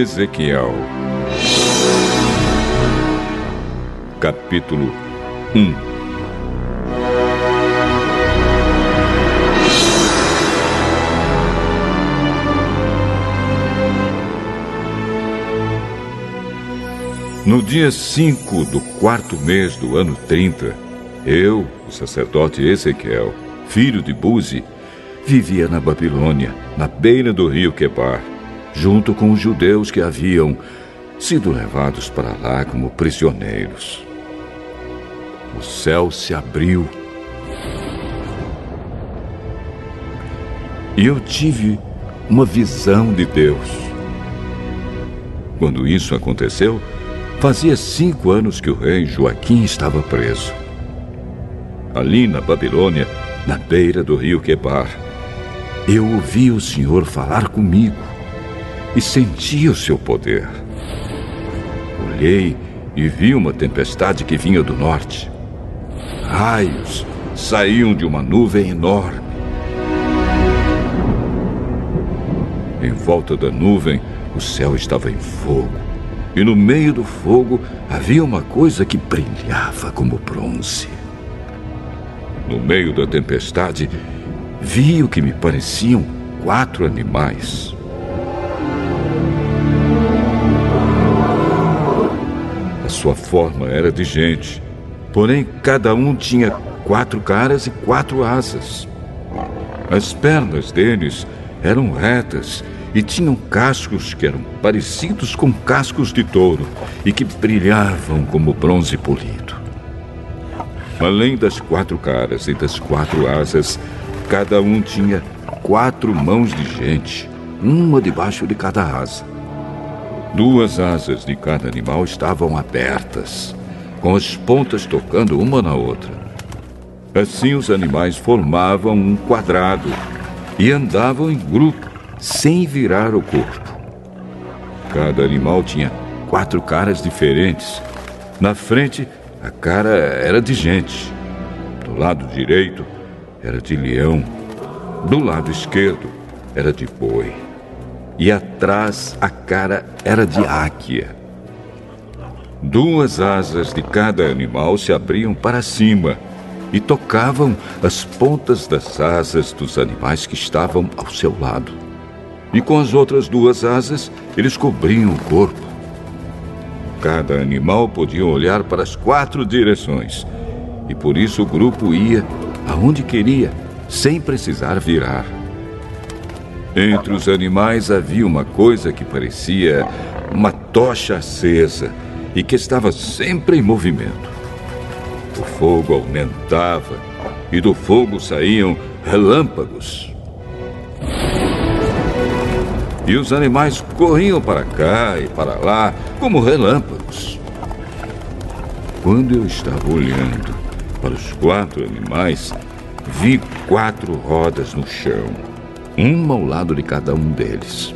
Ezequiel, capítulo 1 No dia 5 do quarto mês do ano 30, eu, o sacerdote Ezequiel, filho de Buzi, vivia na Babilônia, na beira do rio Quebar, junto com os judeus que haviam sido levados para lá como prisioneiros. O céu se abriu e eu tive uma visão de Deus. Quando isso aconteceu, fazia cinco anos que o rei Joaquim estava preso. Ali na Babilônia, na beira do rio Quebar, eu ouvi o Senhor falar comigo e senti o seu poder. Olhei e vi uma tempestade que vinha do norte. Raios saíam de uma nuvem enorme. Em volta da nuvem, o céu estava em fogo. E no meio do fogo havia uma coisa que brilhava como bronze. No meio da tempestade, vi o que me pareciam quatro animais. Sua forma era de gente, porém cada um tinha quatro caras e quatro asas. As pernas deles eram retas e tinham cascos que eram parecidos com cascos de touro e que brilhavam como bronze polido. Além das quatro caras e das quatro asas, Cada um tinha quatro mãos de gente, uma debaixo de cada asa. Duas asas de cada animal estavam abertas, com as pontas tocando uma na outra. Assim os animais formavam um quadrado e andavam em grupo, sem virar o corpo. Cada animal tinha quatro caras diferentes. Na frente, a cara era de gente. Do lado direito, era de leão, do lado esquerdo era de boi, e atrás a cara era de águia. Duas asas de cada animal se abriam para cima e tocavam as pontas das asas dos animais que estavam ao seu lado. E com as outras duas asas, eles cobriam o corpo. Cada animal podia olhar para as quatro direções, e por isso o grupo ia aonde queria, sem precisar virar. Entre os animais havia uma coisa que parecia uma tocha acesa e que estava sempre em movimento. O fogo aumentava e do fogo saíam relâmpagos. E os animais corriam para cá e para lá como relâmpagos. Quando eu estava olhando, para os quatro animais, vi quatro rodas no chão, uma ao lado de cada um deles.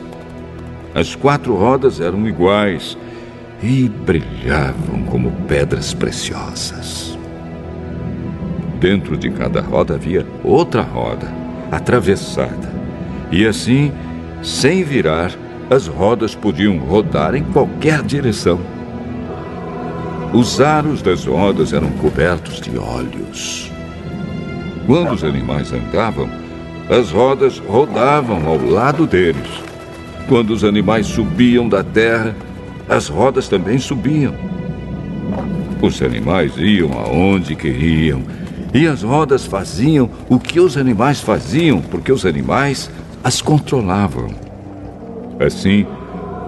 As quatro rodas eram iguais e brilhavam como pedras preciosas. Dentro de cada roda havia outra roda, atravessada. E assim, sem virar, as rodas podiam rodar em qualquer direção. Os aros das rodas eram cobertos de olhos. Quando os animais andavam, as rodas rodavam ao lado deles. Quando os animais subiam da terra, as rodas também subiam. Os animais iam aonde queriam e as rodas faziam o que os animais faziam, porque os animais as controlavam. Assim,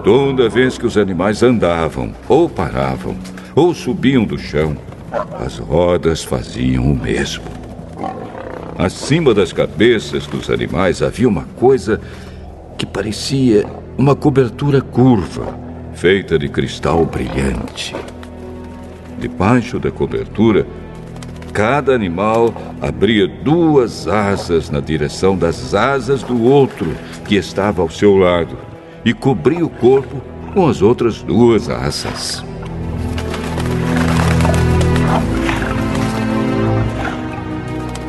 toda vez que os animais andavam ou paravam, ou subiam do chão, as rodas faziam o mesmo. Acima das cabeças dos animais havia uma coisa que parecia uma cobertura curva, feita de cristal brilhante. Debaixo da cobertura, cada animal abria duas asas na direção das asas do outro que estava ao seu lado e cobria o corpo com as outras duas asas.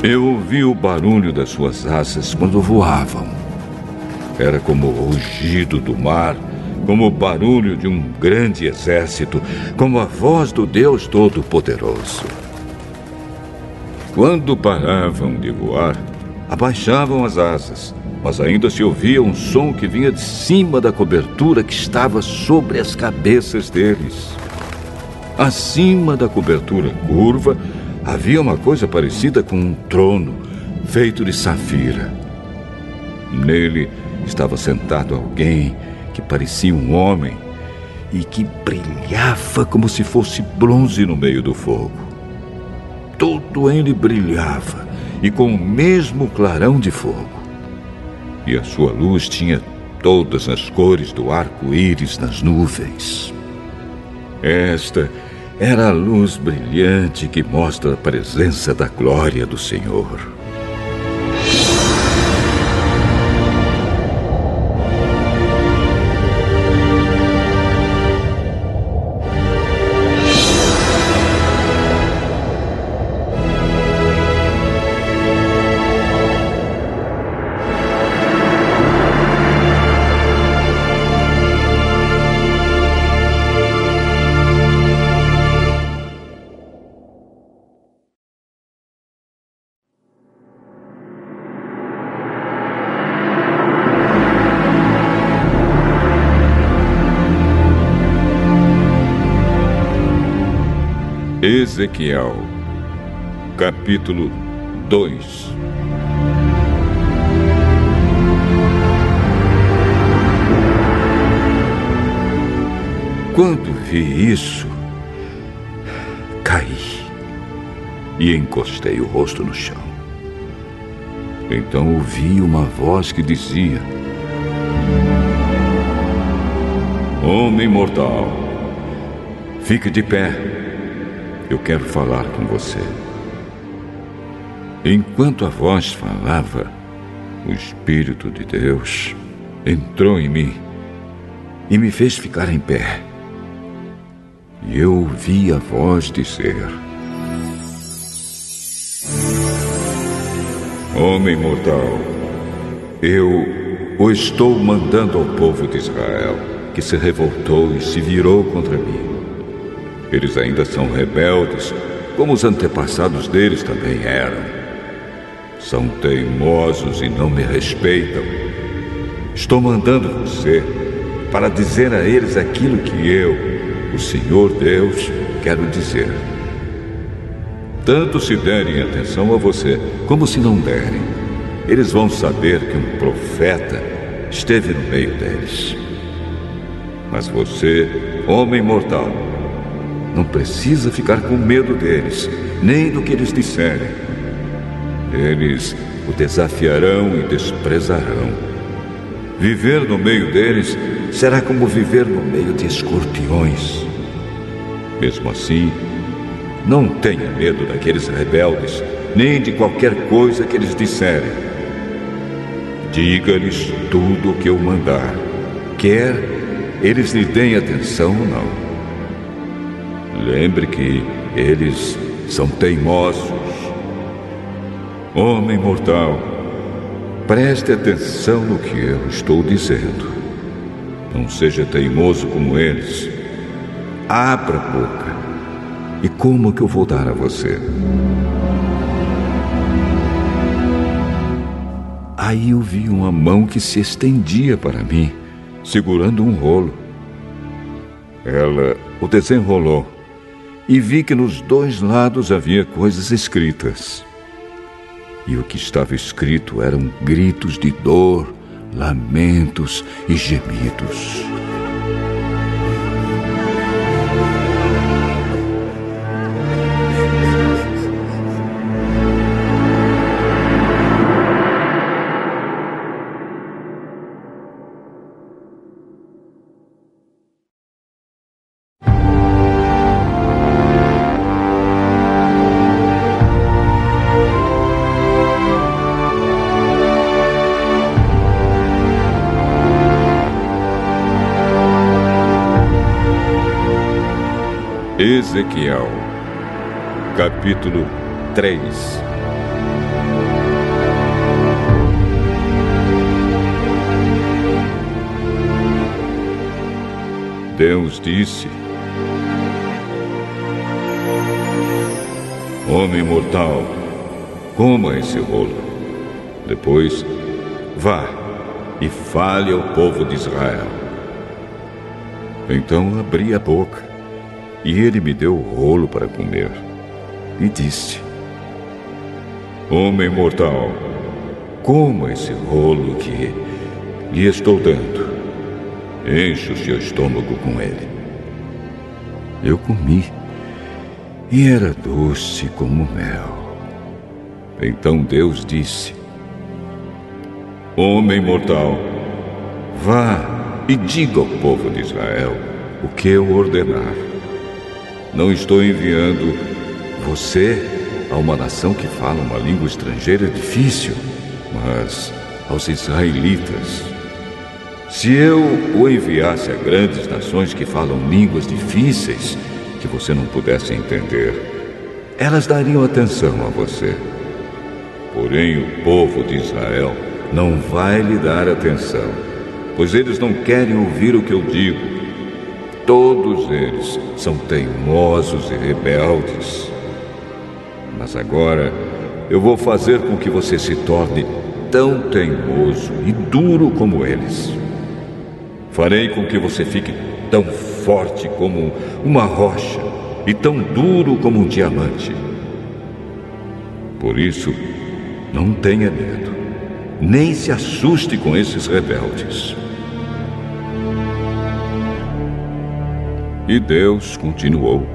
Eu ouvi o barulho das suas asas quando voavam. Era como o rugido do mar como o barulho de um grande exército, como a voz do Deus Todo-Poderoso. Quando paravam de voar, abaixavam as asas, mas ainda se ouvia um som que vinha de cima da cobertura que estava sobre as cabeças deles. Acima da cobertura curva havia uma coisa parecida com um trono feito de safira. Nele estava sentado alguém que parecia um homem e que brilhava como se fosse bronze no meio do fogo. Todo ele brilhava e com o mesmo clarão de fogo. E a sua luz tinha todas as cores do arco-íris nas nuvens. Esta era a luz brilhante que mostra a presença da glória do Senhor. Ezequiel, capítulo 2 Quando vi isso, caí e encostei o rosto no chão. Então ouvi uma voz que dizia: Homem mortal, fique de pé eu quero falar com você. Enquanto a voz falava, o Espírito de Deus entrou em mim e me fez ficar em pé. E eu ouvi a voz dizer: Homem mortal, eu o estou mandando ao povo de Israel, que se revoltou e se virou contra mim. Eles ainda são rebeldes, como os antepassados deles também eram. São teimosos e não me respeitam. Estou mandando você para dizer a eles aquilo que eu, o Senhor Deus, quero dizer. Tanto se derem atenção a você, como se não derem, eles vão saber que um profeta esteve no meio deles. Mas você, homem mortal, não precisa ficar com medo deles, nem do que eles disserem. Eles o desafiarão e desprezarão. Viver no meio deles será como viver no meio de escorpiões. Mesmo assim, não tenha medo daqueles rebeldes, nem de qualquer coisa que eles disserem. Diga-lhes tudo o que eu mandar, quer eles lhe deem atenção ou não. Lembre que eles são teimosos. Homem mortal, preste atenção no que eu estou dizendo. Não seja teimoso como eles. Abra a boca. E como que eu vou dar a você? Aí eu vi uma mão que se estendia para mim, segurando um rolo. Ela o desenrolou e vi que nos dois lados havia coisas escritas. E o que estava escrito eram gritos de dor, lamentos e gemidos. Coma esse rolo. Depois, vá e fale ao povo de Israel. Então abri a boca e ele me deu o rolo para comer e disse: Homem mortal, coma esse rolo que lhe estou dando. Enche o seu estômago com ele. Eu comi e era doce como mel. Então Deus disse: Homem mortal, vá e diga ao povo de Israel o que eu ordenar. Não estou enviando você a uma nação que fala uma língua estrangeira difícil, mas aos israelitas. Se eu o enviasse a grandes nações que falam línguas difíceis que você não pudesse entender, elas dariam atenção a você. Porém, o povo de Israel não vai lhe dar atenção, pois eles não querem ouvir o que eu digo. Todos eles são teimosos e rebeldes. Mas agora eu vou fazer com que você se torne tão teimoso e duro como eles. Farei com que você fique tão forte como uma rocha e tão duro como um diamante. Por isso, não tenha medo, nem se assuste com esses rebeldes. E Deus continuou.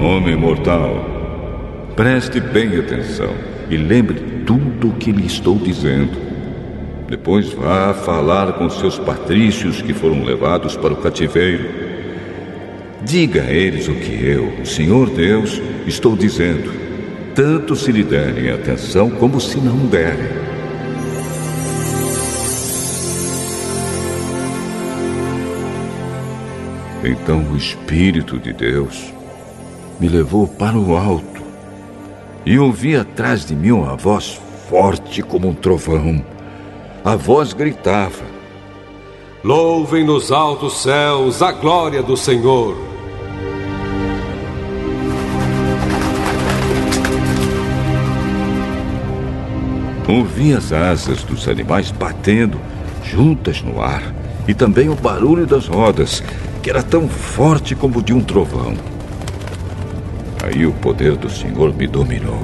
Homem mortal, preste bem atenção e lembre tudo o que lhe estou dizendo. Depois vá falar com seus patrícios que foram levados para o cativeiro. Diga a eles o que eu, o Senhor Deus, estou dizendo, tanto se lhe derem atenção como se não derem. Então o Espírito de Deus me levou para o alto e ouvi atrás de mim uma voz forte como um trovão. A voz gritava: Louvem nos altos céus a glória do Senhor. Ouvi as asas dos animais batendo juntas no ar e também o barulho das rodas, que era tão forte como o de um trovão. Aí o poder do Senhor me dominou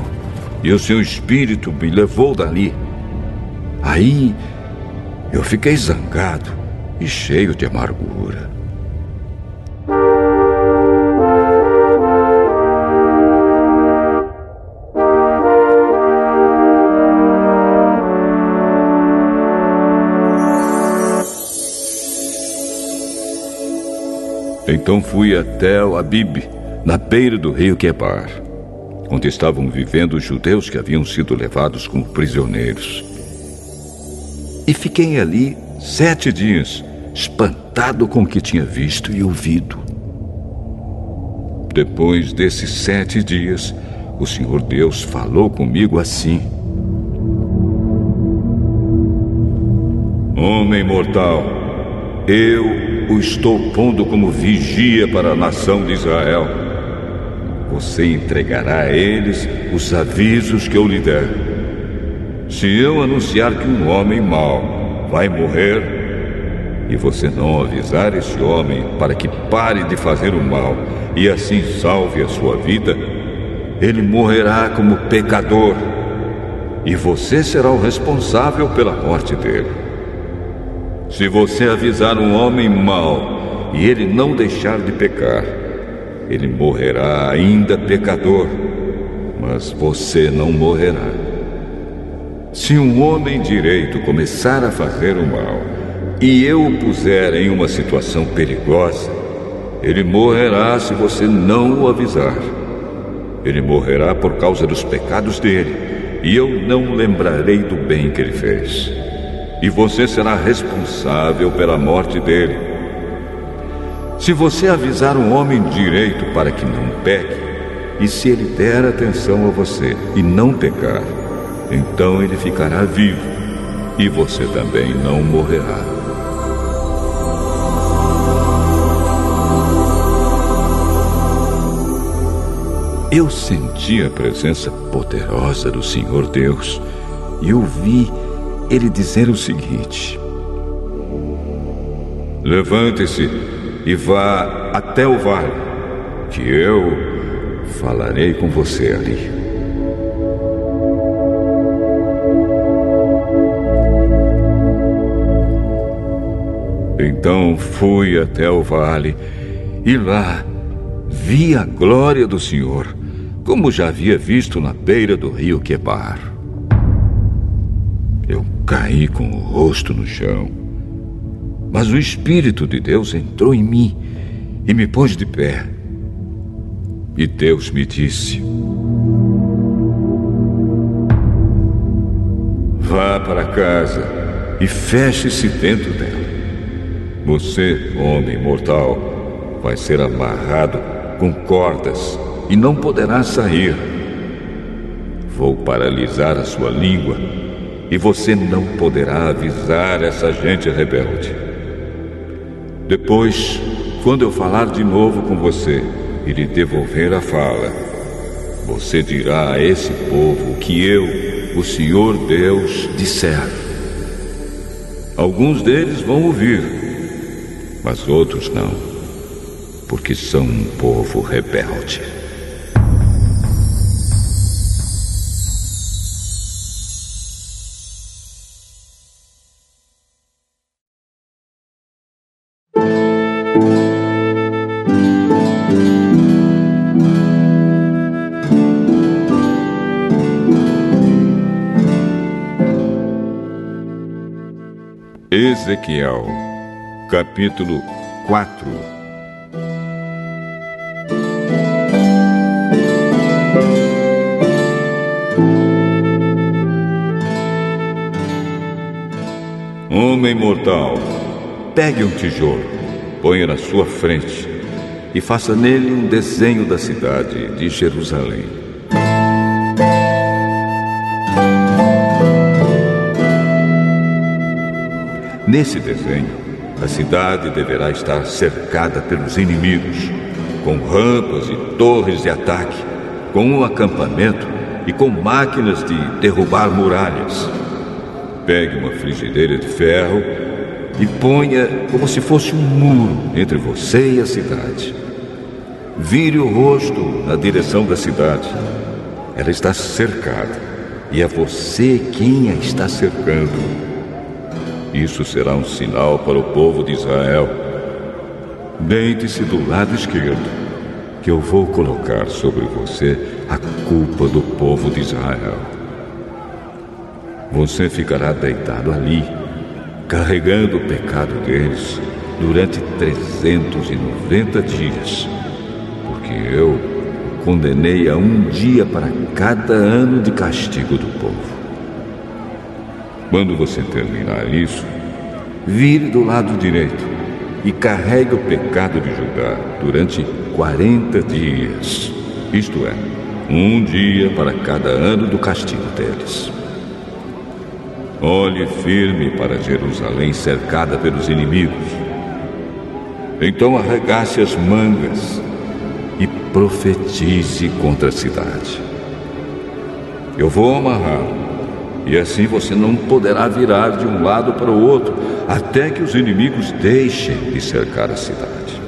e o seu espírito me levou dali. Aí eu fiquei zangado e cheio de amargura. Então fui até o Abib, na beira do rio Quebar, onde estavam vivendo os judeus que haviam sido levados como prisioneiros. E fiquei ali sete dias, espantado com o que tinha visto e ouvido. Depois desses sete dias, o Senhor Deus falou comigo assim: Homem mortal, eu o estou pondo como vigia para a nação de Israel você entregará a eles os avisos que eu lhe der. Se eu anunciar que um homem mau vai morrer, e você não avisar esse homem para que pare de fazer o mal e assim salve a sua vida, ele morrerá como pecador, e você será o responsável pela morte dele. Se você avisar um homem mau e ele não deixar de pecar, ele morrerá ainda pecador, mas você não morrerá. Se um homem direito começar a fazer o mal e eu o puser em uma situação perigosa, ele morrerá se você não o avisar. Ele morrerá por causa dos pecados dele, e eu não lembrarei do bem que ele fez e você será responsável pela morte dele. Se você avisar um homem direito para que não peque, e se ele der atenção a você e não pecar, então ele ficará vivo e você também não morrerá. Eu senti a presença poderosa do Senhor Deus e ouvi. vi ele dizer o seguinte: Levante-se e vá até o vale, que eu falarei com você ali. Então fui até o vale e lá vi a glória do Senhor, como já havia visto na beira do rio Quebar. Caí com o rosto no chão, mas o Espírito de Deus entrou em mim e me pôs de pé. E Deus me disse: Vá para casa e feche-se dentro dela. Você, homem mortal, vai ser amarrado com cordas e não poderá sair. Vou paralisar a sua língua e você não poderá avisar essa gente rebelde. Depois, quando eu falar de novo com você e lhe devolver a fala, você dirá a esse povo que eu, o Senhor Deus, disser. Alguns deles vão ouvir, mas outros não porque são um povo rebelde. Ezequiel, capítulo 4 Homem mortal, pegue um tijolo, ponha na sua frente e faça nele um desenho da cidade de Jerusalém. Nesse desenho, a cidade deverá estar cercada pelos inimigos, com rampas e torres de ataque, com um acampamento e com máquinas de derrubar muralhas. Pegue uma frigideira de ferro e ponha como se fosse um muro entre você e a cidade. Vire o rosto na direção da cidade. Ela está cercada e é você quem a está cercando. Isso será um sinal para o povo de Israel. Deite-se do lado esquerdo, que eu vou colocar sobre você a culpa do povo de Israel. Você ficará deitado ali, carregando o pecado deles durante 390 dias, porque eu o condenei a um dia para cada ano de castigo do povo. Quando você terminar isso, vire do lado direito e carregue o pecado de Judá durante 40 dias, isto é, um dia para cada ano do castigo deles. Olhe firme para Jerusalém cercada pelos inimigos. Então arregace as mangas e profetize contra a cidade. Eu vou amarrar, e assim você não poderá virar de um lado para o outro, até que os inimigos deixem de cercar a cidade.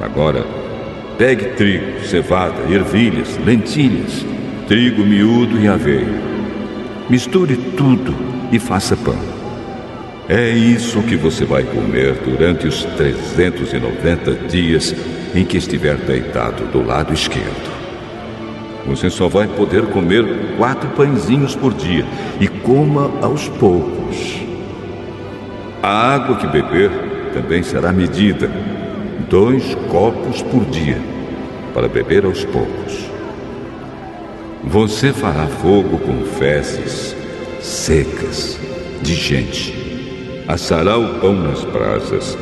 Agora, pegue trigo, cevada, ervilhas, lentilhas, trigo miúdo e aveia Misture tudo e faça pão. É isso que você vai comer durante os 390 dias em que estiver deitado do lado esquerdo. Você só vai poder comer quatro pãezinhos por dia e coma aos poucos. A água que beber também será medida, dois copos por dia, para beber aos poucos. Você fará fogo com fezes secas de gente. Assará o pão nas brasas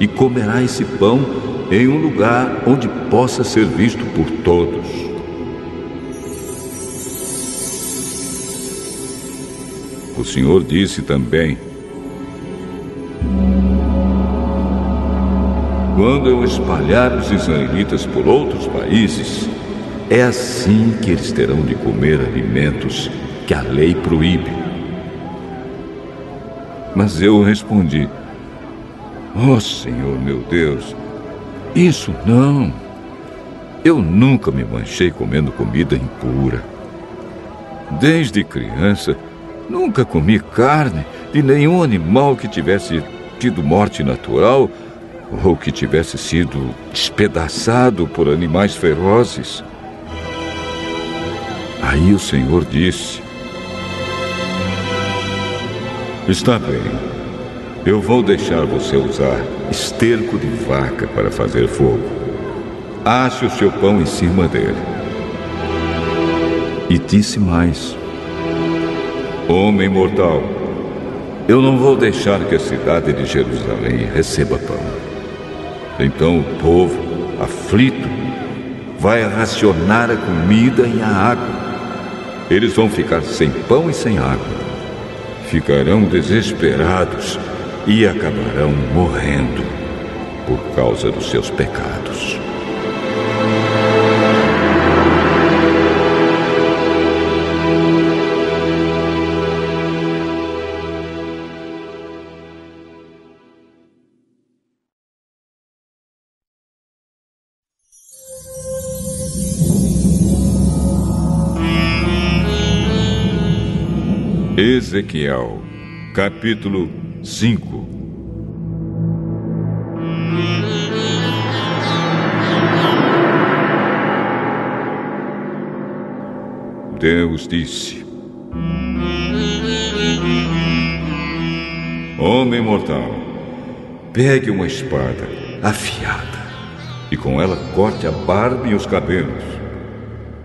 e comerá esse pão em um lugar onde possa ser visto por todos. O Senhor disse também: Quando eu espalhar os israelitas por outros países, é assim que eles terão de comer alimentos que a lei proíbe. Mas eu respondi: oh, Senhor meu Deus, isso não. Eu nunca me manchei comendo comida impura. Desde criança, nunca comi carne de nenhum animal que tivesse tido morte natural ou que tivesse sido despedaçado por animais ferozes. Aí o Senhor disse: Está bem, eu vou deixar você usar esterco de vaca para fazer fogo. Ache o seu pão em cima dele. E disse mais: Homem mortal, eu não vou deixar que a cidade de Jerusalém receba pão. Então o povo, aflito, vai racionar a comida e a água. Eles vão ficar sem pão e sem água. Ficarão desesperados e acabarão morrendo por causa dos seus pecados. Ezequiel, capítulo 5 Deus disse: Homem mortal, pegue uma espada afiada e com ela corte a barba e os cabelos.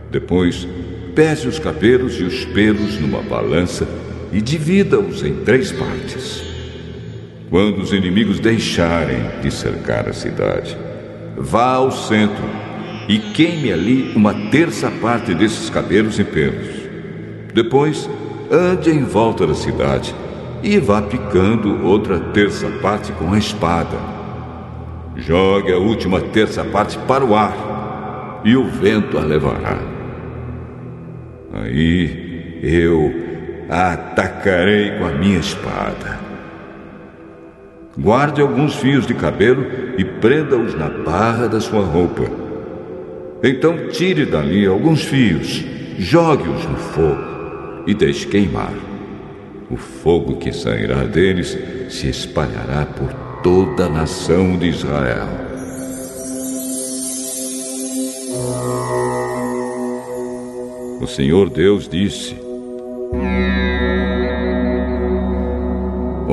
Depois, pese os cabelos e os pelos numa balança e divida-os em três partes. Quando os inimigos deixarem de cercar a cidade, vá ao centro e queime ali uma terça parte desses cabelos e pelos. Depois, ande em volta da cidade e vá picando outra terça parte com a espada. Jogue a última terça parte para o ar e o vento a levará. Aí eu a atacarei com a minha espada. Guarde alguns fios de cabelo e prenda-os na barra da sua roupa. Então tire dali alguns fios, jogue-os no fogo e deixe queimar. O fogo que sairá deles se espalhará por toda a nação de Israel. O Senhor Deus disse: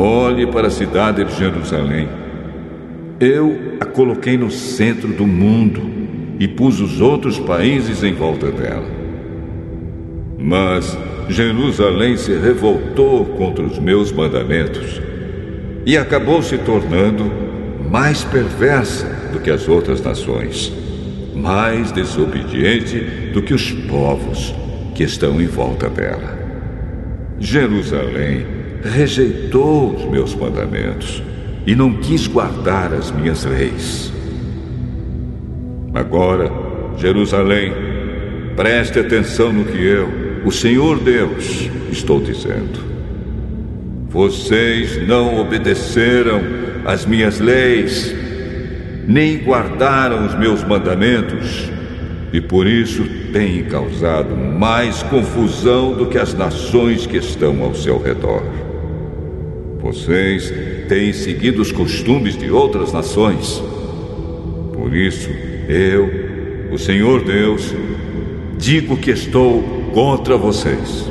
Olhe para a cidade de Jerusalém. Eu a coloquei no centro do mundo e pus os outros países em volta dela. Mas Jerusalém se revoltou contra os meus mandamentos e acabou se tornando mais perversa do que as outras nações, mais desobediente do que os povos que estão em volta dela. Jerusalém rejeitou os meus mandamentos e não quis guardar as minhas leis. Agora, Jerusalém, preste atenção no que eu, o Senhor Deus, estou dizendo. Vocês não obedeceram às minhas leis, nem guardaram os meus mandamentos, e por isso têm causado mais confusão do que as nações que estão ao seu redor. Vocês têm seguido os costumes de outras nações. Por isso, eu, o Senhor Deus, digo que estou contra vocês.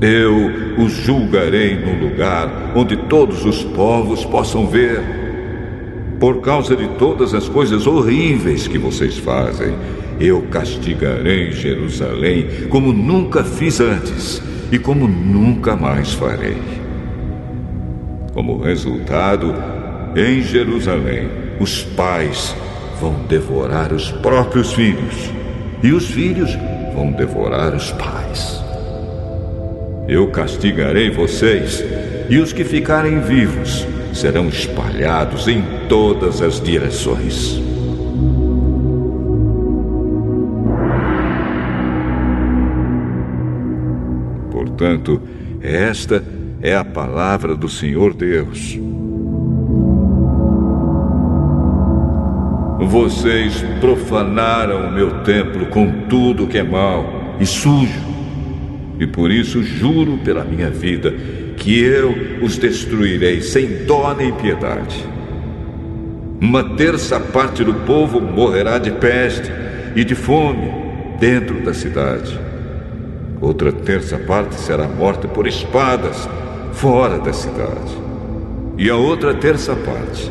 Eu os julgarei num lugar onde todos os povos possam ver. Por causa de todas as coisas horríveis que vocês fazem, eu castigarei Jerusalém como nunca fiz antes e como nunca mais farei. Como resultado, em Jerusalém, os pais vão devorar os próprios filhos e os filhos vão devorar os pais. Eu castigarei vocês e os que ficarem vivos serão espalhados em todas as direções. Portanto, é esta é a palavra do Senhor Deus. Vocês profanaram o meu templo com tudo que é mal e sujo, e por isso juro pela minha vida que eu os destruirei sem dó nem piedade. Uma terça parte do povo morrerá de peste e de fome dentro da cidade. Outra terça parte será morta por espadas fora da cidade. E a outra terça parte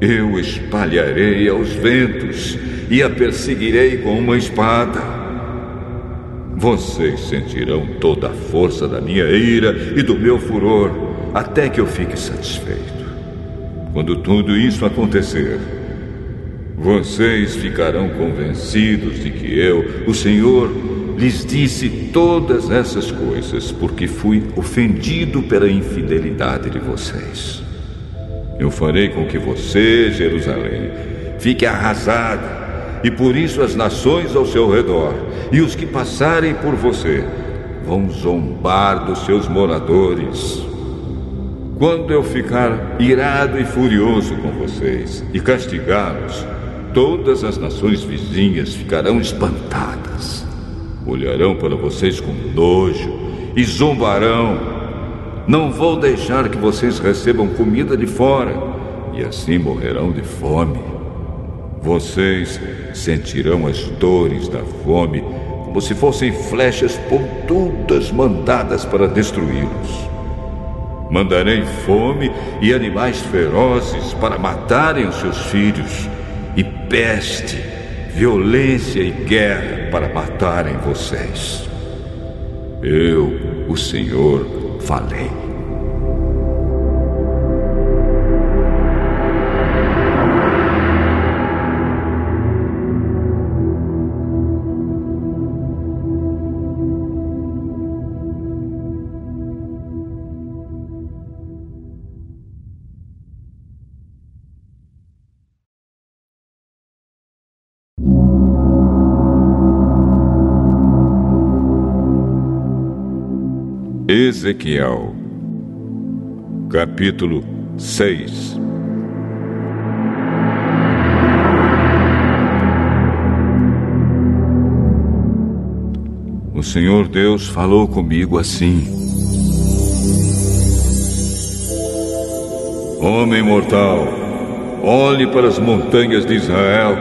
eu espalharei aos ventos e a perseguirei com uma espada. Vocês sentirão toda a força da minha ira e do meu furor, até que eu fique satisfeito. Quando tudo isso acontecer, vocês ficarão convencidos de que eu, o Senhor, lhes disse todas essas coisas porque fui ofendido pela infidelidade de vocês. Eu farei com que você, Jerusalém, fique arrasada, e por isso as nações ao seu redor e os que passarem por você vão zombar dos seus moradores. Quando eu ficar irado e furioso com vocês e castigá-los, todas as nações vizinhas ficarão espantadas. Olharão para vocês com nojo e zombarão não vou deixar que vocês recebam comida de fora e assim morrerão de fome. Vocês sentirão as dores da fome como se fossem flechas pontudas mandadas para destruí-los. Mandarei fome e animais ferozes para matarem os seus filhos, e peste, violência e guerra para matarem vocês. Eu, o Senhor, falei. Ezequiel, capítulo 6 O Senhor Deus falou comigo assim: Homem mortal, olhe para as montanhas de Israel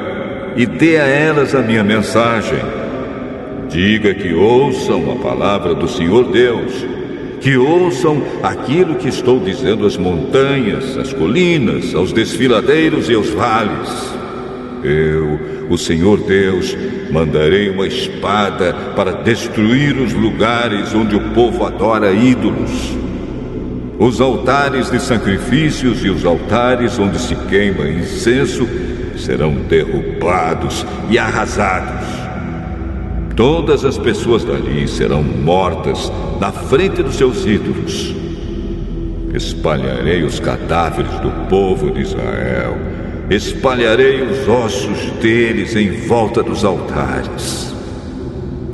e dê a elas a minha mensagem. Diga que ouçam a palavra do Senhor Deus que ouçam aquilo que estou dizendo às montanhas, às colinas, aos desfiladeiros e aos vales. Eu, o Senhor Deus, mandarei uma espada para destruir os lugares onde o povo adora ídolos. Os altares de sacrifícios e os altares onde se queima incenso serão derrubados e arrasados. Todas as pessoas dali serão mortas na frente dos seus ídolos. Espalharei os cadáveres do povo de Israel, espalharei os ossos deles em volta dos altares.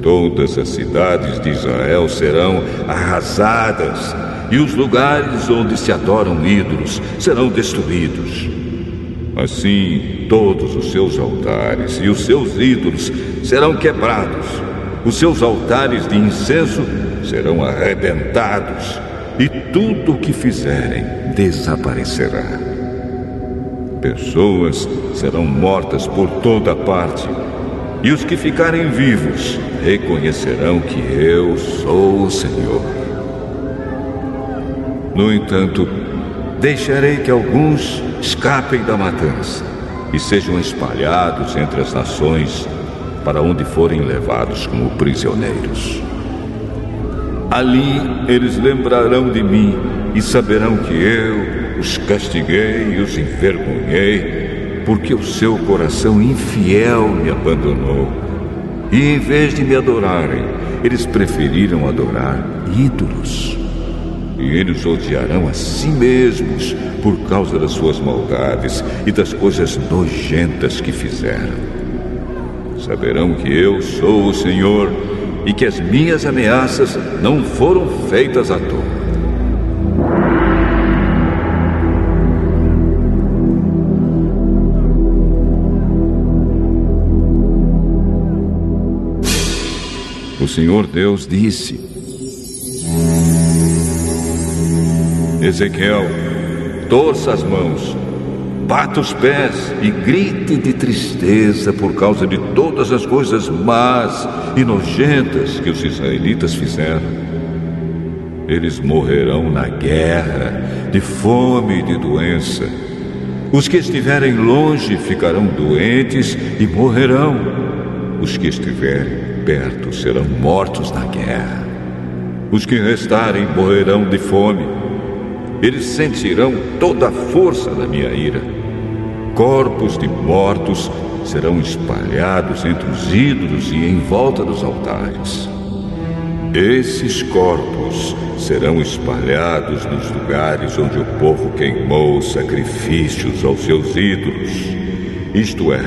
Todas as cidades de Israel serão arrasadas, e os lugares onde se adoram ídolos serão destruídos. Assim, todos os seus altares e os seus ídolos serão quebrados, os seus altares de incenso serão arrebentados, e tudo o que fizerem desaparecerá. Pessoas serão mortas por toda parte, e os que ficarem vivos reconhecerão que eu sou o Senhor. No entanto, deixarei que alguns escapem da matança e sejam espalhados entre as nações para onde forem levados como prisioneiros. Ali eles lembrarão de mim e saberão que eu os castiguei e os envergonhei, porque o seu coração infiel me abandonou. E em vez de me adorarem, eles preferiram adorar ídolos. E eles odiarão a si mesmos por causa das suas maldades e das coisas nojentas que fizeram. Saberão que eu sou o Senhor e que as minhas ameaças não foram feitas à toa. O Senhor Deus disse: Ezequiel, torça as mãos bata os pés e grite de tristeza por causa de todas as coisas más e nojentas que os israelitas fizeram. Eles morrerão na guerra, de fome e de doença. Os que estiverem longe ficarão doentes e morrerão. Os que estiverem perto serão mortos na guerra. Os que restarem morrerão de fome. Eles sentirão toda a força da minha ira corpos de mortos serão espalhados entre os ídolos e em volta dos altares. Esses corpos serão espalhados nos lugares onde o povo queimou sacrifícios aos seus ídolos, isto é,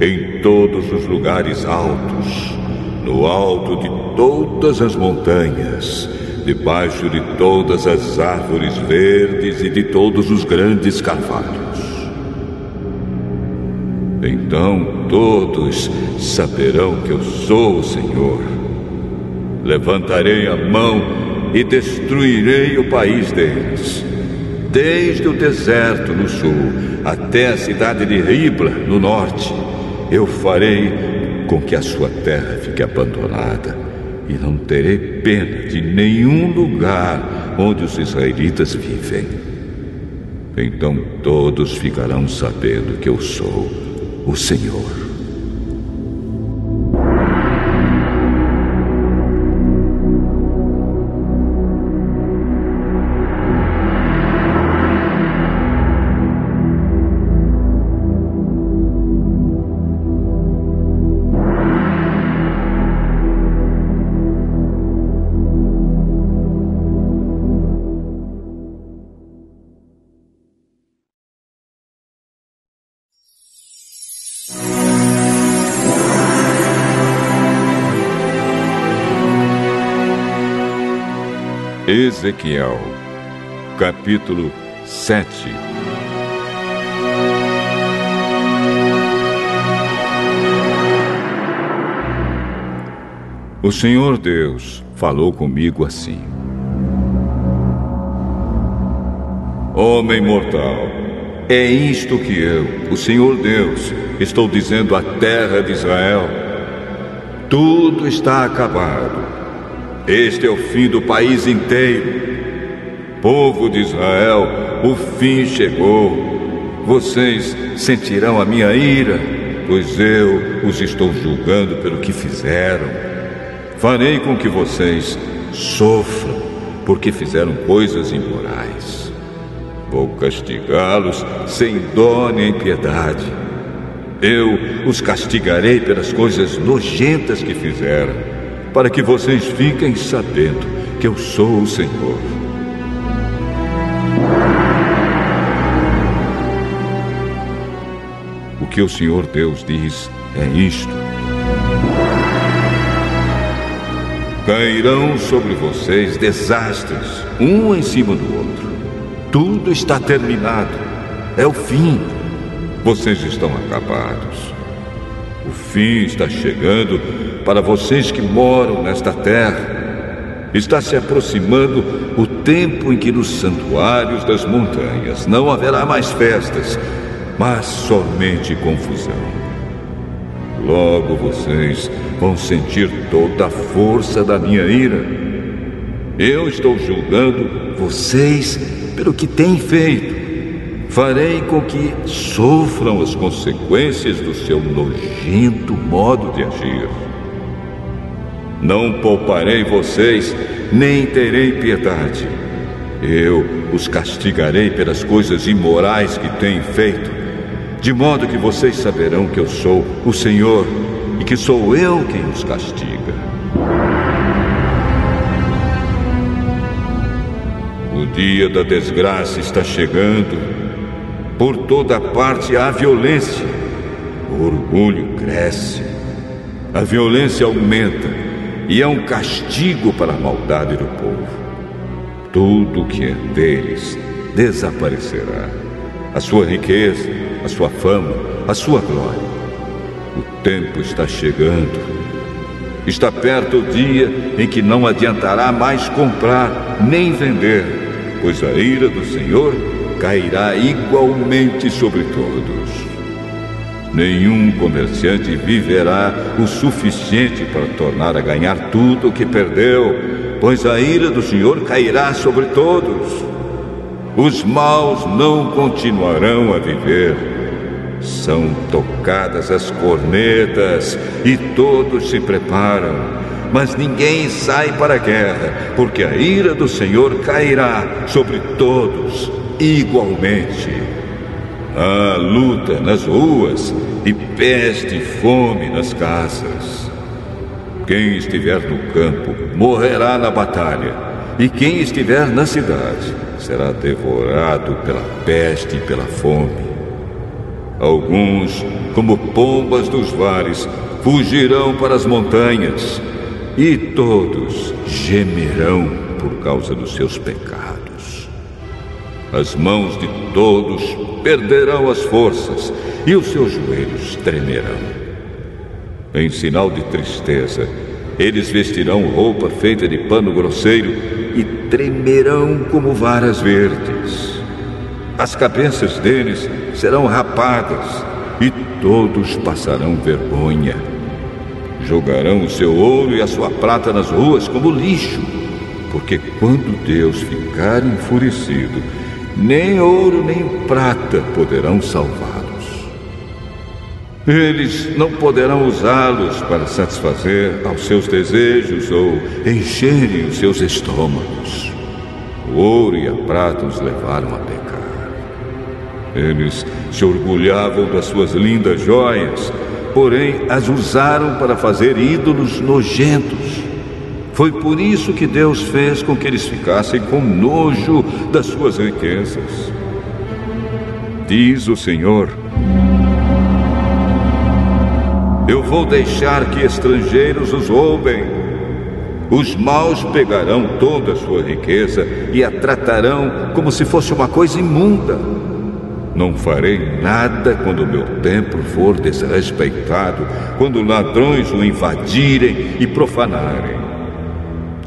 em todos os lugares altos, no alto de todas as montanhas, debaixo de todas as árvores verdes e de todos os grandes carvalhos. Então todos saberão que eu sou o Senhor. Levantarei a mão e destruirei o país deles, desde o deserto no sul até a cidade de Ribla no norte. Eu farei com que a sua terra fique abandonada e não terei pena de nenhum lugar onde os israelitas vivem. Então todos ficarão sabendo que eu sou o Senhor. Ezequiel, capítulo 7 O Senhor Deus falou comigo assim: Homem mortal, é isto que eu, o Senhor Deus, estou dizendo à terra de Israel: tudo está acabado este é o fim do país inteiro. Povo de Israel, o fim chegou. Vocês sentirão a minha ira, pois eu os estou julgando pelo que fizeram. Farei com que vocês sofram, porque fizeram coisas imorais. Vou castigá-los sem dó nem piedade. Eu os castigarei pelas coisas nojentas que fizeram para que vocês fiquem sabendo que eu sou o Senhor. O que o Senhor Deus diz é isto: Cairão sobre vocês desastres, um em cima do outro. Tudo está terminado. É o fim. Vocês estão acabados. O fim está chegando para vocês que moram nesta terra. Está se aproximando o tempo em que nos santuários das montanhas não haverá mais festas, mas somente confusão. Logo vocês vão sentir toda a força da minha ira. Eu estou julgando vocês pelo que têm feito farei com que sofram as consequências do seu nojento modo de agir. Não pouparei vocês, nem terei piedade. Eu os castigarei pelas coisas imorais que têm feito, de modo que vocês saberão que eu sou o Senhor e que sou eu quem os castiga. O dia da desgraça está chegando por toda parte há violência. O orgulho cresce. A violência aumenta e é um castigo para a maldade do povo. Tudo que é deles desaparecerá. A sua riqueza, a sua fama, a sua glória. O tempo está chegando. Está perto o dia em que não adiantará mais comprar nem vender, pois a ira do Senhor cairá igualmente sobre todos. Nenhum comerciante viverá o suficiente para tornar a ganhar tudo o que perdeu, pois a ira do Senhor cairá sobre todos. Os maus não continuarão a viver. São tocadas as cornetas e todos se preparam, mas ninguém sai para a guerra, porque a ira do Senhor cairá sobre todos igualmente. Há luta nas ruas e peste e fome nas casas. Quem estiver no campo morrerá na batalha, e quem estiver na cidade será devorado pela peste e pela fome. Alguns, como pombas dos vales, fugirão para as montanhas, e todos gemerão por causa dos seus pecados. As mãos de todos perderão as forças e os seus joelhos tremerão. Em sinal de tristeza, eles vestirão roupa feita de pano grosseiro e tremerão como varas verdes. As cabeças deles serão rapadas e todos passarão vergonha. Jogarão o seu ouro e a sua prata nas ruas como lixo, porque quando Deus ficar enfurecido, nem ouro nem prata poderão salvá-los. Eles não poderão usá-los para satisfazer aos seus desejos ou encherem os seus estômagos. O ouro e a prata os levaram a pecar. Eles se orgulhavam das suas lindas joias, porém as usaram para fazer ídolos nojentos foi por isso que Deus fez com que eles ficassem com nojo das suas riquezas. Diz o Senhor: Eu vou deixar que estrangeiros os roubem. Os maus pegarão toda a sua riqueza e a tratarão como se fosse uma coisa imunda. Não farei nada quando o meu templo for desrespeitado, quando ladrões o invadirem e profanarem.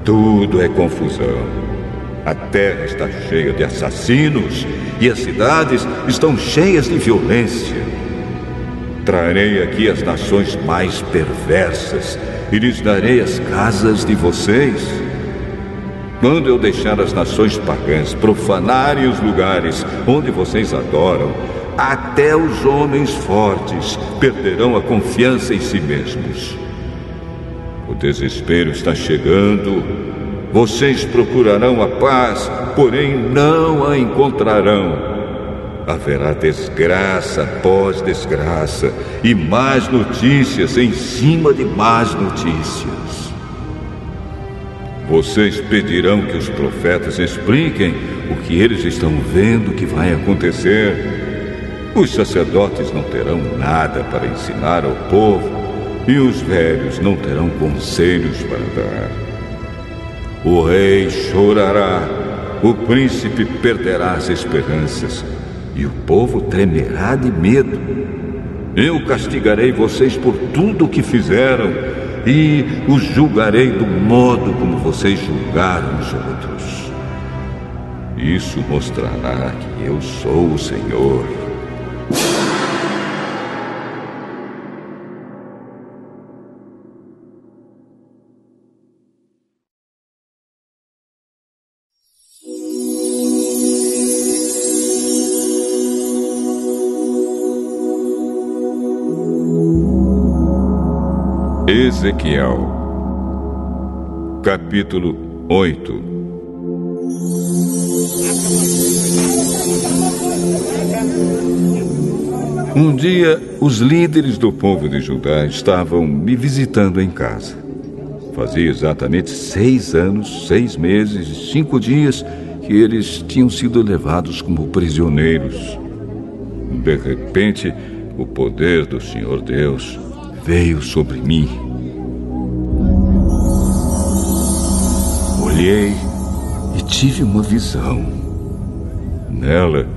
Tudo é confusão. A terra está cheia de assassinos e as cidades estão cheias de violência. Trarei aqui as nações mais perversas e lhes darei as casas de vocês. Quando eu deixar as nações pagãs profanarem os lugares onde vocês adoram, até os homens fortes perderão a confiança em si mesmos. O desespero está chegando. Vocês procurarão a paz, porém não a encontrarão. Haverá desgraça após desgraça e más notícias em cima de más notícias. Vocês pedirão que os profetas expliquem o que eles estão vendo que vai acontecer. Os sacerdotes não terão nada para ensinar ao povo e os velhos não terão conselhos para dar. O rei chorará, o príncipe perderá as esperanças, e o povo tremerá de medo. Eu castigarei vocês por tudo o que fizeram, e os julgarei do modo como vocês julgaram os outros. Isso mostrará que eu sou o Senhor. Ezequiel, capítulo 8 Um dia, os líderes do povo de Judá estavam me visitando em casa. Fazia exatamente seis anos, seis meses e cinco dias que eles tinham sido levados como prisioneiros. De repente, o poder do Senhor Deus veio sobre mim. Tive uma visão. Nela,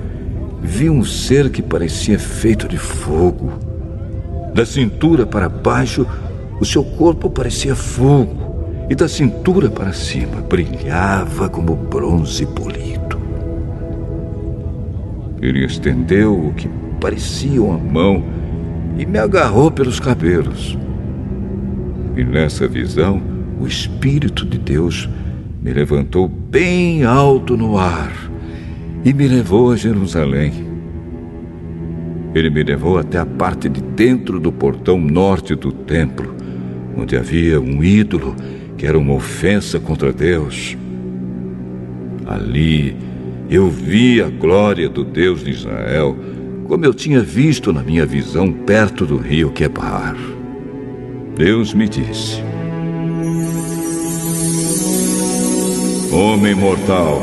vi um ser que parecia feito de fogo. Da cintura para baixo, o seu corpo parecia fogo, e da cintura para cima brilhava como bronze polido. Ele estendeu o que parecia uma mão e me agarrou pelos cabelos. E nessa visão, o Espírito de Deus me levantou bem alto no ar e me levou a Jerusalém. Ele me levou até a parte de dentro do portão norte do templo, onde havia um ídolo que era uma ofensa contra Deus. Ali eu vi a glória do Deus de Israel, como eu tinha visto na minha visão perto do rio Quebar. Deus me disse: Homem mortal,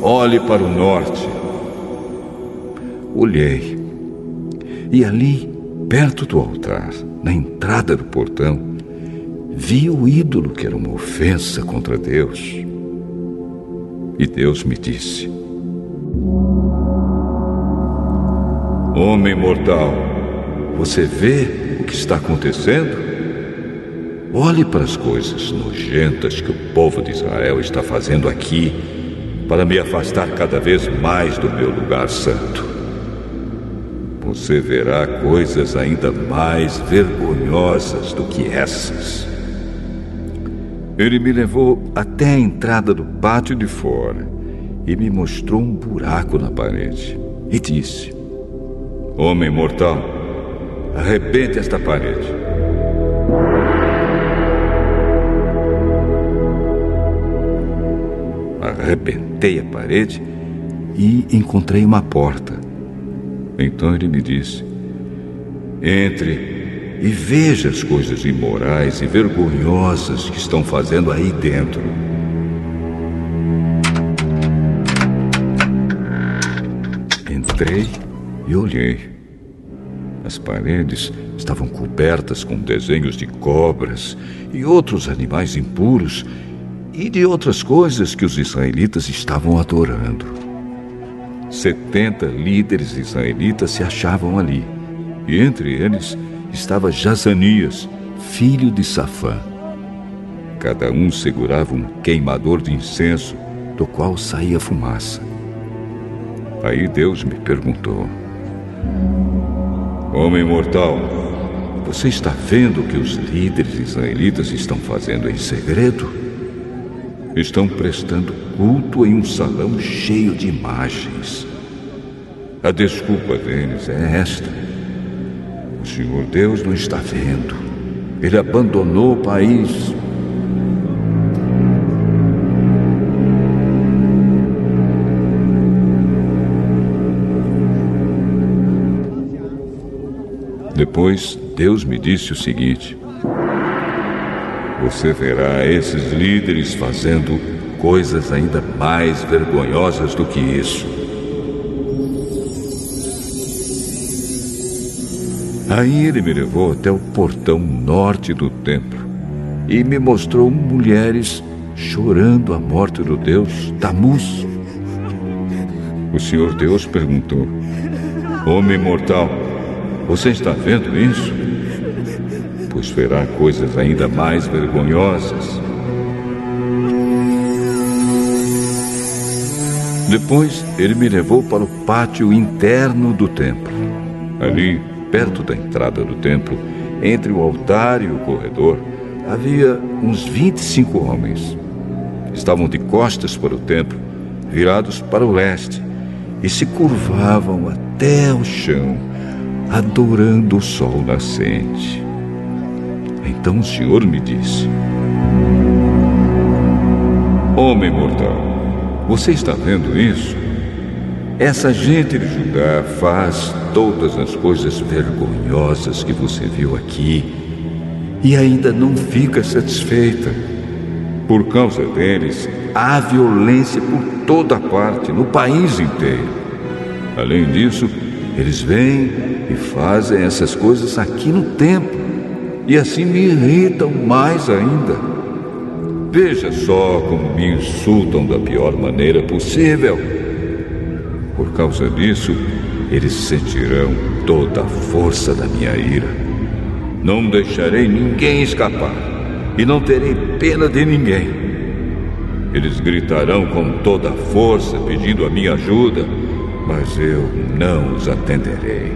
olhe para o norte. Olhei, e ali, perto do altar, na entrada do portão, vi o ídolo que era uma ofensa contra Deus. E Deus me disse: Homem mortal, você vê o que está acontecendo? Olhe para as coisas nojentas que o povo de Israel está fazendo aqui para me afastar cada vez mais do meu lugar santo. Você verá coisas ainda mais vergonhosas do que essas. Ele me levou até a entrada do pátio de fora e me mostrou um buraco na parede e disse: Homem mortal, arrebente esta parede. Arrebentei a parede e encontrei uma porta. Então ele me disse: Entre e veja as coisas imorais e vergonhosas que estão fazendo aí dentro. Entrei e olhei. As paredes estavam cobertas com desenhos de cobras e outros animais impuros e de outras coisas que os israelitas estavam adorando. Setenta líderes israelitas se achavam ali, e entre eles estava Jazanias, filho de Safã. Cada um segurava um queimador de incenso, do qual saía fumaça. Aí Deus me perguntou: Homem mortal, você está vendo o que os líderes israelitas estão fazendo em segredo? Estão prestando culto em um salão cheio de imagens. A desculpa deles é esta: o Senhor Deus não está vendo. Ele abandonou o país. Depois, Deus me disse o seguinte: você verá esses líderes fazendo coisas ainda mais vergonhosas do que isso. Aí ele me levou até o portão norte do templo e me mostrou mulheres chorando a morte do deus Tamus. O Senhor Deus perguntou: Homem mortal, você está vendo isso? Verá coisas ainda mais vergonhosas. Depois, ele me levou para o pátio interno do templo. Ali, perto da entrada do templo, entre o altar e o corredor, havia uns 25 homens. Estavam de costas para o templo, virados para o leste, e se curvavam até o chão, adorando o sol nascente. Então o Senhor me disse: Homem mortal, você está vendo isso? Essa gente de Judá faz todas as coisas vergonhosas que você viu aqui e ainda não fica satisfeita. Por causa deles, há violência por toda parte, no país inteiro. Além disso, eles vêm e fazem essas coisas aqui no templo e assim me irritam mais ainda. Veja só como me insultam da pior maneira possível. Por causa disso, eles sentirão toda a força da minha ira. Não deixarei ninguém escapar e não terei pena de ninguém. Eles gritarão com toda a força pedindo a minha ajuda, mas eu não os atenderei.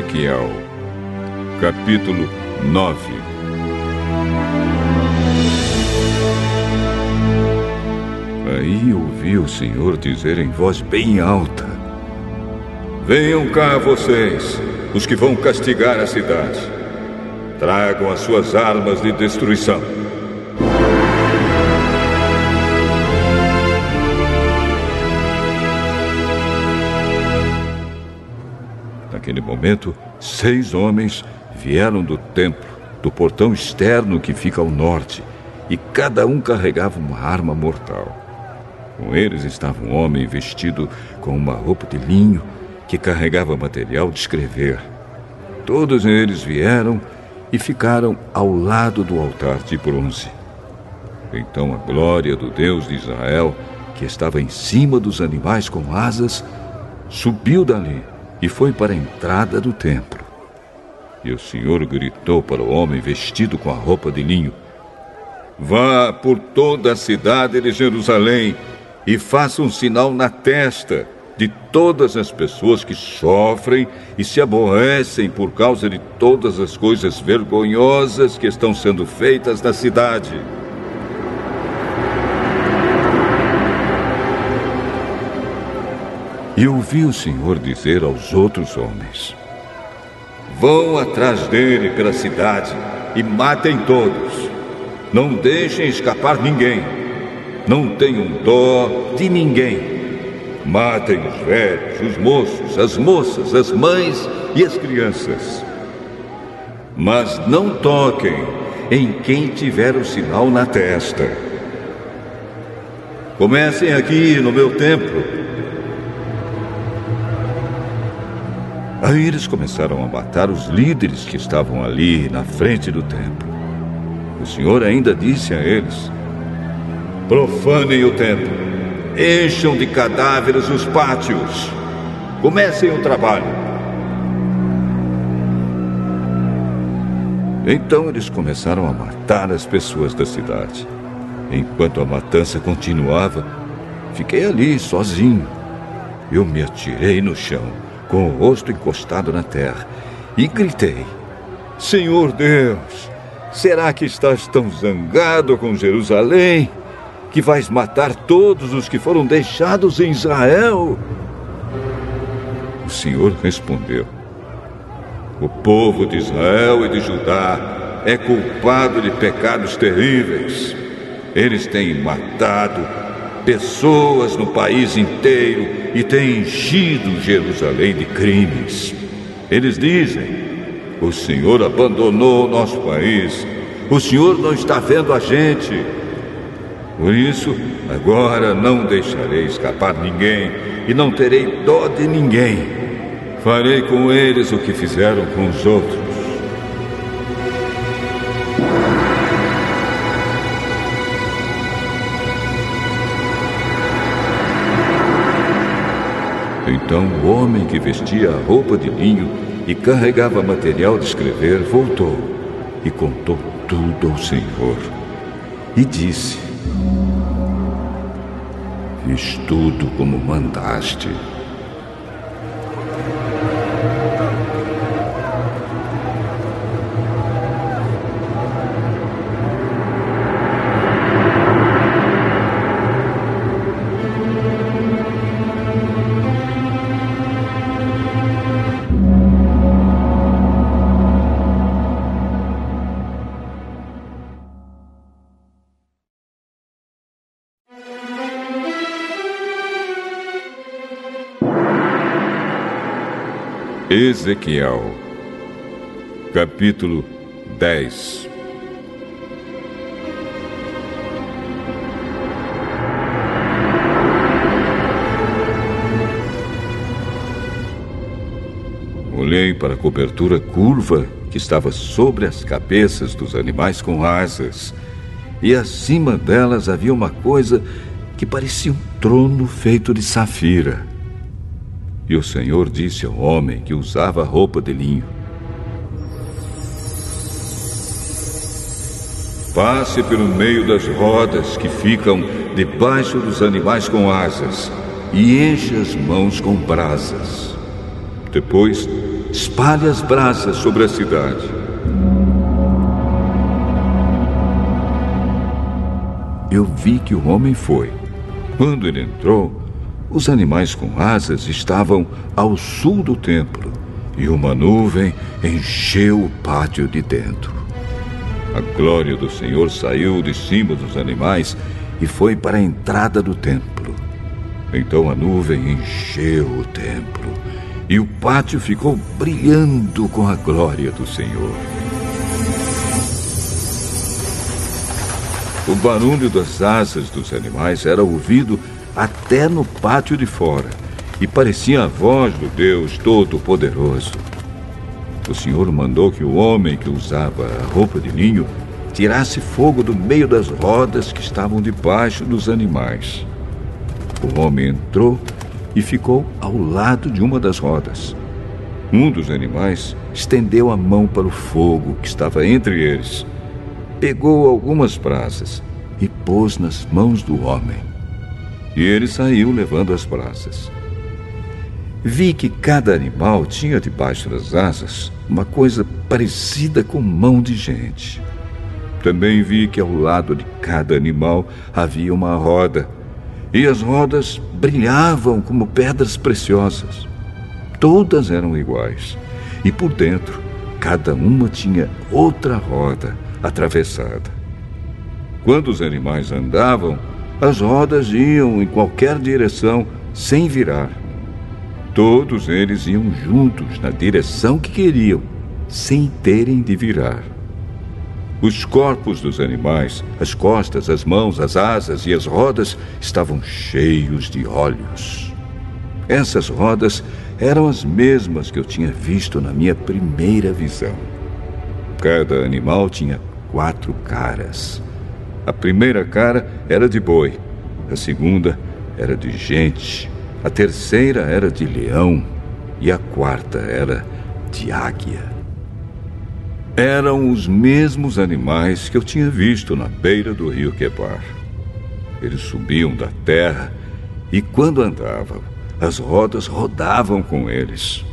Ezequiel, capítulo 9 Aí ouvi o Senhor dizer em voz bem alta: Venham cá vocês, os que vão castigar a cidade. Tragam as suas armas de destruição. Momento, seis homens vieram do templo, do portão externo que fica ao norte, e cada um carregava uma arma mortal. Com eles estava um homem vestido com uma roupa de linho que carregava material de escrever. Todos eles vieram e ficaram ao lado do altar de bronze. Então a glória do Deus de Israel, que estava em cima dos animais com asas, subiu dali e foi para a entrada do templo. E o Senhor gritou para o homem vestido com a roupa de linho: Vá por toda a cidade de Jerusalém e faça um sinal na testa de todas as pessoas que sofrem e se aborrecem por causa de todas as coisas vergonhosas que estão sendo feitas na cidade. E ouvi o Senhor dizer aos outros homens: Vão atrás dele pela cidade e matem todos. Não deixem escapar ninguém. Não tenham dó de ninguém. Matem os velhos, os moços, as moças, as mães e as crianças. Mas não toquem em quem tiver o sinal na testa. Comecem aqui no meu templo Aí eles começaram a matar os líderes que estavam ali na frente do templo. O Senhor ainda disse a eles: Profanem o templo, encham de cadáveres os pátios, comecem o trabalho. Então eles começaram a matar as pessoas da cidade. Enquanto a matança continuava, fiquei ali sozinho. Eu me atirei no chão com o rosto encostado na terra, e gritei: Senhor Deus, será que estás tão zangado com Jerusalém que vais matar todos os que foram deixados em Israel? O Senhor respondeu: O povo de Israel e de Judá é culpado de pecados terríveis. Eles têm matado pessoas no país inteiro e tem enchido Jerusalém de crimes. Eles dizem: o Senhor abandonou o nosso país, o Senhor não está vendo a gente. Por isso, agora não deixarei escapar ninguém e não terei dó de ninguém. Farei com eles o que fizeram com os outros. Então o homem que vestia a roupa de linho e carregava material de escrever voltou e contou tudo ao Senhor. E disse: Fiz tudo como mandaste. Ezequiel, capítulo 10 Olhei para a cobertura curva que estava sobre as cabeças dos animais com asas, e acima delas havia uma coisa que parecia um trono feito de safira. E o Senhor disse ao homem que usava roupa de linho: Passe pelo meio das rodas que ficam debaixo dos animais com asas e enche as mãos com brasas. Depois, espalhe as brasas sobre a cidade. Eu vi que o homem foi. Quando ele entrou, os animais com asas estavam ao sul do templo e uma nuvem encheu o pátio de dentro. A glória do Senhor saiu de cima dos animais e foi para a entrada do templo. Então a nuvem encheu o templo e o pátio ficou brilhando com a glória do Senhor. O barulho das asas dos animais era ouvido até no pátio de fora, e parecia a voz do Deus Todo-Poderoso. O Senhor mandou que o homem que usava a roupa de linho tirasse fogo do meio das rodas que estavam debaixo dos animais. O homem entrou e ficou ao lado de uma das rodas. Um dos animais estendeu a mão para o fogo que estava entre eles, pegou algumas brasas e pôs nas mãos do homem. E ele saiu levando as brasas. Vi que cada animal tinha debaixo das asas uma coisa parecida com mão de gente. Também vi que ao lado de cada animal havia uma roda, e as rodas brilhavam como pedras preciosas. Todas eram iguais, e por dentro cada uma tinha outra roda atravessada. Quando os animais andavam, as rodas iam em qualquer direção sem virar. Todos eles iam juntos na direção que queriam, sem terem de virar. Os corpos dos animais, as costas, as mãos, as asas e as rodas estavam cheios de olhos. Essas rodas eram as mesmas que eu tinha visto na minha primeira visão. Cada animal tinha quatro caras. A primeira cara era de boi, a segunda era de gente, a terceira era de leão e a quarta era de águia. Eram os mesmos animais que eu tinha visto na beira do rio Quebar. Eles subiam da terra e, quando andavam, as rodas rodavam com eles.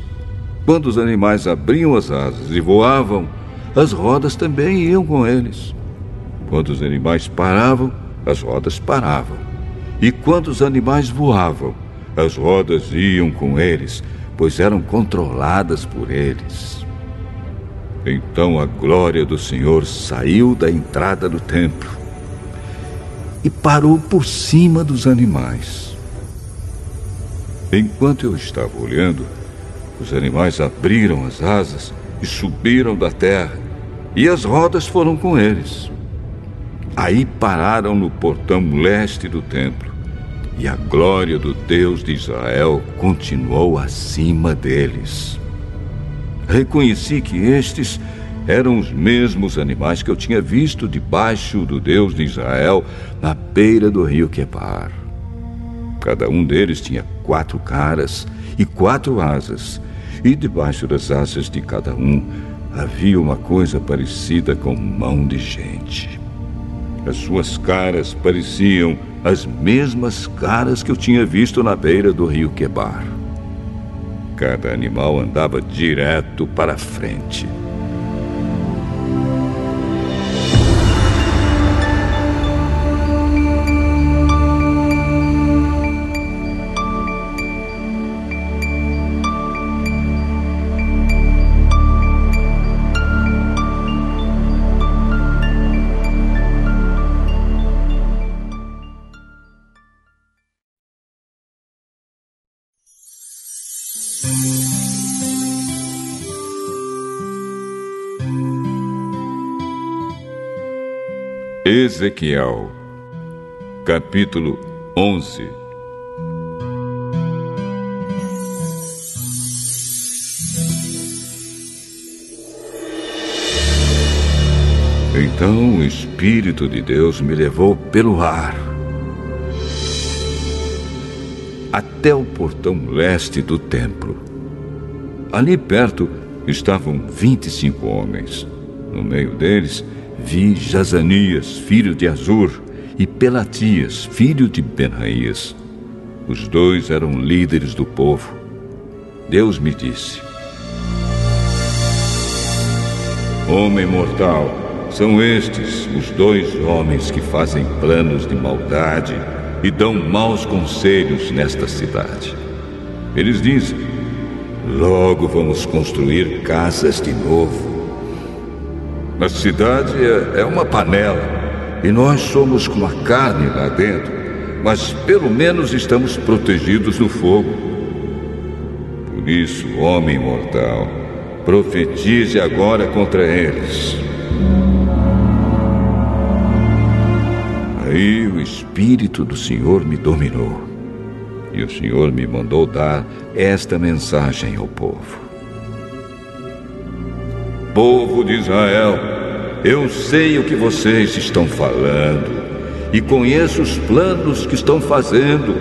Quando os animais abriam as asas e voavam, as rodas também iam com eles. Quando os animais paravam, as rodas paravam. E quando os animais voavam, as rodas iam com eles, pois eram controladas por eles. Então a glória do Senhor saiu da entrada do templo e parou por cima dos animais. Enquanto eu estava olhando, os animais abriram as asas e subiram da terra, e as rodas foram com eles. Aí pararam no portão leste do templo, e a glória do Deus de Israel continuou acima deles. Reconheci que estes eram os mesmos animais que eu tinha visto debaixo do Deus de Israel na beira do rio Quebar. Cada um deles tinha quatro caras e quatro asas, e debaixo das asas de cada um havia uma coisa parecida com mão de gente. As suas caras pareciam as mesmas caras que eu tinha visto na beira do rio Quebar. Cada animal andava direto para frente. Ezequiel, capítulo 11 Então o Espírito de Deus me levou pelo ar até o portão leste do templo. Ali perto estavam 25 homens. No meio deles, vi Jazanias, filho de Azur, e Pelatias, filho de Benaías. Os dois eram líderes do povo. Deus me disse: Homem mortal, são estes os dois homens que fazem planos de maldade e dão maus conselhos nesta cidade. Eles dizem: Logo vamos construir casas de novo a cidade é, é uma panela e nós somos como a carne lá dentro, mas pelo menos estamos protegidos do fogo. Por isso, homem mortal, profetize agora contra eles. Aí o Espírito do Senhor me dominou. E o Senhor me mandou dar esta mensagem ao povo povo de Israel, eu sei o que vocês estão falando e conheço os planos que estão fazendo.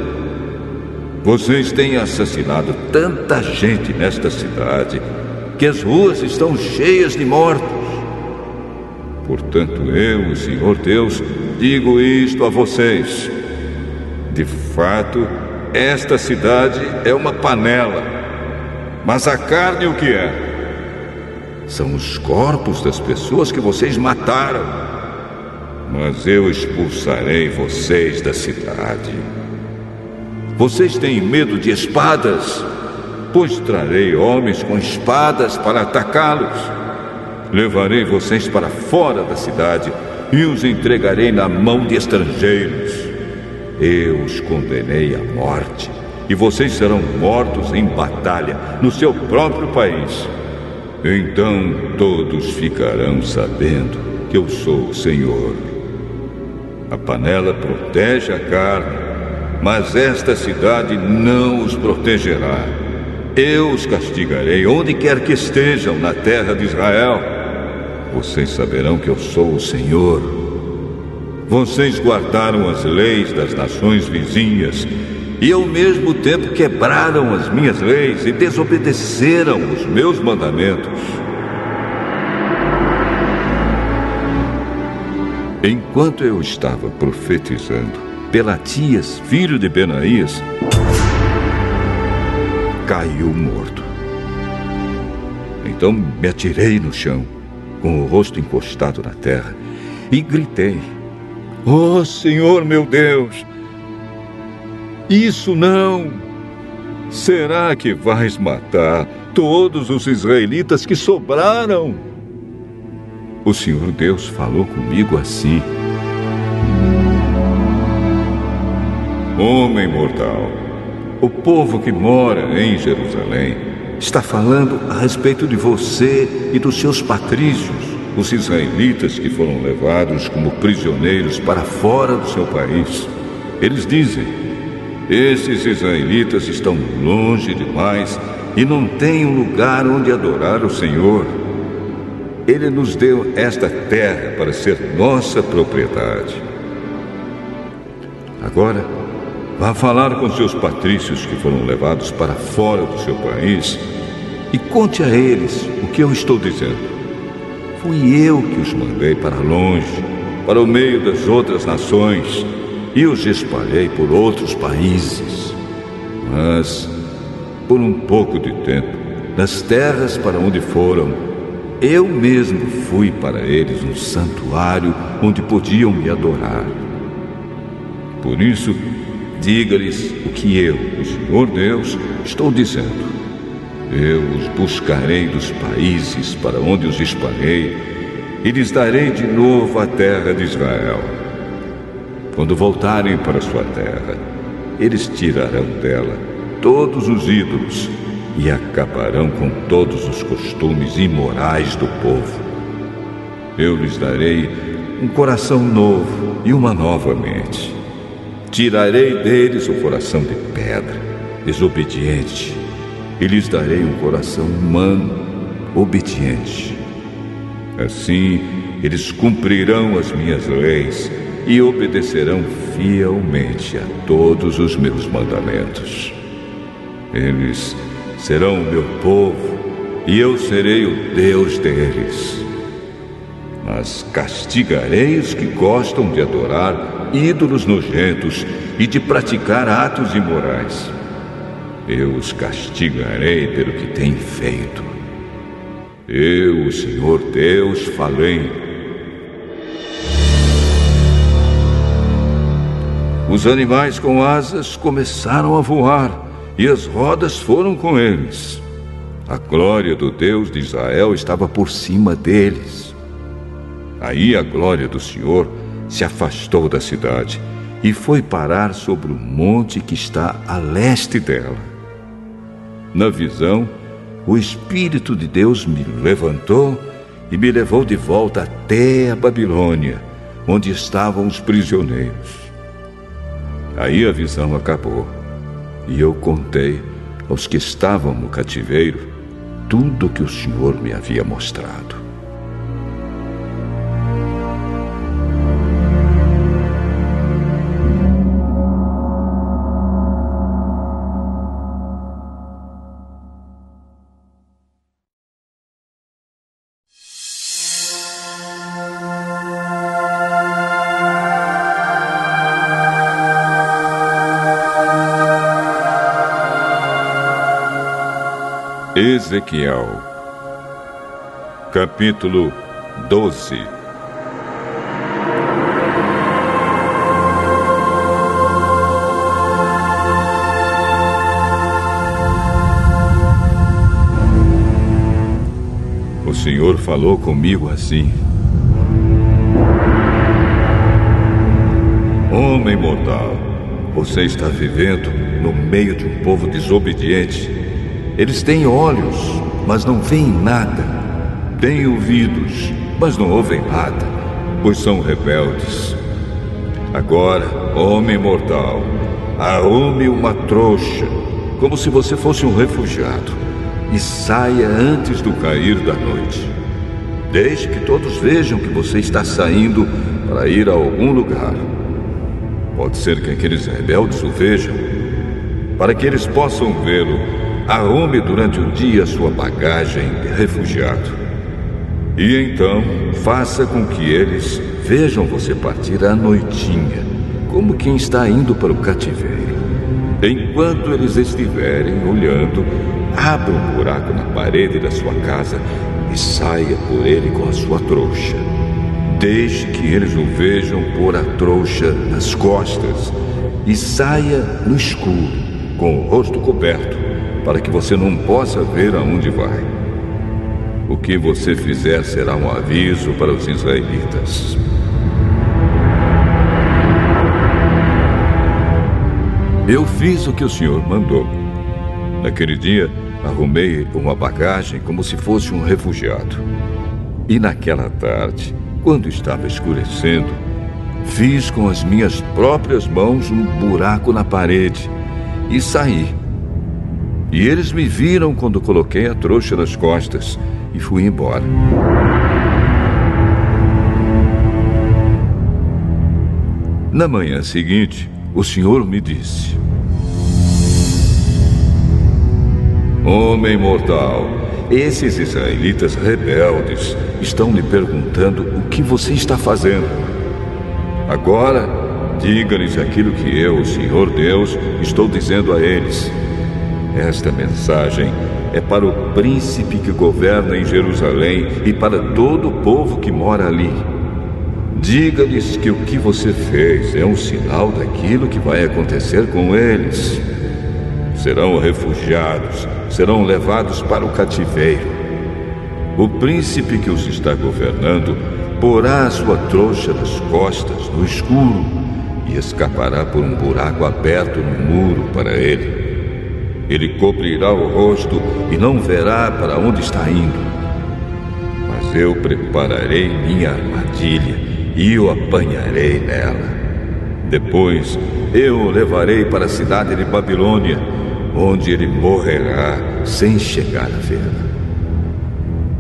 Vocês têm assassinado tanta gente nesta cidade que as ruas estão cheias de mortos. Portanto, eu, o Senhor Deus, digo isto a vocês. De fato, esta cidade é uma panela, mas a carne o que é? São os corpos das pessoas que vocês mataram. Mas eu expulsarei vocês da cidade. Vocês têm medo de espadas? Pois trarei homens com espadas para atacá-los. Levarei vocês para fora da cidade e os entregarei na mão de estrangeiros. Eu os condenei à morte, e vocês serão mortos em batalha no seu próprio país. Então todos ficarão sabendo que eu sou o Senhor. A panela protege a carne, mas esta cidade não os protegerá. Eu os castigarei onde quer que estejam na terra de Israel. Vocês saberão que eu sou o Senhor. Vocês guardaram as leis das nações vizinhas e ao mesmo tempo quebraram as minhas leis e desobedeceram os meus mandamentos. Enquanto eu estava profetizando, Pelatias, filho de Benaías, caiu morto. Então me atirei no chão, com o rosto encostado na terra, e gritei: Oh Senhor meu Deus! Isso não! Será que vais matar todos os israelitas que sobraram? O Senhor Deus falou comigo assim: Homem mortal, o povo que mora em Jerusalém está falando a respeito de você e dos seus patrícios, os israelitas que foram levados como prisioneiros para fora do seu país. Eles dizem: esses israelitas estão longe demais e não têm um lugar onde adorar o Senhor. Ele nos deu esta terra para ser nossa propriedade. Agora, vá falar com seus patrícios que foram levados para fora do seu país e conte a eles o que eu estou dizendo. Fui eu que os mandei para longe, para o meio das outras nações e os espalhei por outros países. Mas, por um pouco de tempo, nas terras para onde foram, eu mesmo fui para eles um santuário onde podiam me adorar. Por isso, diga-lhes o que eu, o Senhor Deus, estou dizendo. Eu os buscarei dos países para onde os espalhei e lhes darei de novo a terra de Israel. Quando voltarem para sua terra, eles tirarão dela todos os ídolos e acabarão com todos os costumes imorais do povo. Eu lhes darei um coração novo e uma nova mente. Tirarei deles o coração de pedra, desobediente, e lhes darei um coração humano, obediente. Assim, eles cumprirão as minhas leis e obedecerão fielmente a todos os meus mandamentos. Eles serão o meu povo e eu serei o Deus deles. Mas castigarei os que gostam de adorar ídolos nojentos e de praticar atos imorais. Eu os castigarei pelo que têm feito. Eu, o Senhor Deus, falei. Os animais com asas começaram a voar e as rodas foram com eles. A glória do Deus de Israel estava por cima deles. Aí a glória do Senhor se afastou da cidade e foi parar sobre o monte que está a leste dela. Na visão, o Espírito de Deus me levantou e me levou de volta até a Babilônia, onde estavam os prisioneiros. Aí a visão acabou e eu contei aos que estavam no cativeiro tudo que o Senhor me havia mostrado. Ezequiel, capítulo 12 O Senhor falou comigo assim: Homem mortal, você está vivendo no meio de um povo desobediente eles têm olhos, mas não veem nada. Têm ouvidos, mas não ouvem nada, pois são rebeldes. Agora, homem mortal, arrume uma trouxa, como se você fosse um refugiado, e saia antes do cair da noite. Deixe que todos vejam que você está saindo para ir a algum lugar. Pode ser que aqueles rebeldes o vejam, para que eles possam vê-lo Arrume durante o dia sua bagagem de refugiado. E então faça com que eles vejam você partir à noitinha, como quem está indo para o cativeiro. Enquanto eles estiverem olhando, abra um buraco na parede da sua casa e saia por ele com a sua trouxa. Deixe que eles o vejam pôr a trouxa nas costas e saia no escuro, com o rosto coberto para que você não possa ver aonde vai. O que você fizer será um aviso para os israelitas. Eu fiz o que o Senhor mandou. Naquele dia, arrumei uma bagagem como se fosse um refugiado. E naquela tarde, quando estava escurecendo, fiz com as minhas próprias mãos um buraco na parede e saí e eles me viram quando coloquei a trouxa nas costas e fui embora. Na manhã seguinte, o Senhor me disse: Homem mortal, esses israelitas rebeldes estão me perguntando o que você está fazendo. Agora, diga-lhes aquilo que eu, o Senhor Deus, estou dizendo a eles. Esta mensagem é para o príncipe que governa em Jerusalém e para todo o povo que mora ali. Diga-lhes que o que você fez é um sinal daquilo que vai acontecer com eles. Serão refugiados, serão levados para o cativeiro. O príncipe que os está governando porá a sua trouxa nas costas, no escuro, e escapará por um buraco aberto no muro para ele. Ele cobrirá o rosto e não verá para onde está indo. Mas eu prepararei minha armadilha e o apanharei nela. Depois eu o levarei para a cidade de Babilônia, onde ele morrerá sem chegar a vê-la.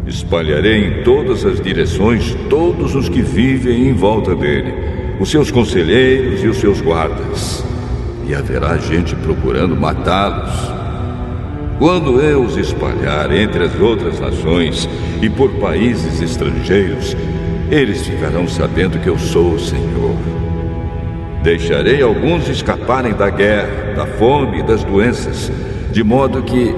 Espalharei em todas as direções todos os que vivem em volta dele, os seus conselheiros e os seus guardas, e haverá gente procurando matá-los. Quando eu os espalhar entre as outras nações e por países estrangeiros, eles ficarão sabendo que eu sou o Senhor. Deixarei alguns escaparem da guerra, da fome e das doenças, de modo que,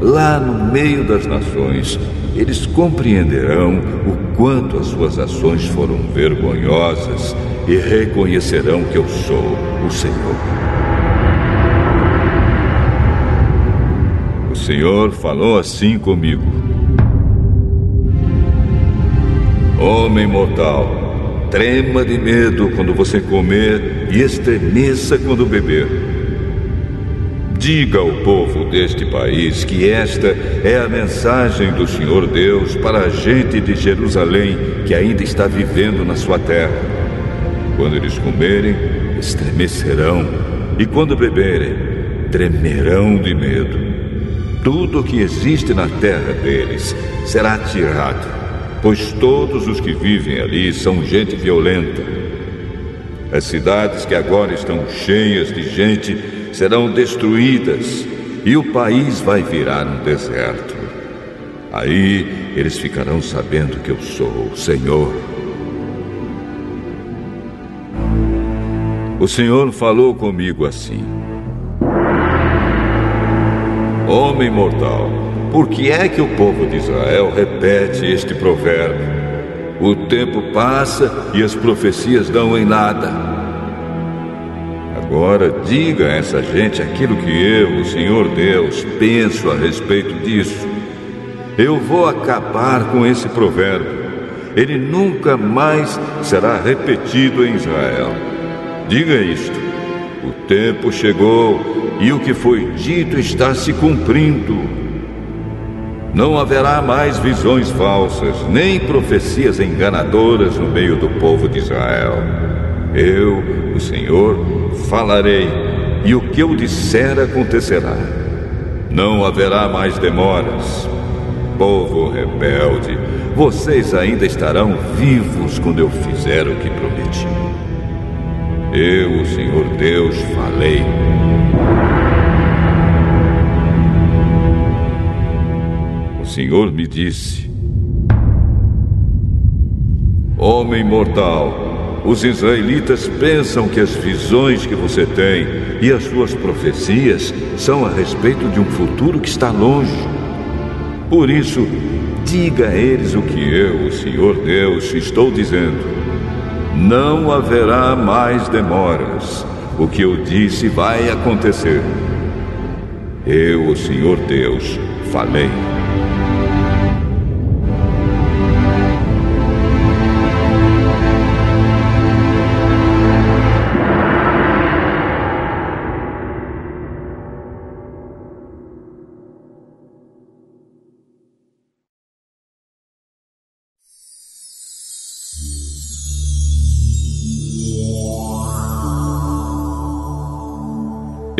lá no meio das nações, eles compreenderão o quanto as suas ações foram vergonhosas e reconhecerão que eu sou o Senhor. Senhor falou assim comigo: Homem mortal, trema de medo quando você comer e estremeça quando beber. Diga ao povo deste país que esta é a mensagem do Senhor Deus para a gente de Jerusalém que ainda está vivendo na sua terra. Quando eles comerem, estremecerão, e quando beberem, tremerão de medo. Tudo o que existe na terra deles será tirado, pois todos os que vivem ali são gente violenta. As cidades que agora estão cheias de gente serão destruídas e o país vai virar um deserto. Aí eles ficarão sabendo que eu sou o Senhor. O Senhor falou comigo assim. Homem mortal, por que é que o povo de Israel repete este provérbio? O tempo passa e as profecias dão em nada. Agora diga a essa gente aquilo que eu, o Senhor Deus, penso a respeito disso. Eu vou acabar com esse provérbio. Ele nunca mais será repetido em Israel. Diga isto. O tempo chegou e o que foi dito está se cumprindo. Não haverá mais visões falsas, nem profecias enganadoras no meio do povo de Israel. Eu, o Senhor, falarei, e o que eu disser acontecerá. Não haverá mais demoras. Povo rebelde, vocês ainda estarão vivos quando eu fizer o que prometi. Eu, o Senhor Deus, falei. Senhor me disse: Homem mortal, os israelitas pensam que as visões que você tem e as suas profecias são a respeito de um futuro que está longe. Por isso, diga a eles o que eu, o Senhor Deus, estou dizendo. Não haverá mais demoras. O que eu disse vai acontecer. Eu, o Senhor Deus, falei.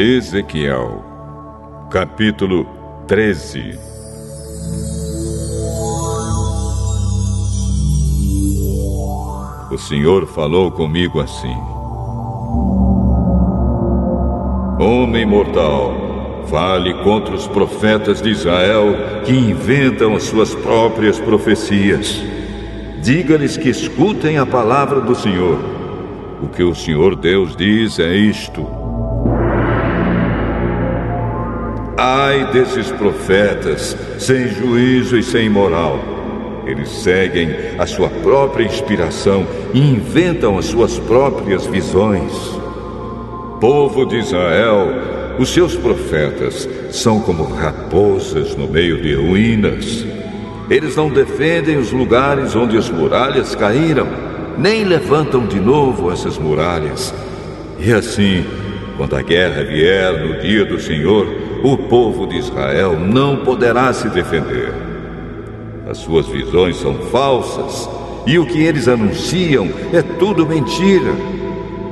Ezequiel, capítulo 13 O Senhor falou comigo assim: Homem mortal, fale contra os profetas de Israel que inventam as suas próprias profecias. Diga-lhes que escutem a palavra do Senhor. O que o Senhor Deus diz é isto. Ai desses profetas, sem juízo e sem moral. Eles seguem a sua própria inspiração e inventam as suas próprias visões. Povo de Israel, os seus profetas são como raposas no meio de ruínas. Eles não defendem os lugares onde as muralhas caíram, nem levantam de novo essas muralhas. E assim, quando a guerra vier no dia do Senhor, o povo de Israel não poderá se defender. As suas visões são falsas e o que eles anunciam é tudo mentira.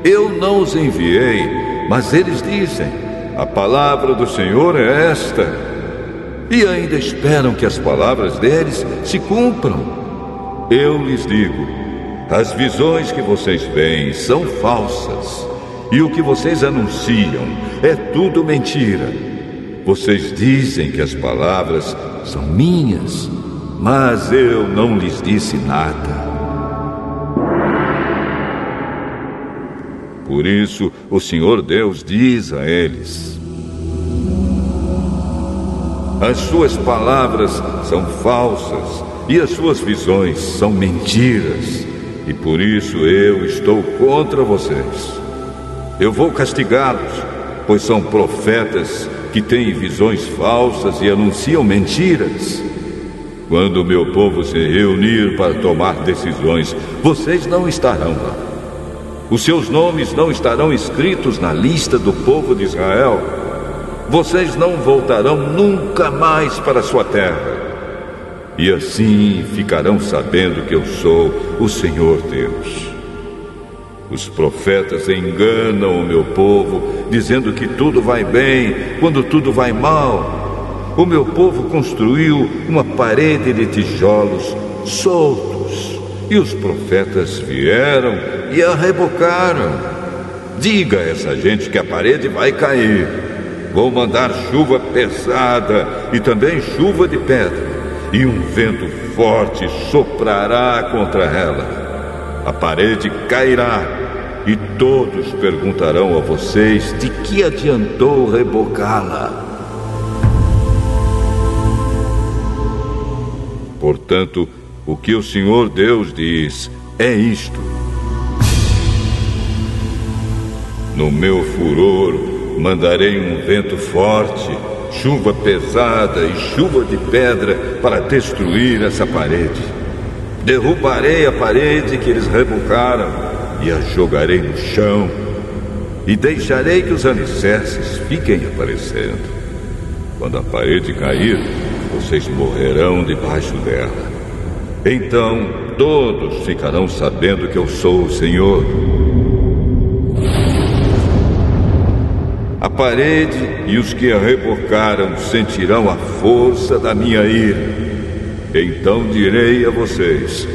Eu não os enviei, mas eles dizem: a palavra do Senhor é esta. E ainda esperam que as palavras deles se cumpram. Eu lhes digo: as visões que vocês veem são falsas, e o que vocês anunciam é tudo mentira. Vocês dizem que as palavras são minhas, mas eu não lhes disse nada. Por isso, o Senhor Deus diz a eles: As suas palavras são falsas e as suas visões são mentiras, e por isso eu estou contra vocês. Eu vou castigá-los, pois são profetas que têm visões falsas e anunciam mentiras. Quando o meu povo se reunir para tomar decisões, vocês não estarão lá. Os seus nomes não estarão escritos na lista do povo de Israel. Vocês não voltarão nunca mais para sua terra. E assim ficarão sabendo que eu sou o Senhor Deus. Os profetas enganam o meu povo, dizendo que tudo vai bem, quando tudo vai mal o meu povo construiu uma parede de tijolos soltos, e os profetas vieram e a rebocaram. Diga a essa gente que a parede vai cair. Vou mandar chuva pesada e também chuva de pedra, e um vento forte soprará contra ela. A parede cairá e todos perguntarão a vocês de que adiantou rebocá-la. Portanto, o que o Senhor Deus diz é isto: No meu furor mandarei um vento forte, chuva pesada e chuva de pedra para destruir essa parede. Derrubarei a parede que eles rebocaram e a jogarei no chão, e deixarei que os alicerces fiquem aparecendo. Quando a parede cair, vocês morrerão debaixo dela. Então todos ficarão sabendo que eu sou o Senhor. A parede e os que a rebocaram sentirão a força da minha ira. Então direi a vocês: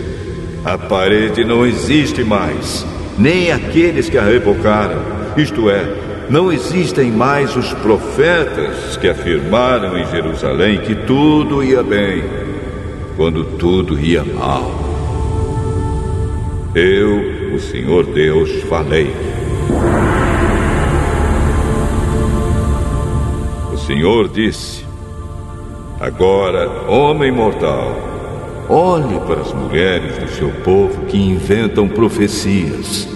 a parede não existe mais, nem aqueles que a rebocaram, isto é, não existem mais os profetas que afirmaram em Jerusalém que tudo ia bem, quando tudo ia mal. Eu, o Senhor Deus, falei. O Senhor disse: Agora, homem mortal, olhe para as mulheres do seu povo que inventam profecias.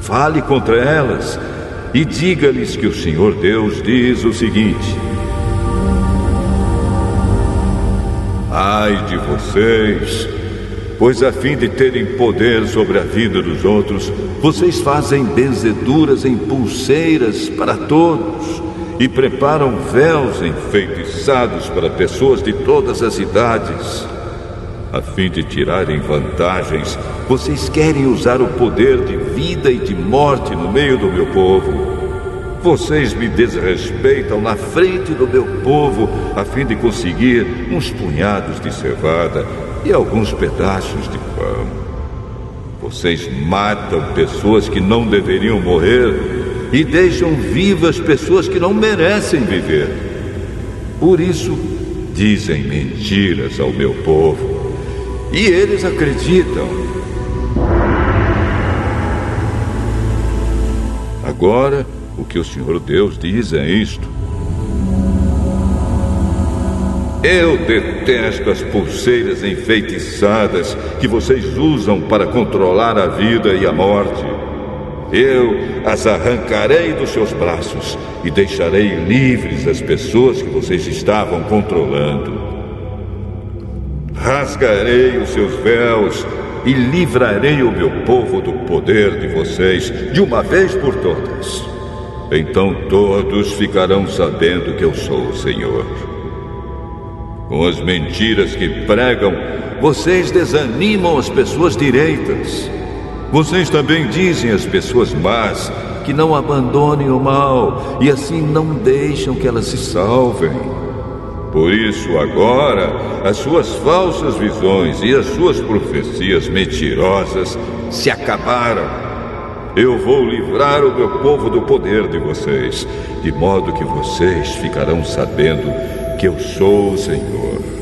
Fale contra elas e diga-lhes que o Senhor Deus diz o seguinte: Ai de vocês, pois a fim de terem poder sobre a vida dos outros, vocês fazem benzeduras em pulseiras para todos e preparam véus enfeitiçados para pessoas de todas as idades. A fim de tirarem vantagens, vocês querem usar o poder de vida e de morte no meio do meu povo. Vocês me desrespeitam na frente do meu povo a fim de conseguir uns punhados de cevada e alguns pedaços de pão. Vocês matam pessoas que não deveriam morrer e deixam vivas pessoas que não merecem viver. Por isso, dizem mentiras ao meu povo e eles acreditam. Agora, o que o Senhor Deus diz é isto. Eu detesto as pulseiras enfeitiçadas que vocês usam para controlar a vida e a morte. Eu as arrancarei dos seus braços e deixarei livres as pessoas que vocês estavam controlando. Rasgarei os seus véus e livrarei o meu povo do poder de vocês de uma vez por todas. Então todos ficarão sabendo que eu sou o Senhor. Com as mentiras que pregam, vocês desanimam as pessoas direitas. Vocês também dizem às pessoas más que não abandonem o mal e assim não deixam que elas se salvem. Por isso, agora, as suas falsas visões e as suas profecias mentirosas se acabaram. Eu vou livrar o meu povo do poder de vocês, de modo que vocês ficarão sabendo que eu sou o Senhor.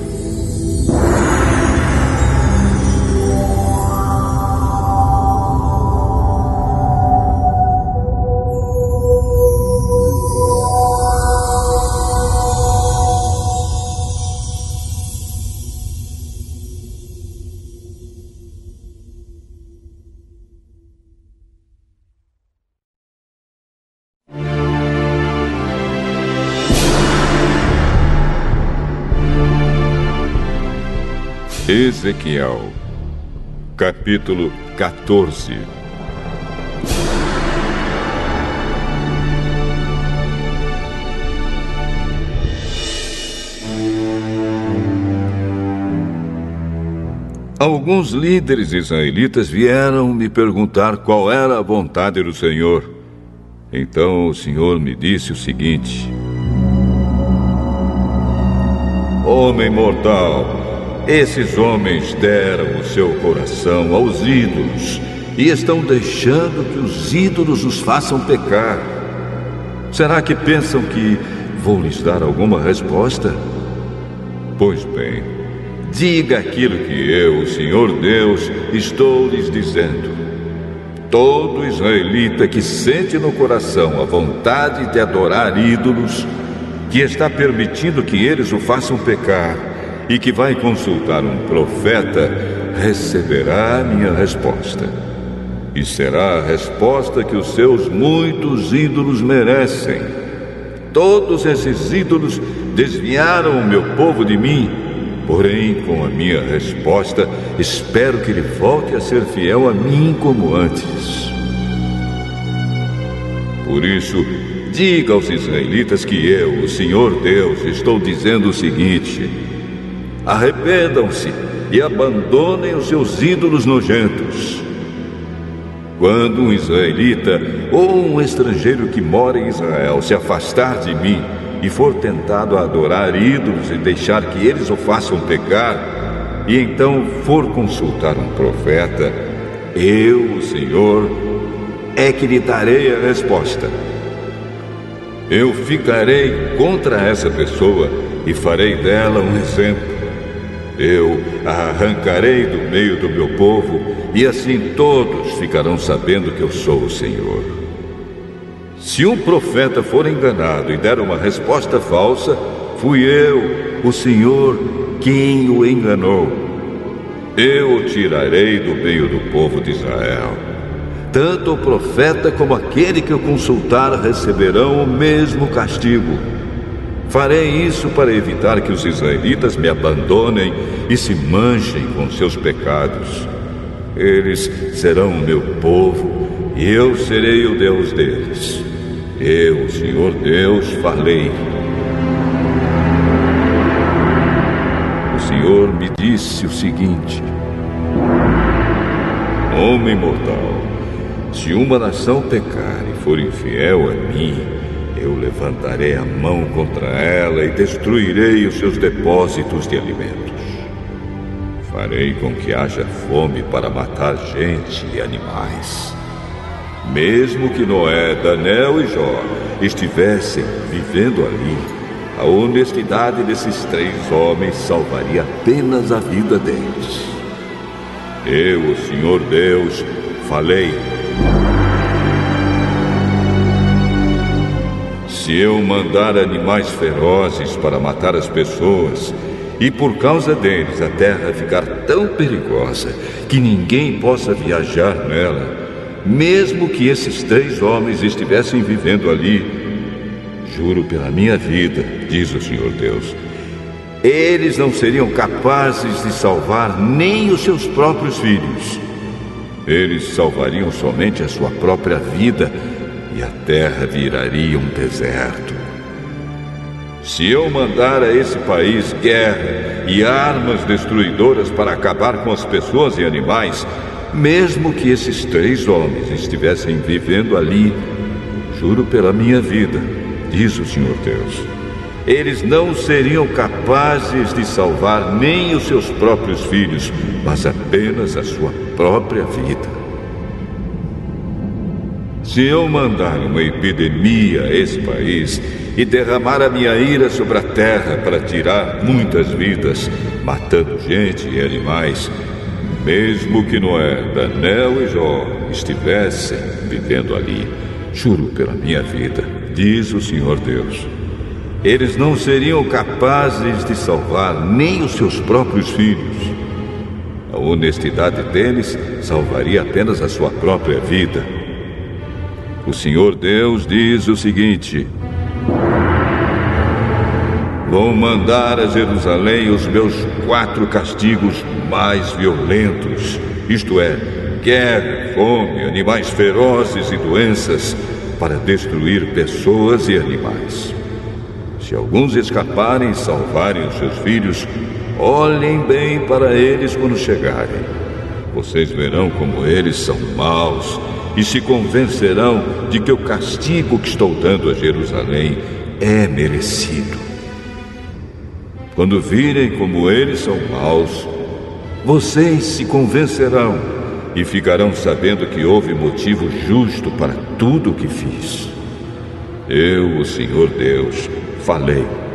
Ezequiel, capítulo 14 Alguns líderes israelitas vieram me perguntar qual era a vontade do Senhor. Então o Senhor me disse o seguinte: Homem mortal, esses homens deram o seu coração aos ídolos e estão deixando que os ídolos os façam pecar. Será que pensam que vou lhes dar alguma resposta? Pois bem, diga aquilo que eu, o Senhor Deus, estou lhes dizendo. Todo israelita que sente no coração a vontade de adorar ídolos, que está permitindo que eles o façam pecar, e que vai consultar um profeta receberá a minha resposta. E será a resposta que os seus muitos ídolos merecem. Todos esses ídolos desviaram o meu povo de mim, porém, com a minha resposta, espero que ele volte a ser fiel a mim como antes. Por isso, diga aos israelitas que eu, o Senhor Deus, estou dizendo o seguinte: Arrependam-se e abandonem os seus ídolos nojentos. Quando um israelita ou um estrangeiro que mora em Israel se afastar de mim e for tentado a adorar ídolos e deixar que eles o façam pecar, e então for consultar um profeta, eu, o Senhor, é que lhe darei a resposta. Eu ficarei contra essa pessoa e farei dela um exemplo eu a arrancarei do meio do meu povo, e assim todos ficarão sabendo que eu sou o Senhor. Se um profeta for enganado e der uma resposta falsa, fui eu, o Senhor, quem o enganou. Eu o tirarei do meio do povo de Israel. Tanto o profeta como aquele que o consultar receberão o mesmo castigo. Farei isso para evitar que os israelitas me abandonem e se manchem com seus pecados. Eles serão o meu povo e eu serei o Deus deles. Eu, Senhor Deus, falei. O Senhor me disse o seguinte: Homem mortal, se uma nação pecar e for infiel a mim, eu levantarei a mão contra ela e destruirei os seus depósitos de alimentos. Farei com que haja fome para matar gente e animais. Mesmo que Noé, Daniel e Jó estivessem vivendo ali, a honestidade desses três homens salvaria apenas a vida deles. Eu, o Senhor Deus, falei Se eu mandar animais ferozes para matar as pessoas, e por causa deles a terra ficar tão perigosa que ninguém possa viajar nela, mesmo que esses três homens estivessem vivendo ali, juro pela minha vida, diz o Senhor Deus, eles não seriam capazes de salvar nem os seus próprios filhos. Eles salvariam somente a sua própria vida e a terra viraria um deserto. Se eu mandar a esse país guerra e armas destruidoras para acabar com as pessoas e animais, mesmo que esses três homens estivessem vivendo ali, juro pela minha vida, diz o Senhor Deus, eles não seriam capazes de salvar nem os seus próprios filhos, mas apenas a sua própria vida. Se eu mandar uma epidemia a esse país e derramar a minha ira sobre a terra para tirar muitas vidas, matando gente e animais, mesmo que Noé, Daniel e Jó estivessem vivendo ali, juro pela minha vida, diz o Senhor Deus, eles não seriam capazes de salvar nem os seus próprios filhos. A honestidade deles salvaria apenas a sua própria vida. O Senhor Deus diz o seguinte: Vou mandar a Jerusalém os meus quatro castigos mais violentos, isto é, guerra, fome, animais ferozes e doenças, para destruir pessoas e animais. Se alguns escaparem e salvarem os seus filhos, olhem bem para eles quando chegarem. Vocês verão como eles são maus e se convencerão de que o castigo que estou dando a Jerusalém é merecido. Quando virem como eles são maus, vocês se convencerão e ficarão sabendo que houve motivo justo para tudo o que fiz. Eu, o Senhor Deus, falei.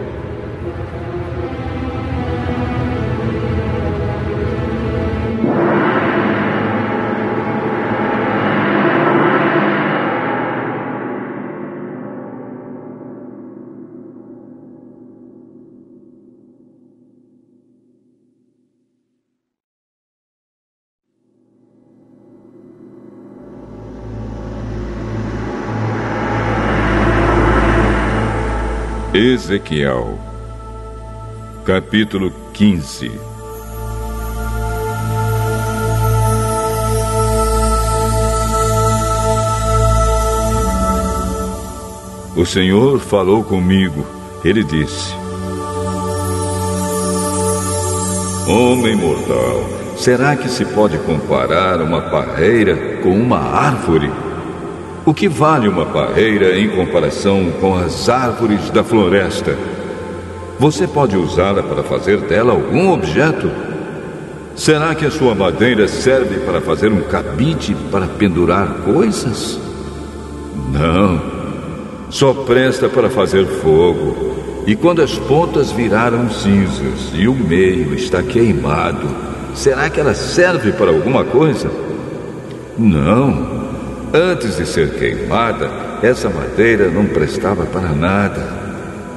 Ezequiel, capítulo 15 O Senhor falou comigo, ele disse: Homem mortal, será que se pode comparar uma parreira com uma árvore? O que vale uma parreira em comparação com as árvores da floresta? Você pode usá-la para fazer dela algum objeto? Será que a sua madeira serve para fazer um cabide para pendurar coisas? Não. Só presta para fazer fogo. E quando as pontas viraram cinzas e o meio está queimado, será que ela serve para alguma coisa? Não. Antes de ser queimada, essa madeira não prestava para nada.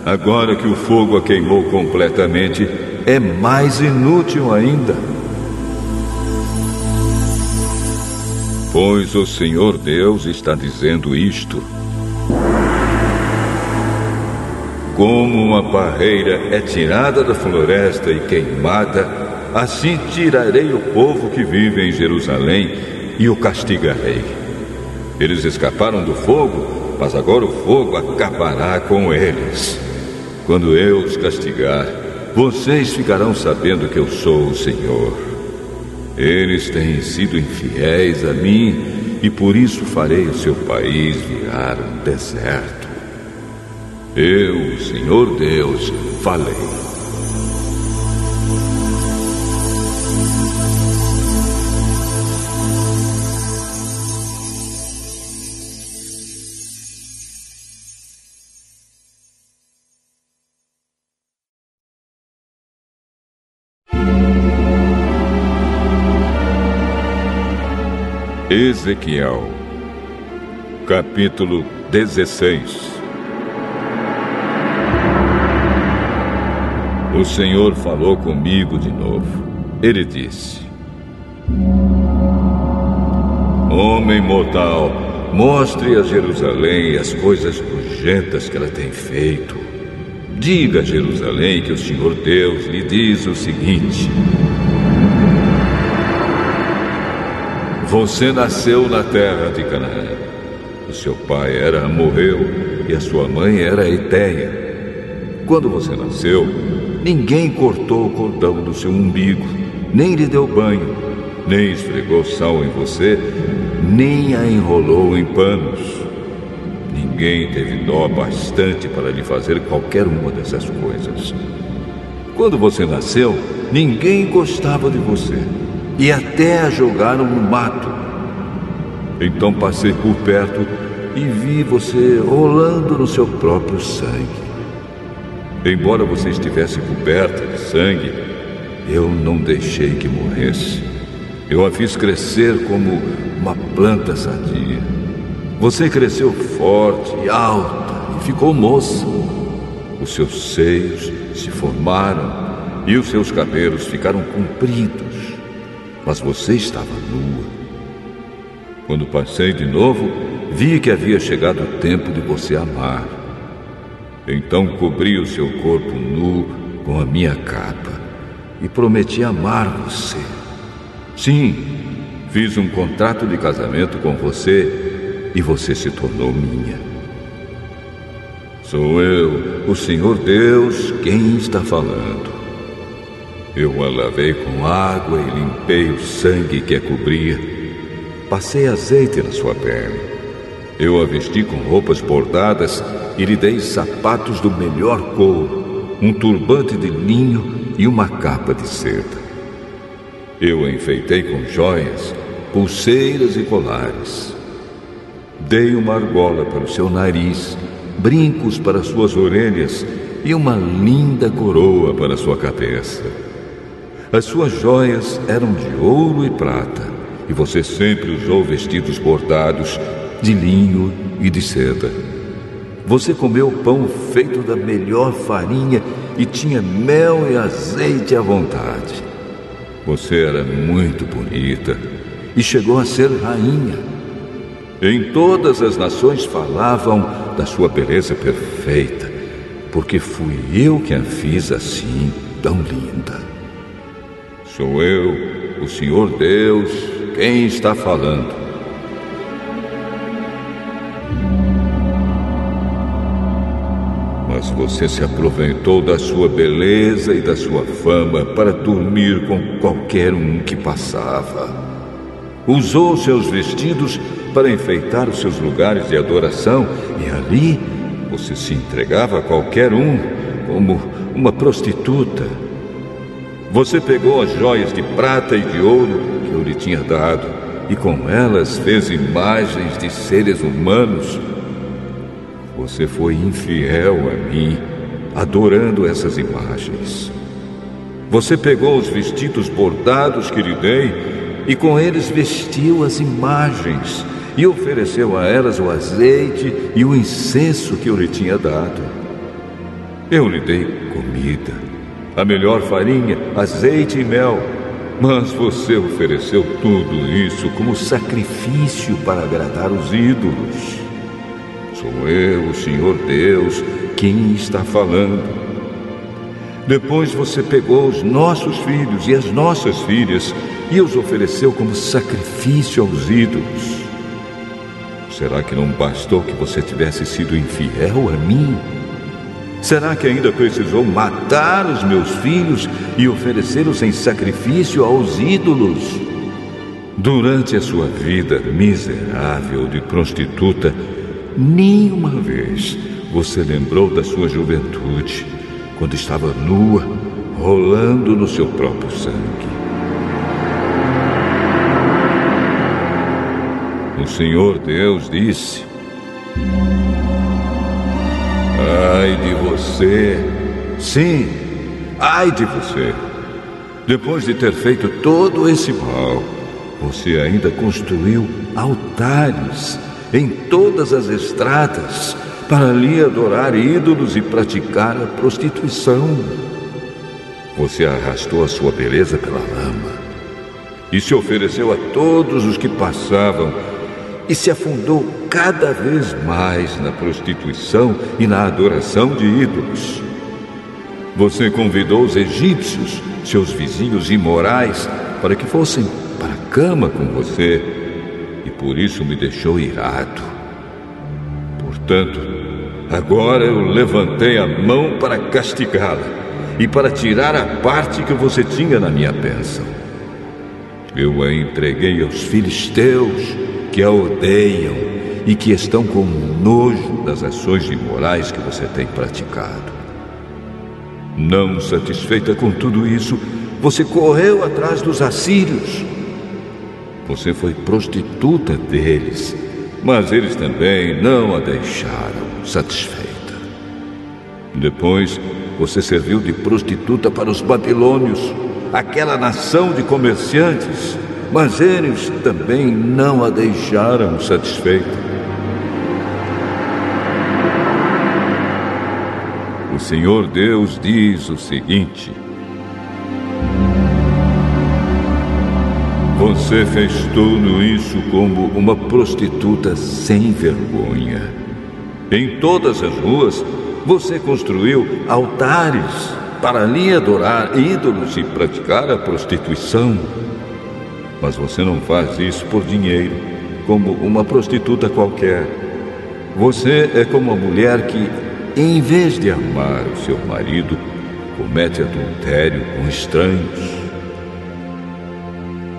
Agora que o fogo a queimou completamente, é mais inútil ainda. Pois o Senhor Deus está dizendo isto. Como uma parreira é tirada da floresta e queimada, assim tirarei o povo que vive em Jerusalém e o castigarei. Eles escaparam do fogo, mas agora o fogo acabará com eles. Quando eu os castigar, vocês ficarão sabendo que eu sou o Senhor. Eles têm sido infiéis a mim e por isso farei o seu país virar um deserto. Eu, Senhor Deus, falei. Ezequiel, capítulo 16 O Senhor falou comigo de novo. Ele disse: Homem mortal, mostre a Jerusalém as coisas nojentas que ela tem feito. Diga a Jerusalém que o Senhor Deus lhe diz o seguinte: Você nasceu na terra de Canaã. O seu pai era morreu e a sua mãe era Eteia. Quando você nasceu, ninguém cortou o cordão do seu umbigo, nem lhe deu banho, nem esfregou sal em você, nem a enrolou em panos. Ninguém teve dó bastante para lhe fazer qualquer uma dessas coisas. Quando você nasceu, ninguém gostava de você e até a jogaram no mato. Então passei por perto e vi você rolando no seu próprio sangue. Embora você estivesse coberta de sangue, eu não deixei que morresse. Eu a fiz crescer como uma planta sadia. Você cresceu forte e alta e ficou moça. Os seus seios se formaram e os seus cabelos ficaram compridos. Mas você estava nua. Quando passei de novo, vi que havia chegado o tempo de você amar. Então cobri o seu corpo nu com a minha capa e prometi amar você. Sim, fiz um contrato de casamento com você e você se tornou minha. Sou eu, o Senhor Deus, quem está falando. Eu a lavei com água e limpei o sangue que a cobria. Passei azeite na sua pele eu a vesti com roupas bordadas e lhe dei sapatos do melhor couro, um turbante de linho e uma capa de seda. Eu a enfeitei com joias, pulseiras e colares. Dei uma argola para o seu nariz, brincos para suas orelhas e uma linda coroa para sua cabeça. As suas joias eram de ouro e prata, e você sempre usou vestidos bordados de linho e de seda. Você comeu pão feito da melhor farinha e tinha mel e azeite à vontade. Você era muito bonita e chegou a ser rainha. Em todas as nações falavam da sua beleza perfeita, porque fui eu que a fiz assim, tão linda. Sou eu, o Senhor Deus, quem está falando. Mas você se aproveitou da sua beleza e da sua fama para dormir com qualquer um que passava. Usou seus vestidos para enfeitar os seus lugares de adoração e ali você se entregava a qualquer um, como uma prostituta. Você pegou as joias de prata e de ouro que eu lhe tinha dado e com elas fez imagens de seres humanos você foi infiel a mim, adorando essas imagens. Você pegou os vestidos bordados que lhe dei e com eles vestiu as imagens e ofereceu a elas o azeite e o incenso que eu lhe tinha dado. Eu lhe dei comida, a melhor farinha, azeite e mel, mas você ofereceu tudo isso como sacrifício para agradar os ídolos. Sou eu, o Senhor Deus, quem está falando. Depois você pegou os nossos filhos e as nossas filhas e os ofereceu como sacrifício aos ídolos. Será que não bastou que você tivesse sido infiel a mim? Será que ainda precisou matar os meus filhos e oferecê-los em sacrifício aos ídolos? Durante a sua vida miserável de prostituta, Nenhuma vez você lembrou da sua juventude, quando estava nua, rolando no seu próprio sangue. O Senhor Deus disse: Ai de você, sim, ai de você. Depois de ter feito todo esse mal, você ainda construiu altares em todas as estradas para ali adorar ídolos e praticar a prostituição. Você arrastou a sua beleza pela lama e se ofereceu a todos os que passavam e se afundou cada vez mais na prostituição e na adoração de ídolos. Você convidou os egípcios, seus vizinhos imorais, para que fossem para a cama com você por isso me deixou irado. Portanto, Agora eu levantei a mão para castigá-la e para tirar a parte que você tinha na minha bênção. Eu a entreguei aos filisteus que a odeiam e que estão com nojo das ações imorais que você tem praticado. Não satisfeita com tudo isso, você correu atrás dos assírios. Você foi prostituta deles, mas eles também não a deixaram satisfeita. Depois, você serviu de prostituta para os babilônios, aquela nação de comerciantes, mas eles também não a deixaram satisfeita. O Senhor Deus diz o seguinte: Você fez tudo isso como uma prostituta sem vergonha. Em todas as ruas, você construiu altares para ali adorar ídolos e praticar a prostituição. Mas você não faz isso por dinheiro, como uma prostituta qualquer. Você é como uma mulher que, em vez de amar o seu marido, comete adultério com estranhos.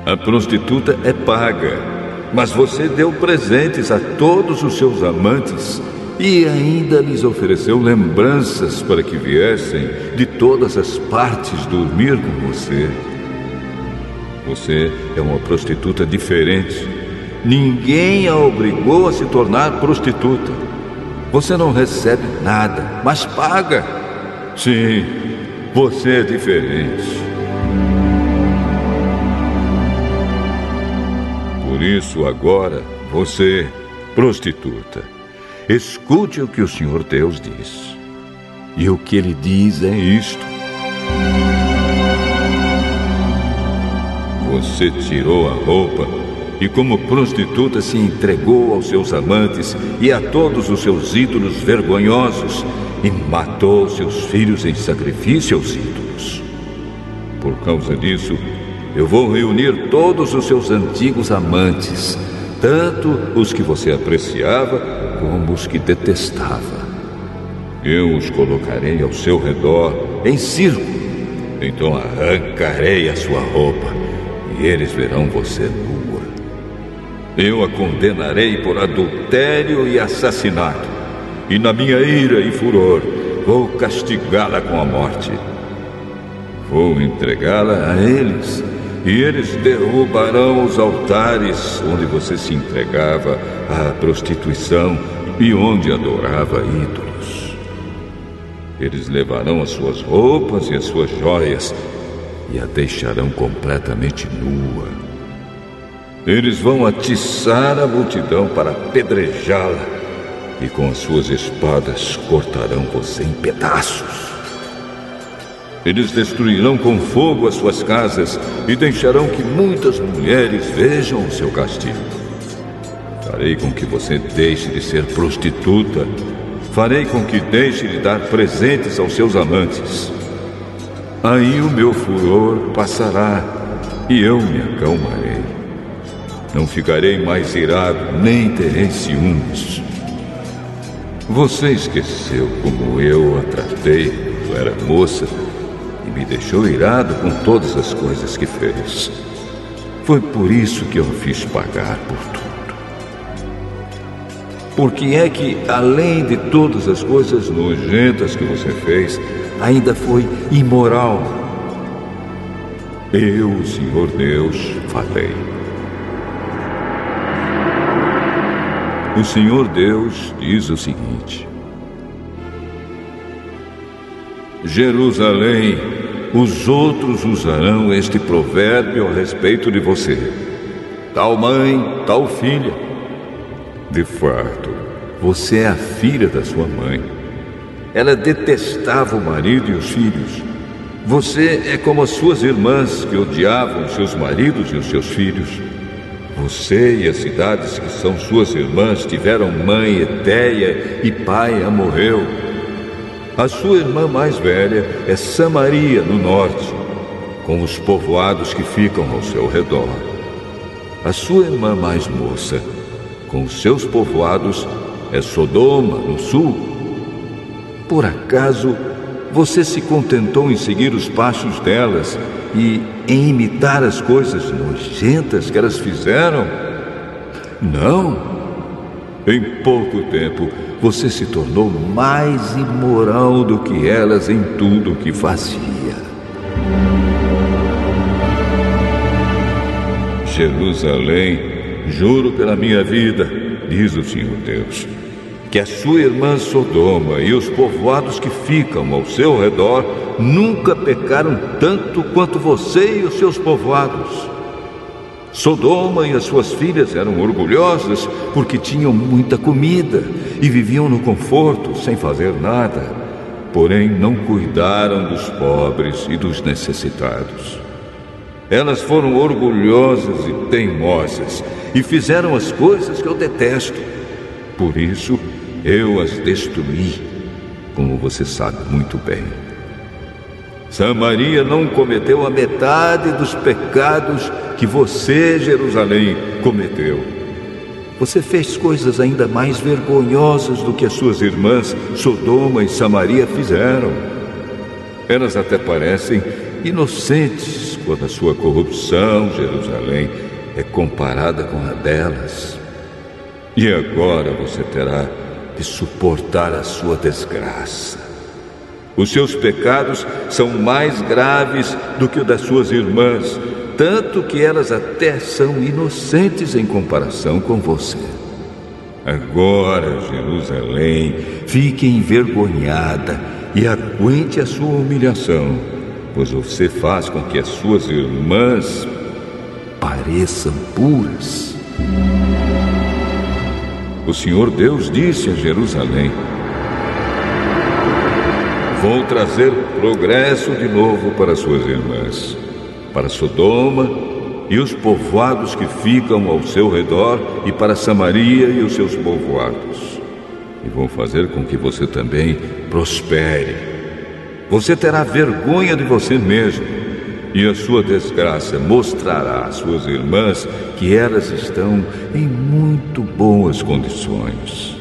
A prostituta é paga, mas você deu presentes a todos os seus amantes e ainda lhes ofereceu lembranças para que viessem de todas as partes dormir com você. Você é uma prostituta diferente. Ninguém a obrigou a se tornar prostituta. Você não recebe nada, mas paga. Sim, você é diferente. Por isso, agora, você, prostituta, Escute o que o Senhor Deus diz. E o que ele diz é isto: Você tirou a roupa e, como prostituta, se entregou aos seus amantes e a todos os seus ídolos vergonhosos e matou seus filhos em sacrifício aos ídolos. Por causa disso, eu vou reunir todos os seus antigos amantes tanto os que você apreciava como os que detestava. Eu os colocarei ao seu redor em círculo. Então arrancarei a sua roupa e eles verão você nua. Eu a condenarei por adultério e assassinato. E na minha ira e furor vou castigá-la com a morte. Vou entregá-la a eles e eles derrubarão os altares onde você se entregava à prostituição e onde adorava ídolos. Eles levarão as suas roupas e as suas joias e a deixarão completamente nua. Eles vão atiçar a multidão para apedrejá-la e com as suas espadas cortarão você em pedaços. Eles destruirão com fogo as suas casas e deixarão que muitas mulheres vejam o seu castigo. Farei com que você deixe de ser prostituta. Farei com que deixe de dar presentes aos seus amantes. Aí o meu furor passará e eu me acalmarei. Não ficarei mais irado, nem terei ciúmes. Você esqueceu como eu a tratei quando era moça me deixou irado com todas as coisas que fez. Foi por isso que eu fiz pagar por tudo. Porque é que, além de todas as coisas nojentas que você fez, ainda foi imoral. Eu, Senhor Deus, falei. O Senhor Deus diz o seguinte: Jerusalém os outros usarão este provérbio a respeito de você: tal mãe, tal filha. De fato, você é a filha da sua mãe. Ela detestava o marido e os filhos. Você é como as suas irmãs que odiavam seus maridos e os seus filhos. Você e as cidades que são suas irmãs tiveram mãe Eteia e pai Amorreu. A sua irmã mais velha é Samaria, no norte, com os povoados que ficam ao seu redor. A sua irmã mais moça, com os seus povoados, é Sodoma, no sul, Por acaso você se contentou em seguir os passos delas e em imitar as coisas nojentas que elas fizeram? Não. Em pouco tempo, você se tornou mais imoral do que elas em tudo o que fazia. Jerusalém, juro pela minha vida, diz o Senhor Deus, que a sua irmã Sodoma e os povoados que ficam ao seu redor nunca pecaram tanto quanto você e os seus povoados. Sodoma e as suas filhas eram orgulhosas porque tinham muita comida e viviam no conforto sem fazer nada, porém não cuidaram dos pobres e dos necessitados. Elas foram orgulhosas e teimosas e fizeram as coisas que eu detesto. Por isso, eu as destruí, como você sabe muito bem. Samaria não cometeu a metade dos pecados que você, Jerusalém, cometeu. Você fez coisas ainda mais vergonhosas do que as suas irmãs Sodoma e Samaria fizeram. Elas até parecem inocentes quando a sua corrupção, Jerusalém, é comparada com a delas. E agora você terá de suportar a sua desgraça. Os seus pecados são mais graves do que o das suas irmãs, tanto que elas até são inocentes em comparação com você. Agora, Jerusalém, fique envergonhada e aguente a sua humilhação, pois você faz com que as suas irmãs pareçam puras. O Senhor Deus disse a Jerusalém: Vou trazer progresso de novo para suas irmãs, para Sodoma e os povoados que ficam ao seu redor, e para Samaria e os seus povoados. E vou fazer com que você também prospere. Você terá vergonha de você mesmo, e a sua desgraça mostrará às suas irmãs que elas estão em muito boas condições.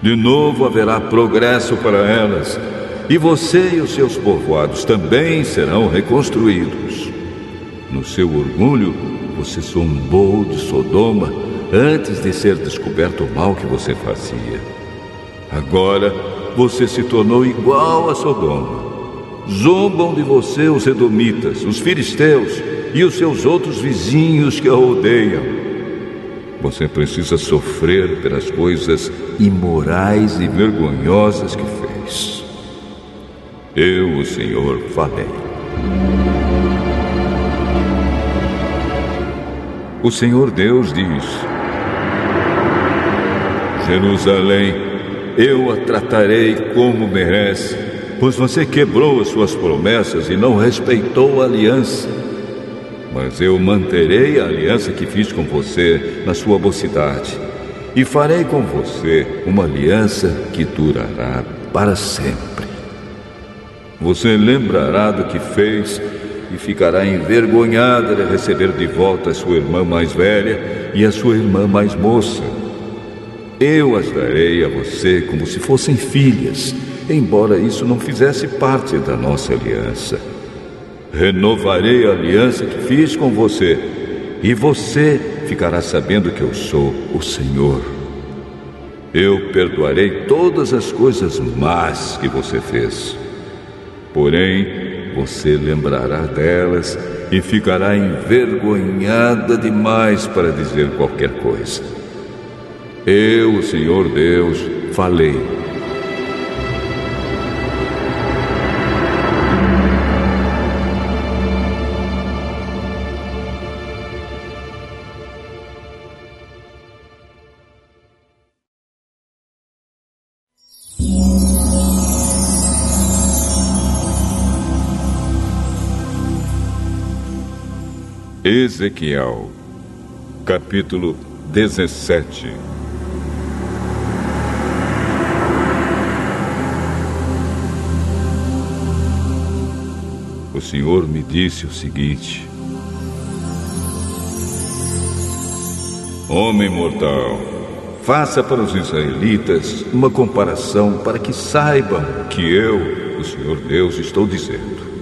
De novo haverá progresso para elas e você e os seus povoados também serão reconstruídos. No seu orgulho, você zombou de Sodoma antes de ser descoberto o mal que você fazia. Agora você se tornou igual a Sodoma. Zombam de você os Edomitas, os filisteus e os seus outros vizinhos que a odeiam. Você precisa sofrer pelas coisas imorais e vergonhosas que fez. Eu, o Senhor, falei. O Senhor Deus diz: Jerusalém, eu a tratarei como merece, pois você quebrou as suas promessas e não respeitou a aliança. Mas eu manterei a aliança que fiz com você na sua mocidade, e farei com você uma aliança que durará para sempre. Você lembrará do que fez e ficará envergonhada de receber de volta a sua irmã mais velha e a sua irmã mais moça. Eu as darei a você como se fossem filhas, embora isso não fizesse parte da nossa aliança. Renovarei a aliança que fiz com você, e você ficará sabendo que eu sou o Senhor. Eu perdoarei todas as coisas más que você fez. Porém, você lembrará delas e ficará envergonhada demais para dizer qualquer coisa. Eu, o Senhor Deus, falei. Ezequiel, capítulo 17 O Senhor me disse o seguinte: Homem mortal, faça para os israelitas uma comparação para que saibam que eu, o Senhor Deus, estou dizendo.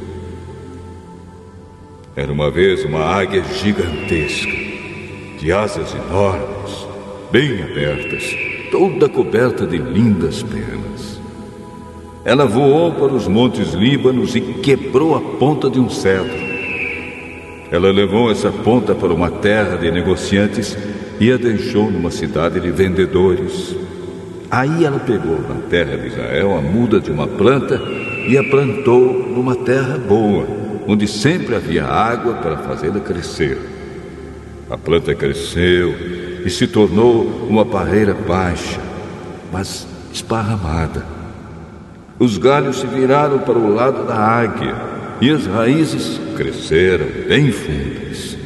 Era uma vez uma águia gigantesca, de asas enormes, bem abertas, toda coberta de lindas penas. Ela voou para os montes Líbanos e quebrou a ponta de um cedro. Ela levou essa ponta para uma terra de negociantes e a deixou numa cidade de vendedores. Aí ela pegou na terra de Israel a muda de uma planta e a plantou numa terra boa, onde sempre havia água para fazê-la crescer. A planta cresceu e se tornou uma parreira baixa, mas esparramada. Os galhos se viraram para o lado da águia e as raízes cresceram bem fundas.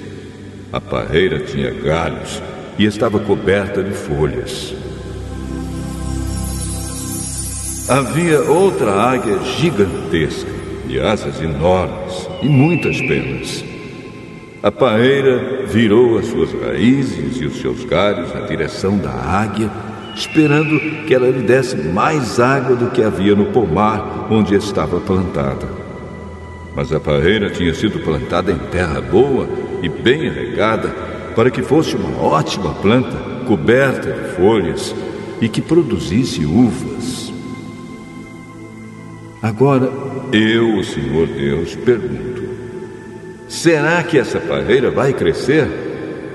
A parreira tinha galhos e estava coberta de folhas. Havia outra águia gigantesca, de asas enormes e muitas penas. A paeira virou as suas raízes e os seus galhos na direção da águia, esperando que ela lhe desse mais água do que havia no pomar onde estava plantada. Mas a paeira tinha sido plantada em terra boa e bem regada para que fosse uma ótima planta, coberta de folhas e que produzisse uvas. Agora, eu, o Senhor Deus, pergunto: será que essa parreira vai crescer?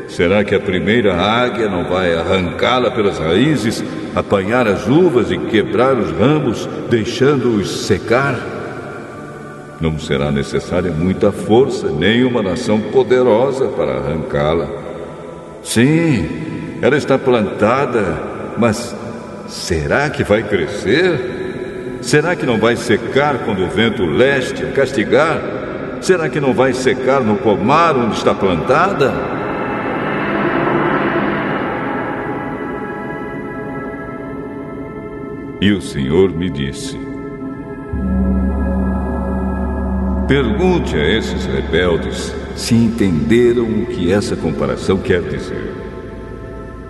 Será que a primeira águia não vai arrancá-la pelas raízes, apanhar as uvas e quebrar os ramos, deixando-os secar? Não será necessária muita força, nem uma nação poderosa para arrancá-la. Sim, ela está plantada, mas será que vai crescer? Será que não vai secar quando o vento leste castigar? Será que não vai secar no pomar onde está plantada? E o Senhor me disse: Pergunte a esses rebeldes se entenderam o que essa comparação quer dizer.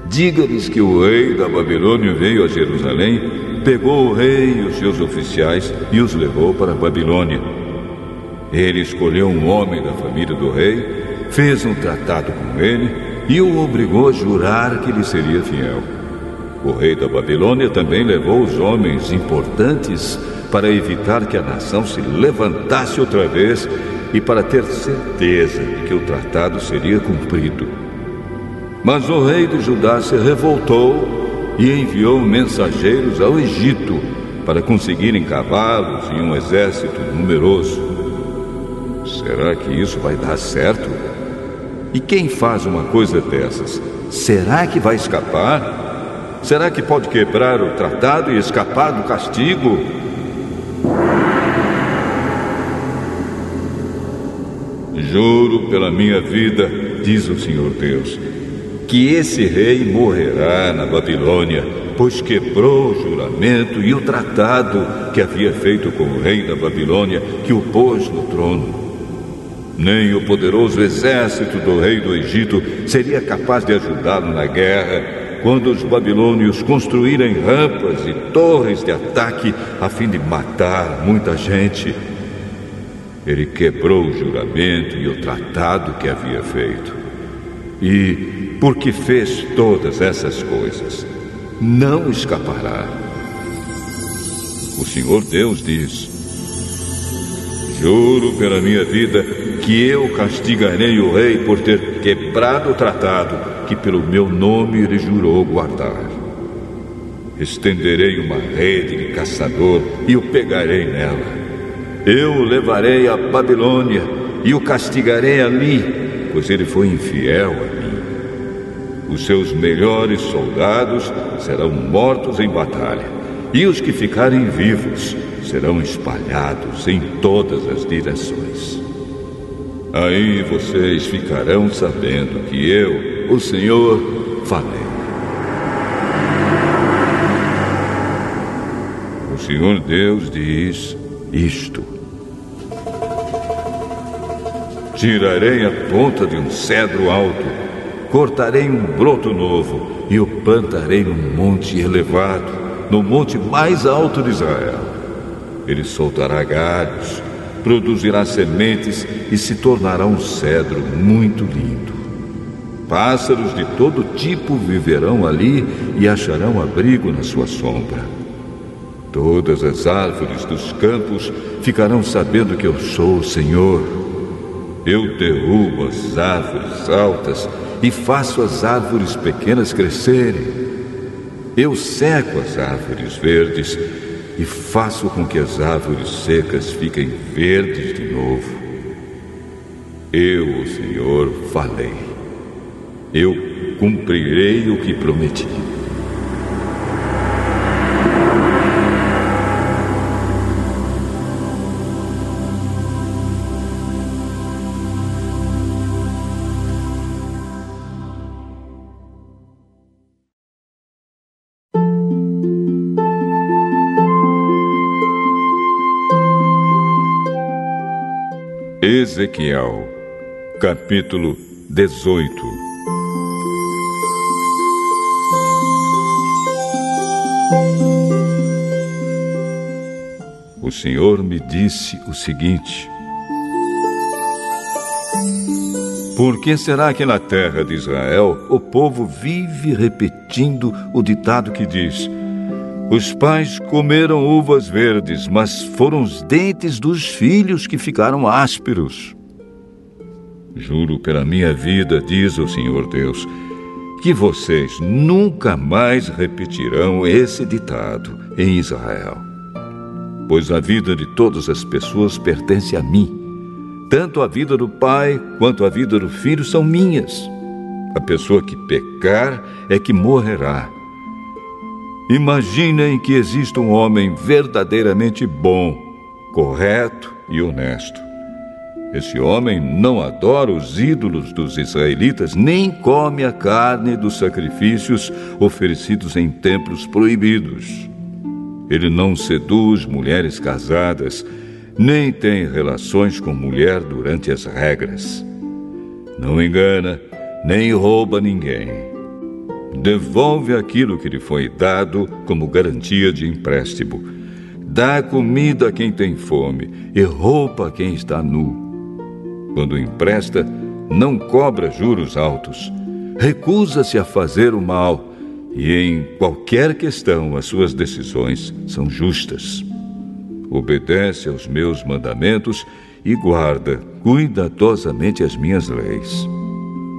Diga-lhes que o rei da Babilônia veio a Jerusalém, pegou o rei e os seus oficiais e os levou para a Babilônia. Ele escolheu um homem da família do rei, fez um tratado com ele e o obrigou a jurar que lhe seria fiel. O rei da Babilônia também levou os homens importantes para evitar que a nação se levantasse outra vez e para ter certeza de que o tratado seria cumprido. Mas o rei de Judá se revoltou e enviou mensageiros ao Egito para conseguirem cavalos e um exército numeroso. Será que isso vai dar certo? E quem faz uma coisa dessas, será que vai escapar? Será que pode quebrar o tratado e escapar do castigo? Juro pela minha vida, diz o Senhor Deus, que esse rei morrerá na Babilônia, pois quebrou o juramento e o tratado que havia feito com o rei da Babilônia, que o pôs no trono. Nem o poderoso exército do rei do Egito seria capaz de ajudá-lo na guerra quando os babilônios construírem rampas e torres de ataque a fim de matar muita gente. Ele quebrou o juramento e o tratado que havia feito. E, porque fez todas essas coisas, não escapará. O Senhor Deus diz: Juro pela minha vida que eu castigarei o rei por ter quebrado o tratado que pelo meu nome ele jurou guardar. Estenderei uma rede de caçador e o pegarei nela eu o levarei à Babilônia e o castigarei ali, pois ele foi infiel a. Os seus melhores soldados serão mortos em batalha, e os que ficarem vivos serão espalhados em todas as direções. Aí vocês ficarão sabendo que eu, o Senhor, falei. O Senhor Deus diz isto. Tirarei a ponta de um cedro alto, cortarei um broto novo e o plantarei num monte elevado, no monte mais alto de Israel. Ele soltará galhos, produzirá sementes e se tornará um cedro muito lindo. Pássaros de todo tipo viverão ali e acharão abrigo na sua sombra. Todas as árvores dos campos ficarão sabendo que eu sou o Senhor. Eu derrubo as árvores altas e faço as árvores pequenas crescerem. Eu seco as árvores verdes e faço com que as árvores secas fiquem verdes de novo. Eu, o Senhor, falei. Eu cumprirei o que prometi. Ezequiel, capítulo 18 O Senhor me disse o seguinte: Por que será que na terra de Israel o povo vive repetindo o ditado que diz: os pais comeram uvas verdes, mas foram os dentes dos filhos que ficaram ásperos. Juro pela minha vida, diz o Senhor Deus, que vocês nunca mais repetirão esse ditado em Israel. Pois a vida de todas as pessoas pertence a mim. Tanto a vida do pai quanto a vida do filho são minhas. A pessoa que pecar é que morrerá Imaginem que existe um homem verdadeiramente bom, correto e honesto. Esse homem não adora os ídolos dos israelitas, nem come a carne dos sacrifícios oferecidos em templos proibidos. Ele não seduz mulheres casadas, nem tem relações com mulher durante as regras. Não engana, nem rouba ninguém devolve aquilo que lhe foi dado como garantia de empréstimo. Dá comida a quem tem fome e roupa a quem está nu. Quando empresta, não cobra juros altos. Recusa-se a fazer o mal e, em qualquer questão, as suas decisões são justas. Obedece aos meus mandamentos e guarda cuidadosamente as minhas leis.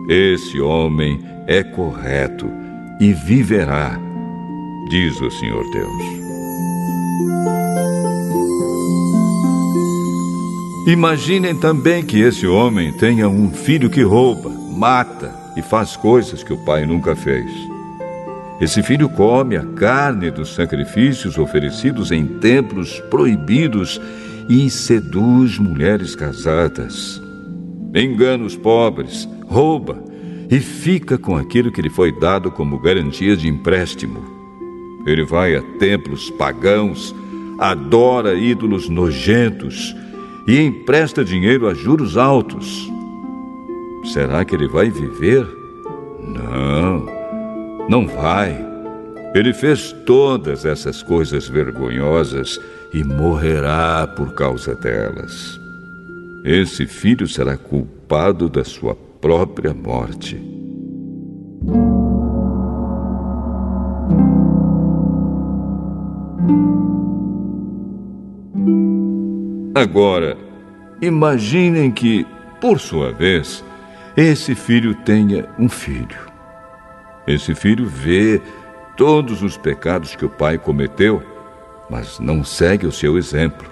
Esse homem é correto e viverá, diz o Senhor Deus. Imaginem também que esse homem tenha um filho que rouba, mata e faz coisas que o pai nunca fez. Esse filho come a carne dos sacrifícios oferecidos em templos proibidos e seduz mulheres casadas. Engana os pobres, rouba e fica com aquilo que lhe foi dado como garantia de empréstimo. Ele vai a templos pagãos, adora ídolos nojentos e empresta dinheiro a juros altos. Será que ele vai viver? Não, não vai. Ele fez todas essas coisas vergonhosas e morrerá por causa delas. Esse filho será culpado da sua própria morte. Agora, imaginem que, por sua vez, esse filho tenha um filho. Esse filho vê todos os pecados que o pai cometeu, mas não segue o seu exemplo.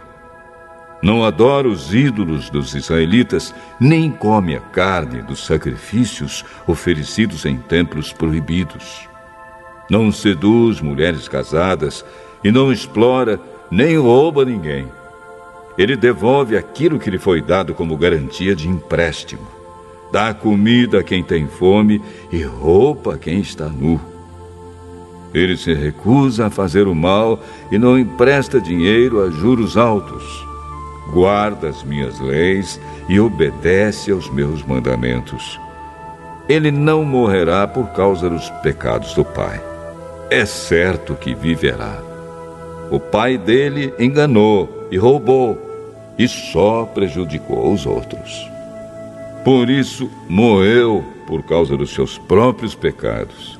Não adora os ídolos dos israelitas, nem come a carne dos sacrifícios oferecidos em templos proibidos. Não seduz mulheres casadas e não explora nem rouba ninguém. Ele devolve aquilo que lhe foi dado como garantia de empréstimo. Dá comida a quem tem fome e roupa a quem está nu. Ele se recusa a fazer o mal e não empresta dinheiro a juros altos guarda as minhas leis e obedece aos meus mandamentos. ele não morrerá por causa dos pecados do pai. É certo que viverá. O pai dele enganou e roubou e só prejudicou os outros. Por isso morreu por causa dos seus próprios pecados.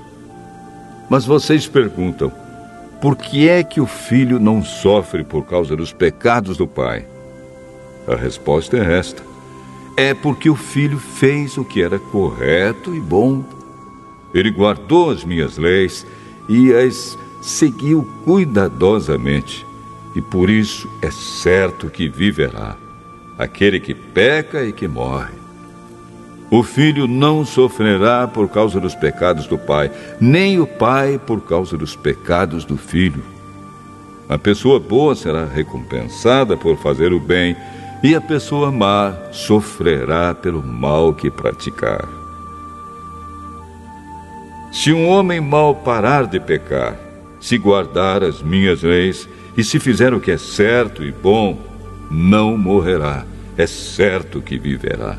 Mas vocês perguntam: por que é que o filho não sofre por causa dos pecados do pai? A resposta é esta: é porque o filho fez o que era correto e bom. Ele guardou as minhas leis e as seguiu cuidadosamente, e por isso é certo que viverá. Aquele que peca e que morre. O filho não sofrerá por causa dos pecados do pai, nem o pai por causa dos pecados do filho. A pessoa boa será recompensada por fazer o bem, e a pessoa má sofrerá pelo mal que praticar. Se um homem mau parar de pecar, se guardar as minhas leis e se fizer o que é certo e bom, não morrerá, é certo que viverá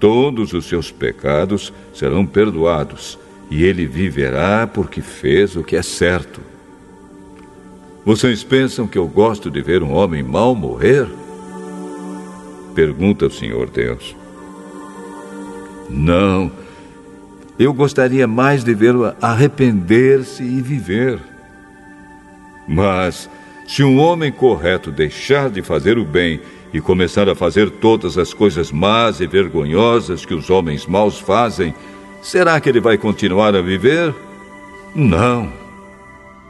todos os seus pecados serão perdoados e ele viverá porque fez o que é certo. Vocês pensam que eu gosto de ver um homem mau morrer? Pergunta o Senhor Deus. Não, eu gostaria mais de vê-lo arrepender-se e viver. Mas, se um homem correto deixar de fazer o bem e começar a fazer todas as coisas más e vergonhosas que os homens maus fazem, será que ele vai continuar a viver? Não.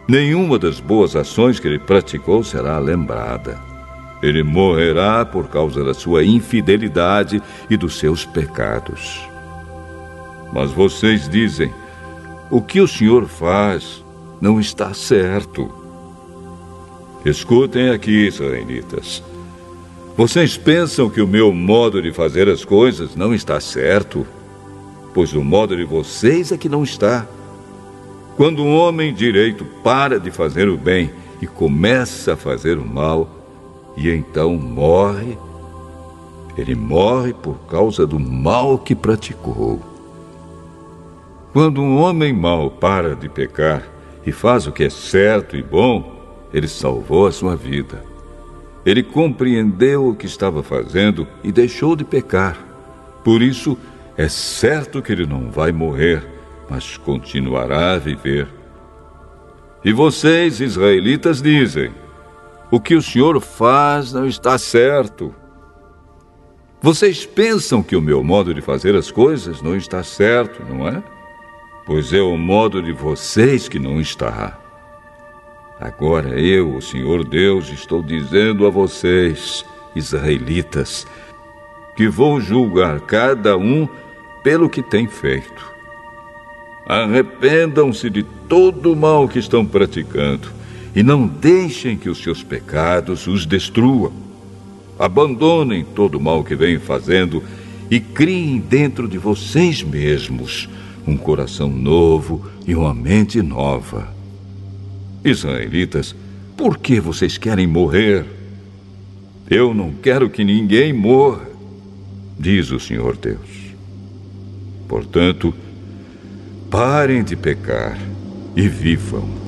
Nenhuma das boas ações que ele praticou será lembrada. Ele morrerá por causa da sua infidelidade e dos seus pecados. Mas vocês dizem: o que o Senhor faz não está certo. Escutem aqui, israelitas. Vocês pensam que o meu modo de fazer as coisas não está certo? Pois o modo de vocês é que não está. Quando um homem direito para de fazer o bem e começa a fazer o mal, e então morre, ele morre por causa do mal que praticou. Quando um homem mau para de pecar e faz o que é certo e bom, ele salvou a sua vida. Ele compreendeu o que estava fazendo e deixou de pecar. Por isso, é certo que ele não vai morrer, mas continuará a viver. E vocês, israelitas, dizem: o que o Senhor faz não está certo. Vocês pensam que o meu modo de fazer as coisas não está certo, não é? Pois é o modo de vocês que não está. Agora eu, o Senhor Deus, estou dizendo a vocês, israelitas, que vou julgar cada um pelo que tem feito. Arrependam-se de todo o mal que estão praticando e não deixem que os seus pecados os destruam. Abandonem todo o mal que vêm fazendo e criem dentro de vocês mesmos um coração novo e uma mente nova. Israelitas, por que vocês querem morrer? Eu não quero que ninguém morra, diz o Senhor Deus. Portanto, parem de pecar e vivam.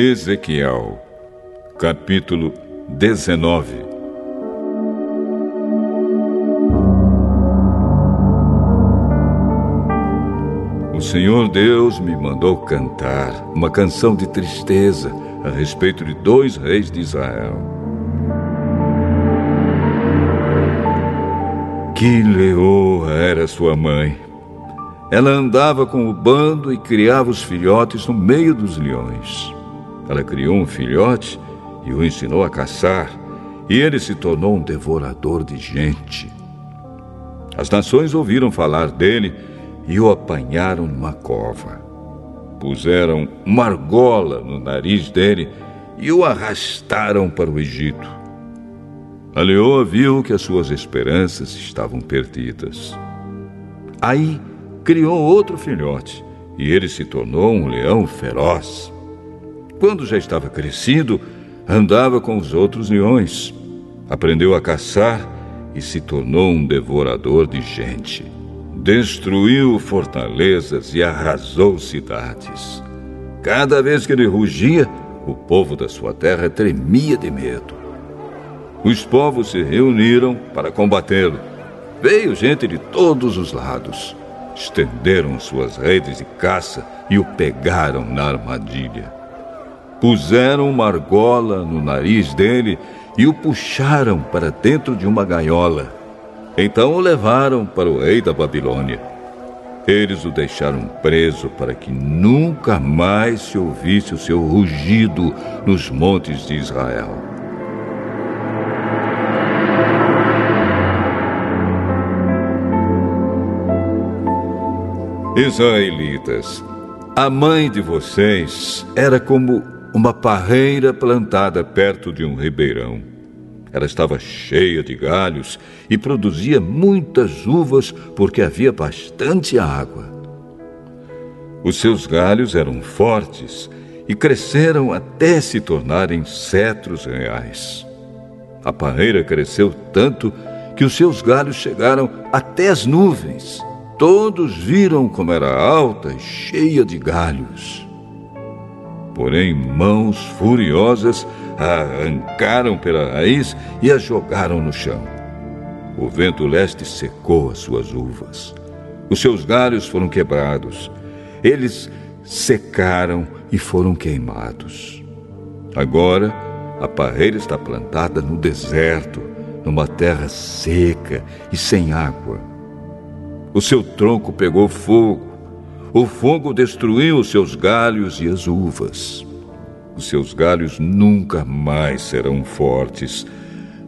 Ezequiel, capítulo 19 O Senhor Deus me mandou cantar uma canção de tristeza a respeito de dois reis de Israel. Que leoa era sua mãe. Ela andava com o bando e criava os filhotes no meio dos leões. Ela criou um filhote e o ensinou a caçar, e ele se tornou um devorador de gente. As nações ouviram falar dele e o apanharam numa cova. Puseram uma argola no nariz dele e o arrastaram para o Egito. A leoa viu que as suas esperanças estavam perdidas. Aí criou outro filhote e ele se tornou um leão feroz. Quando já estava crescido, andava com os outros leões. Aprendeu a caçar e se tornou um devorador de gente. Destruiu fortalezas e arrasou cidades. Cada vez que ele rugia, o povo da sua terra tremia de medo. Os povos se reuniram para combatê-lo. Veio gente de todos os lados. Estenderam suas redes de caça e o pegaram na armadilha. Puseram uma argola no nariz dele e o puxaram para dentro de uma gaiola. Então o levaram para o rei da Babilônia. Eles o deixaram preso para que nunca mais se ouvisse o seu rugido nos montes de Israel. Israelitas, a mãe de vocês era como uma parreira plantada perto de um ribeirão. Ela estava cheia de galhos e produzia muitas uvas porque havia bastante água. Os seus galhos eram fortes e cresceram até se tornarem cetros reais. A parreira cresceu tanto que os seus galhos chegaram até as nuvens. Todos viram como era alta e cheia de galhos. Porém, mãos furiosas a arrancaram pela raiz e a jogaram no chão. O vento leste secou as suas uvas. Os seus galhos foram quebrados. Eles secaram e foram queimados. Agora, a parreira está plantada no deserto, numa terra seca e sem água. O seu tronco pegou fogo o fogo destruiu os seus galhos e as uvas. Os seus galhos nunca mais serão fortes,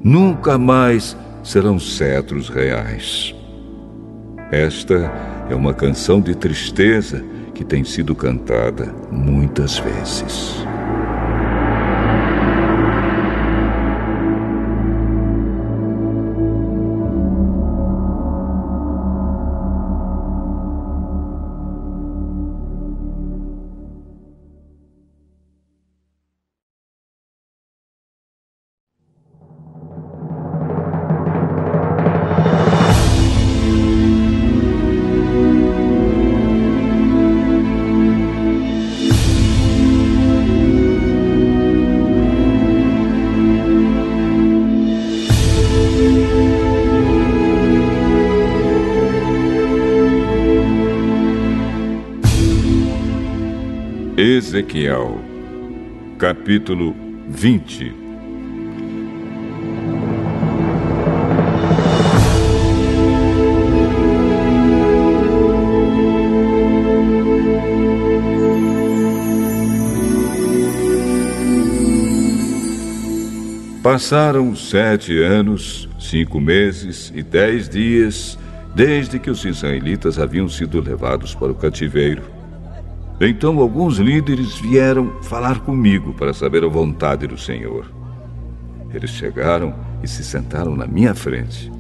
nunca mais serão cetros reais. Esta é uma canção de tristeza que tem sido cantada muitas vezes. Ezequiel, capítulo 20 Passaram sete anos, cinco meses e dez dias desde que os israelitas haviam sido levados para o cativeiro. Então alguns líderes vieram falar comigo para saber a vontade do Senhor. Eles chegaram e se sentaram na minha frente.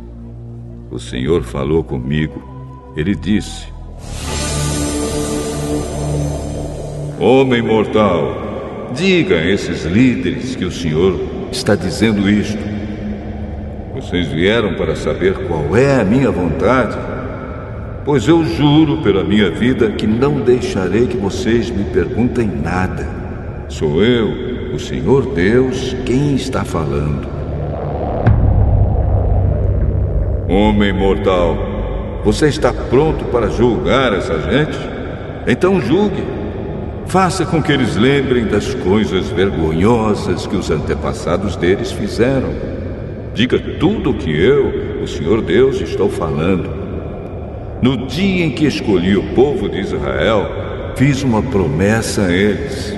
O Senhor falou comigo. Ele disse: Homem mortal, diga a esses líderes que o Senhor está dizendo isto. Vocês vieram para saber qual é a minha vontade Pois eu juro pela minha vida que não deixarei que vocês me perguntem nada. Sou eu, o Senhor Deus, quem está falando. Homem mortal, você está pronto para julgar essa gente? Então julgue. Faça com que eles lembrem das coisas vergonhosas que os antepassados deles fizeram. Diga tudo o que eu, o Senhor Deus, estou falando. No dia em que escolhi o povo de Israel, fiz uma promessa a eles.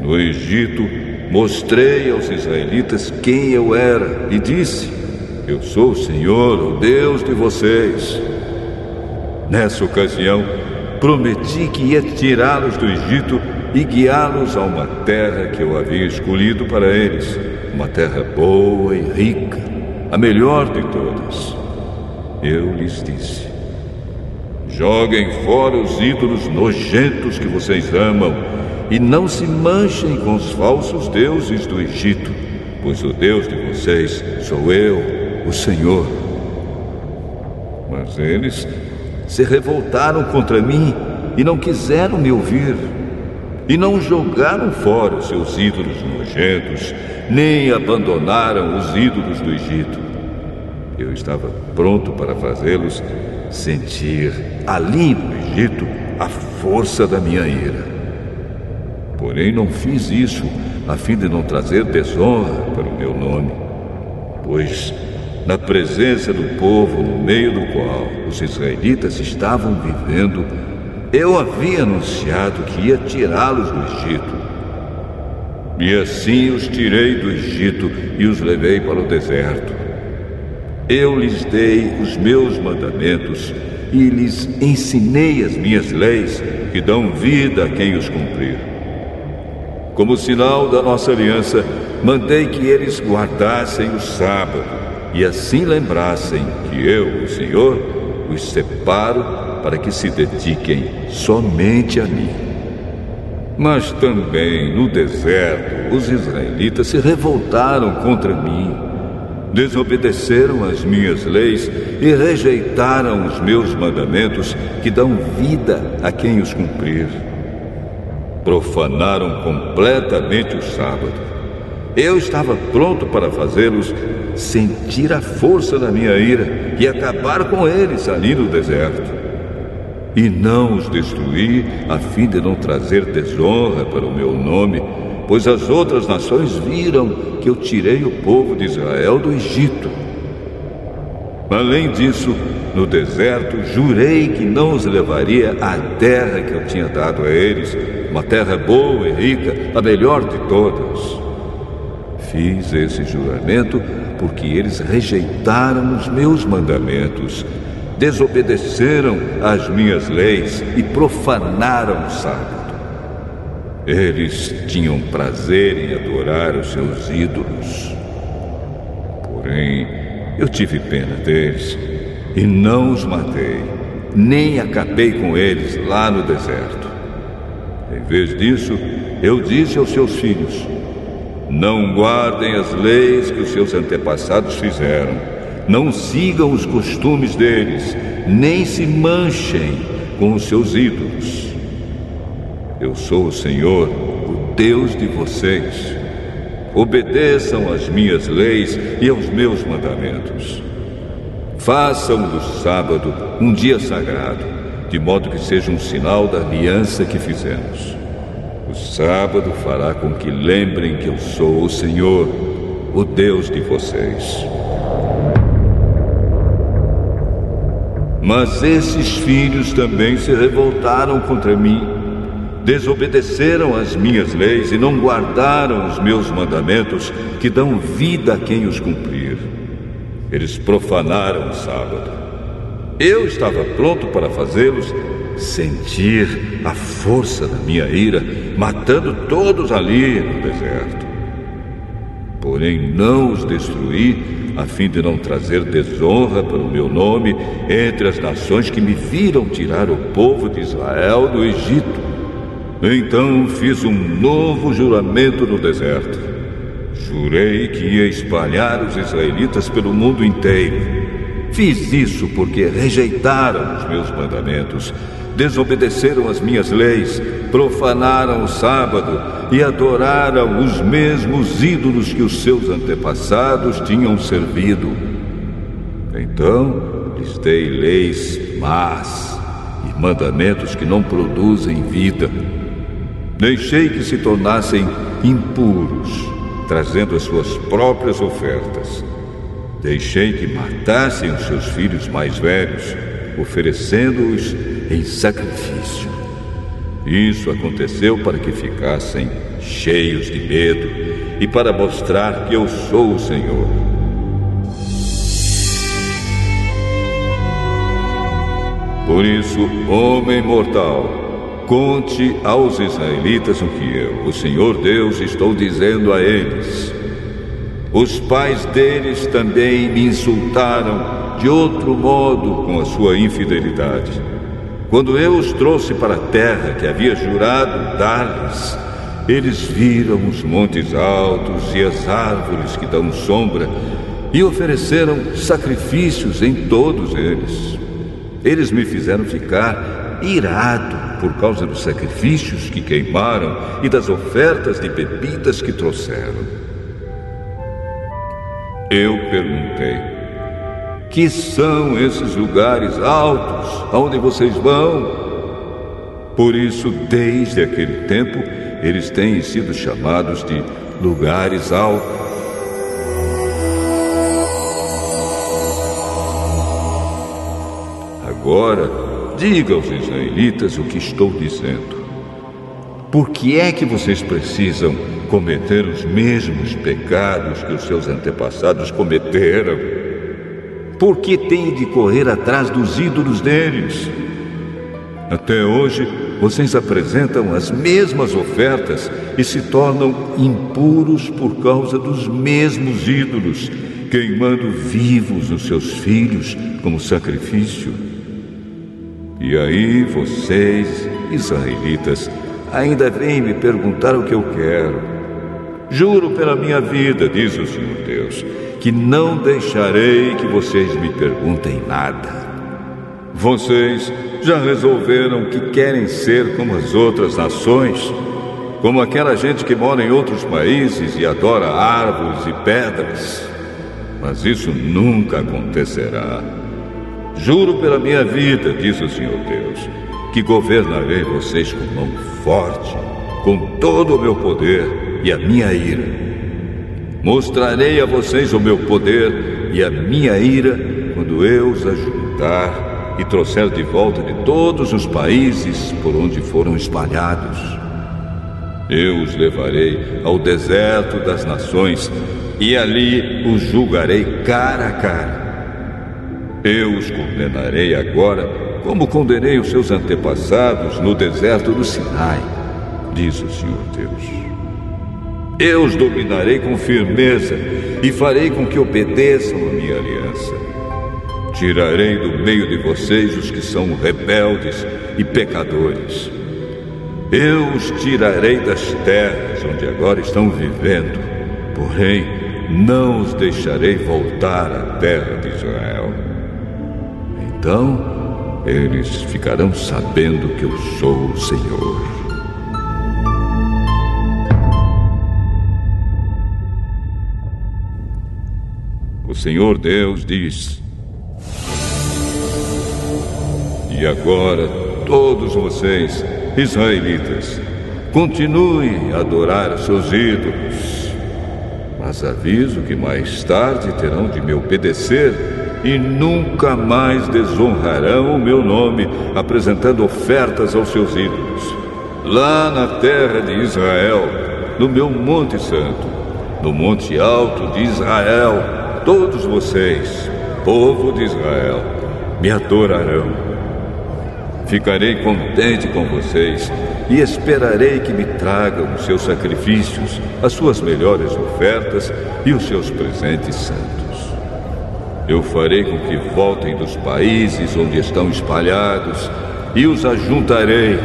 No Egito, mostrei aos israelitas quem eu era e disse: Eu sou o Senhor, o Deus de vocês. Nessa ocasião, prometi que ia tirá-los do Egito e guiá-los a uma terra que eu havia escolhido para eles, uma terra boa e rica, a melhor de todas. Eu lhes disse: Joguem fora os ídolos nojentos que vocês amam e não se manchem com os falsos deuses do Egito, pois o Deus de vocês sou eu, o Senhor. Mas eles se revoltaram contra mim e não quiseram me ouvir. E não jogaram fora os seus ídolos nojentos, nem abandonaram os ídolos do Egito. Eu estava pronto para fazê-los sentir ali no Egito a força da minha ira. Porém, não fiz isso a fim de não trazer desonra para o meu nome, pois na presença do povo no meio do qual os israelitas estavam vivendo, eu havia anunciado que ia tirá-los do Egito. E assim os tirei do Egito e os levei para o deserto. Eu lhes dei os meus mandamentos e lhes ensinei as minhas leis que dão vida a quem os cumprir. Como sinal da nossa aliança, mandei que eles guardassem o sábado e assim lembrassem que eu, o Senhor, os separo para que se dediquem somente a mim. Mas também no deserto os israelitas se revoltaram contra mim, desobedeceram as minhas leis e rejeitaram os meus mandamentos que dão vida a quem os cumprir. Profanaram completamente o sábado eu estava pronto para fazê-los sentir a força da minha ira e acabar com eles ali no deserto. E não os destruí a fim de não trazer desonra para o meu nome, pois as outras nações viram que eu tirei o povo de Israel do Egito. Além disso, no deserto, jurei que não os levaria à terra que eu tinha dado a eles, uma terra boa e rica, a melhor de todas. Fiz esse juramento porque eles rejeitaram os meus mandamentos, desobedeceram às minhas leis e profanaram o sábado. Eles tinham prazer em adorar os seus ídolos. Porém, eu tive pena deles e não os matei, nem acabei com eles lá no deserto. Em vez disso, eu disse aos seus filhos: não guardem as leis que os seus antepassados fizeram. Não sigam os costumes deles, nem se manchem com os seus ídolos. Eu sou o Senhor, o Deus de vocês. Obedeçam às minhas leis e aos meus mandamentos. Façam do sábado um dia sagrado, de modo que seja um sinal da aliança que fizemos. O sábado fará com que lembrem que eu sou o Senhor, o Deus de vocês. Mas esses filhos também se revoltaram contra mim, desobedeceram às minhas leis e não guardaram os meus mandamentos que dão vida a quem os cumprir. Eles profanaram o sábado. Eu estava pronto para fazê-los sentir a força da minha ira, matando todos ali no deserto. Porém, não os destruí, a fim de não trazer desonra para o meu nome entre as nações que me viram tirar o povo de Israel do Egito. Então fiz um novo juramento no deserto. Jurei que ia espalhar os israelitas pelo mundo inteiro. Fiz isso porque rejeitaram os meus mandamentos desobedeceram as minhas leis, profanaram o sábado e adoraram os mesmos ídolos que os seus antepassados tinham servido. Então lhes dei leis más e mandamentos que não produzem vida. Deixei que se tornassem impuros, trazendo as suas próprias ofertas. Deixei que matassem os seus filhos mais velhos, oferecendo-os em sacrifício. Isso aconteceu para que ficassem cheios de medo e para mostrar que eu sou o Senhor. Por isso, homem mortal, conte aos israelitas o que eu, o Senhor Deus, estou dizendo a eles. Os pais deles também me insultaram de outro modo com a sua infidelidade. Quando eu os trouxe para a terra que havia jurado dar-lhes, eles viram os montes altos e as árvores que dão sombra e ofereceram sacrifícios em todos eles. Eles me fizeram ficar irado por causa dos sacrifícios que queimaram e das ofertas de bebidas que trouxeram. Eu perguntei: Que são esses lugares altos aonde vocês vão? Por isso, desde aquele tempo, eles têm sido chamados de lugares altos. Agora, diga aos israelitas o que estou dizendo. Por que é que vocês precisam cometer os mesmos pecados que os seus antepassados cometeram? Por que têm de correr atrás dos ídolos deles? Até hoje, vocês apresentam as mesmas ofertas e se tornam impuros por causa dos mesmos ídolos, queimando vivos os seus filhos como sacrifício. E aí vocês, israelitas, ainda vêm me perguntar o que eu quero. Juro pela minha vida, diz o Senhor Deus, que não deixarei que vocês me perguntem nada. Vocês já resolveram que querem ser como as outras nações, como aquela gente que mora em outros países e adora árvores e pedras. Mas isso nunca acontecerá. Juro pela minha vida, diz o Senhor Deus, que governarei vocês com mão forte, com todo o meu poder e a minha ira. Mostrarei a vocês o meu poder e a minha ira quando eu os ajuntar e trouxer de volta de todos os países por onde foram espalhados. Eu os levarei ao deserto das nações e ali os julgarei cara a cara. Eu os condenarei agora como condenei os seus antepassados no deserto do Sinai, diz o Senhor Deus. Eu os dominarei com firmeza e farei com que obedeçam a minha aliança. Tirarei do meio de vocês os que são rebeldes e pecadores. Eu os tirarei das terras onde agora estão vivendo, porém não os deixarei voltar à terra de Israel. Então eles ficarão sabendo que eu sou o Senhor. O Senhor Deus diz: E agora, todos vocês, israelitas, continuem a adorar seus ídolos. Mas aviso que mais tarde terão de me obedecer e nunca mais desonrarão o meu nome apresentando ofertas aos seus ídolos. Lá na terra de Israel, no meu Monte Santo, no Monte Alto de Israel, todos vocês, povo de Israel, me adorarão. Ficarei contente com vocês e esperarei que me tragam os seus sacrifícios, as suas melhores ofertas e os seus presentes santos. Eu farei com que voltem dos países onde estão espalhados e os ajuntarei,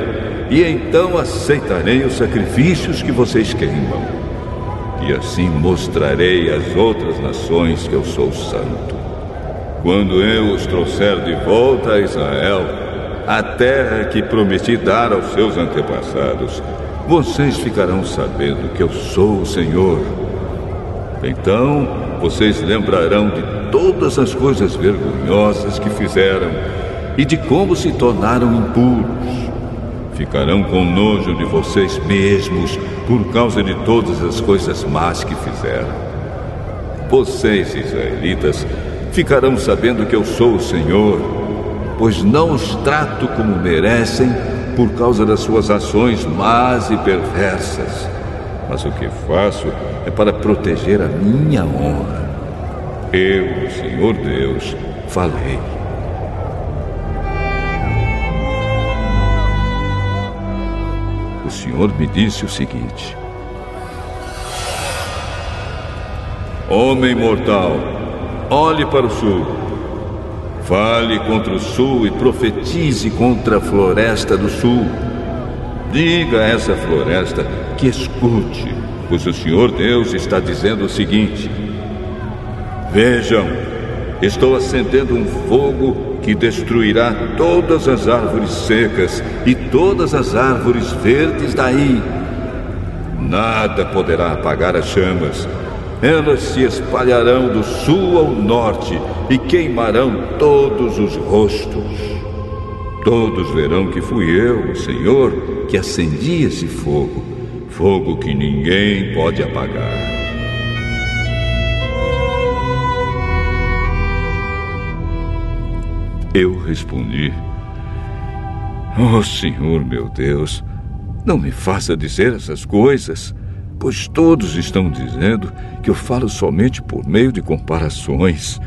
e então aceitarei os sacrifícios que vocês queimam e assim mostrarei às outras nações que eu sou santo. Quando eu os trouxer de volta a Israel, a terra que prometi dar aos seus antepassados, vocês ficarão sabendo que eu sou o Senhor. Então vocês lembrarão de todas as coisas vergonhosas que fizeram e de como se tornaram impuros ficarão com nojo de vocês mesmos por causa de todas as coisas más que fizeram. Vocês, israelitas, ficarão sabendo que eu sou o Senhor, pois não os trato como merecem por causa das suas ações más e perversas. Mas o que faço é para proteger a minha honra. Eu, Senhor Deus, falei. O Senhor me disse o seguinte: Homem mortal, olhe para o sul. Fale contra o sul e profetize contra a floresta do sul. Diga a essa floresta que escute, pois o Senhor Deus está dizendo o seguinte: Vejam, estou acendendo um fogo que destruirá todas as árvores secas e todas as árvores verdes daí. Nada poderá apagar as chamas. Elas se espalharão do sul ao norte e queimarão todos os rostos. Todos verão que fui eu, o Senhor, que acendi esse fogo, fogo que ninguém pode apagar. Eu respondi: Oh Senhor meu Deus, não me faça dizer essas coisas, pois todos estão dizendo que eu falo somente por meio de comparações.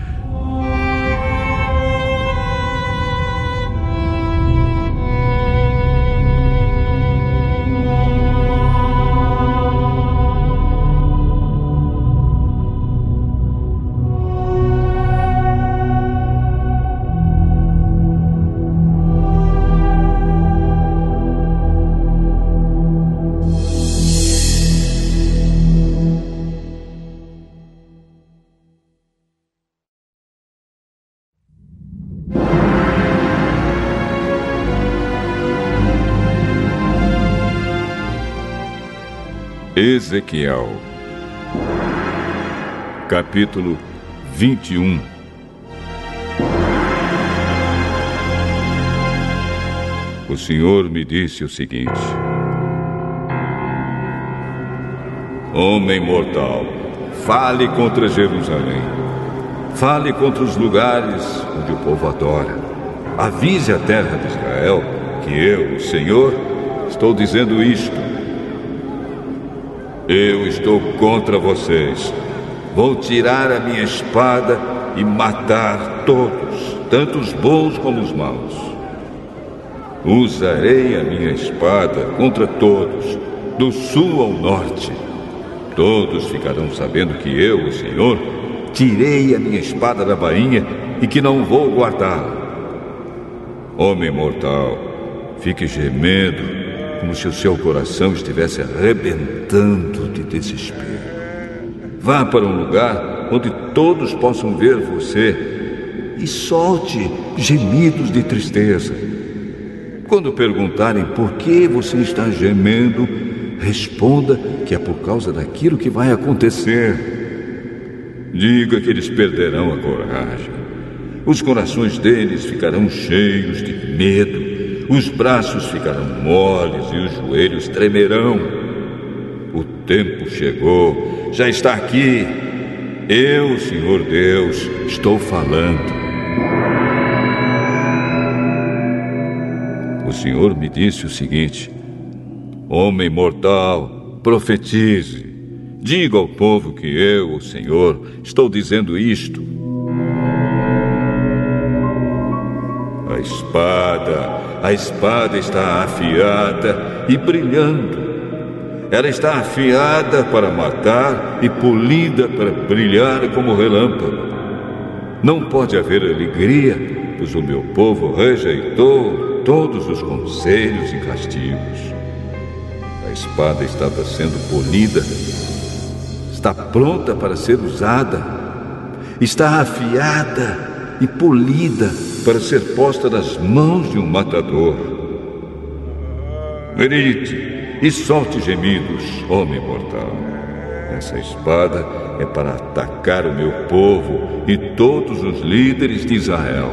Ezequiel, capítulo 21. O Senhor me disse o seguinte: Homem mortal, fale contra Jerusalém. Fale contra os lugares onde o povo adora. Avise a terra de Israel que eu, o Senhor, estou dizendo isto. Eu estou contra vocês. Vou tirar a minha espada e matar todos, tanto os bons como os maus. Usarei a minha espada contra todos, do sul ao norte. Todos ficarão sabendo que eu, o Senhor, tirei a minha espada da bainha e que não vou guardá-la. Homem mortal, fique gemendo como se o seu coração estivesse arrebentando de desespero. Vá para um lugar onde todos possam ver você e solte gemidos de tristeza. Quando perguntarem por que você está gemendo, responda que é por causa daquilo que vai acontecer. Diga que eles perderão a coragem. Os corações deles ficarão cheios de medo os braços ficarão moles e os joelhos tremerão. O tempo chegou, já está aqui. Eu, Senhor Deus, estou falando. O Senhor me disse o seguinte: Homem mortal, profetize. Diga ao povo que eu, o Senhor, estou dizendo isto. Espada a espada está afiada e brilhando. Ela está afiada para matar e polida para brilhar como relâmpago. Não pode haver alegria, pois o meu povo rejeitou todos os conselhos e castigos. A espada estava sendo polida, está pronta para ser usada, está afiada e polida para ser posta nas mãos de um matador. Grite e solte gemidos, homem mortal. Essa espada é para atacar o meu povo e todos os líderes de Israel.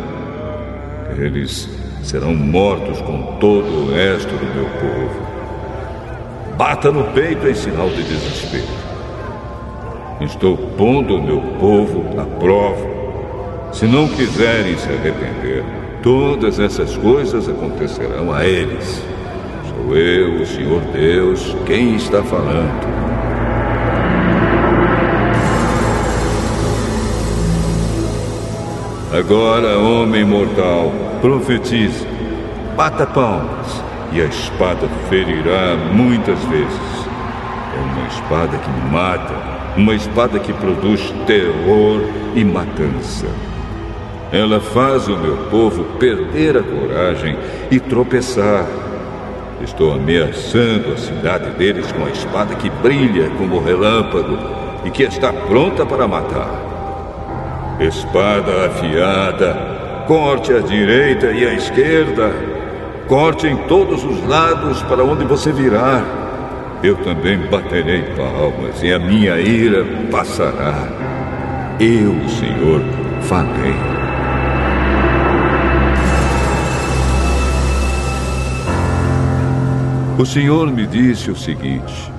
Eles serão mortos com todo o resto do meu povo. Bata no peito em sinal de desespero. Estou pondo o meu povo à prova se não quiserem se arrepender, todas essas coisas acontecerão a eles. Sou eu, o Senhor Deus, quem está falando. Agora, homem mortal, profetize, bata palmas, e a espada ferirá muitas vezes. É uma espada que mata, uma espada que produz terror e matança. Ela faz o meu povo perder a coragem e tropeçar. Estou ameaçando a cidade deles com a espada que brilha como relâmpago e que está pronta para matar. Espada afiada, corte à direita e à esquerda, corte em todos os lados para onde você virar. Eu também baterei palmas e a minha ira passará. Eu, Senhor, falei. O Senhor me disse o seguinte: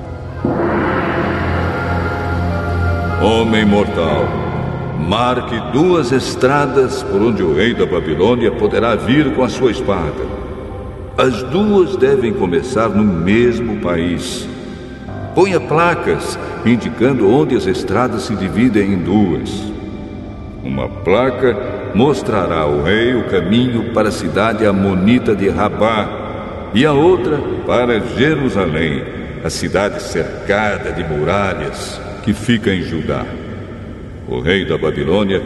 Homem mortal, marque duas estradas por onde o rei da Babilônia poderá vir com a sua espada. As duas devem começar no mesmo país. Ponha placas indicando onde as estradas se dividem em duas. Uma placa mostrará ao rei o caminho para a cidade amonita de Rabá e a outra para Jerusalém, a cidade cercada de muralhas que fica em Judá. O rei da Babilônia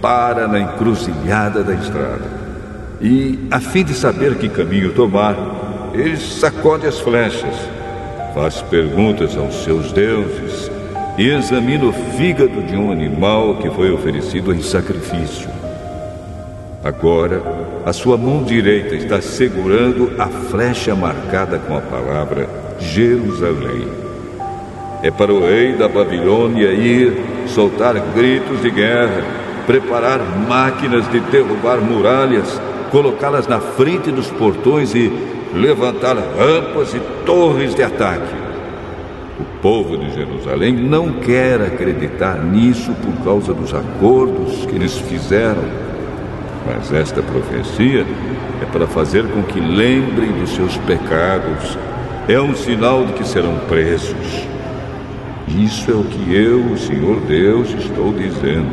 para na encruzilhada da estrada. E, a fim de saber que caminho tomar, ele sacode as flechas, faz perguntas aos seus deuses e examina o fígado de um animal que foi oferecido em sacrifício. Agora, a sua mão direita está segurando a flecha marcada com a palavra Jerusalém. É para o rei da Babilônia ir soltar gritos de guerra, preparar máquinas de derrubar muralhas, colocá-las na frente dos portões e levantar rampas e torres de ataque. O povo de Jerusalém não quer acreditar nisso por causa dos acordos que eles fizeram mas esta profecia é para fazer com que lembrem dos seus pecados. É um sinal de que serão presos. Isso é o que eu, o Senhor Deus, estou dizendo.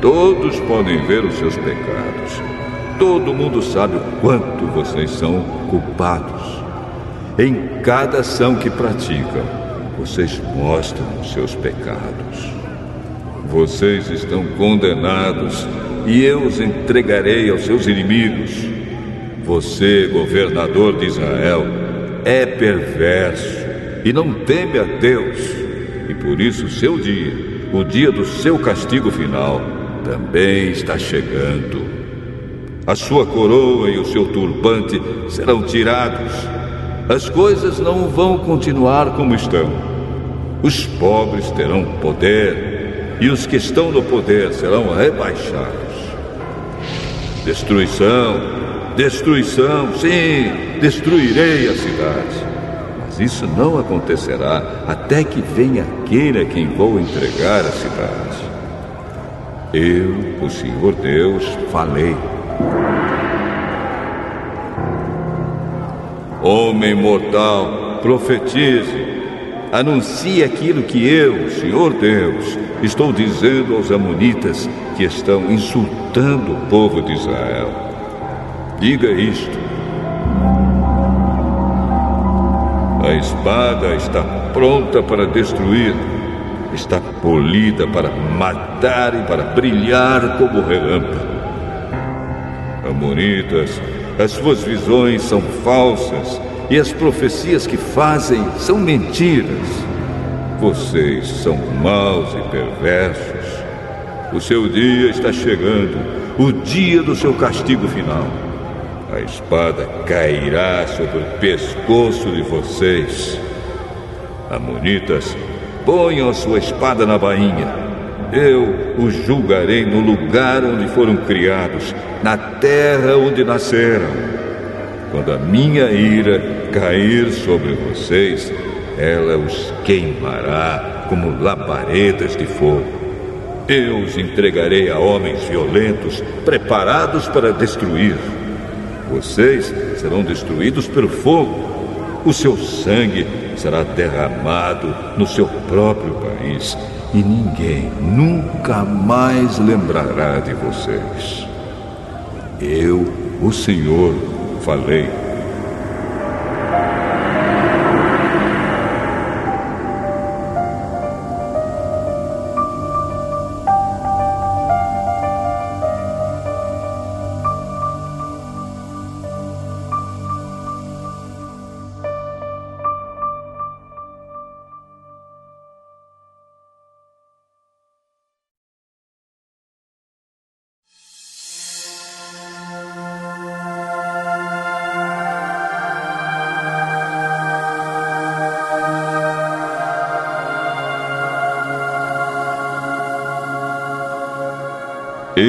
Todos podem ver os seus pecados. Todo mundo sabe o quanto vocês são culpados. Em cada ação que praticam, vocês mostram os seus pecados. Vocês estão condenados e eu os entregarei aos seus inimigos. Você, governador de Israel, é perverso e não teme a Deus, e por isso seu dia, o dia do seu castigo final, também está chegando. A sua coroa e o seu turbante serão tirados. As coisas não vão continuar como estão. Os pobres terão poder e os que estão no poder serão rebaixados. Destruição, destruição, sim, destruirei a cidade. Mas isso não acontecerá até que venha aquele a quem vou entregar a cidade. Eu, o Senhor Deus, falei. Homem mortal, profetize, anuncie aquilo que eu, Senhor Deus, estou dizendo aos Amonitas que estão insultando o povo de Israel. Diga isto. A espada está pronta para destruir, está polida para matar e para brilhar como relâmpago. Amonitas, as suas visões são falsas e as profecias que fazem são mentiras. Vocês são maus e perversos. O seu dia está chegando, o dia do seu castigo final. A espada cairá sobre o pescoço de vocês. Amonitas, ponham sua espada na bainha. Eu os julgarei no lugar onde foram criados, na terra onde nasceram. Quando a minha ira cair sobre vocês, ela os queimará como labaredas de fogo. Eu os entregarei a homens violentos, preparados para destruir. Vocês serão destruídos pelo fogo. O seu sangue será derramado no seu próprio país e ninguém nunca mais lembrará de vocês. Eu, o Senhor, falei.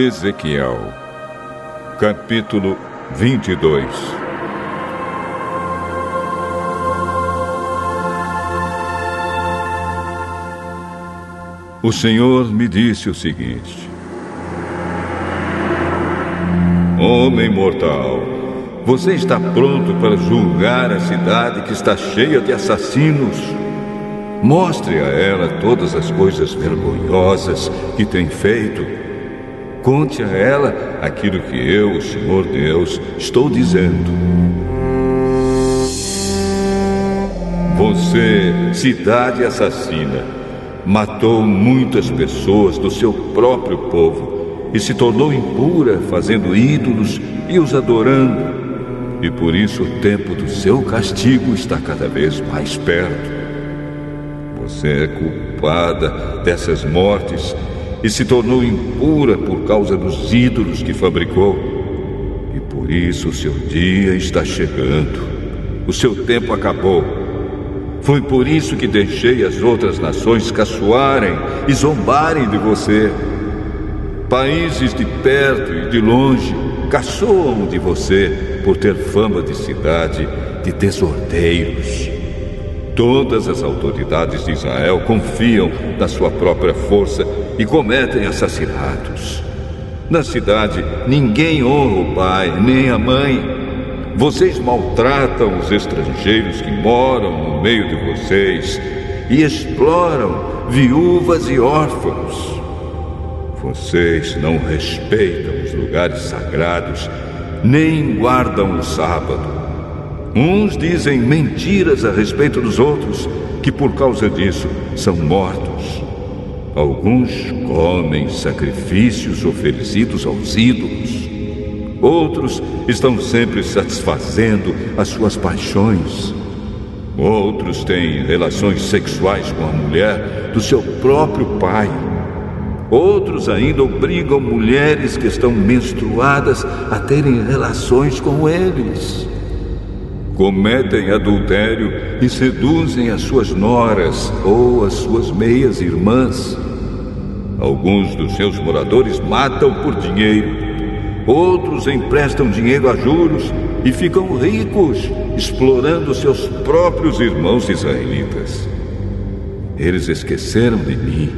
Ezequiel, capítulo 22 O Senhor me disse o seguinte: Homem mortal, você está pronto para julgar a cidade que está cheia de assassinos? Mostre a ela todas as coisas vergonhosas que tem feito Conte a ela aquilo que eu, o Senhor Deus, estou dizendo. Você, cidade assassina, matou muitas pessoas do seu próprio povo e se tornou impura, fazendo ídolos e os adorando. E por isso o tempo do seu castigo está cada vez mais perto. Você é culpada dessas mortes e se tornou impura por causa dos ídolos que fabricou. E por isso o seu dia está chegando. O seu tempo acabou. Foi por isso que deixei as outras nações caçoarem e zombarem de você. Países de perto e de longe caçoam de você por ter fama de cidade de desordeiros. Todas as autoridades de Israel confiam na sua própria força e cometem assassinatos. Na cidade, ninguém honra o pai nem a mãe. Vocês maltratam os estrangeiros que moram no meio de vocês e exploram viúvas e órfãos. Vocês não respeitam os lugares sagrados, nem guardam o sábado. Uns dizem mentiras a respeito dos outros, que por causa disso são mortos. Alguns comem sacrifícios oferecidos aos ídolos. Outros estão sempre satisfazendo as suas paixões. Outros têm relações sexuais com a mulher do seu próprio pai. Outros ainda obrigam mulheres que estão menstruadas a terem relações com eles cometem adultério e seduzem as suas noras ou as suas meias irmãs. Alguns dos seus moradores matam por dinheiro, outros emprestam dinheiro a juros e ficam ricos explorando seus próprios irmãos israelitas. Eles esqueceram de mim.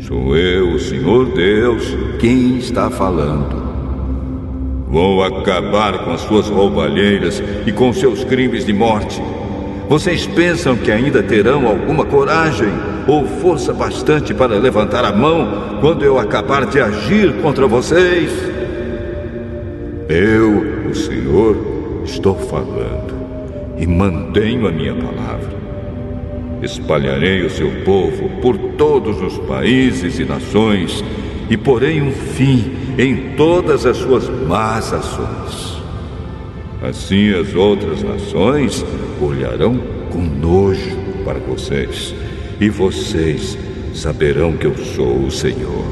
Sou eu, o Senhor Deus, quem está falando. Vou acabar com as suas roubalheiras e com seus crimes de morte. Vocês pensam que ainda terão alguma coragem ou força bastante para levantar a mão quando eu acabar de agir contra vocês? Eu, o Senhor, estou falando e mantenho a minha palavra. Espalharei o seu povo por todos os países e nações e porei um fim em todas as suas más ações. Assim as outras nações olharão com nojo para vocês, e vocês saberão que eu sou o Senhor.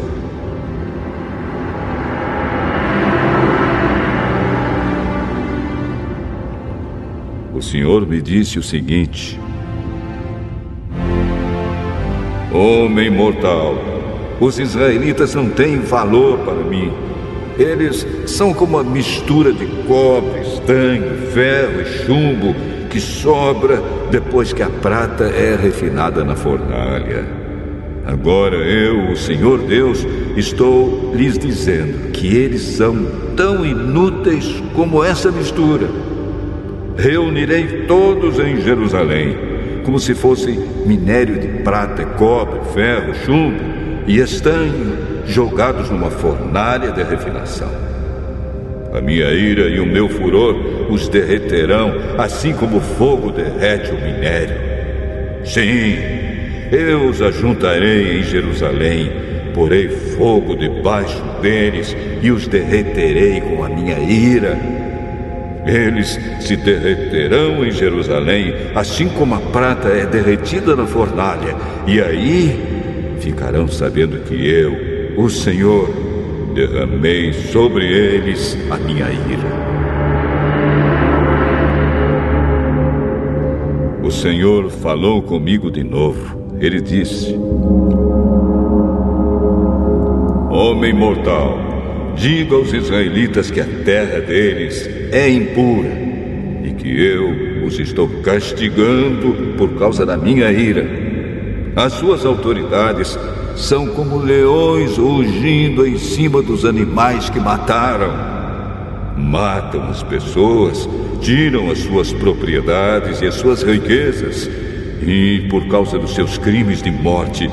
O Senhor me disse o seguinte: Homem mortal, os israelitas não têm valor para mim. Eles são como uma mistura de cobre, estanho, ferro e chumbo que sobra depois que a prata é refinada na fornalha. Agora eu, o Senhor Deus, estou lhes dizendo que eles são tão inúteis como essa mistura. Reunirei todos em Jerusalém, como se fossem minério de prata, cobre, ferro, chumbo e estanho jogados numa fornalha de refinação. A minha ira e o meu furor os derreterão, assim como o fogo derrete o minério. Sim, eu os ajuntarei em Jerusalém, porei fogo debaixo deles e os derreterei com a minha ira. Eles se derreterão em Jerusalém, assim como a prata é derretida na fornalha, e aí ficarão sabendo que eu, o Senhor, derramei sobre eles a minha ira. O Senhor falou comigo de novo ele disse: Homem mortal, diga aos israelitas que a terra deles é impura e que eu os estou castigando por causa da minha ira. As suas autoridades são como leões rugindo em cima dos animais que mataram. Matam as pessoas, tiram as suas propriedades e as suas riquezas e, por causa dos seus crimes de morte,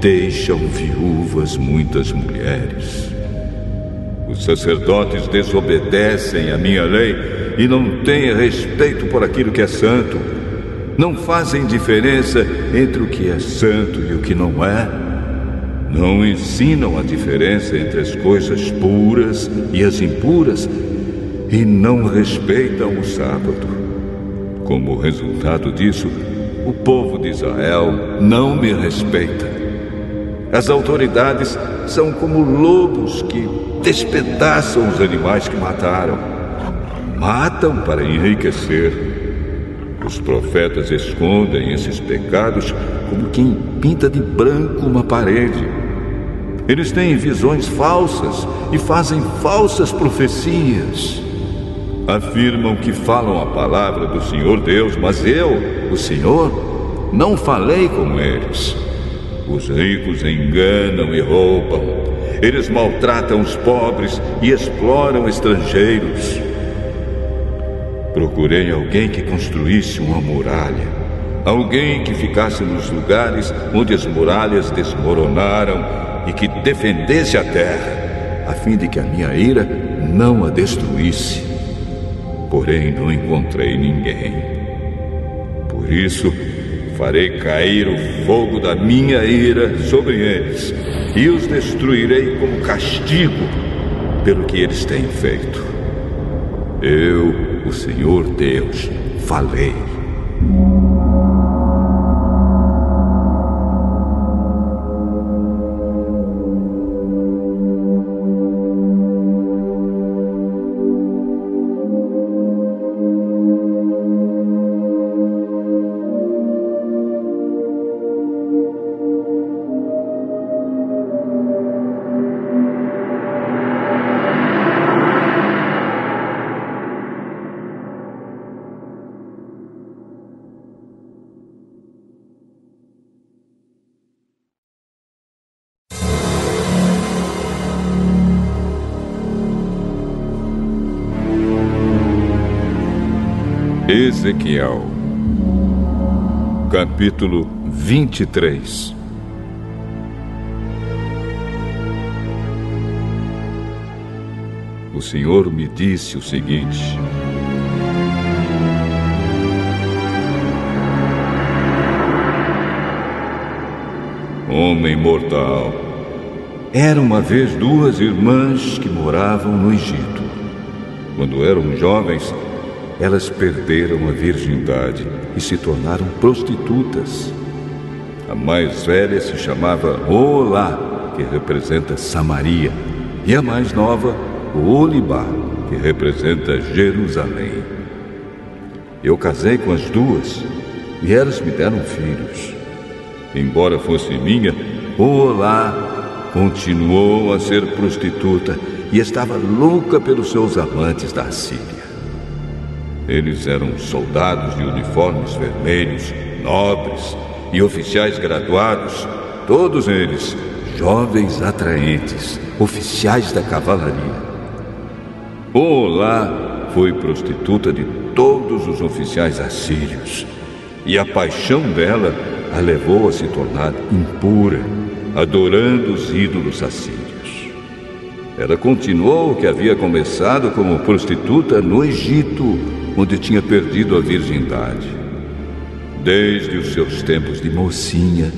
deixam viúvas muitas mulheres. Os sacerdotes desobedecem à minha lei e não têm respeito por aquilo que é santo. Não fazem diferença entre o que é santo e o que não é. Não ensinam a diferença entre as coisas puras e as impuras e não respeitam o sábado. Como resultado disso, o povo de Israel não me respeita. As autoridades são como lobos que despedaçam os animais que mataram. Matam para enriquecer. Os profetas escondem esses pecados como quem pinta de branco uma parede. Eles têm visões falsas e fazem falsas profecias afirmam que falam a palavra do Senhor Deus, mas eu, o Senhor, não falei com eles. Os ricos enganam e roubam, eles maltratam os pobres e exploram estrangeiros. Procurei alguém que construísse uma muralha, alguém que ficasse nos lugares onde as muralhas desmoronaram e que defendesse a terra, a fim de que a minha ira não a destruísse porém não encontrei ninguém. Por isso, farei cair o fogo da minha ira sobre eles e os destruirei como castigo pelo que eles têm feito. Eu, o Senhor Deus, falei. Ezequiel, capítulo 23. O Senhor me disse o seguinte: Homem mortal, era uma vez duas irmãs que moravam no Egito. Quando eram jovens, elas perderam a virgindade e se tornaram prostitutas. A mais velha se chamava Olá, que representa Samaria, e a mais nova, Olibá, que representa Jerusalém. Eu casei com as duas e elas me deram filhos. Embora fosse minha, Olá continuou a ser prostituta e estava louca pelos seus amantes da Síria. Eles eram soldados de uniformes vermelhos, nobres e oficiais graduados, todos eles jovens atraentes, oficiais da cavalaria. Olá foi prostituta de todos os oficiais assírios, e a paixão dela a levou a se tornar impura, adorando os ídolos assírios. Ela continuou o que havia começado como prostituta no Egito, onde tinha perdido a virgindade. Desde os seus tempos de mocinha,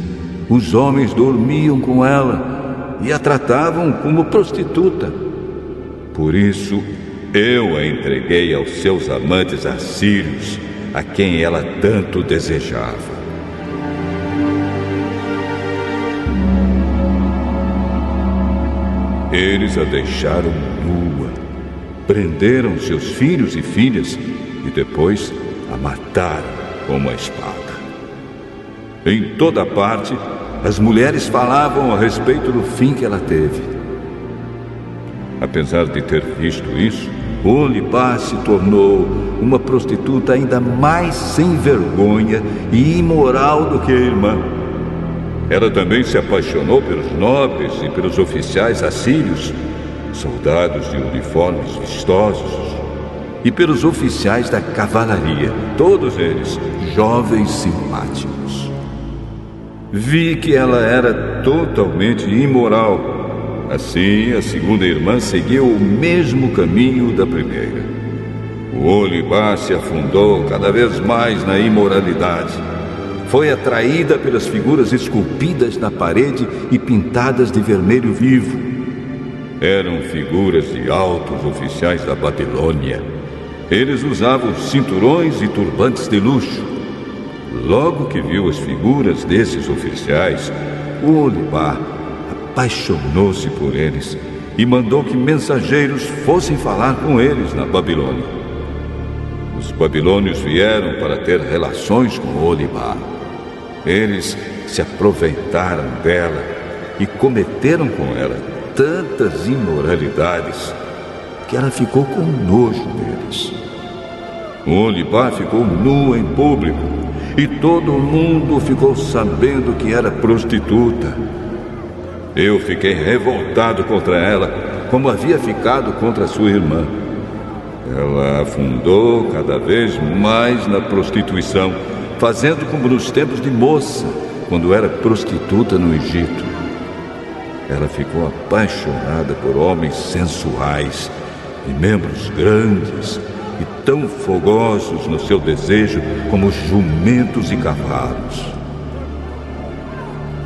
os homens dormiam com ela e a tratavam como prostituta. Por isso, eu a entreguei aos seus amantes assírios, a quem ela tanto desejava. Eles a deixaram nua, prenderam seus filhos e filhas e depois a mataram com uma espada. Em toda parte, as mulheres falavam a respeito do fim que ela teve. Apesar de ter visto isso, Olibá se tornou uma prostituta ainda mais sem vergonha e imoral do que a irmã. Ela também se apaixonou pelos nobres e pelos oficiais assírios, soldados de uniformes vistosos, e pelos oficiais da cavalaria, todos eles jovens simpáticos. Vi que ela era totalmente imoral. Assim, a segunda irmã seguiu o mesmo caminho da primeira. O Olibá se afundou cada vez mais na imoralidade foi atraída pelas figuras esculpidas na parede e pintadas de vermelho vivo. Eram figuras de altos oficiais da Babilônia. Eles usavam cinturões e turbantes de luxo. Logo que viu as figuras desses oficiais, o Olibar apaixonou-se por eles e mandou que mensageiros fossem falar com eles na Babilônia. Os babilônios vieram para ter relações com Olibar. Eles se aproveitaram dela e cometeram com ela tantas imoralidades que ela ficou com nojo deles. Olibá ficou nua em público e todo mundo ficou sabendo que era prostituta. Eu fiquei revoltado contra ela, como havia ficado contra sua irmã. Ela afundou cada vez mais na prostituição fazendo como nos tempos de moça, quando era prostituta no Egito. Ela ficou apaixonada por homens sensuais e membros grandes e tão fogosos no seu desejo como jumentos e cavalos.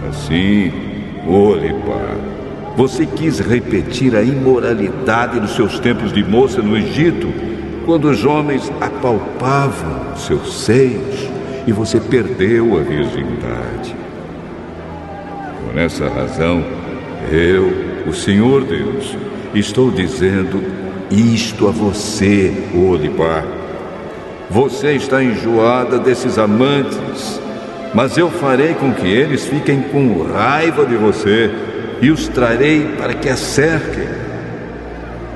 Assim, Olipa, você quis repetir a imoralidade dos seus tempos de moça no Egito, quando os homens apalpavam seus seios e você perdeu a virgindade. Por essa razão, eu, o Senhor Deus, estou dizendo isto a você, Olipar. Você está enjoada desses amantes, mas eu farei com que eles fiquem com raiva de você e os trarei para que a cerquem.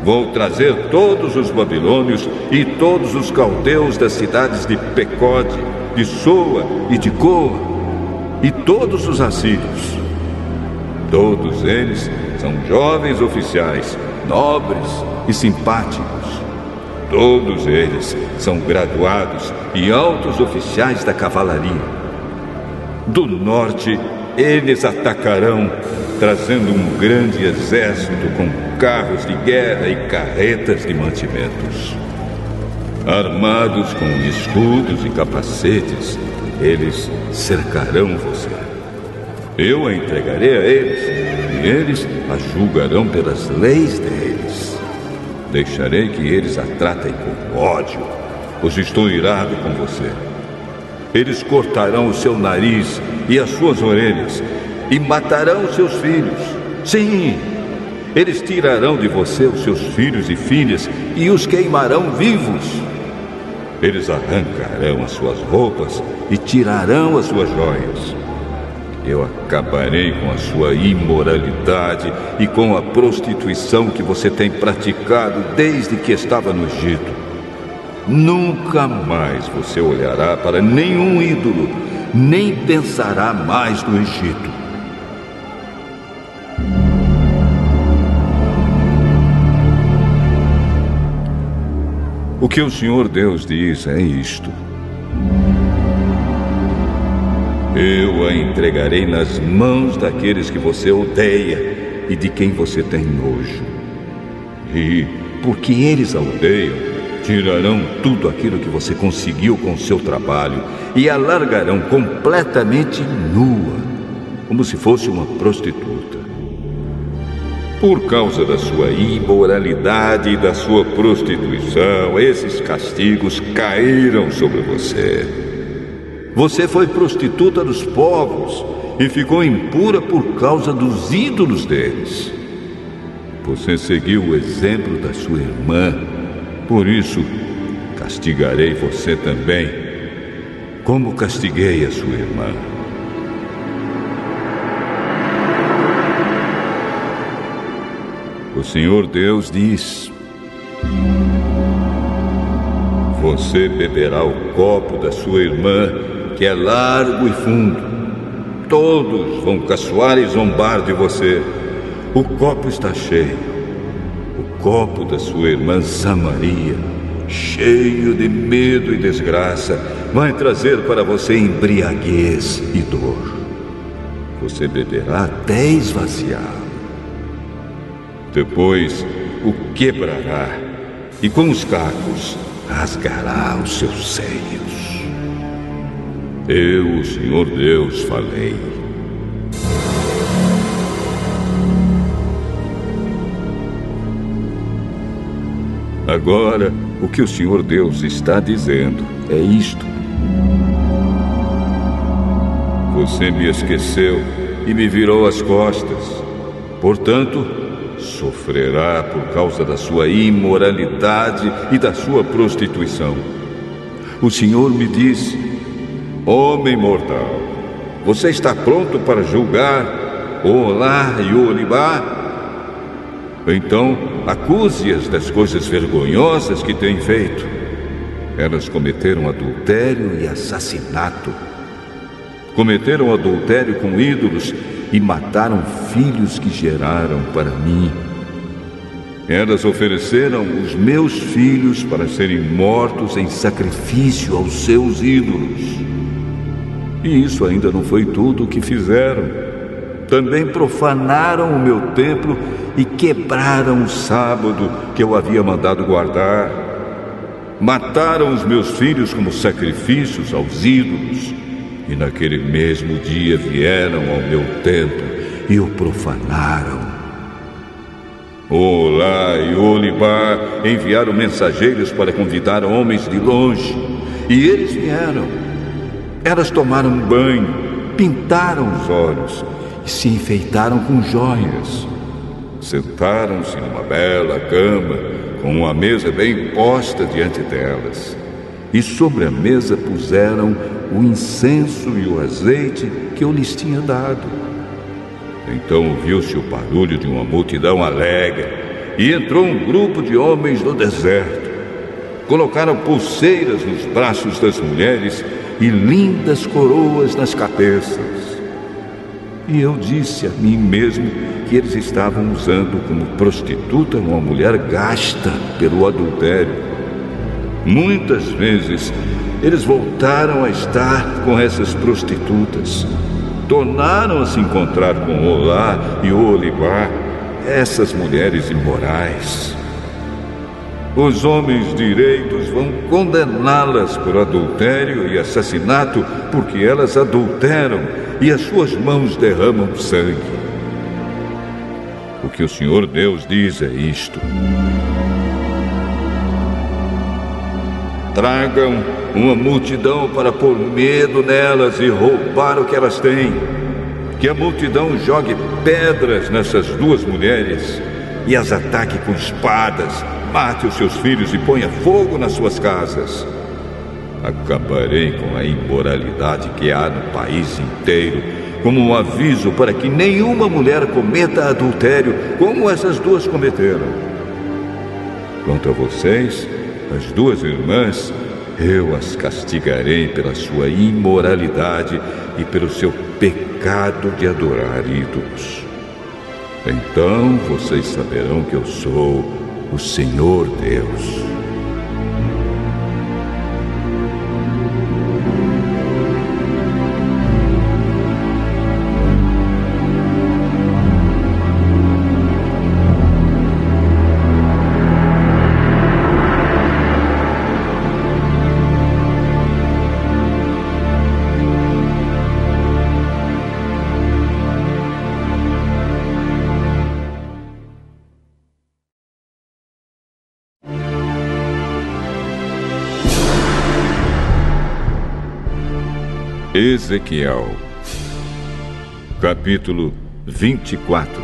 Vou trazer todos os babilônios e todos os caldeus das cidades de Pecode, de Soa e de Coa, e todos os assírios. Todos eles são jovens oficiais, nobres e simpáticos. Todos eles são graduados e altos oficiais da cavalaria. Do norte, eles atacarão, trazendo um grande exército com carros de guerra e carretas de mantimentos. Armados com escudos e capacetes, eles cercarão você. Eu a entregarei a eles, e eles a julgarão pelas leis deles. Deixarei que eles a tratem com ódio, pois estou irado com você. Eles cortarão o seu nariz e as suas orelhas, e matarão seus filhos. Sim, eles tirarão de você os seus filhos e filhas e os queimarão vivos. Eles arrancarão as suas roupas e tirarão as suas joias. Eu acabarei com a sua imoralidade e com a prostituição que você tem praticado desde que estava no Egito. Nunca mais você olhará para nenhum ídolo, nem pensará mais no Egito. O que o Senhor Deus diz é isto. Eu a entregarei nas mãos daqueles que você odeia e de quem você tem nojo. E, porque eles a odeiam, tirarão tudo aquilo que você conseguiu com seu trabalho e a largarão completamente nua, como se fosse uma prostituta. Por causa da sua imoralidade e da sua prostituição, esses castigos caíram sobre você. Você foi prostituta dos povos e ficou impura por causa dos ídolos deles. Você seguiu o exemplo da sua irmã, por isso castigarei você também, como castiguei a sua irmã. O Senhor Deus diz: Você beberá o copo da sua irmã que é largo e fundo. Todos vão caçoar e zombar de você. O copo está cheio. O copo da sua irmã Samaria, cheio de medo e desgraça, vai trazer para você embriaguez e dor. Você beberá até esvaziá-lo. Depois o quebrará e com os cacos rasgará os seus seios. Eu, o Senhor Deus, falei. Agora, o que o Senhor Deus está dizendo é isto. Você me esqueceu e me virou as costas. Portanto, sofrerá por causa da sua imoralidade e da sua prostituição. O Senhor me disse: Homem mortal, você está pronto para julgar Olá e Olibá? Então, acuse-as das coisas vergonhosas que têm feito. Elas cometeram adultério e assassinato. Cometeram adultério com ídolos e mataram filhos que geraram para mim. Elas ofereceram os meus filhos para serem mortos em sacrifício aos seus ídolos. E isso ainda não foi tudo o que fizeram. Também profanaram o meu templo e quebraram o sábado que eu havia mandado guardar. Mataram os meus filhos como sacrifícios aos ídolos. E naquele mesmo dia vieram ao meu templo e o profanaram. Olá e Olibá enviaram mensageiros para convidar homens de longe, e eles vieram. Elas tomaram banho, pintaram os olhos e se enfeitaram com joias. Sentaram-se numa bela cama, com uma mesa bem posta diante delas. E sobre a mesa puseram o incenso e o azeite que eu lhes tinha dado. Então ouviu-se o barulho de uma multidão alegre, e entrou um grupo de homens do deserto. Colocaram pulseiras nos braços das mulheres e lindas coroas nas cabeças. E eu disse a mim mesmo que eles estavam usando como prostituta uma mulher gasta pelo adultério. Muitas vezes eles voltaram a estar com essas prostitutas. Tornaram a se encontrar com Olá e Olibá, essas mulheres imorais. Os homens direitos vão condená-las por adultério e assassinato, porque elas adulteram e as suas mãos derramam sangue. O que o Senhor Deus diz é isto: Tragam uma multidão para pôr medo nelas e roubar o que elas têm. Que a multidão jogue pedras nessas duas mulheres e as ataque com espadas Mate os seus filhos e ponha fogo nas suas casas. Acabarei com a imoralidade que há no país inteiro, como um aviso para que nenhuma mulher cometa adultério como essas duas cometeram. Quanto a vocês, as duas irmãs, eu as castigarei pela sua imoralidade e pelo seu pecado de adorar ídolos. Então vocês saberão que eu sou o Senhor Deus. Ezequiel, capítulo 24.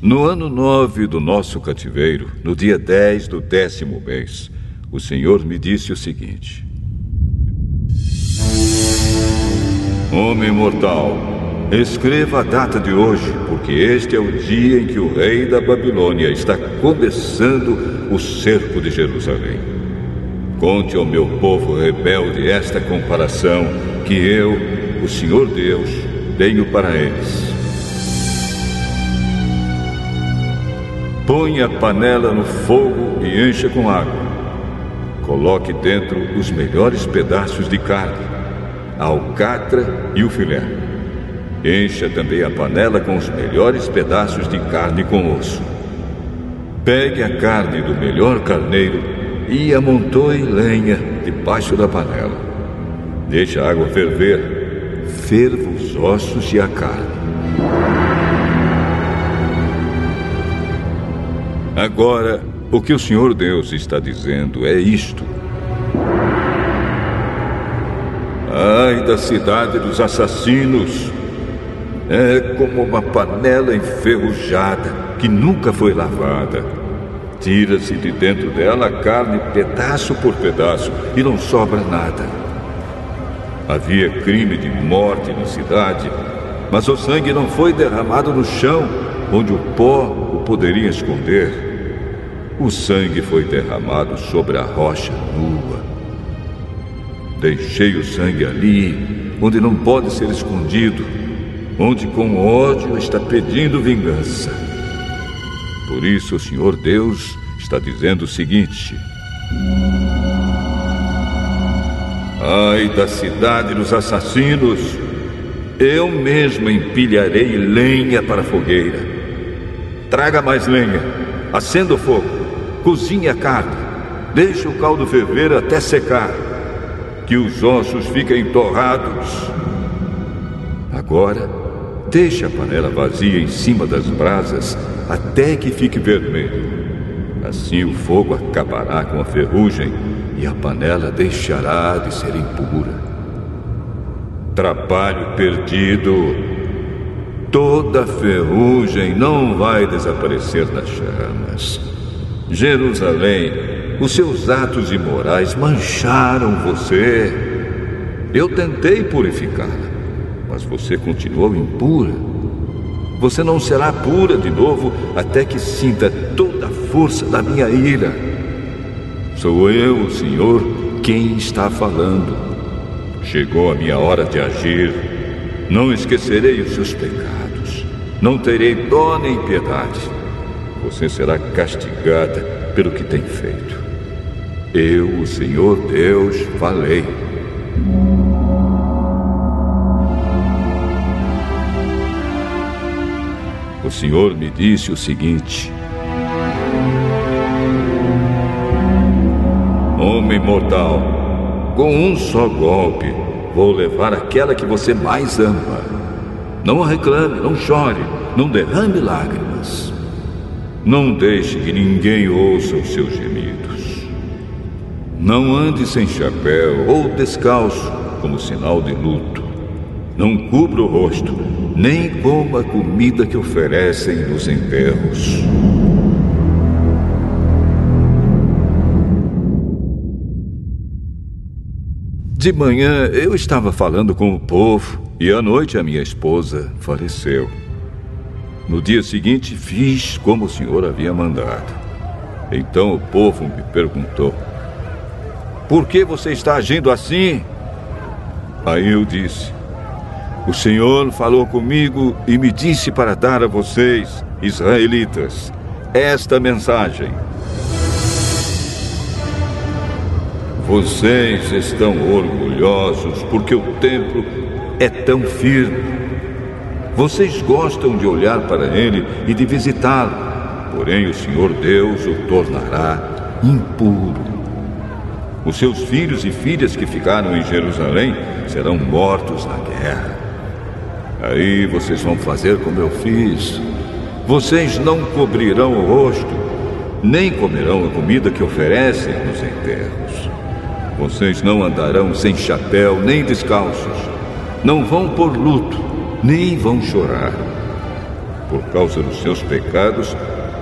No ano nove do nosso cativeiro, no dia dez do décimo mês, o Senhor me disse o seguinte: Homem mortal, Escreva a data de hoje, porque este é o dia em que o rei da Babilônia está começando o cerco de Jerusalém. Conte ao meu povo rebelde esta comparação que eu, o Senhor Deus, tenho para eles. Põe a panela no fogo e encha com água. Coloque dentro os melhores pedaços de carne, a alcatra e o filé. Encha também a panela com os melhores pedaços de carne com osso. Pegue a carne do melhor carneiro e amontoe lenha debaixo da panela. Deixe a água ferver. Ferva os ossos e a carne. Agora, o que o Senhor Deus está dizendo é isto. Ai da cidade dos assassinos! É como uma panela enferrujada que nunca foi lavada. Tira-se de dentro dela a carne pedaço por pedaço e não sobra nada. Havia crime de morte na cidade, mas o sangue não foi derramado no chão, onde o pó o poderia esconder. O sangue foi derramado sobre a rocha nua. Deixei o sangue ali, onde não pode ser escondido onde com ódio está pedindo vingança. Por isso o Senhor Deus está dizendo o seguinte: Ai da cidade dos assassinos, eu mesmo empilharei lenha para a fogueira. Traga mais lenha, acenda o fogo, cozinhe a carne, deixe o caldo ferver até secar, que os ossos fiquem torrados. Agora, Deixe a panela vazia em cima das brasas até que fique vermelho. Assim o fogo acabará com a ferrugem e a panela deixará de ser impura. Trabalho perdido. Toda ferrugem não vai desaparecer das chamas. Jerusalém, os seus atos imorais mancharam você. Eu tentei purificá-la mas você continuou impura. Você não será pura de novo até que sinta toda a força da minha ira. Sou eu, o Senhor, quem está falando. Chegou a minha hora de agir. Não esquecerei os seus pecados. Não terei dó nem piedade. Você será castigada pelo que tem feito. Eu, o Senhor Deus, falei. O Senhor me disse o seguinte: Homem mortal, com um só golpe, vou levar aquela que você mais ama. Não reclame, não chore, não derrame lágrimas. Não deixe que ninguém ouça os seus gemidos. Não ande sem chapéu ou descalço, como sinal de luto. Não cubra o rosto, nem coma a comida que oferecem nos enterros. De manhã eu estava falando com o povo e à noite a minha esposa faleceu. No dia seguinte fiz como o senhor havia mandado. Então o povo me perguntou: Por que você está agindo assim? Aí eu disse: o Senhor falou comigo e me disse para dar a vocês, israelitas, esta mensagem. Vocês estão orgulhosos porque o templo é tão firme. Vocês gostam de olhar para ele e de visitá-lo, porém o Senhor Deus o tornará impuro. Os seus filhos e filhas que ficaram em Jerusalém serão mortos na guerra. Aí vocês vão fazer como eu fiz. Vocês não cobrirão o rosto, nem comerão a comida que oferecem nos enterros. Vocês não andarão sem chapéu, nem descalços. Não vão por luto, nem vão chorar. Por causa dos seus pecados,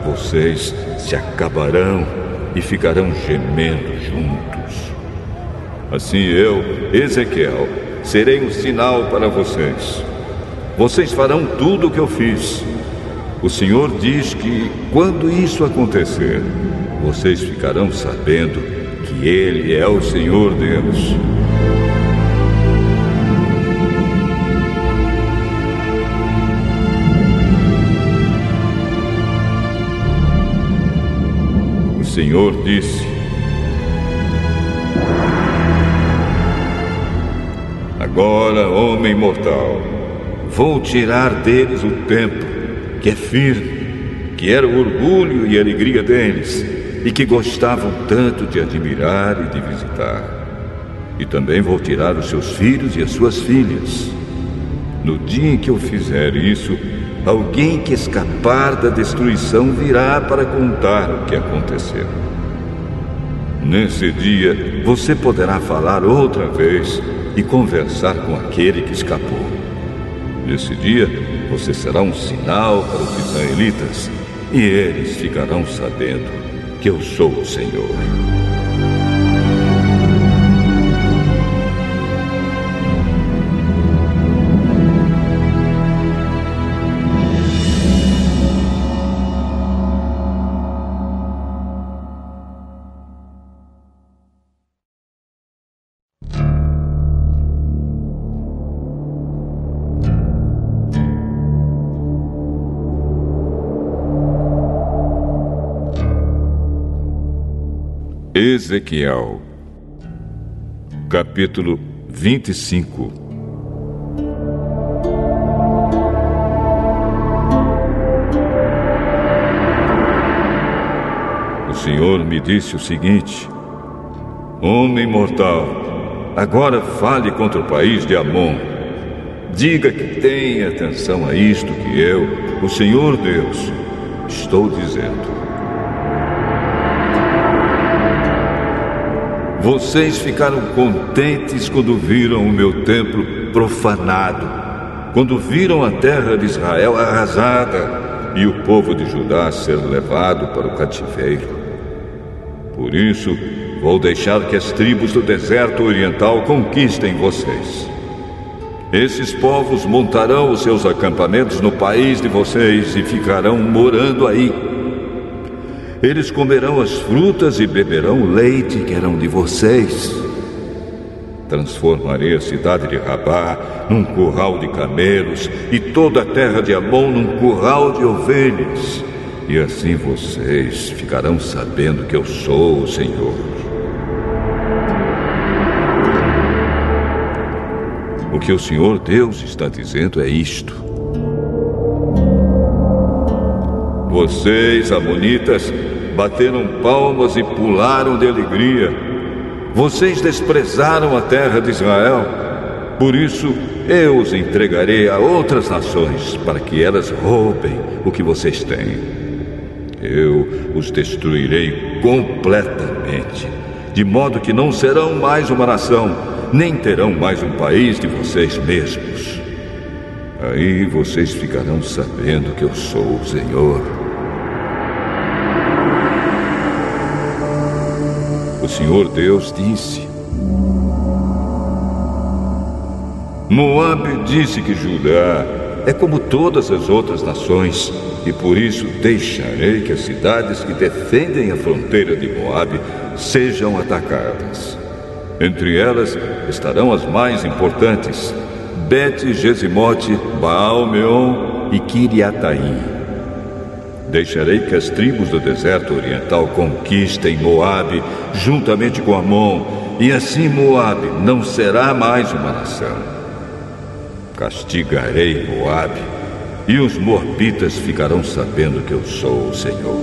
vocês se acabarão e ficarão gemendo juntos. Assim eu, Ezequiel, serei um sinal para vocês. Vocês farão tudo o que eu fiz. O Senhor diz que, quando isso acontecer, vocês ficarão sabendo que Ele é o Senhor Deus. O Senhor disse: Agora, homem mortal, vou tirar deles o templo, que é firme, que era o orgulho e alegria deles, e que gostavam tanto de admirar e de visitar. E também vou tirar os seus filhos e as suas filhas. No dia em que eu fizer isso, alguém que escapar da destruição virá para contar o que aconteceu. Nesse dia, você poderá falar outra vez e conversar com aquele que escapou. Nesse dia, você será um sinal para os israelitas, e eles ficarão sabendo que eu sou o Senhor. Ezequiel, capítulo 25 O Senhor me disse o seguinte: Homem mortal, agora fale contra o país de Amon. Diga que tem atenção a isto que eu, o Senhor Deus, estou dizendo. Vocês ficaram contentes quando viram o meu templo profanado, quando viram a terra de Israel arrasada e o povo de Judá ser levado para o cativeiro. Por isso, vou deixar que as tribos do deserto oriental conquistem vocês. Esses povos montarão os seus acampamentos no país de vocês e ficarão morando aí eles comerão as frutas e beberão o leite que eram de vocês. Transformarei a cidade de Rabá num curral de camelos e toda a terra de Amon num curral de ovelhas. E assim vocês ficarão sabendo que eu sou o Senhor. O que o Senhor Deus está dizendo é isto. Vocês, amonitas, bateram palmas e pularam de alegria. Vocês desprezaram a terra de Israel. Por isso, eu os entregarei a outras nações, para que elas roubem o que vocês têm. Eu os destruirei completamente, de modo que não serão mais uma nação, nem terão mais um país de vocês mesmos. Aí vocês ficarão sabendo que eu sou o Senhor. Senhor Deus disse: Moabe disse que Judá é como todas as outras nações, e por isso deixarei que as cidades que defendem a fronteira de Moabe sejam atacadas. Entre elas estarão as mais importantes: Bet-Gesimote, Baal-Meon e Kiriataim. Deixarei que as tribos do deserto oriental conquistem Moabe juntamente com Amon, e assim Moabe não será mais uma nação. Castigarei Moabe, e os morbitas ficarão sabendo que eu sou o Senhor.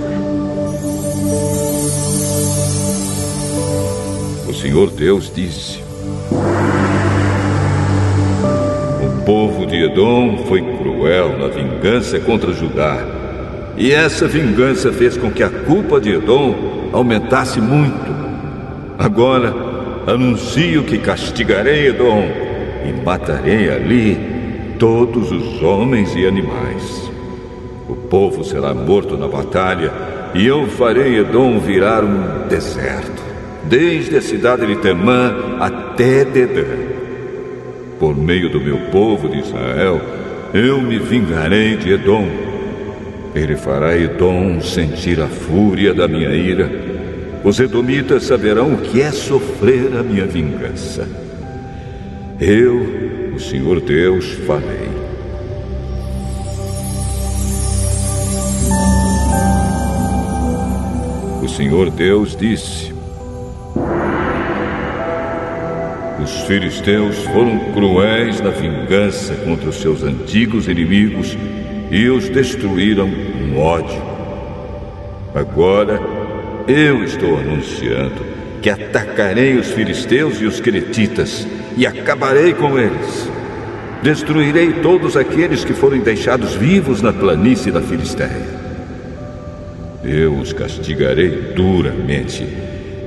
O Senhor Deus disse: O povo de Edom foi cruel na vingança contra Judá E essa vingança fez com que a culpa de Edom aumentasse muito. Agora anuncio que castigarei Edom e matarei ali todos os homens e animais. O povo será morto na batalha e eu farei Edom virar um deserto, desde a cidade de Temã até Dedã. Por meio do meu povo de Israel, eu me vingarei de Edom. Ele fará Edom sentir a fúria da minha ira. Os edomitas saberão o que é sofrer a minha vingança. Eu, o Senhor Deus, falei. O Senhor Deus disse: Os filisteus foram cruéis na vingança contra os seus antigos inimigos e os destruíram com ódio. Agora eu estou anunciando que atacarei os filisteus e os cretitas e acabarei com eles. Destruirei todos aqueles que forem deixados vivos na planície da Filisteia. Eu os castigarei duramente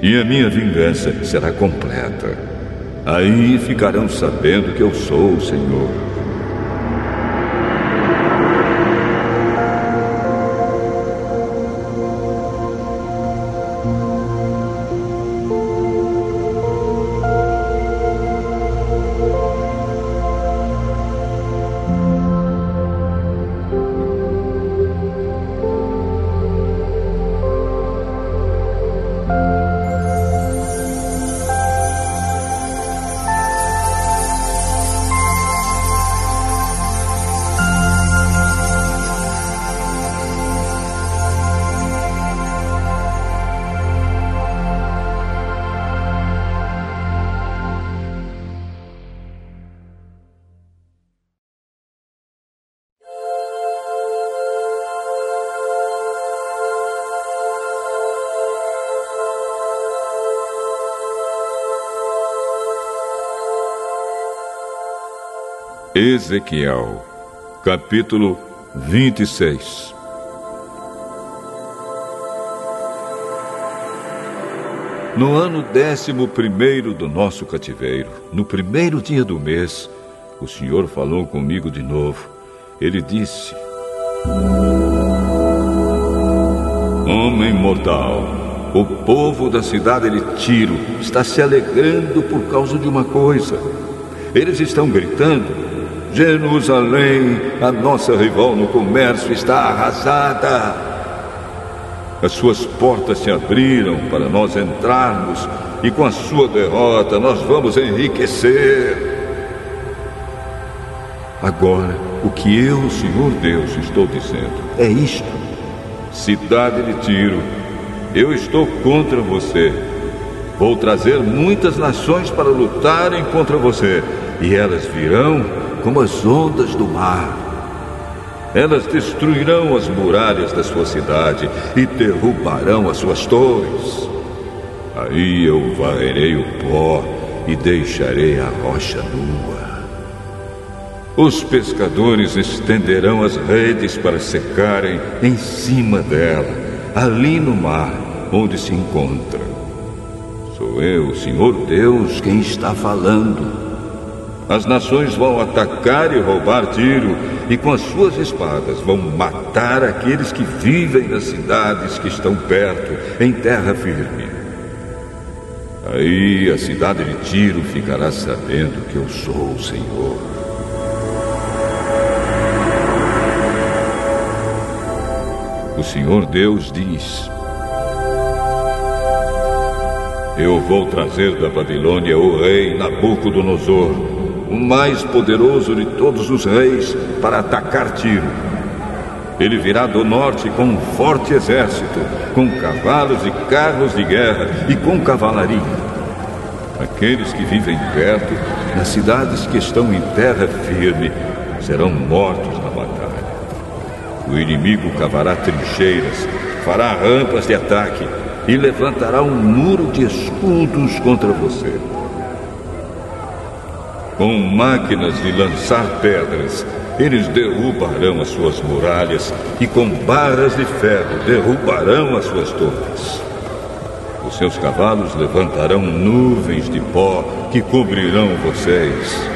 e a minha vingança será completa. Aí ficarão sabendo que eu sou o Senhor. Ezequiel, capítulo 26 No ano décimo primeiro do nosso cativeiro, no primeiro dia do mês, o Senhor falou comigo de novo. Ele disse: Homem mortal, o povo da cidade de Tiro está se alegrando por causa de uma coisa. Eles estão gritando Jerusalém, a nossa rival no comércio, está arrasada. As suas portas se abriram para nós entrarmos, e com a sua derrota nós vamos enriquecer. Agora, o que eu, Senhor Deus, estou dizendo é isto: cidade de Tiro, eu estou contra você. Vou trazer muitas nações para lutarem contra você, e elas virão como as ondas do mar. Elas destruirão as muralhas da sua cidade e derrubarão as suas torres. Aí eu varrerei o pó e deixarei a rocha nua. Os pescadores estenderão as redes para secarem em cima dela, ali no mar onde se encontra. Sou eu, Senhor Deus, quem está falando. As nações vão atacar e roubar Tiro, e com as suas espadas vão matar aqueles que vivem nas cidades que estão perto, em terra firme. Aí a cidade de Tiro ficará sabendo que eu sou o Senhor. O Senhor Deus diz: Eu vou trazer da Babilônia o rei Nabucodonosor o mais poderoso de todos os reis, para atacar Tiro. Ele virá do norte com um forte exército, com cavalos e carros de guerra e com cavalaria. Aqueles que vivem perto, nas cidades que estão em terra firme, serão mortos na batalha. O inimigo cavará trincheiras, fará rampas de ataque e levantará um muro de escudos contra você com máquinas de lançar pedras, eles derrubarão as suas muralhas e com barras de ferro derrubarão as suas torres. Os seus cavalos levantarão nuvens de pó que cobrirão vocês.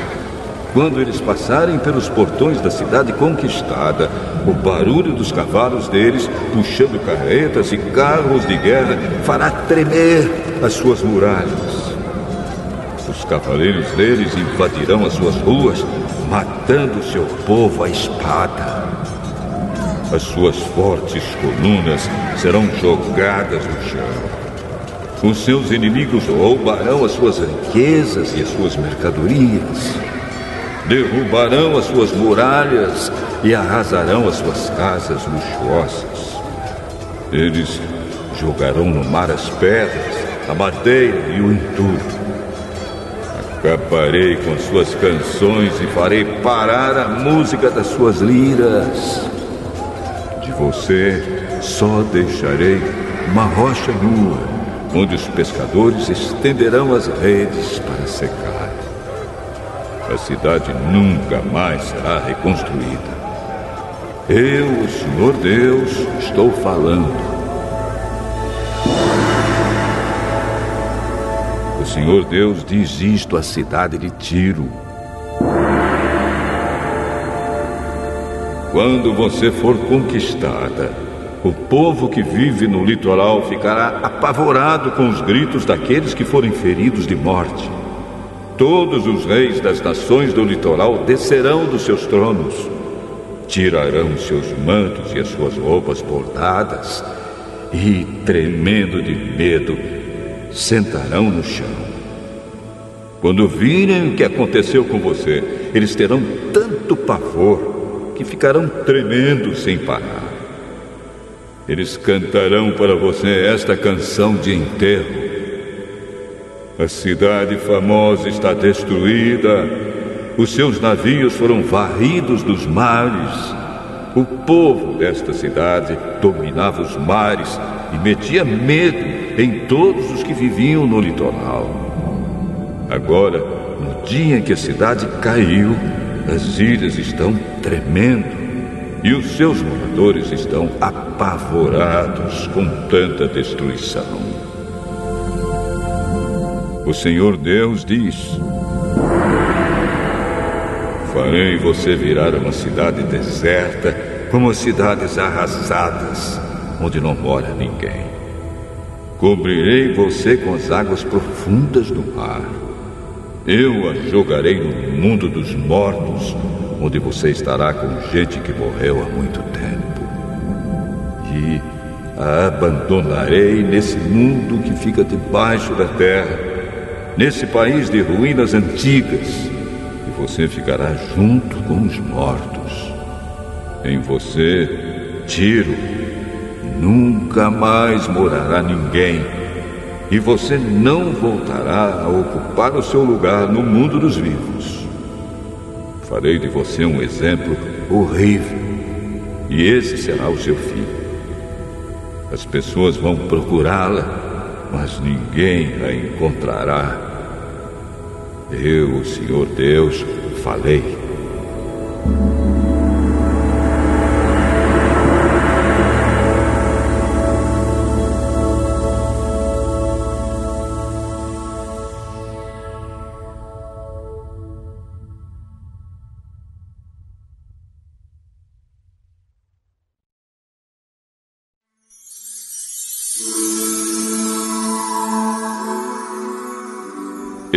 Quando eles passarem pelos portões da cidade conquistada, o barulho dos cavalos deles, puxando carretas e carros de guerra, fará tremer as suas muralhas. Os cavaleiros deles invadirão as suas ruas, matando seu povo à espada. As suas fortes colunas serão jogadas no chão. Os seus inimigos roubarão as suas riquezas e as suas mercadorias. Derrubarão as suas muralhas e arrasarão as suas casas luxuosas. Eles jogarão no mar as pedras, a madeira e o entulho. Acabarei com suas canções e farei parar a música das suas liras. De você só deixarei uma rocha nua, onde os pescadores estenderão as redes para secar. A cidade nunca mais será reconstruída. Eu, o Senhor Deus, estou falando. O Senhor Deus diz isto à cidade de Tiro. Quando você for conquistada, o povo que vive no litoral ficará apavorado com os gritos daqueles que forem feridos de morte. Todos os reis das nações do litoral descerão dos seus tronos, tirarão seus mantos e as suas roupas bordadas e, tremendo de medo, sentarão no chão. Quando virem o que aconteceu com você, eles terão tanto pavor que ficarão tremendo sem parar. Eles cantarão para você esta canção de enterro. A cidade famosa está destruída, os seus navios foram varridos dos mares. O povo desta cidade dominava os mares e metia medo em todos os que viviam no litoral. Agora, no dia em que a cidade caiu, as ilhas estão tremendo e os seus moradores estão apavorados com tanta destruição. O Senhor Deus diz: Farei você virar uma cidade deserta, como as cidades arrasadas, onde não mora ninguém. Cobrirei você com as águas profundas do mar. Eu a jogarei no mundo dos mortos, onde você estará com gente que morreu há muito tempo. E a abandonarei nesse mundo que fica debaixo da terra, nesse país de ruínas antigas, e você ficará junto com os mortos. Em você, tiro Nunca mais morará ninguém, e você não voltará a ocupar o seu lugar no mundo dos vivos. Farei de você um exemplo horrível, e esse será o seu fim. As pessoas vão procurá-la, mas ninguém a encontrará. Eu, o Senhor Deus, falei.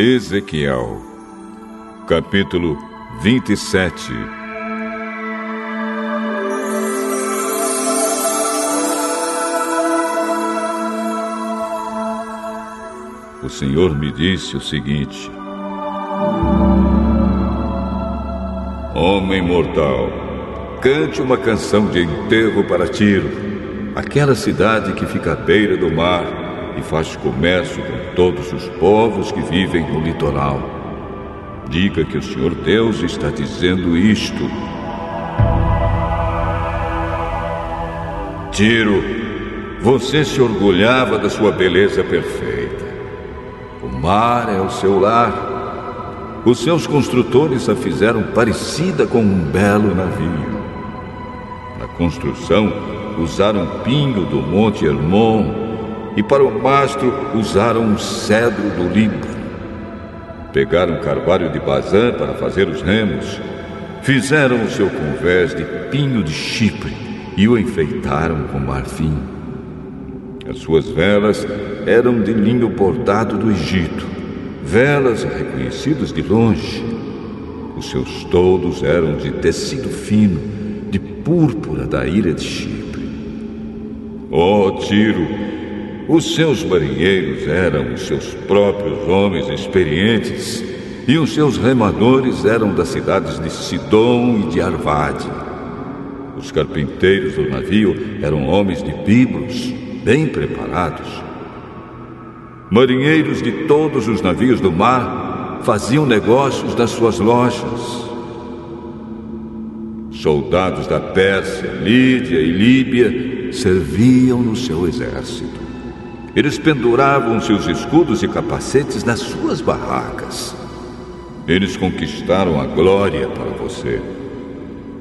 Ezequiel, capítulo 27 O Senhor me disse o seguinte: Homem mortal, cante uma canção de enterro para Tiro, aquela cidade que fica à beira do mar e faz comércio com todos os povos que vivem no litoral. Diga que o Senhor Deus está dizendo isto. Tiro, você se orgulhava da sua beleza perfeita. O mar é o seu lar. os seus construtores a fizeram parecida com um belo navio. Na construção, usaram pinho do Monte Hermon e para o mastro usaram um cedro do Líbano. Pegaram carvalho de Bazã para fazer os remos, fizeram o seu convés de pinho de Chipre e o enfeitaram com marfim. As suas velas eram de linho bordado do Egito, velas reconhecidas de longe. Os seus toldos eram de tecido fino, de púrpura da ilha de Chipre. Ó oh, Tiro, os seus marinheiros eram os seus próprios homens experientes, e os seus remadores eram das cidades de Sidom e de Arvade. Os carpinteiros do navio eram homens de Biblos, bem preparados. Marinheiros de todos os navios do mar faziam negócios nas suas lojas. Soldados da Pérsia, Lídia e Líbia serviam no seu exército. Eles penduravam seus escudos e capacetes nas suas barracas. Eles conquistaram a glória para você.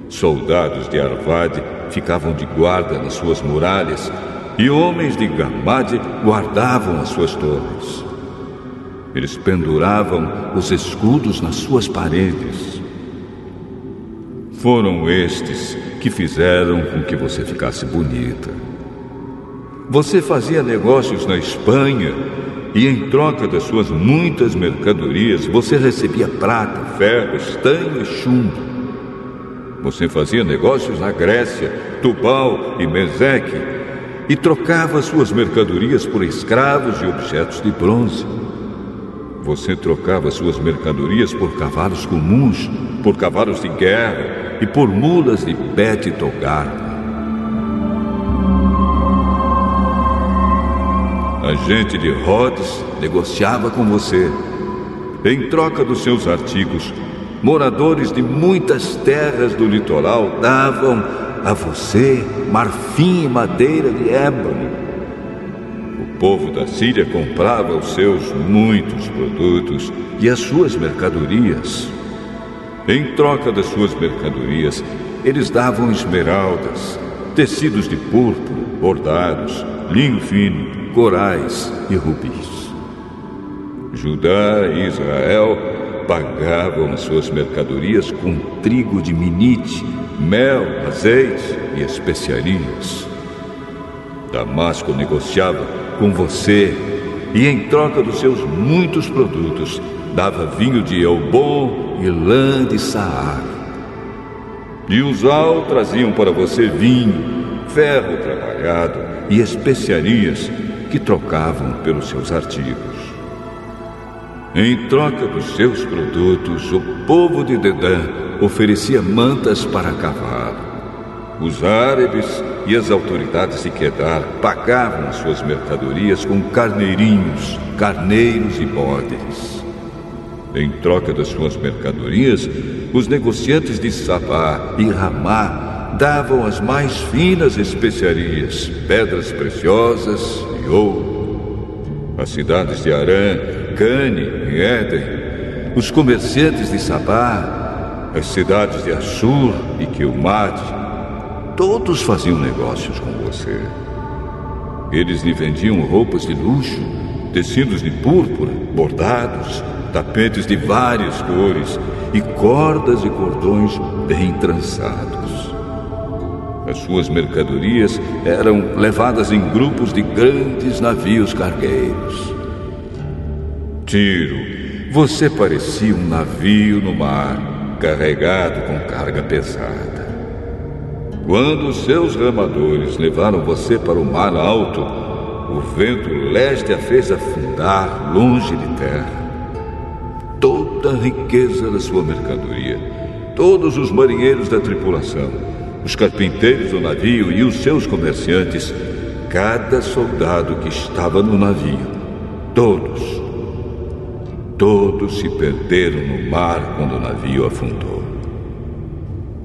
Soldados de Arvade ficavam de guarda nas suas muralhas e homens de Gamade guardavam as suas torres. Eles penduravam os escudos nas suas paredes. Foram estes que fizeram com que você ficasse bonita. Você fazia negócios na Espanha e, em troca das suas muitas mercadorias, você recebia prata, ferro, estanho e chumbo. Você fazia negócios na Grécia, Tubal e Meseque e trocava suas mercadorias por escravos e objetos de bronze. Você trocava suas mercadorias por cavalos comuns, por cavalos de guerra e por mulas de Bet Togar. A gente de Rhodes negociava com você. Em troca dos seus artigos, moradores de muitas terras do litoral davam a você marfim e madeira de ébano. O povo da Síria comprava os seus muitos produtos e as suas mercadorias. Em troca das suas mercadorias, eles davam esmeraldas, tecidos de púrpura, bordados, linho fino, corais e rubis. Judá e Israel pagavam as suas mercadorias com trigo de minite, mel, azeite e especiarias. Damasco negociava com você e, em troca dos seus muitos produtos, dava vinho de Elbon e lã de Saar. E os Al traziam para você vinho, ferro trabalhado e especiarias que trocavam pelos seus artigos. Em troca dos seus produtos, o povo de Dedã oferecia mantas para cavalo. Os árabes e as autoridades de Quedar pagavam suas mercadorias com carneirinhos, carneiros e bodes. Em troca das suas mercadorias, os negociantes de Sabá e Ramá davam as mais finas especiarias, pedras preciosas As cidades de Arã, Cane e Éden, os comerciantes de Sabá as cidades de Assur e Quilmade, todos faziam negócios com você. Eles lhe vendiam roupas de luxo, tecidos de púrpura, bordados, tapetes de várias cores e cordas e cordões bem trançados. As suas mercadorias eram levadas em grupos de grandes navios cargueiros. Tiro, você parecia um navio no mar carregado com carga pesada. Quando seus ramadores levaram você para o mar alto, o vento leste a fez afundar longe de terra. Toda a riqueza da sua mercadoria, todos os marinheiros da tripulação, os carpinteiros do navio e os seus comerciantes, cada soldado que estava no navio, todos Todos se perderam no mar quando o navio afundou.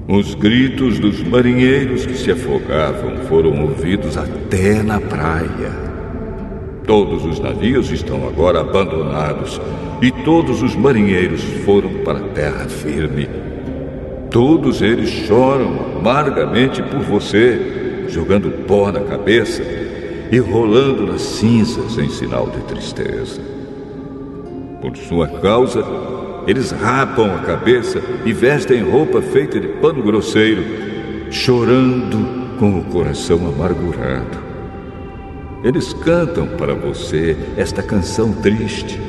Os gritos dos marinheiros que se afogavam foram ouvidos até na praia. Todos os navios estão agora abandonados e todos os marinheiros foram para a terra firme. Todos eles choram amargamente por você, jogando pó na cabeça e rolando nas cinzas em sinal de tristeza. Por sua causa, eles rapam a cabeça e vestem roupa feita de pano grosseiro, chorando com o coração amargurado. Eles cantam para você esta canção triste.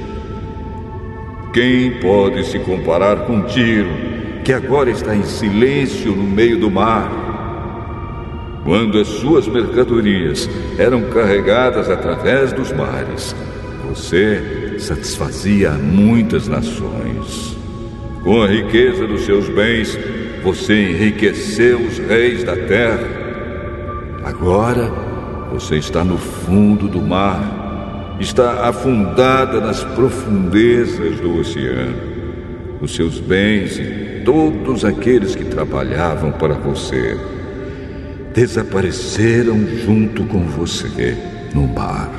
Quem pode se comparar com Tiro, que agora está em silêncio no meio do mar? Quando as suas mercadorias eram carregadas através dos mares, você satisfazia muitas nações. Com a riqueza dos seus bens, você enriqueceu os reis da terra. Agora, você está no fundo do mar, está afundada nas profundezas do oceano. Os seus bens todos aqueles que trabalhavam para você desapareceram junto com você no mar.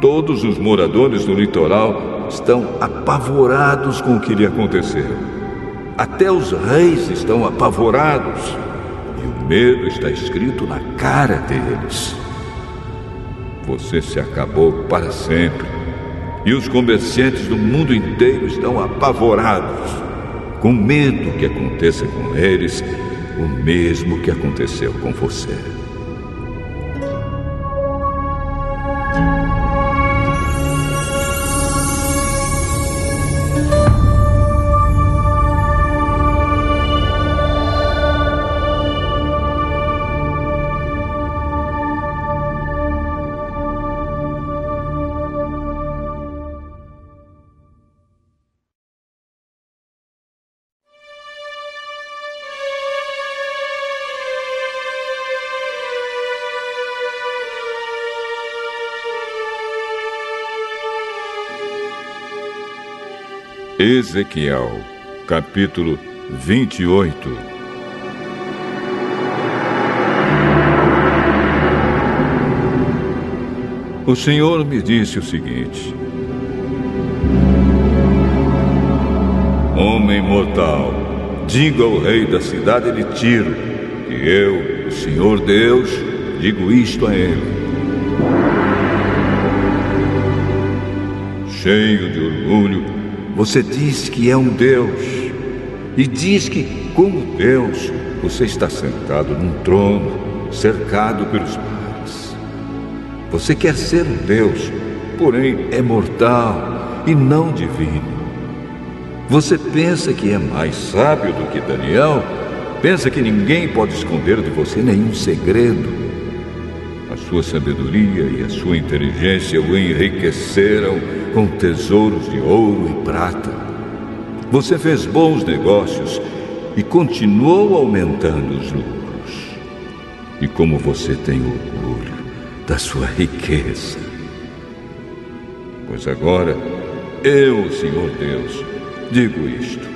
Todos os moradores do litoral estão apavorados com o que lhe aconteceu. Até os reis estão apavorados medo está escrito na cara deles. Você se acabou para sempre. E os comerciantes do mundo inteiro estão apavorados, com medo que aconteça com eles o mesmo que aconteceu com você. Ezequiel, capítulo 28 O Senhor me disse o seguinte: Homem mortal, diga ao rei da cidade de Tiro que eu, o Senhor Deus, digo isto a ele. Cheio de orgulho, você diz que é um Deus e diz que, como Deus, você está sentado num trono cercado pelos mares. Você quer ser um Deus, porém é mortal e não divino. Você pensa que é mais sábio do que Daniel? Pensa que ninguém pode esconder de você nenhum segredo? A sua sabedoria e a sua inteligência o enriqueceram com tesouros de ouro e prata. Você fez bons negócios e continuou aumentando os lucros. E como você tem orgulho da sua riqueza. Pois agora, eu, Senhor Deus, digo isto.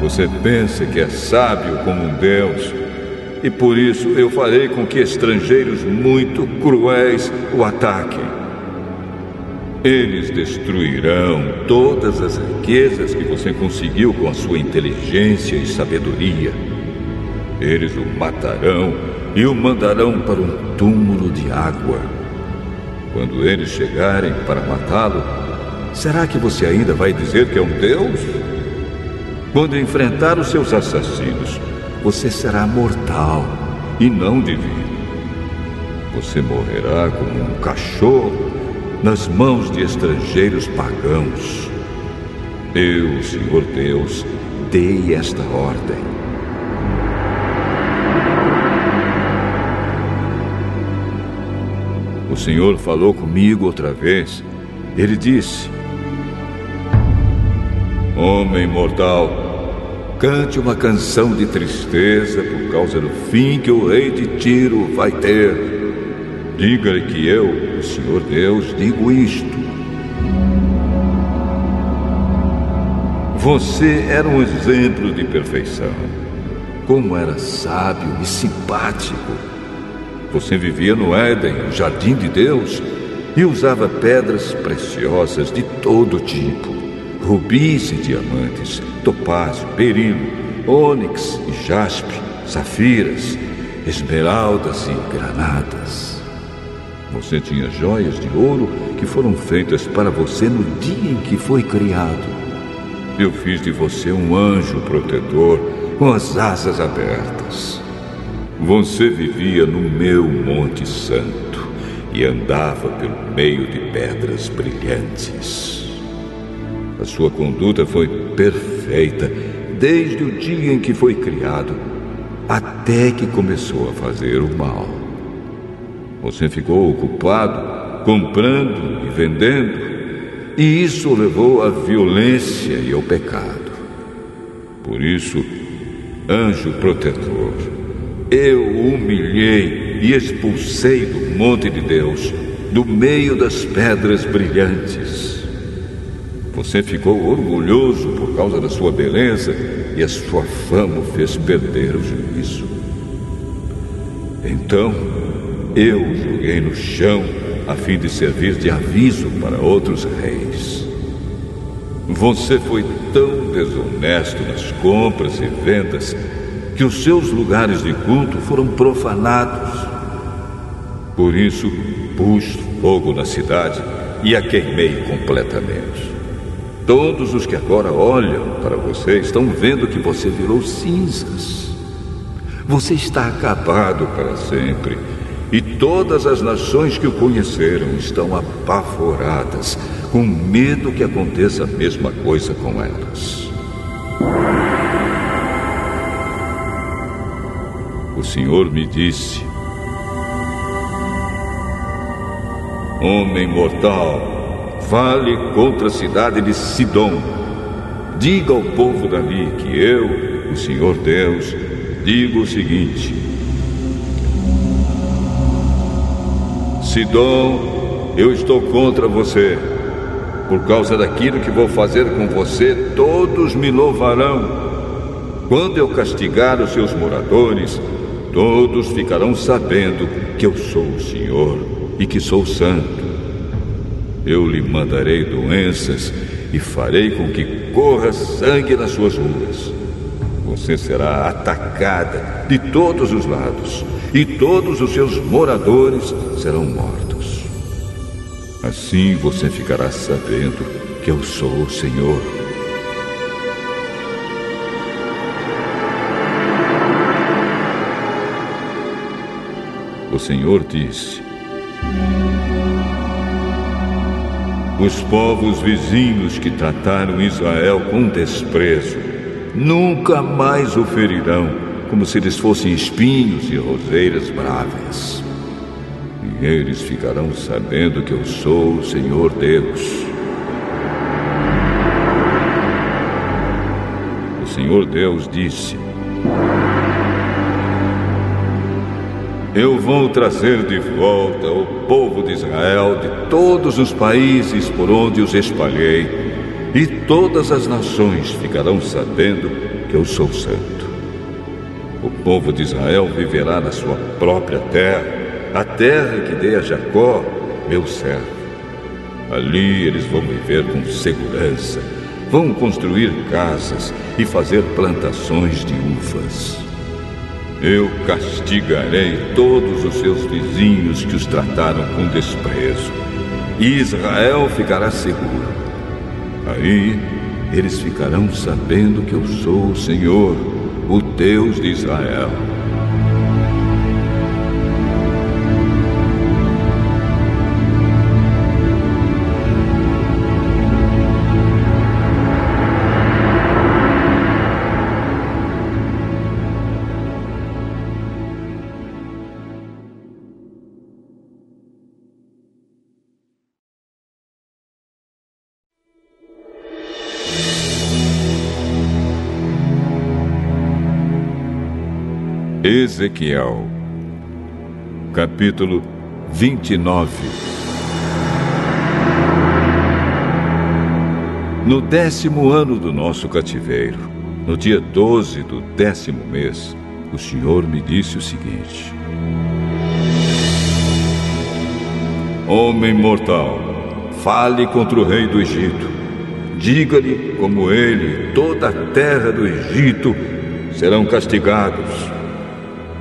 Você pensa que é sábio como um Deus e por isso eu farei com que estrangeiros muito cruéis o ataquem. Eles destruirão todas as riquezas que você conseguiu com a sua inteligência e sabedoria. Eles o matarão e o mandarão para um túmulo de água. Quando eles chegarem para matá-lo, será que você ainda vai dizer que é um Deus? Quando enfrentar os seus assassinos, você será mortal e não divino. Você morrerá como um cachorro nas mãos de estrangeiros pagãos. Eu, Senhor Deus, dei esta ordem. O Senhor falou comigo outra vez. Ele disse: Homem mortal, Cante uma canção de tristeza por causa do fim que o rei de Tiro vai ter. Diga-lhe que eu, o Senhor Deus, digo isto. Você era um exemplo de perfeição. Como era sábio e simpático. Você vivia no Éden, o jardim de Deus, e usava pedras preciosas de todo tipo: rubis e diamantes, topázio, berilo, ônix e jaspe, safiras, esmeraldas e granadas. Você tinha joias de ouro que foram feitas para você no dia em que foi criado. Eu fiz de você um anjo protetor com as asas abertas. Você vivia no meu Monte Santo e andava pelo meio de pedras brilhantes. A sua conduta foi perfeita desde o dia em que foi criado até que começou a fazer o mal. Você ficou ocupado comprando e vendendo, e isso levou à violência e ao pecado. Por isso, anjo protetor, eu humilhei e expulsei do monte de Deus, do meio das pedras brilhantes. Você ficou orgulhoso por causa da sua beleza e a sua fama o fez perder o juízo. Então, eu o joguei no chão a fim de servir de aviso para outros reis. Você foi tão desonesto nas compras e vendas que os seus lugares de culto foram profanados. Por isso, pus fogo na cidade e a queimei completamente. Todos os que agora olham para você estão vendo que você virou cinzas. Você está acabado para sempre. E todas as nações que o conheceram estão apavoradas, com medo que aconteça a mesma coisa com elas. O Senhor me disse: Homem mortal, fale contra a cidade de Sidom. Diga ao povo dali que eu, o Senhor Deus, digo o seguinte: Sidom, eu estou contra você. Por causa daquilo que vou fazer com você, todos me louvarão. Quando eu castigar os seus moradores, Todos ficarão sabendo que eu sou o Senhor e que sou santo. Eu lhe mandarei doenças e farei com que corra sangue nas suas ruas. Você será atacada de todos os lados e todos os seus moradores serão mortos. Assim você ficará sabendo que eu sou o Senhor. o Senhor disse: Os povos vizinhos que trataram Israel com desprezo nunca mais o ferirão, como se eles fossem espinhos e roseiras bravas. E eles ficarão sabendo que eu sou o Senhor Deus. O Senhor Deus disse: Eu vou trazer de volta o povo de Israel de todos os países por onde os espalhei, e todas as nações ficarão sabendo que eu sou santo. O povo de Israel viverá na sua própria terra, a terra que dei a Jacó, meu servo. Ali eles vão viver com segurança, vão construir casas e fazer plantações de uvas. Eu castigarei todos os seus vizinhos que os trataram com desprezo. E Israel ficará seguro. Aí eles ficarão sabendo que eu sou o Senhor, o Deus de Israel. Ezequiel, capítulo 29. No décimo ano do nosso cativeiro, no dia 12 do décimo mês, o Senhor me disse o seguinte: Homem mortal, fale contra o rei do Egito. Diga-lhe como ele, toda a terra do Egito serão castigados.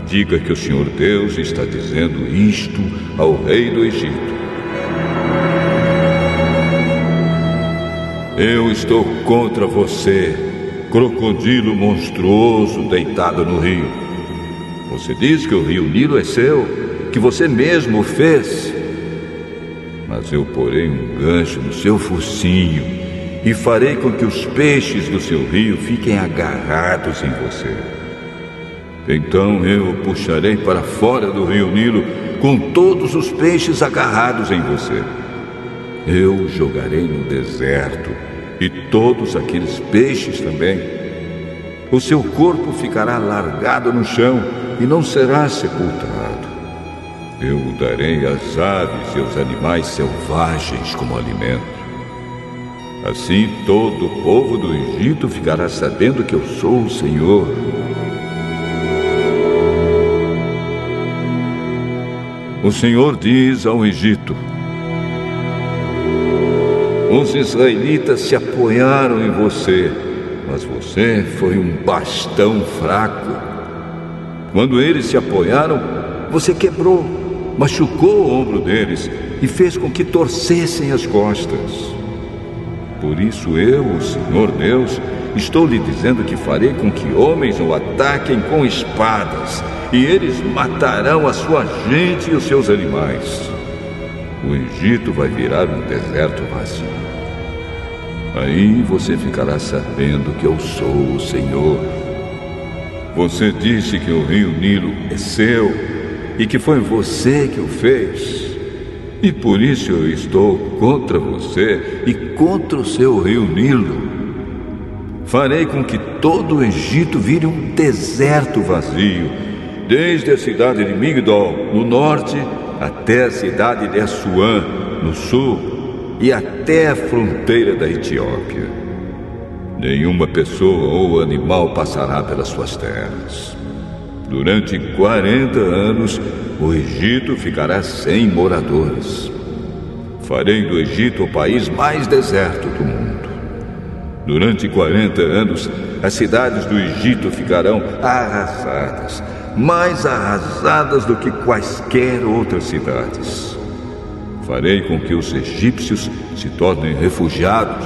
Diga que o Senhor Deus está dizendo isto ao rei do Egito. Eu estou contra você, crocodilo monstruoso deitado no rio. Você diz que o rio Nilo é seu, que você mesmo o fez mas eu porei um gancho no seu focinho e farei com que os peixes do seu rio fiquem agarrados em você. Então eu o puxarei para fora do rio Nilo com todos os peixes agarrados em você. Eu o jogarei no deserto e todos aqueles peixes também. O seu corpo ficará largado no chão e não será sepultado. Eu o darei às aves e aos animais selvagens como alimento. Assim todo o povo do Egito ficará sabendo que eu sou o Senhor. O Senhor diz ao Egito: Os israelitas se apoiaram em você, mas você foi um bastão fraco. Quando eles se apoiaram, você quebrou machucou o ombro deles e fez com que torcessem as costas. Por isso eu, o Senhor Deus, estou lhe dizendo que farei com que homens o ataquem com espadas, e eles matarão a sua gente e os seus animais. O Egito vai virar um deserto vazio. Aí você ficará sabendo que eu sou o Senhor. Você disse que o rio Nilo é seu e que foi você que o fez. E por isso eu estou contra você e contra o seu rio Nilo. Farei com que todo o Egito vire um deserto vazio, desde a cidade de Migdol, no norte, até a cidade de Assuã, no sul, e até a fronteira da Etiópia. Nenhuma pessoa ou animal passará pelas suas terras. Durante 40 anos, o Egito ficará sem moradores. Farei do Egito o país mais deserto do mundo. Durante 40 anos, as cidades do Egito ficarão arrasadas, mais arrasadas do que quaisquer outras cidades. Farei com que os egípcios se tornem refugiados,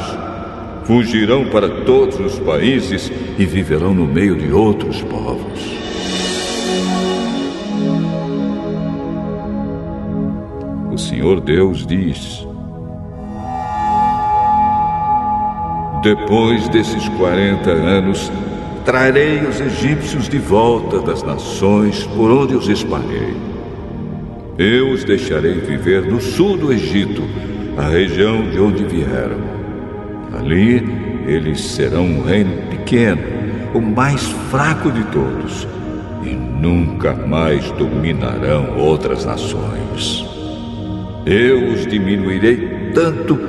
fugirão para todos os países e viverão no meio de outros povos. Senhor Deus diz: Depois desses quarenta anos, trarei os egípcios de volta das nações por onde os espalhei. Eu os deixarei viver no sul do Egito, a região de onde vieram. Ali eles serão um reino pequeno, o mais fraco de todos, e nunca mais dominarão outras nações. Eu os diminuirei tanto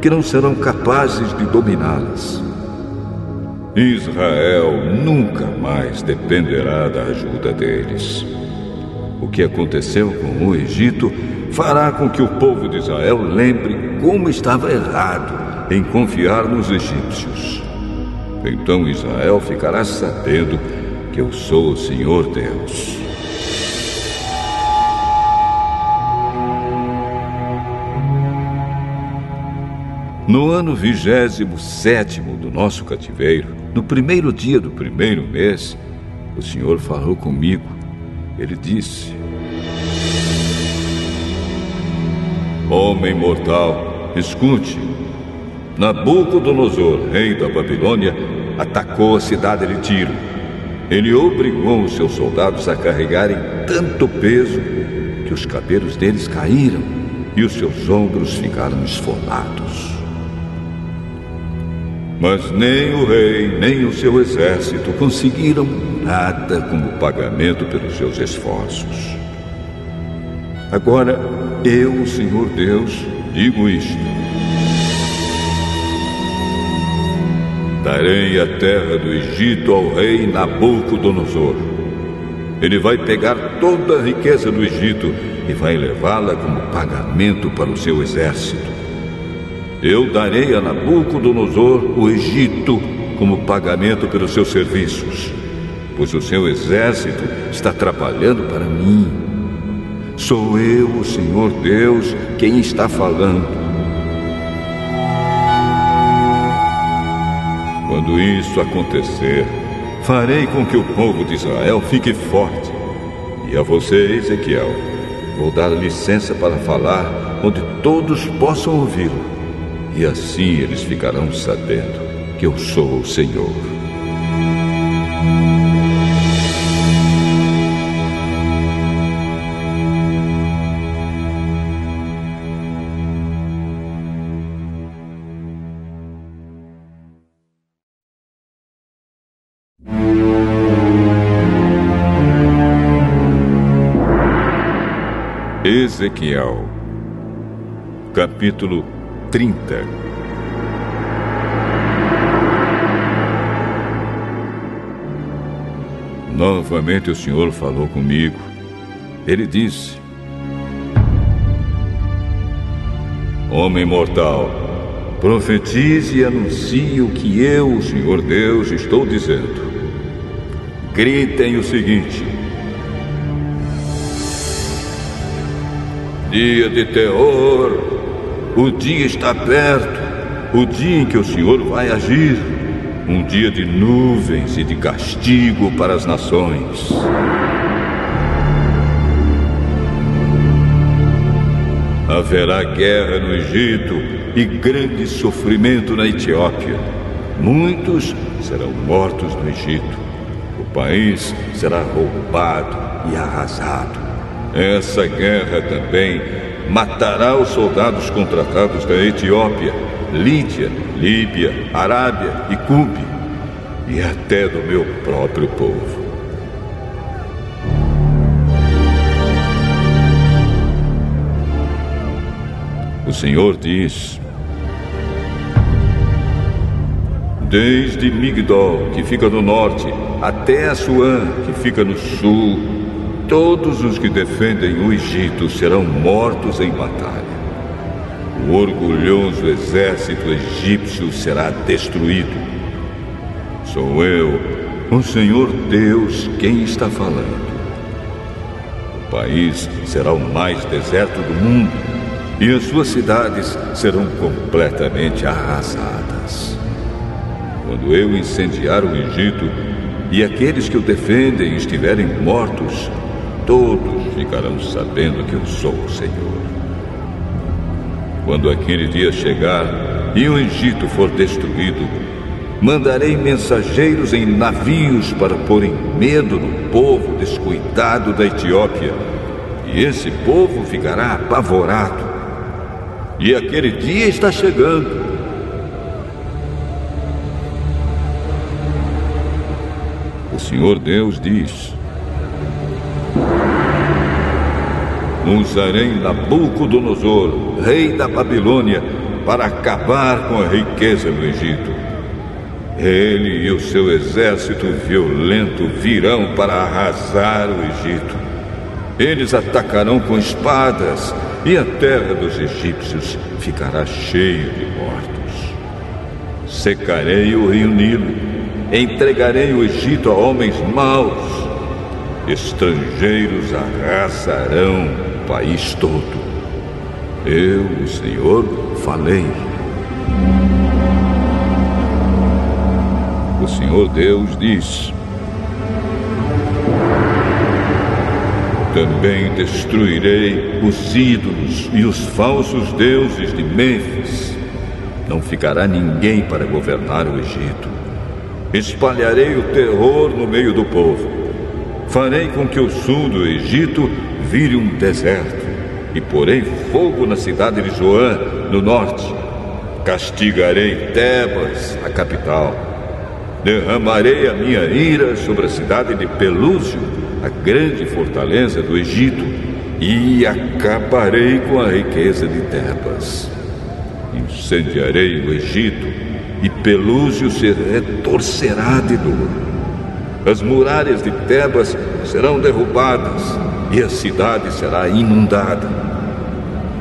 que não serão capazes de dominá-las. Israel nunca mais dependerá da ajuda deles. O que aconteceu com o Egito fará com que o povo de Israel lembre como estava errado em confiar nos egípcios. Então Israel ficará sabendo que eu sou o Senhor Deus. No ano vigésimo sétimo do nosso cativeiro, no primeiro dia do primeiro mês, o Senhor falou comigo. Ele disse: Homem mortal, escute. Nabucodonosor, rei da Babilônia, atacou a cidade de Tiro. Ele obrigou os seus soldados a carregarem tanto peso que os cabelos deles caíram e os seus ombros ficaram esfolados. Mas nem o rei, nem o seu exército conseguiram nada como pagamento pelos seus esforços. Agora, eu, Senhor Deus, digo isto: Darei a terra do Egito ao rei Nabucodonosor. Ele vai pegar toda a riqueza do Egito e vai levá-la como pagamento para o seu exército. Eu darei a Nabucodonosor o Egito como pagamento pelos seus serviços, pois o seu exército está trabalhando para mim. Sou eu, o Senhor Deus, quem está falando. Quando isso acontecer, farei com que o povo de Israel fique forte. E a você, Ezequiel, vou dar licença para falar onde todos possam ouvi-lo. E assim eles ficarão sabendo que eu sou o Senhor. Ezequiel, capítulo 30 Novamente o Senhor falou comigo. Ele disse: Homem mortal, profetize e anuncie o que eu, o Senhor Deus, estou dizendo. Gritem o seguinte: Dia de terror, o dia está perto, o dia em que o Senhor vai agir. Um dia de nuvens e de castigo para as nações. Haverá guerra no Egito e grande sofrimento na Etiópia. Muitos serão mortos no Egito. O país será roubado e arrasado. Essa guerra também matará os soldados contratados da Etiópia, Lídia, Líbia, Arábia e Cube, e até do meu próprio povo. O Senhor diz: Desde Migdol, que fica no norte, até Assuã, que fica no sul, Todos os que defendem o Egito serão mortos em batalha. O orgulhoso exército egípcio será destruído. Sou eu, o Senhor Deus, quem está falando. O país será o mais deserto do mundo e as suas cidades serão completamente arrasadas. Quando eu incendiar o Egito e aqueles que o defendem estiverem mortos, todos ficarão sabendo que eu sou o Senhor. Quando aquele dia chegar e o Egito for destruído, mandarei mensageiros em navios para porem medo no povo descuidado da Etiópia, e esse povo ficará apavorado. E aquele dia está chegando. O Senhor Deus diz: usarei Nabucodonosor, rei da Babilônia, para acabar com a riqueza no Egito. Ele e o seu exército violento virão para arrasar o Egito. Eles atacarão com espadas e a terra dos egípcios ficará cheia de mortos. Secarei o rio Nilo, entregarei o Egito a homens maus. Estrangeiros arrasarão país todo. Eu, o Senhor, falei. O Senhor Deus diz: Também destruirei os ídolos e os falsos deuses de Mênfis. Não ficará ninguém para governar o Egito. Espalharei o terror no meio do povo. Farei com que o sul do Egito vire um deserto, e porei fogo na cidade de Joã, no norte. Castigarei Tebas, a capital. Derramarei a minha ira sobre a cidade de Pelúcio, a grande fortaleza do Egito, e acabarei com a riqueza de Tebas. Incendiarei o Egito, e Pelúcio se retorcerá de dor. As muralhas de Tebas serão derrubadas, e a cidade será inundada.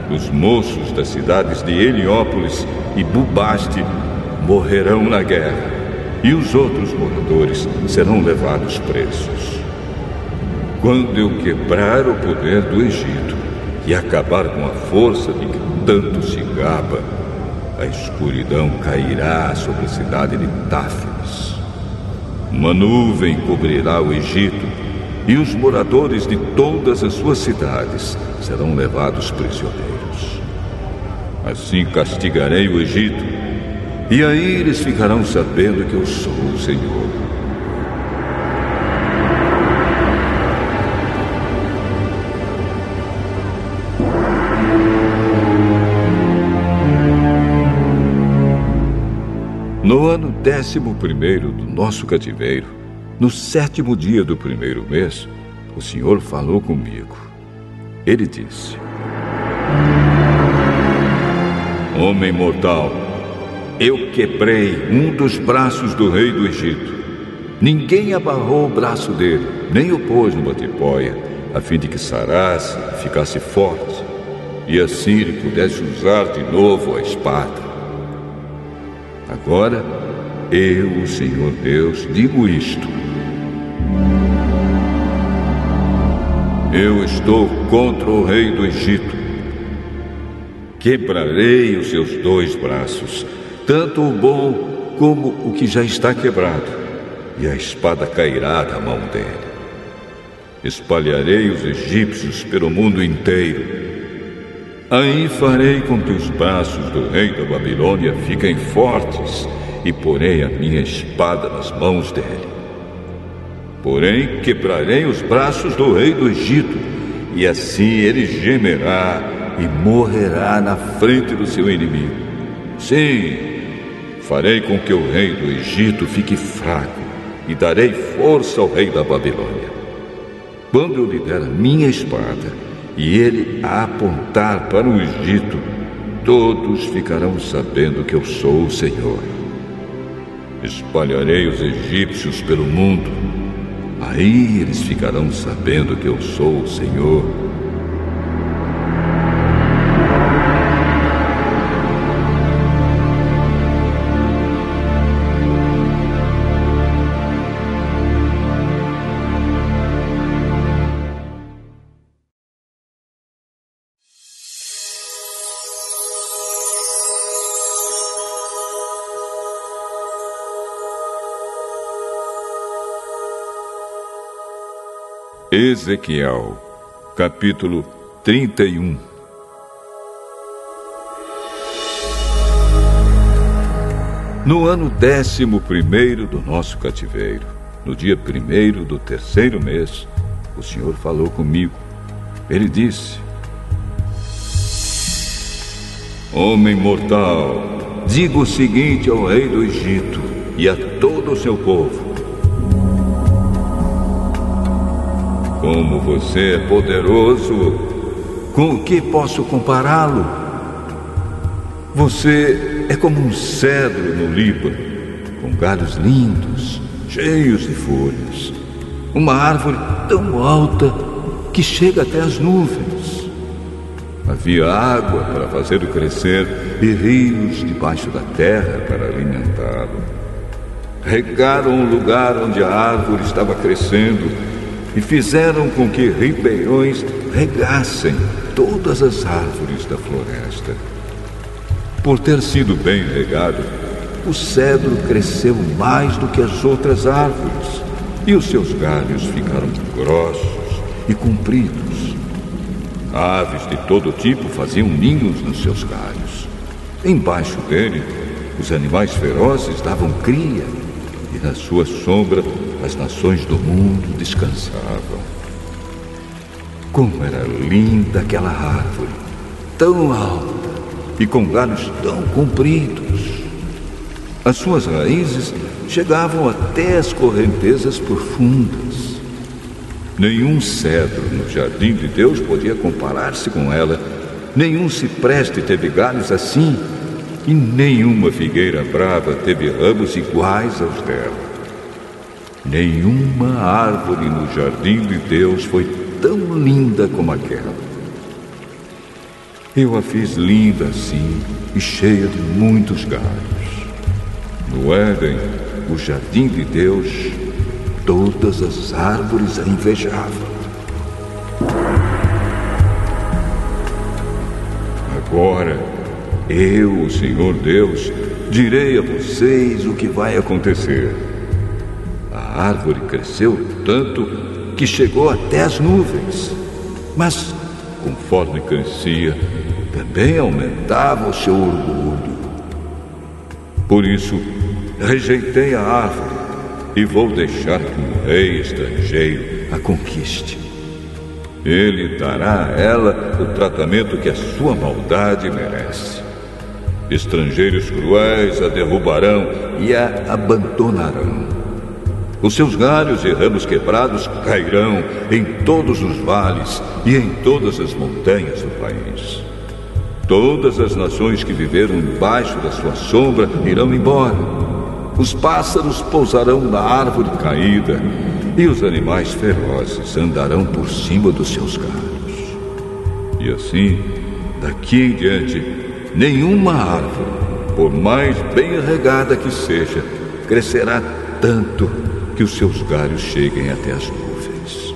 Os moços das cidades de Heliópolis e Bubaste morrerão na guerra, e os outros moradores serão levados presos. Quando eu quebrar o poder do Egito e acabar com a força de que tanto se gaba, a escuridão cairá sobre a cidade de Táfilis. Uma nuvem cobrirá o Egito e os moradores de todas as suas cidades serão levados prisioneiros. Assim castigarei o Egito, e aí eles ficarão sabendo que eu sou o Senhor. No ano décimo primeiro do nosso cativeiro, no sétimo dia do primeiro mês, o Senhor falou comigo. Ele disse: Homem mortal, eu quebrei um dos braços do rei do Egito. Ninguém abarrou o braço dele, nem o pôs numa tipóia, a fim de que sarasse e ficasse forte, e assim ele pudesse usar de novo a espada. Agora, eu, o Senhor Deus, digo isto. Eu estou contra o rei do Egito. Quebrarei os seus dois braços, tanto o bom como o que já está quebrado, e a espada cairá da mão dele. Espalharei os egípcios pelo mundo inteiro. Aí farei com que os braços do rei da Babilônia fiquem fortes e porei a minha espada nas mãos dele. Porém, quebrarei os braços do rei do Egito, e assim ele gemerá e morrerá na frente do seu inimigo. Sim, farei com que o rei do Egito fique fraco, e darei força ao rei da Babilônia. Quando eu lhe der a minha espada, e ele a apontar para o Egito, todos ficarão sabendo que eu sou o Senhor. Espalharei os egípcios pelo mundo Aí eles ficarão sabendo que eu sou o Senhor. Ezequiel, capítulo 31 No ano décimo primeiro do nosso cativeiro, no dia primeiro do terceiro mês, o Senhor falou comigo. Ele disse: Homem mortal, diga o seguinte ao rei do Egito e a todo o seu povo Como você é poderoso! Com o que posso compará-lo? Você é como um cedro no Líbano, com galhos lindos, cheios de folhas. Uma árvore tão alta que chega até as nuvens. Havia água para fazê-lo crescer e rios debaixo da terra para alimentá-lo. Regaram o lugar onde a árvore estava crescendo e fizeram com que ribeirões regassem todas as árvores da floresta. Por ter sido bem regado, o cedro cresceu mais do que as outras árvores, e os seus galhos ficaram grossos e compridos. Aves de todo tipo faziam ninhos nos seus galhos. Embaixo dele, os animais ferozes davam cria, e na sua sombra as nações do mundo descansavam. Como era linda aquela árvore, tão alta e com galhos tão compridos. As suas raízes chegavam até as correntezas profundas. Nenhum cedro no jardim de Deus podia comparar-se com ela. Nenhum cipreste teve galhos assim, e nenhuma figueira brava teve ramos iguais aos dela. Nenhuma árvore no jardim de Deus foi tão linda como aquela. Eu a fiz linda assim e cheia de muitos galhos. No Éden, o jardim de Deus, todas as árvores a invejavam. Agora, eu, o Senhor Deus, direi a vocês o que vai acontecer. A árvore cresceu tanto que chegou até as nuvens. Mas, conforme crescia, também aumentava o seu orgulho. Por isso, rejeitei a árvore e vou deixar que um rei estrangeiro a conquiste. Ele dará a ela o tratamento que a sua maldade merece. Estrangeiros cruéis a derrubarão e a abandonarão. Os seus galhos e ramos quebrados cairão em todos os vales e em todas as montanhas do país. Todas as nações que viveram embaixo da sua sombra irão embora. Os pássaros pousarão na árvore caída e os animais ferozes andarão por cima dos seus galhos. E assim, daqui em diante, nenhuma árvore, por mais bem regada que seja, crescerá tanto que os seus galhos cheguem até as nuvens.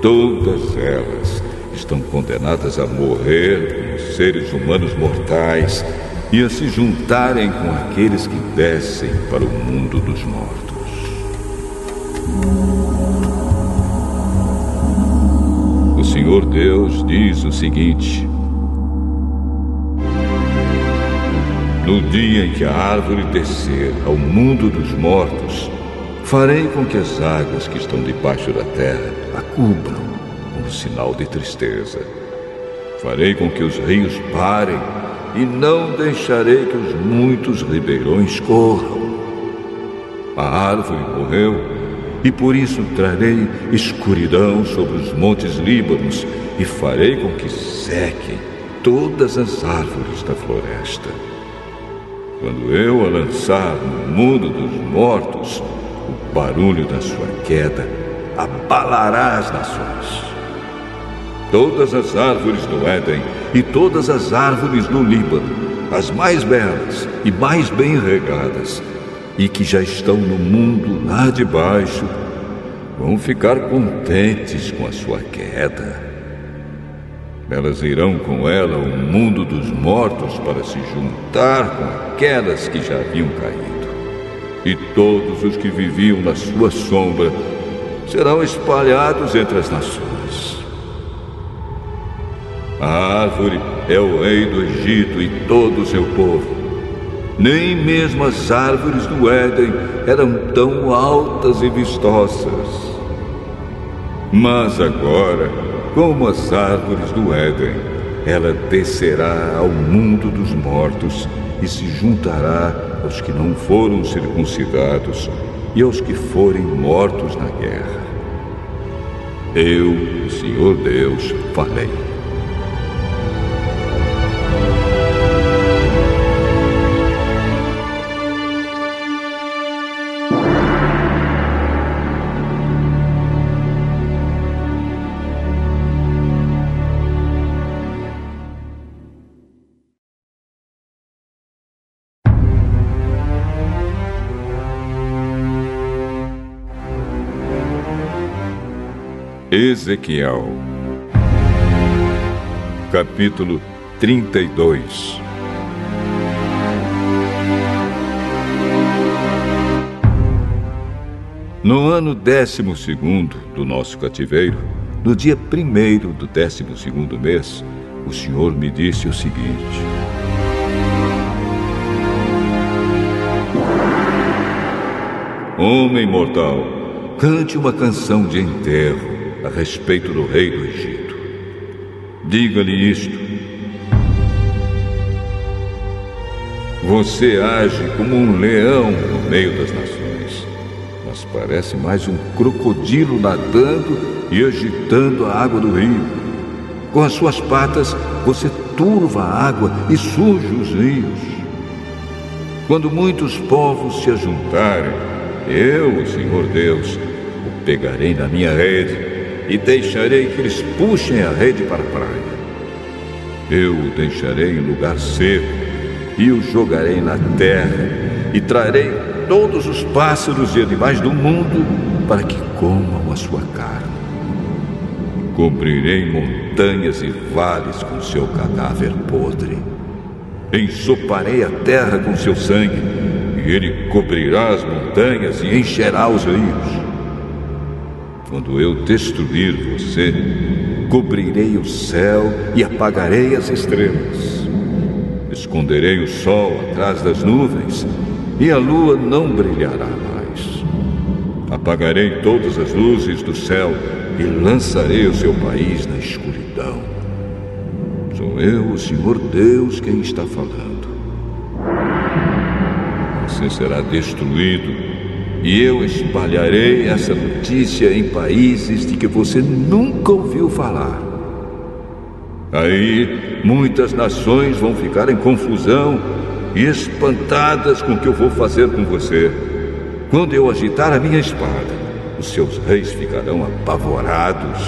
Todas elas estão condenadas a morrer como seres humanos mortais e a se juntarem com aqueles que descem para o mundo dos mortos. O Senhor Deus diz o seguinte: No dia em que a árvore descer ao mundo dos mortos, Farei com que as águas que estão debaixo da terra a cubram como sinal de tristeza. Farei com que os rios parem e não deixarei que os muitos ribeirões corram. A árvore morreu e por isso trarei escuridão sobre os montes Líbanos e farei com que sequem todas as árvores da floresta. Quando eu a lançar no mundo dos mortos, o barulho da sua queda abalará as nações. Todas as árvores do Éden e todas as árvores do Líbano, as mais belas e mais bem regadas, e que já estão no mundo lá de baixo, vão ficar contentes com a sua queda. Elas irão com ela ao mundo dos mortos para se juntar com aquelas que já haviam caído e todos os que viviam na sua sombra serão espalhados entre as nações. A árvore é o rei do Egito e todo o seu povo. Nem mesmo as árvores do Éden eram tão altas e vistosas. Mas agora, como as árvores do Éden, ela descerá ao mundo dos mortos e se juntará aos que não foram circuncidados e aos que forem mortos na guerra. Eu, o Senhor Deus, falei. Ezequiel, capítulo 32 No ano décimo segundo do nosso cativeiro, no dia primeiro do décimo segundo mês, o Senhor me disse o seguinte: Homem mortal, cante uma canção de enterro a respeito do rei do Egito. Diga-lhe isto. Você age como um leão no meio das nações, mas parece mais um crocodilo nadando e agitando a água do rio. Com as suas patas, você turva a água e suja os rios. Quando muitos povos se ajuntarem, eu, Senhor Deus, o pegarei na minha rede e deixarei que eles puxem a rede para a praia. Eu o deixarei em lugar seco e o jogarei na terra e trarei todos os pássaros e animais do mundo para que comam a sua carne. Cobrirei montanhas e vales com seu cadáver podre. Ensoparei a terra com seu sangue, e ele cobrirá as montanhas e encherá os rios. Quando eu destruir você, cobrirei o céu e apagarei as estrelas. Esconderei o sol atrás das nuvens e a lua não brilhará mais. Apagarei todas as luzes do céu e lançarei o seu país na escuridão. Sou eu, o Senhor Deus, quem está falando. Você será destruído e eu espalharei essa notícia em países de que você nunca ouviu falar. Aí muitas nações vão ficar em confusão e espantadas com o que eu vou fazer com você. Quando eu agitar a minha espada, os seus reis ficarão apavorados.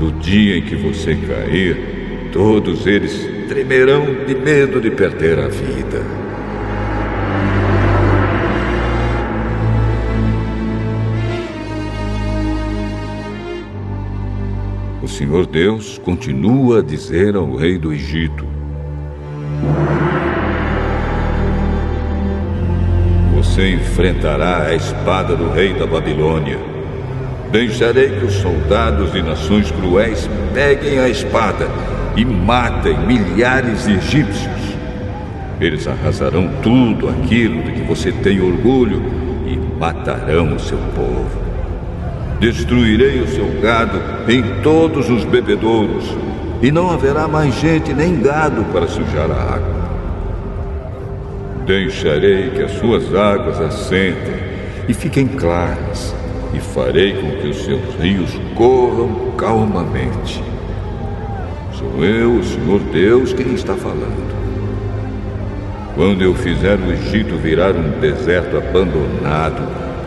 No dia em que você cair, todos eles tremerão de medo de perder a vida. O Senhor Deus continua a dizer ao rei do Egito: Você enfrentará a espada do rei da Babilônia. Deixarei que os soldados de nações cruéis peguem a espada e matem milhares de egípcios. Eles arrasarão tudo aquilo de que você tem orgulho e matarão o seu povo. Destruirei o seu gado em todos os bebedouros, e não haverá mais gente nem gado para sujar a água. Deixarei que as suas águas assentem e fiquem claras, e farei com que os seus rios corram calmamente. Sou eu, o Senhor Deus, quem está falando. Quando eu fizer o Egito virar um deserto abandonado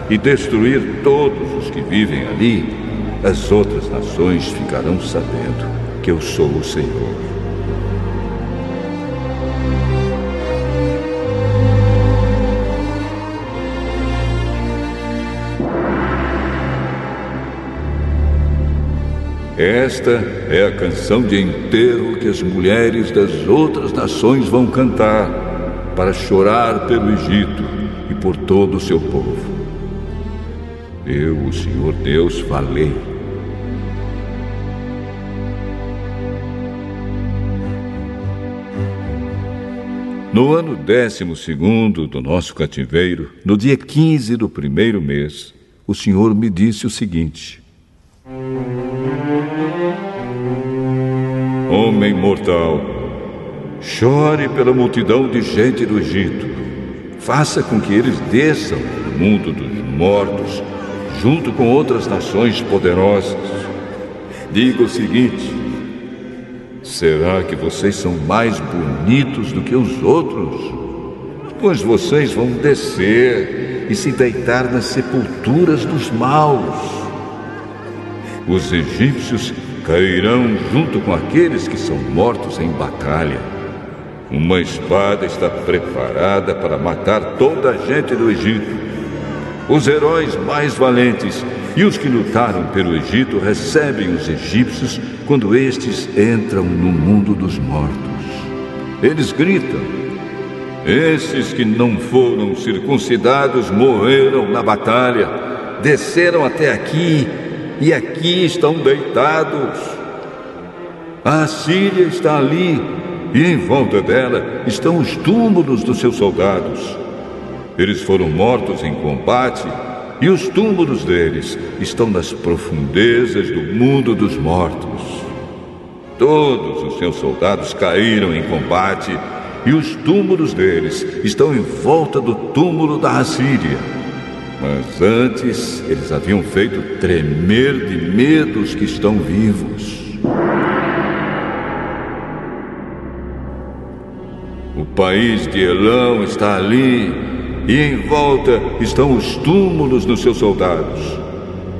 e destruir todos os que vivem ali, as outras nações ficarão sabendo que eu sou o Senhor. Esta é a canção de enterro que as mulheres das outras nações vão cantar para chorar pelo Egito e por todo o seu povo. Eu, o Senhor Deus, falei. No ano décimo segundo do nosso cativeiro, no dia quinze do primeiro mês, o Senhor me disse o seguinte: Homem mortal, chore pela multidão de gente do Egito. Faça com que eles desçam do mundo dos mortos, junto com outras nações poderosas. Diga o seguinte: será que vocês são mais bonitos do que os outros? Pois vocês vão descer e se deitar nas sepulturas dos maus. Os egípcios cairão junto com aqueles que são mortos em batalha. Uma espada está preparada para matar toda a gente do Egito. Os heróis mais valentes e os que lutaram pelo Egito recebem os egípcios quando estes entram no mundo dos mortos. Eles gritam: Esses que não foram circuncidados morreram na batalha, desceram até aqui e aqui estão deitados. A Síria está ali, e em volta dela estão os túmulos dos seus soldados. Eles foram mortos em combate, e os túmulos deles estão nas profundezas do mundo dos mortos. Todos os seus soldados caíram em combate, e os túmulos deles estão em volta do túmulo da Assíria. Mas antes eles haviam feito tremer de medo os que estão vivos. O país de Elão está ali, e em volta estão os túmulos dos seus soldados.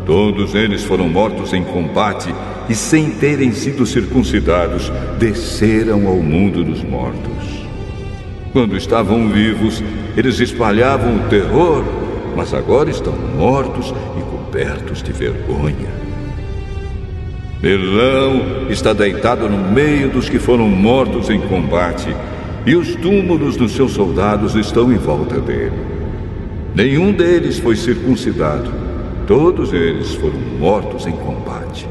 Todos eles foram mortos em combate e, sem terem sido circuncidados, desceram ao mundo dos mortos. Quando estavam vivos, eles espalhavam o terror, mas agora estão mortos e cobertos de vergonha. Belão está deitado no meio dos que foram mortos em combate, e os túmulos dos seus soldados estão em volta dele. Nenhum deles foi circuncidado Todos eles foram mortos em combate.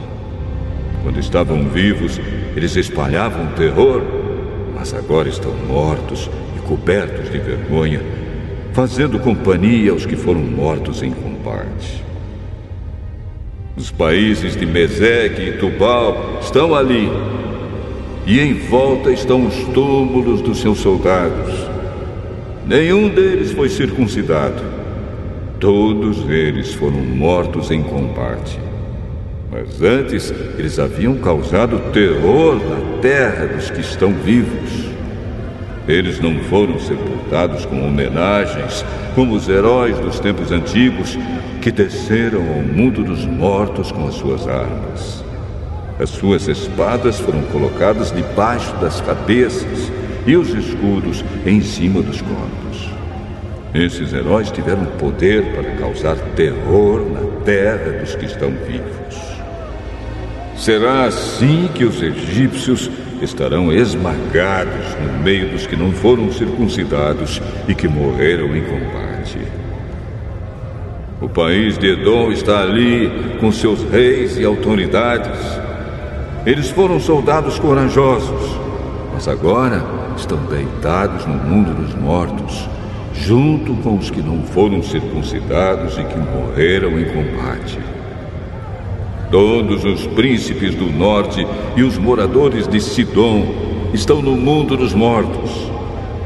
Quando estavam vivos, eles espalhavam terror, mas agora estão mortos e cobertos de vergonha, fazendo companhia aos que foram mortos em combate. Os países de Meseque e Tubal estão ali, e em volta estão os túmulos dos seus soldados. Nenhum deles foi circuncidado Todos eles foram mortos em combate. Mas antes eles haviam causado terror na terra dos que estão vivos. Eles não foram sepultados com homenagens, como os heróis dos tempos antigos que desceram ao mundo dos mortos com as suas armas. As suas espadas foram colocadas debaixo das cabeças e os escudos em cima dos corpos. Esses heróis tiveram poder para causar terror na terra dos que estão vivos. Será assim que os egípcios estarão esmagados no meio dos que não foram circuncidados e que morreram em combate. O país de Edom está ali com seus reis e autoridades. Eles foram soldados corajosos, mas agora estão deitados no mundo dos mortos junto com os que não foram circuncidados e que morreram em combate. Todos os príncipes do norte e os moradores de Sidom estão no mundo dos mortos.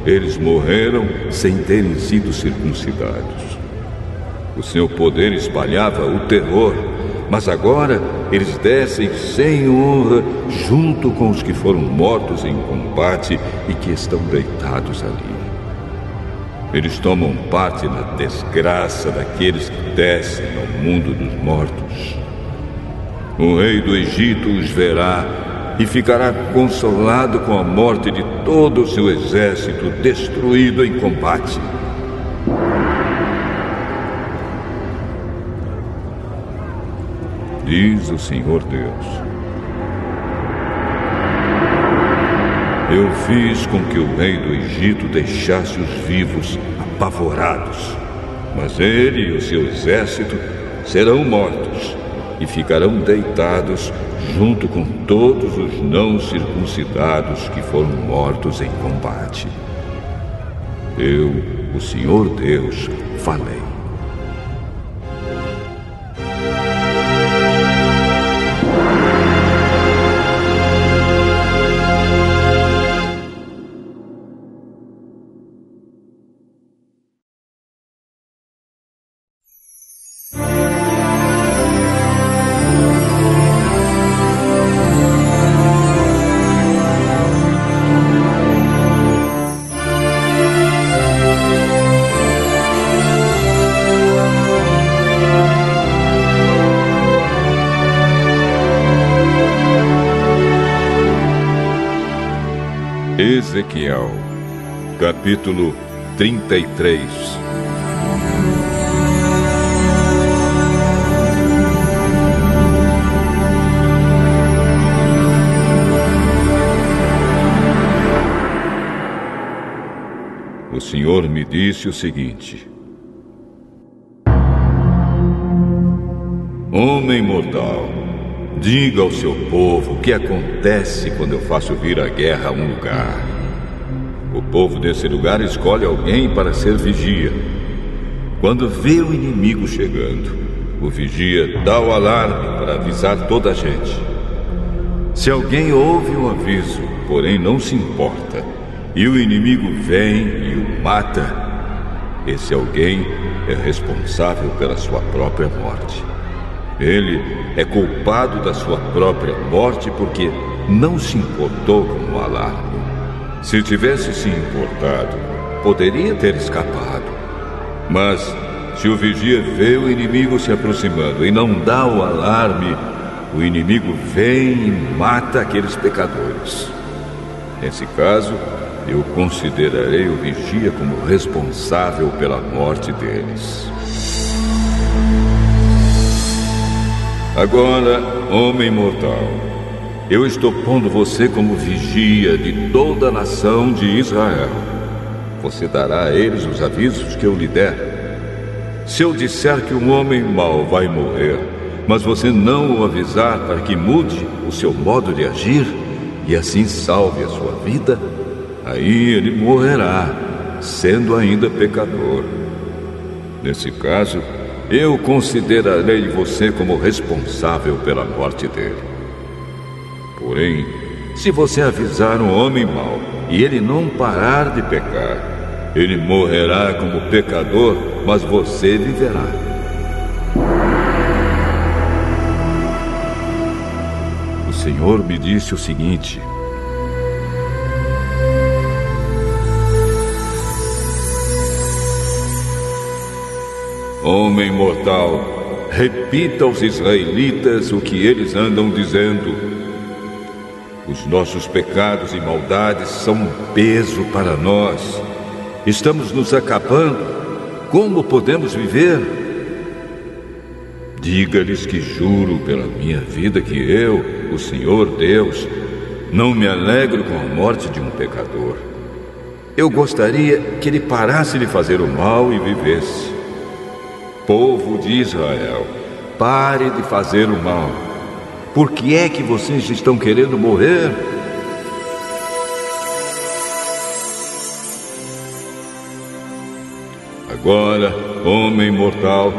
Eles morreram sem terem sido circuncidados. O seu poder espalhava o terror, mas agora eles descem sem honra junto com os que foram mortos em combate e que estão deitados ali. Eles tomam parte na desgraça daqueles que descem ao mundo dos mortos. O rei do Egito os verá e ficará consolado com a morte de todo o seu exército destruído em combate. Diz o Senhor Deus. Eu fiz com que o rei do Egito deixasse os vivos apavorados, mas ele e o seu exército serão mortos e ficarão deitados junto com todos os não circuncidados que foram mortos em combate. Eu, o Senhor Deus, falei. Capítulo 33 O Senhor me disse o seguinte: Homem mortal, diga ao seu povo o que acontece quando eu faço vir a guerra a um lugar. Povo desse lugar escolhe alguém para ser vigia. Quando vê o inimigo chegando, o vigia dá o alarme para avisar toda a gente. Se alguém ouve o aviso, porém não se importa, e o inimigo vem e o mata, esse alguém é responsável pela sua própria morte. Ele é culpado da sua própria morte porque não se importou com o alarme. Se tivesse se importado, poderia ter escapado. Mas Se o vigia vê o inimigo se aproximando e não dá o alarme, o inimigo vem e mata aqueles pecadores. Nesse caso, eu considerarei o vigia como responsável pela morte deles. Agora, homem mortal, eu estou pondo você como vigia de toda a nação de Israel. Você dará a eles os avisos que eu lhe der. Se eu disser que um homem mau vai morrer, mas você não o avisar para que mude o seu modo de agir e assim salve a sua vida, aí ele morrerá, sendo ainda pecador. Nesse caso, eu considerarei você como responsável pela morte dele. Porém, se você avisar um homem mau e ele não parar de pecar, ele morrerá como pecador, mas você viverá. O Senhor me disse o seguinte: Homem mortal, repita aos israelitas o que eles andam dizendo. Os nossos pecados e maldades são um peso para nós. Estamos nos acabando. Como podemos viver? Diga-lhes que juro pela minha vida que eu, o Senhor Deus, não me alegro com a morte de um pecador. Eu gostaria que ele parasse de fazer o mal e vivesse. Povo de Israel, pare de fazer o mal. Por que é que vocês estão querendo morrer? Agora, homem mortal,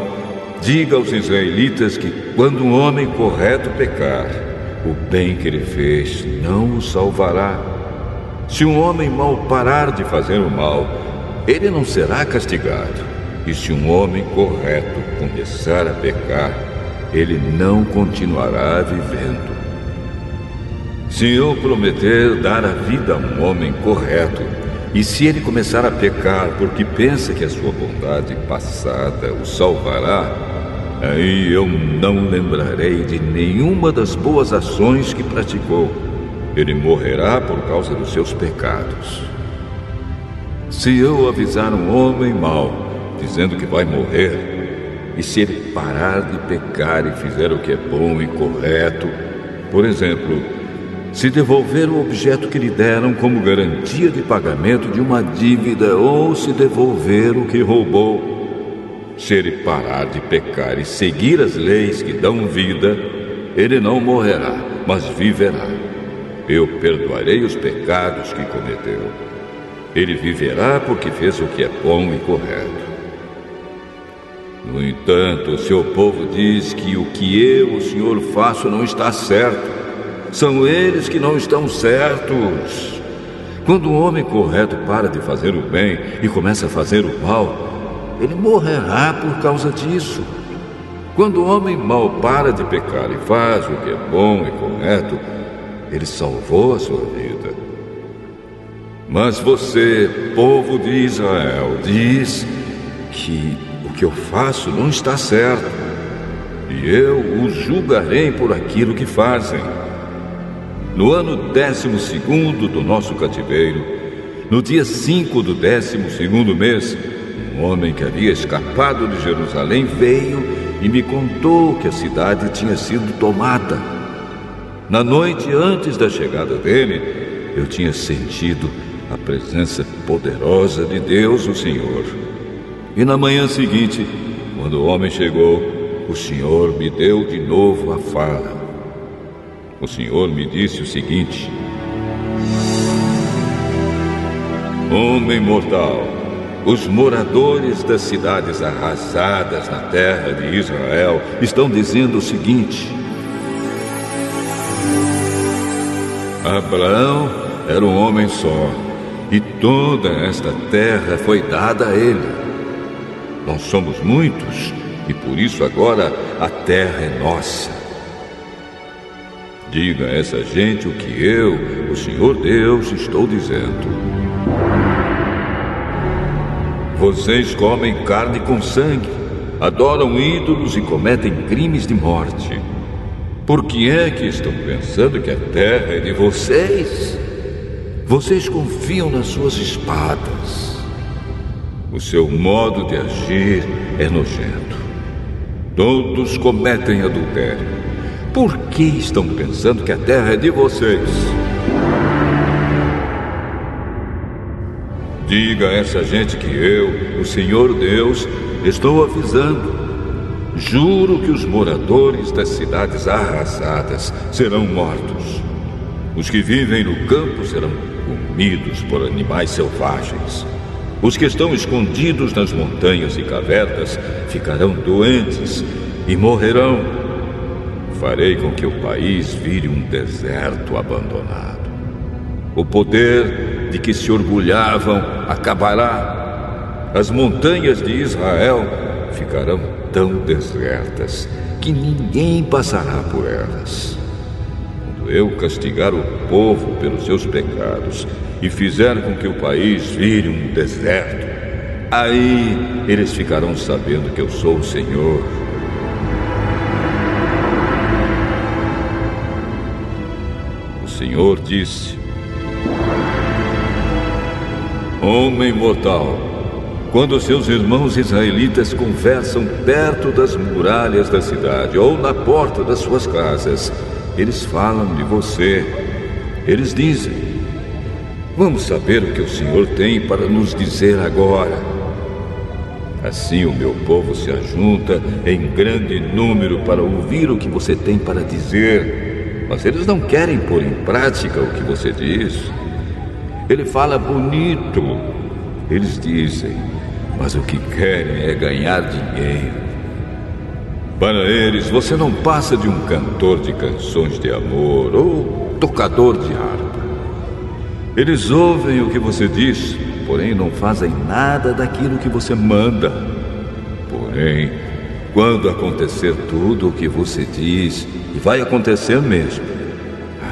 diga aos israelitas que quando um homem correto pecar, o bem que ele fez não o salvará. Se um homem mal parar de fazer o mal, ele não será castigado. E se um homem correto começar a pecar, ele não continuará vivendo. Se eu prometer dar a vida a um homem correto, e se ele começar a pecar porque pensa que a sua bondade passada o salvará, aí eu não lembrarei de nenhuma das boas ações que praticou. Ele morrerá por causa dos seus pecados. Se eu avisar um homem mau dizendo que vai morrer, e se ele parar de pecar e fizer o que é bom e correto, por exemplo, se devolver o objeto que lhe deram como garantia de pagamento de uma dívida ou se devolver o que roubou, se ele parar de pecar e seguir as leis que dão vida, ele não morrerá, mas viverá. Eu perdoarei os pecados que cometeu. Ele viverá porque fez o que é bom e correto. No entanto, o seu povo diz que o que eu, o Senhor, faço não está certo. São eles que não estão certos. Quando um homem correto para de fazer o bem e começa a fazer o mal, ele morrerá por causa disso. Quando o homem mau para de pecar e faz o que é bom e correto, ele salvou a sua vida. Mas você, povo de Israel, diz que que eu faço não está certo, e eu os julgarei por aquilo que fazem. No ano décimo segundo do nosso cativeiro, no dia 5 do décimo segundo mês, um homem que havia escapado de Jerusalém veio e me contou que a cidade tinha sido tomada. Na noite antes da chegada dele, eu tinha sentido a presença poderosa de Deus, o Senhor. E na manhã seguinte, quando o homem chegou, o Senhor me deu de novo a fala. O Senhor me disse o seguinte: Homem mortal, os moradores das cidades arrasadas na terra de Israel estão dizendo o seguinte: Abraão era um homem só, e toda esta terra foi dada a ele. Nós somos muitos e por isso agora a terra é nossa. Diga a essa gente o que eu, o Senhor Deus, estou dizendo. Vocês comem carne com sangue adoram ídolos e cometem crimes de morte. Por que é que estão pensando que a terra é de vocês? Vocês confiam nas suas espadas. O seu modo de agir é nojento. Todos cometem adultério. Por que estão pensando que a terra é de vocês? Diga a essa gente que eu, o Senhor Deus, estou avisando. Juro que os moradores das cidades arrasadas serão mortos. Os que vivem no campo serão comidos por animais selvagens. Os que estão escondidos nas montanhas e cavernas ficarão doentes e morrerão. Farei com que o país vire um deserto abandonado. O poder de que se orgulhavam acabará. As montanhas de Israel ficarão tão desertas que ninguém passará por elas. Quando eu castigar o povo pelos seus pecados e fizer com que o país vire um deserto, aí eles ficarão sabendo que eu sou o Senhor. O Senhor disse: Homem mortal, quando seus irmãos israelitas conversam perto das muralhas da cidade ou na porta das suas casas, eles falam de você. Eles dizem: Vamos saber o que o Senhor tem para nos dizer agora. Assim o meu povo se ajunta em grande número para ouvir o que você tem para dizer, mas eles não querem pôr em prática o que você diz. Ele fala bonito. Eles dizem, mas o que querem é ganhar dinheiro. Para eles, você não passa de um cantor de canções de amor ou tocador de harpa. Eles ouvem o que você diz, porém não fazem nada daquilo que você manda. Porém, quando acontecer tudo o que você diz, e vai acontecer mesmo,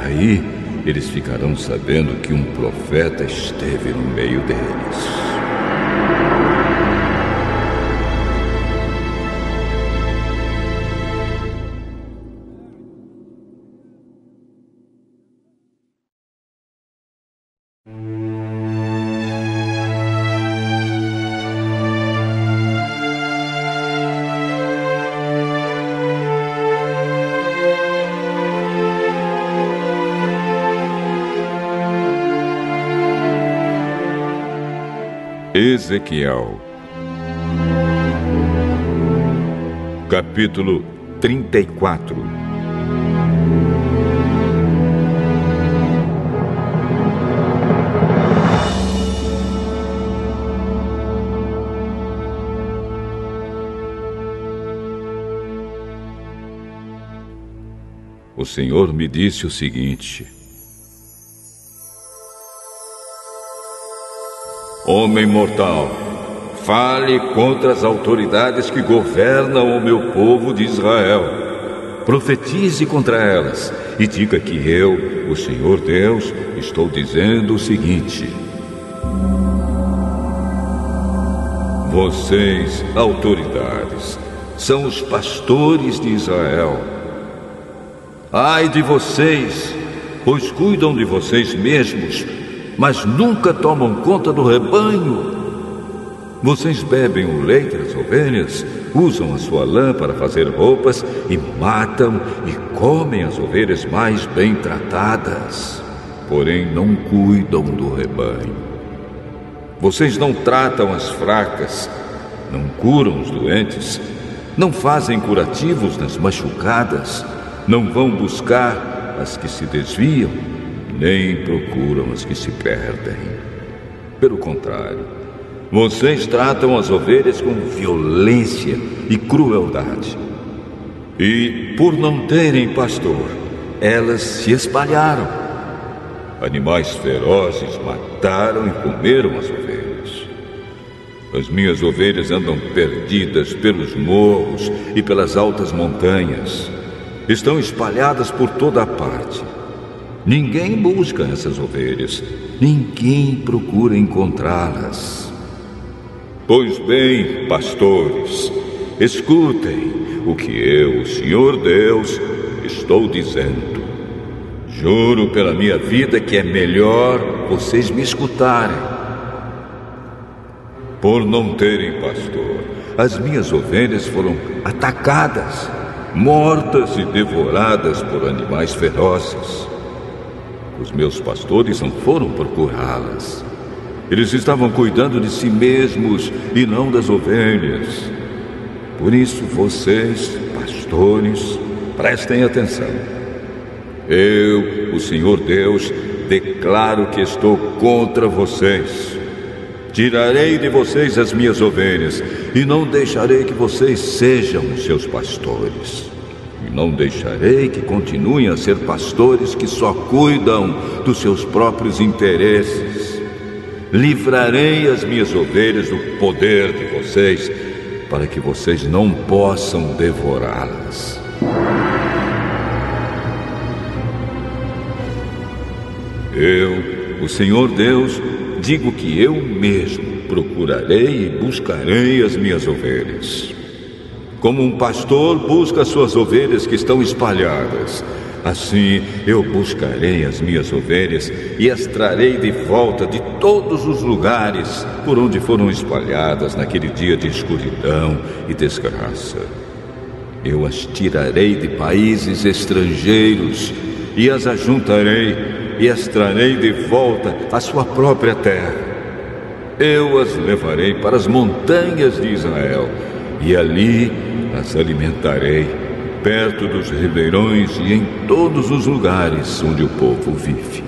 aí eles ficarão sabendo que um profeta esteve no meio deles. Ezequiel, capítulo 34 O Senhor me disse o seguinte: Homem mortal, fale contra as autoridades que governam o meu povo de Israel. Profetize contra elas e diga que eu, o Senhor Deus, estou dizendo o seguinte: Vocês, autoridades, são os pastores de Israel. Ai de vocês, pois cuidam de vocês mesmos mas nunca tomam conta do rebanho. Vocês bebem o leite das ovelhas, usam a sua lã para fazer roupas e matam e comem as ovelhas mais bem tratadas, porém não cuidam do rebanho. Vocês não tratam as fracas, não curam os doentes, não fazem curativos nas machucadas, não vão buscar as que se desviam nem procuram os que se perdem. Pelo contrário, vocês tratam as ovelhas com violência e crueldade. E, por não terem pastor, elas se espalharam. Animais ferozes mataram e comeram as ovelhas. As minhas ovelhas andam perdidas pelos morros e pelas altas montanhas. Estão espalhadas por toda a parte. Ninguém busca essas ovelhas, ninguém procura encontrá-las. Pois bem, pastores, escutem o que eu, o Senhor Deus, estou dizendo. Juro pela minha vida que é melhor vocês me escutarem. Por não terem pastor, as minhas ovelhas foram atacadas, mortas e devoradas por animais ferozes. Os meus pastores não foram procurá-las. Eles estavam cuidando de si mesmos e não das ovelhas. Por isso, vocês, pastores, prestem atenção. Eu, o Senhor Deus, declaro que estou contra vocês. Tirarei de vocês as minhas ovelhas e não deixarei que vocês sejam seus pastores. Não deixarei que continuem a ser pastores que só cuidam dos seus próprios interesses. Livrarei as minhas ovelhas do poder de vocês, para que vocês não possam devorá-las. Eu, o Senhor Deus, digo que eu mesmo procurarei e buscarei as minhas ovelhas. Como um pastor busca as suas ovelhas que estão espalhadas, assim eu buscarei as minhas ovelhas e as trarei de volta de todos os lugares por onde foram espalhadas naquele dia de escuridão e desgraça. Eu as tirarei de países estrangeiros e as ajuntarei e as trarei de volta à sua própria terra. Eu as levarei para as montanhas de Israel e ali as alimentarei, perto dos ribeirões e em todos os lugares onde o povo vive.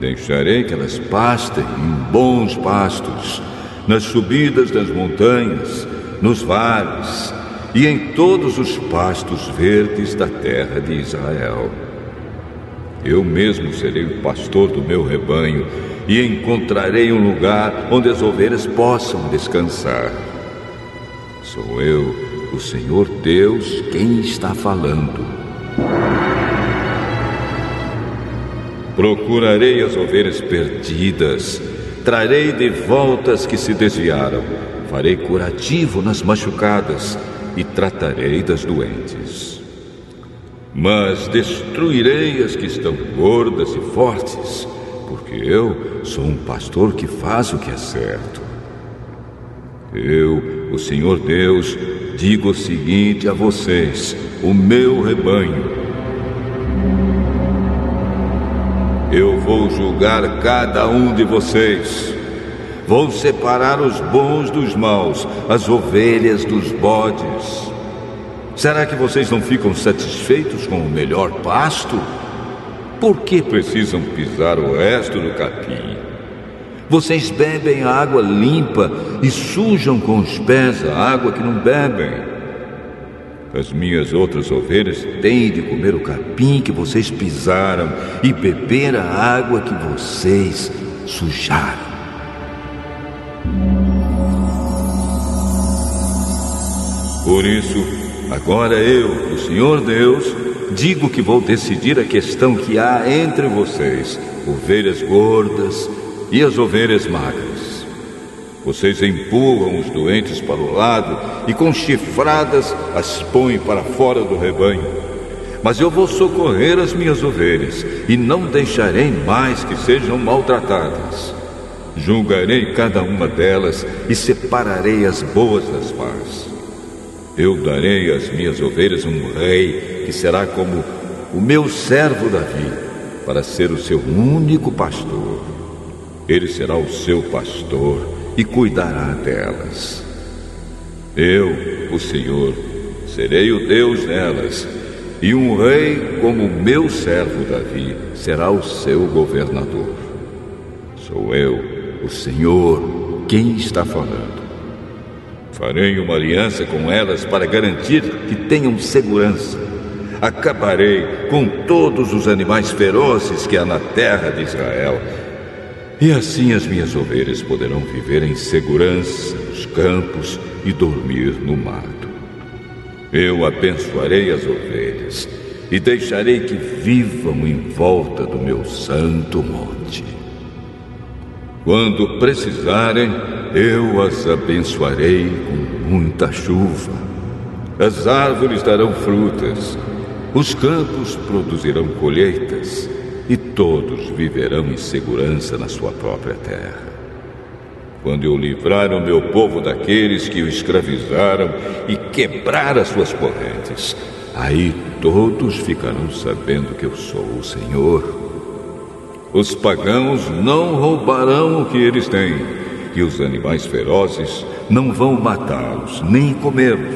Deixarei que elas pastem em bons pastos, nas subidas das montanhas, nos vales e em todos os pastos verdes da terra de Israel. Eu mesmo serei o pastor do meu rebanho e encontrarei um lugar onde as ovelhas possam descansar. Sou eu, o Senhor Deus, quem está falando. Procurarei as ovelhas perdidas, trarei de volta as que se desviaram, farei curativo nas machucadas e tratarei das doentes. Mas destruirei as que estão gordas e fortes, porque eu sou um pastor que faz o que é certo. Eu, o Senhor Deus, digo o seguinte a vocês, o meu rebanho. Eu vou julgar cada um de vocês Vou separar os bons dos maus, as ovelhas dos bodes. Será que vocês não ficam satisfeitos com o melhor pasto? Por que precisam pisar o resto do capim? Vocês bebem a água limpa e sujam com os pés a água que não bebem. As minhas outras ovelhas têm de comer o capim que vocês pisaram e beber a água que vocês sujaram. Por isso, agora eu, o Senhor Deus, digo que vou decidir a questão que há entre vocês, ovelhas gordas e as ovelhas magras. Vocês empurram os doentes para o lado e com chifradas as põem para fora do rebanho. Mas eu vou socorrer as minhas ovelhas e não deixarei mais que sejam maltratadas. Julgarei cada uma delas e separarei as boas das más. Eu darei às minhas ovelhas um rei que será como o meu servo Davi, para ser o seu único pastor. Ele será o seu pastor e cuidará delas. Eu, o Senhor, serei o Deus delas, e um rei como o meu servo Davi será o seu governador. Sou eu, o Senhor, quem está falando. Farei uma aliança com elas para garantir que tenham segurança. Acabarei com todos os animais ferozes que há na terra de Israel. E assim as minhas ovelhas poderão viver em segurança nos campos e dormir no mato. Eu abençoarei as ovelhas e deixarei que vivam em volta do meu santo monte. Quando precisarem, eu as abençoarei com muita chuva. As árvores darão frutas, os campos produzirão colheitas e todos viverão em segurança na sua própria terra. Quando eu livrar o meu povo daqueles que o escravizaram e quebrar as suas correntes, aí todos ficarão sabendo que eu sou o Senhor. Os pagãos não roubarão o que eles têm, e os animais ferozes não vão matá-los, nem comê-los.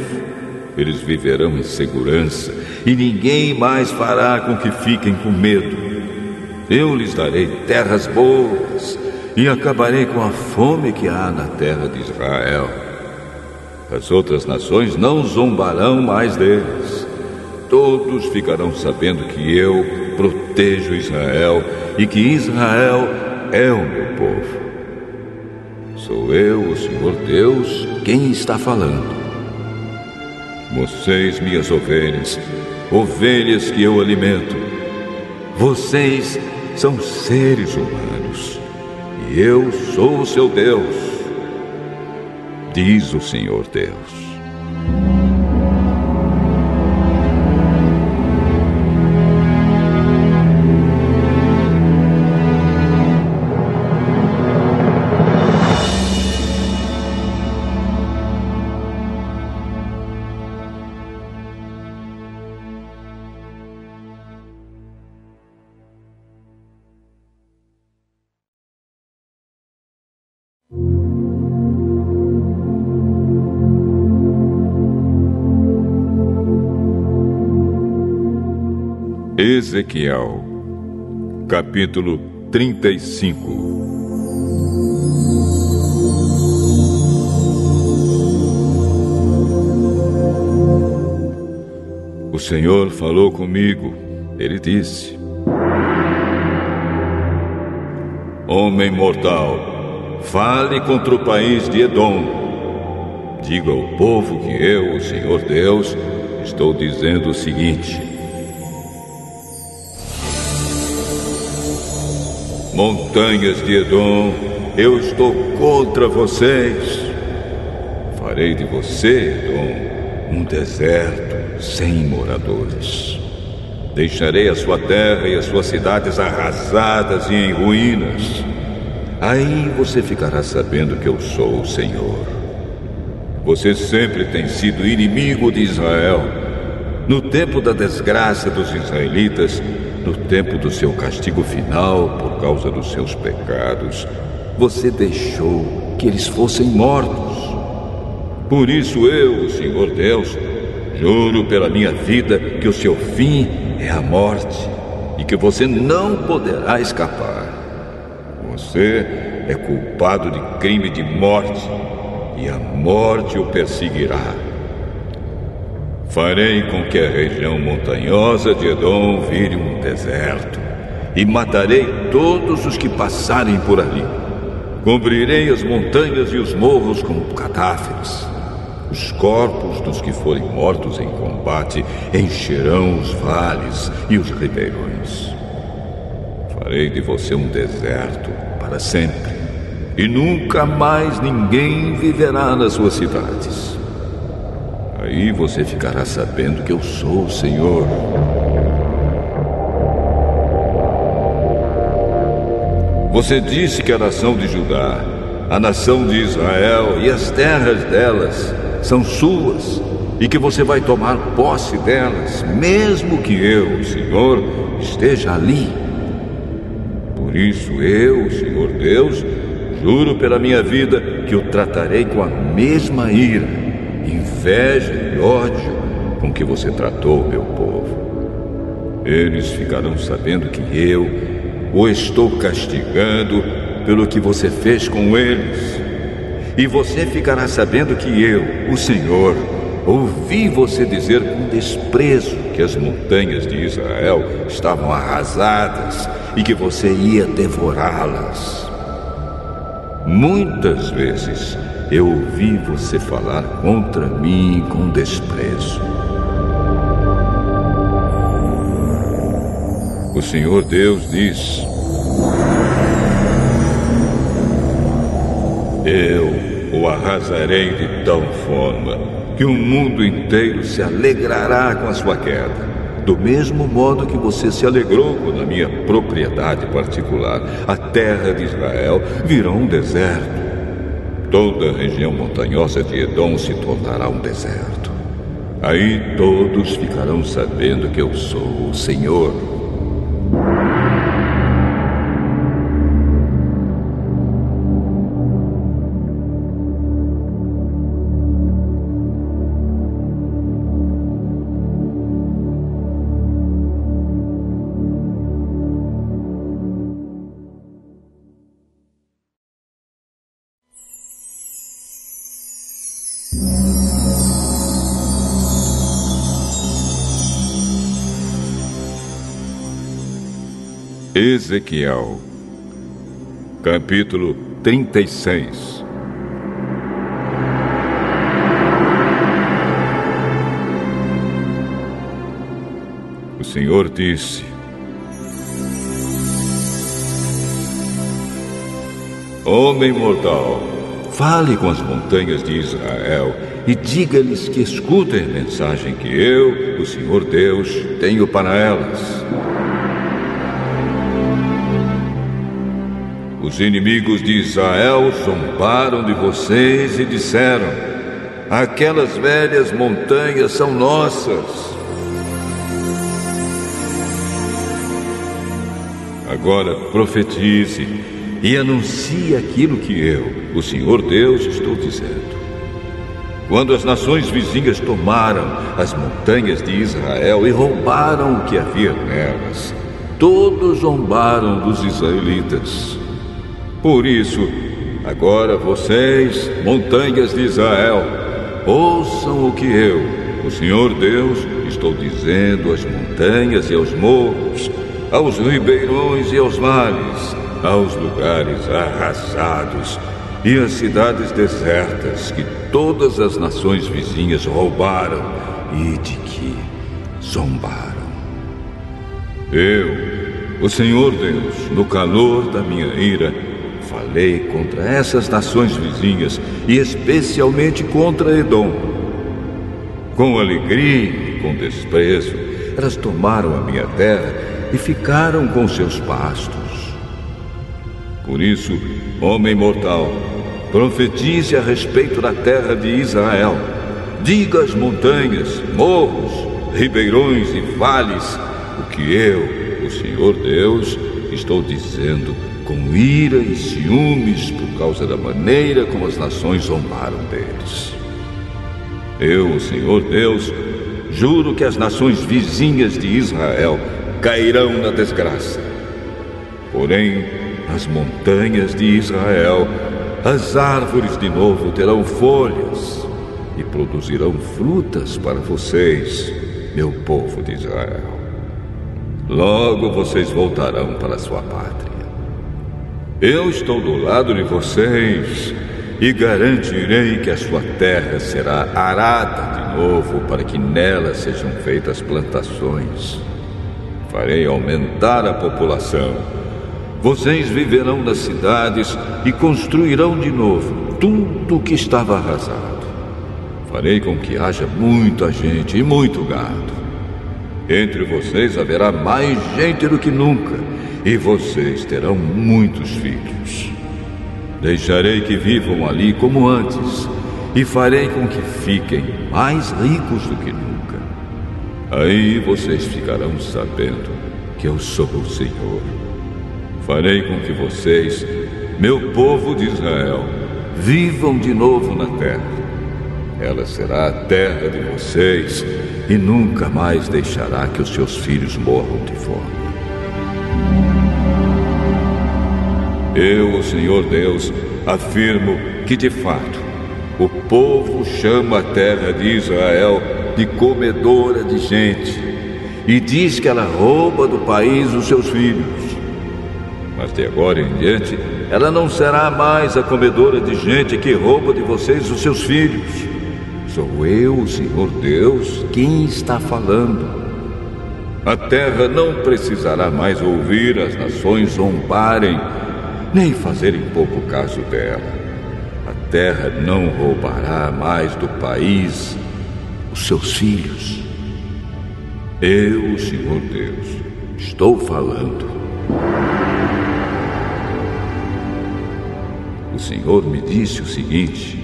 Eles viverão em segurança, e ninguém mais fará com que fiquem com medo. Eu lhes darei terras boas, e acabarei com a fome que há na terra de Israel. As outras nações não zombarão mais deles. Todos ficarão sabendo que eu protejo Israel e que Israel é o meu povo. Sou eu, o Senhor Deus, quem está falando. Vocês, minhas ovelhas, ovelhas que eu alimento, vocês são seres humanos e eu sou o seu Deus, diz o Senhor Deus. Ezequiel, capítulo 35 O Senhor falou comigo, ele disse: Homem mortal, fale contra o país de Edom. Diga ao povo que eu, o Senhor Deus, estou dizendo o seguinte: Montanhas de Edom, eu estou contra vocês. Farei de você, Edom, um deserto sem moradores. Deixarei a sua terra e as suas cidades arrasadas e em ruínas. Aí você ficará sabendo que eu sou o Senhor. Você sempre tem sido inimigo de Israel. No tempo da desgraça dos israelitas, no tempo do seu castigo final por causa dos seus pecados, você deixou que eles fossem mortos. Por isso eu, Senhor Deus, juro pela minha vida que o seu fim é a morte e que você não poderá escapar. Você é culpado de crime de morte e a morte o perseguirá. Farei com que a região montanhosa de Edom vire um deserto, e matarei todos os que passarem por ali. Cobrirei as montanhas e os morros com cadáveres. Os corpos dos que forem mortos em combate encherão os vales e os ribeirões. Farei de você um deserto para sempre, e nunca mais ninguém viverá nas suas cidades. Aí você ficará sabendo que eu sou o Senhor. Você disse que a nação de Judá, a nação de Israel e as terras delas são suas e que você vai tomar posse delas, mesmo que eu, Senhor, esteja ali. Por isso eu, Senhor Deus, juro pela minha vida que o tratarei com a mesma ira inveja ódio com que você tratou meu povo. Eles ficarão sabendo que eu o estou castigando pelo que você fez com eles. E você ficará sabendo que eu, o Senhor, ouvi você dizer com desprezo que as montanhas de Israel estavam arrasadas e que você ia devorá-las. Muitas vezes eu ouvi você falar contra mim com desprezo. O Senhor Deus diz: Eu o arrasarei de tal forma que o mundo inteiro se alegrará com a sua queda. Do mesmo modo que você se alegrou quando a minha propriedade particular, a terra de Israel, virou um deserto. Toda a região montanhosa de Edom se tornará um deserto. Aí todos ficarão sabendo que eu sou o Senhor. Ezequiel, capítulo 36 O Senhor disse: Homem mortal, fale com as montanhas de Israel e diga-lhes que escutem a mensagem que eu, o Senhor Deus, tenho para elas. Os inimigos de Israel zombaram de vocês e disseram: Aquelas velhas montanhas são nossas. Agora profetize e anuncie aquilo que eu, o Senhor Deus, estou dizendo. Quando as nações vizinhas tomaram as montanhas de Israel e roubaram o que havia nelas, todos zombaram dos israelitas. Por isso, agora vocês, montanhas de Israel, ouçam o que eu, o Senhor Deus, estou dizendo às montanhas e aos morros, aos ribeirões e aos vales, aos lugares arrasados e às cidades desertas que todas as nações vizinhas roubaram e de que zombaram. Eu, o Senhor Deus, no calor da minha ira, contra essas nações vizinhas e especialmente contra Edom. Com alegria e com desprezo, elas tomaram a minha terra e ficaram com seus pastos. Por isso, homem mortal, profetize a respeito da terra de Israel. Diga às montanhas, morros, ribeirões e vales o que eu, o Senhor Deus, estou dizendo com ira e ciúmes por causa da maneira como as nações zombaram deles. Eu, Senhor Deus, juro que as nações vizinhas de Israel cairão na desgraça. Porém, nas montanhas de Israel, as árvores de novo terão folhas e produzirão frutas para vocês, meu povo de Israel. Logo vocês voltarão para sua pátria. Eu estou do lado de vocês e garantirei que a sua terra será arada de novo para que nela sejam feitas plantações. Farei aumentar a população. Vocês viverão nas cidades e construirão de novo tudo o que estava arrasado. Farei com que haja muita gente e muito gado. Entre vocês haverá mais gente do que nunca e vocês terão muitos filhos. Deixarei que vivam ali como antes, e farei com que fiquem mais ricos do que nunca. Aí vocês ficarão sabendo que eu sou o Senhor. Farei com que vocês, meu povo de Israel, vivam de novo na terra. Ela será a terra de vocês e nunca mais deixará que os seus filhos morram de fome. Eu, o Senhor Deus, afirmo que de fato o povo chama a terra de Israel de comedora de gente e diz que ela rouba do país os seus filhos. Mas de agora em diante, ela não será mais a comedora de gente que rouba de vocês os seus filhos. Sou eu, o Senhor Deus, quem está falando. A terra não precisará mais ouvir as nações zombarem nem fazerem pouco caso dela. A terra não roubará mais do país os seus filhos. Eu, Senhor Deus, estou falando. O Senhor me disse o seguinte: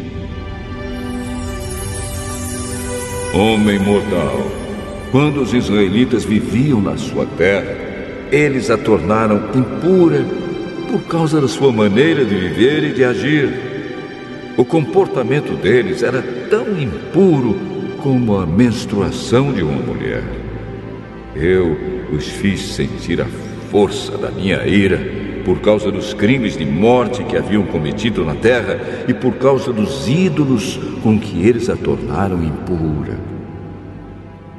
Homem mortal, quando os israelitas viviam na sua terra, eles a tornaram impura por causa da sua maneira de viver e de agir. O comportamento deles era tão impuro como a menstruação de uma mulher. Eu os fiz sentir a força da minha ira por causa dos crimes de morte que haviam cometido na terra e por causa dos ídolos com que eles a tornaram impura.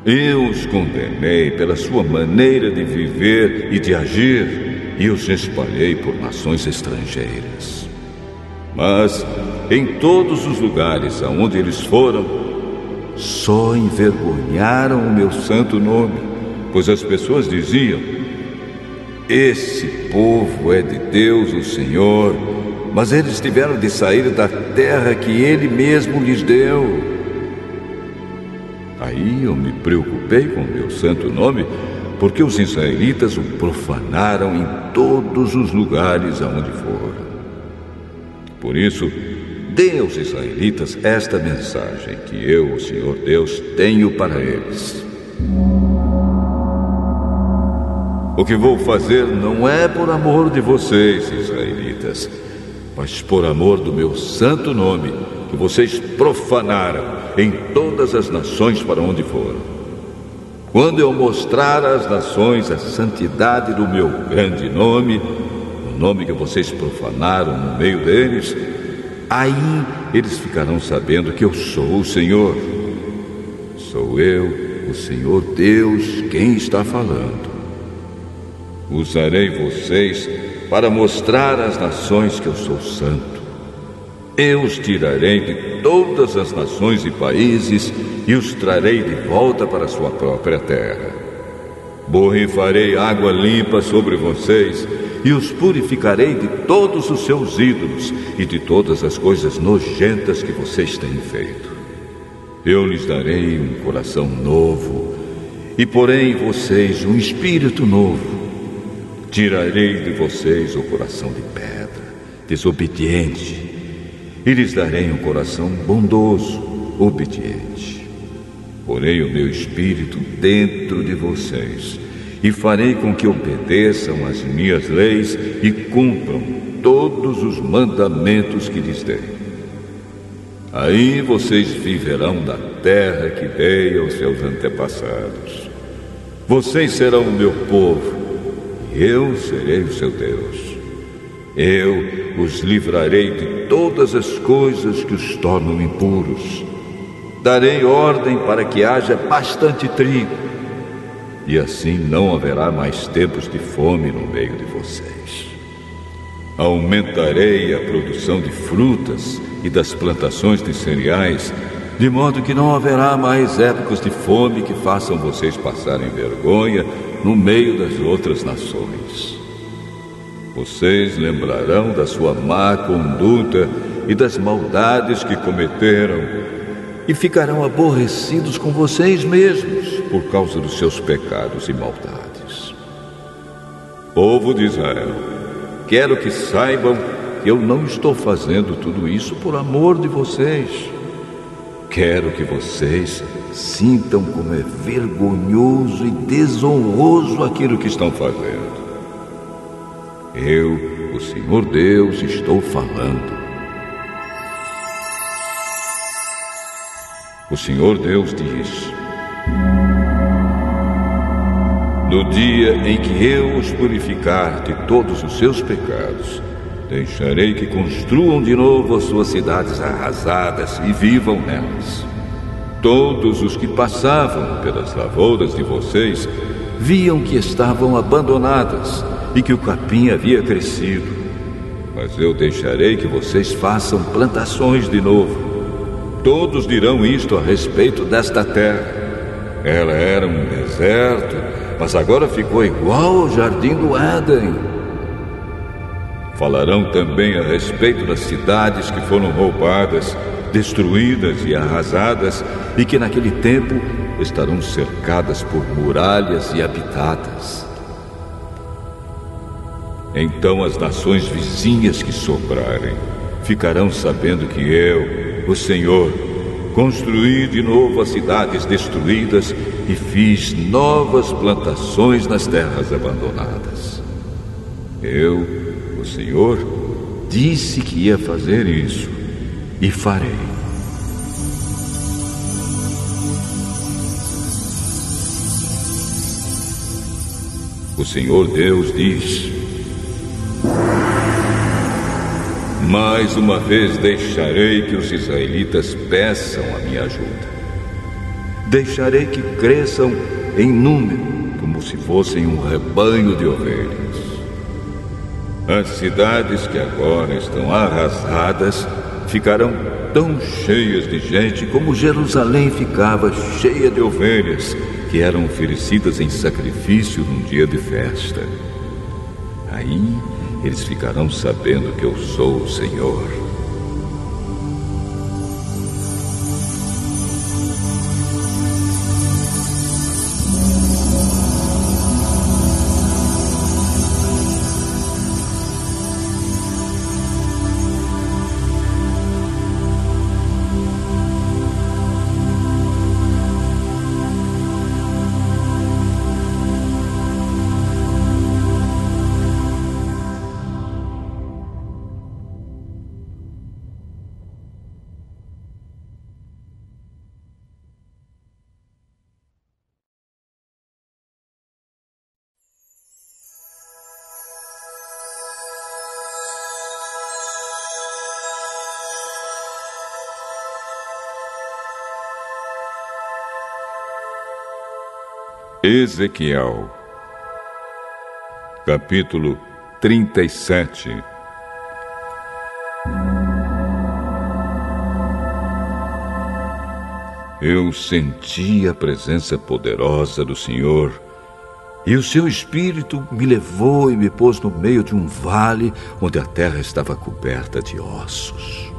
Eu os condenei pela sua maneira de viver e de agir e os espalhei por nações estrangeiras. Mas em todos os lugares aonde eles foram, só envergonharam o meu santo nome, pois as pessoas diziam: Esse povo é de Deus, o Senhor, mas eles tiveram de sair da terra que Ele mesmo lhes deu. Aí eu me preocupei com meu santo nome, porque os israelitas o profanaram em todos os lugares aonde foram. Por isso, dê aos israelitas esta mensagem que eu, o Senhor Deus, tenho para eles. O que vou fazer não é por amor de vocês, israelitas, mas por amor do meu santo nome, que vocês profanaram em todas as nações para onde foram. Quando eu mostrar às nações a santidade do meu grande nome, o nome que vocês profanaram no meio deles, aí eles ficarão sabendo que eu sou o Senhor. Sou eu, o Senhor Deus, quem está falando. Usarei vocês para mostrar às nações que eu sou santo. Eu os tirarei de todas as nações e países e os trarei de volta para sua própria terra. Borrifarei água limpa sobre vocês e os purificarei de todos os seus ídolos e de todas as coisas nojentas que vocês têm feito. Eu lhes darei um coração novo e porei em vocês um espírito novo. Tirarei de vocês o coração de pedra, desobediente e lhes darei um coração bondoso, obediente. Porei o meu espírito dentro de vocês e farei com que obedeçam as minhas leis e cumpram todos os mandamentos que lhes dei. Aí vocês viverão da terra que dei aos seus antepassados. Vocês serão o meu povo e eu serei o seu Deus. Eu os livrarei de todas as coisas que os tornam impuros. Darei ordem para que haja bastante trigo, e assim não haverá mais tempos de fome no meio de vocês. Aumentarei a produção de frutas e das plantações de cereais, de modo que não haverá mais épocas de fome que façam vocês passarem vergonha no meio das outras nações. Vocês lembrarão da sua má conduta e das maldades que cometeram, e ficarão aborrecidos com vocês mesmos por causa dos seus pecados e maldades. Povo de Israel, quero que saibam que eu não estou fazendo tudo isso por amor de vocês. Quero que vocês sintam como é vergonhoso e desonroso aquilo que estão fazendo. Eu, o Senhor Deus, estou falando. O Senhor Deus diz: No dia em que eu os purificar de todos os seus pecados, deixarei que construam de novo as suas cidades arrasadas e vivam nelas. Todos os que passavam pelas lavouras de vocês viam que estavam abandonadas e que o capim havia crescido. Mas eu deixarei que vocês façam plantações de novo. Todos dirão isto a respeito desta terra. Ela era um deserto, mas agora ficou igual ao jardim do Éden. Falarão também a respeito das cidades que foram roubadas, destruídas e arrasadas, e que naquele tempo estarão cercadas por muralhas e habitadas. Então as nações vizinhas que sobrarem ficarão sabendo que eu, o Senhor, construí de novo as cidades destruídas e fiz novas plantações nas terras abandonadas. Eu, o Senhor, disse que ia fazer isso e farei. O Senhor Deus diz: Mais uma vez deixarei que os israelitas peçam a minha ajuda. Deixarei que cresçam em número, como se fossem um rebanho de ovelhas. As cidades que agora estão arrasadas ficarão tão cheias de gente como Jerusalém ficava cheia de ovelhas que eram oferecidas em sacrifício num dia de festa. Aí eles ficarão sabendo que eu sou o Senhor. Ezequiel, capítulo 37 Eu senti a presença poderosa do Senhor, e o seu espírito me levou e me pôs no meio de um vale onde a terra estava coberta de ossos.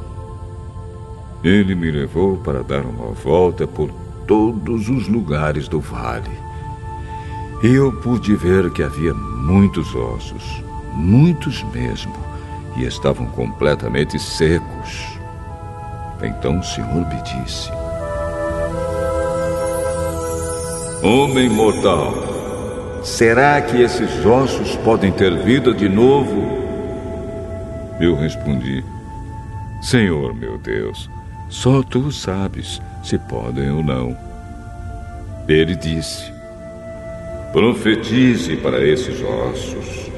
Ele me levou para dar uma volta por todos os lugares do vale eu pude ver que havia muitos ossos, muitos mesmo, e estavam completamente secos. Então o Senhor me disse: Homem mortal, será que esses ossos podem ter vida de novo? Eu respondi: Senhor meu Deus, só tu sabes se podem ou não. Ele disse: Profetize para esses ossos.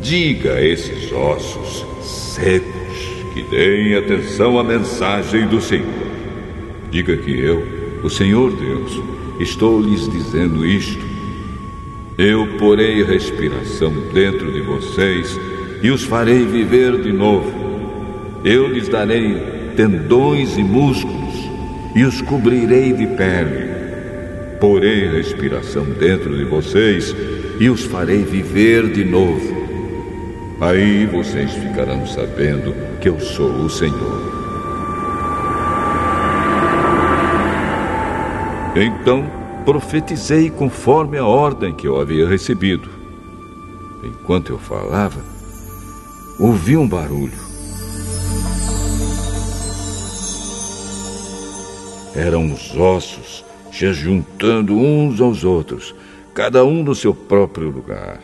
Diga a esses ossos secos que deem atenção à mensagem do Senhor. Diga que eu, o Senhor Deus, estou lhes dizendo isto. Eu porei respiração dentro de vocês e os farei viver de novo. Eu lhes darei tendões e músculos e os cobrirei de pele porei respiração dentro de vocês e os farei viver de novo. Aí vocês ficarão sabendo que eu sou o Senhor. Então profetizei conforme a ordem que eu havia recebido. Enquanto eu falava, ouvi um barulho. Eram os ossos se juntando uns aos outros, cada um no seu próprio lugar.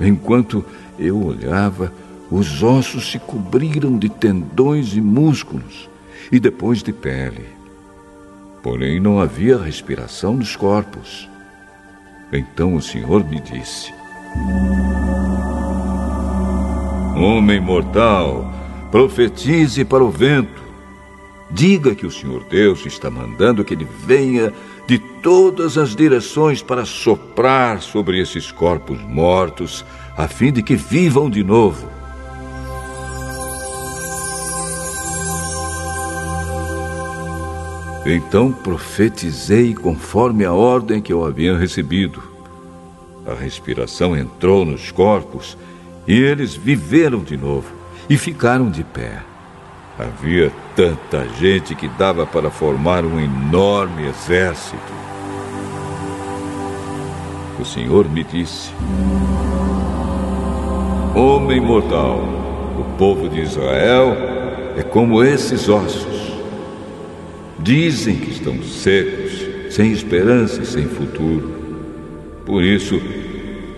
Enquanto eu olhava, os ossos se cobriram de tendões e músculos, e depois de pele. Porém, não havia respiração nos corpos. Então o Senhor me disse: Homem mortal, profetize para o vento Diga que o Senhor Deus está mandando que ele venha de todas as direções para soprar sobre esses corpos mortos, a fim de que vivam de novo. Então profetizei conforme a ordem que eu havia recebido. A respiração entrou nos corpos E eles viveram de novo e ficaram de pé. Havia tanta gente que dava para formar um enorme exército. O Senhor me disse: Homem mortal, o povo de Israel é como esses ossos. Dizem que estão secos, sem esperança e sem futuro. Por isso,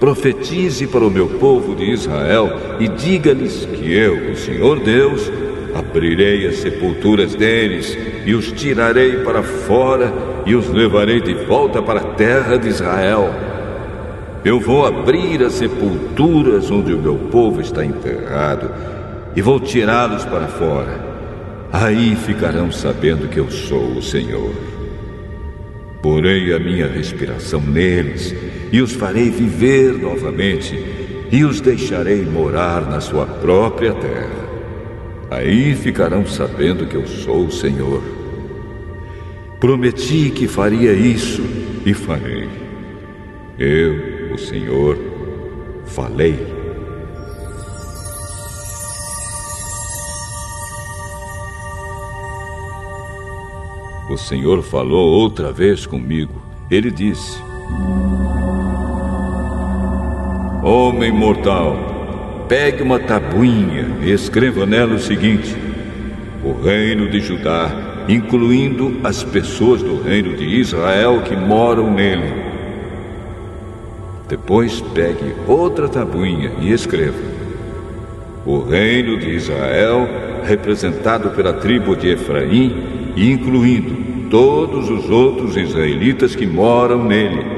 profetize para o meu povo de Israel e diga-lhes que eu, o Senhor Deus, abrirei as sepulturas deles e os tirarei para fora e os levarei de volta para a terra de Israel. Eu vou abrir as sepulturas onde o meu povo está enterrado e vou tirá-los para fora. Aí ficarão sabendo que eu sou o Senhor. Porei a minha respiração neles e os farei viver novamente e os deixarei morar na sua própria terra. Aí ficarão sabendo que eu sou o Senhor. Prometi que faria isso e farei. Eu, o Senhor, falei. O Senhor falou outra vez comigo. Ele disse: Homem mortal, Pegue uma tabuinha e escreva nela o seguinte: O reino de Judá, incluindo as pessoas do reino de Israel que moram nele. Depois pegue outra tabuinha e escreva: O reino de Israel, representado pela tribo de Efraim, incluindo todos os outros israelitas que moram nele.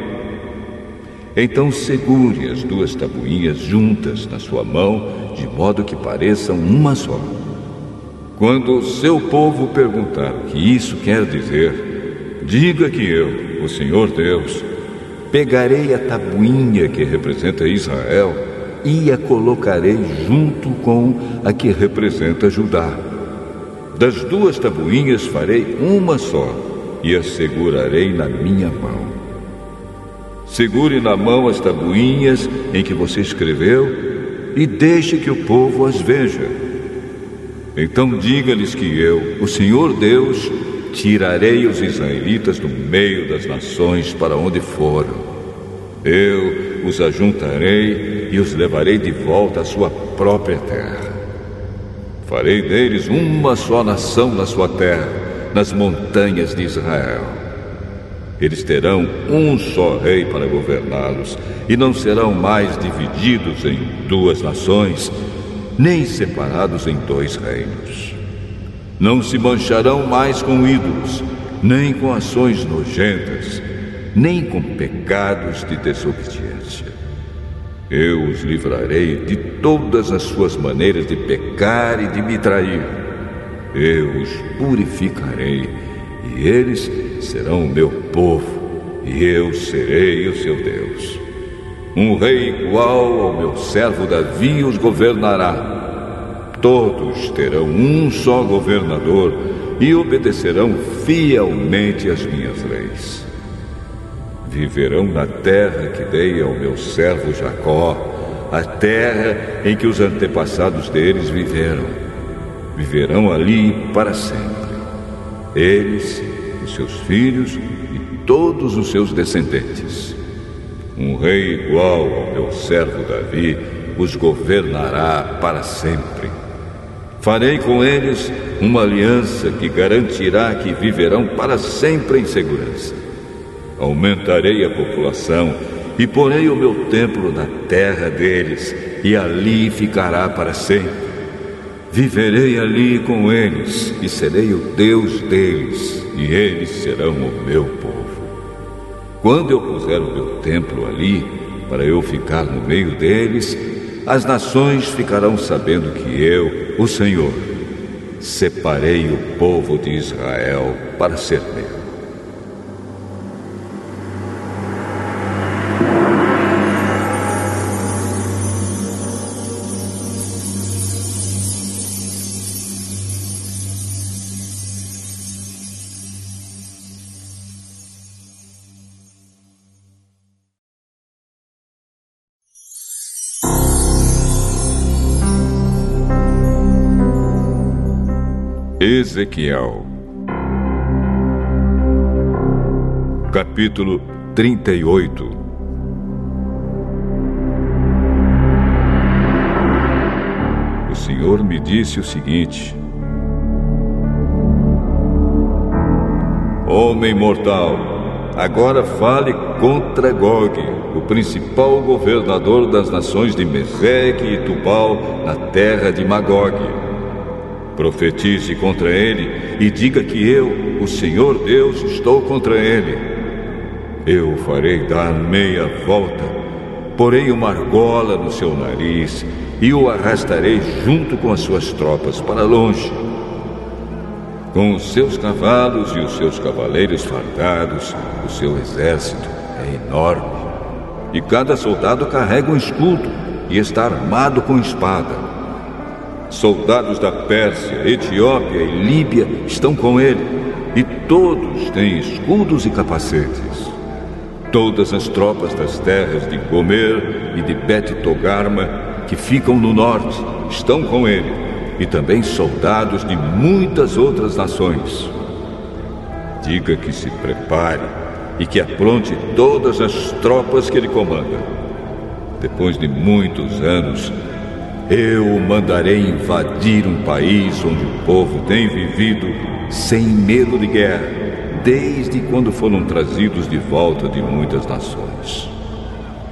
Então segure as duas tabuinhas juntas na sua mão, de modo que pareçam uma só. Quando o seu povo perguntar o que isso quer dizer, diga que eu, o Senhor Deus, pegarei a tabuinha que representa Israel e a colocarei junto com a que representa Judá. Das duas tabuinhas farei uma só e a segurarei na minha mão. Segure na mão as tabuinhas em que você escreveu e deixe que o povo as veja. Então diga-lhes que eu, o Senhor Deus, tirarei os israelitas do meio das nações para onde foram. Eu os ajuntarei e os levarei de volta à sua própria terra. Farei deles uma só nação na sua terra, nas montanhas de Israel. Eles terão um só rei para governá-los e não serão mais divididos em duas nações, nem separados em dois reinos. Não se mancharão mais com ídolos, nem com ações nojentas, nem com pecados de desobediência. Eu os livrarei de todas as suas maneiras de pecar e de me trair. Eu os purificarei e eles serão o meu povo, e eu serei o seu Deus. Um rei igual ao meu servo Davi os governará. Todos terão um só governador e obedecerão fielmente às minhas leis. Viverão na terra que dei ao meu servo Jacó, a terra em que os antepassados deles viveram. Viverão ali para sempre. Eles seus filhos e todos os seus descendentes. Um rei igual ao meu servo Davi os governará para sempre. Farei com eles uma aliança que garantirá que viverão para sempre em segurança. Aumentarei a população e porei o meu templo na terra deles, e ali ficará para sempre. Viverei ali com eles e serei o Deus deles, e eles serão o meu povo. Quando eu puser o meu templo ali, para eu ficar no meio deles, as nações ficarão sabendo que eu, o Senhor, separei o povo de Israel para ser meu. Ezequiel, capítulo 38 O Senhor me disse o seguinte: Homem mortal, agora fale contra Gog, o principal governador das nações de Meseque e Tubal, na terra de Magog Profetize contra ele e diga que eu, o Senhor Deus, estou contra ele. Eu farei dar meia volta, porei uma argola no seu nariz e o arrastarei junto com as suas tropas para longe. Com os seus cavalos e os seus cavaleiros fardados, o seu exército é enorme. E cada soldado carrega um escudo e está armado com espada. Soldados da Pérsia, Etiópia e Líbia estão com ele, e todos têm escudos e capacetes. Todas as tropas das terras de Gomer e de Bet-Togarma, que ficam no norte, estão com ele, e também soldados de muitas outras nações. Diga que se prepare e que apronte todas as tropas que ele comanda. Depois de muitos anos, eu o mandarei invadir um país onde o povo tem vivido sem medo de guerra, desde quando foram trazidos de volta de muitas nações.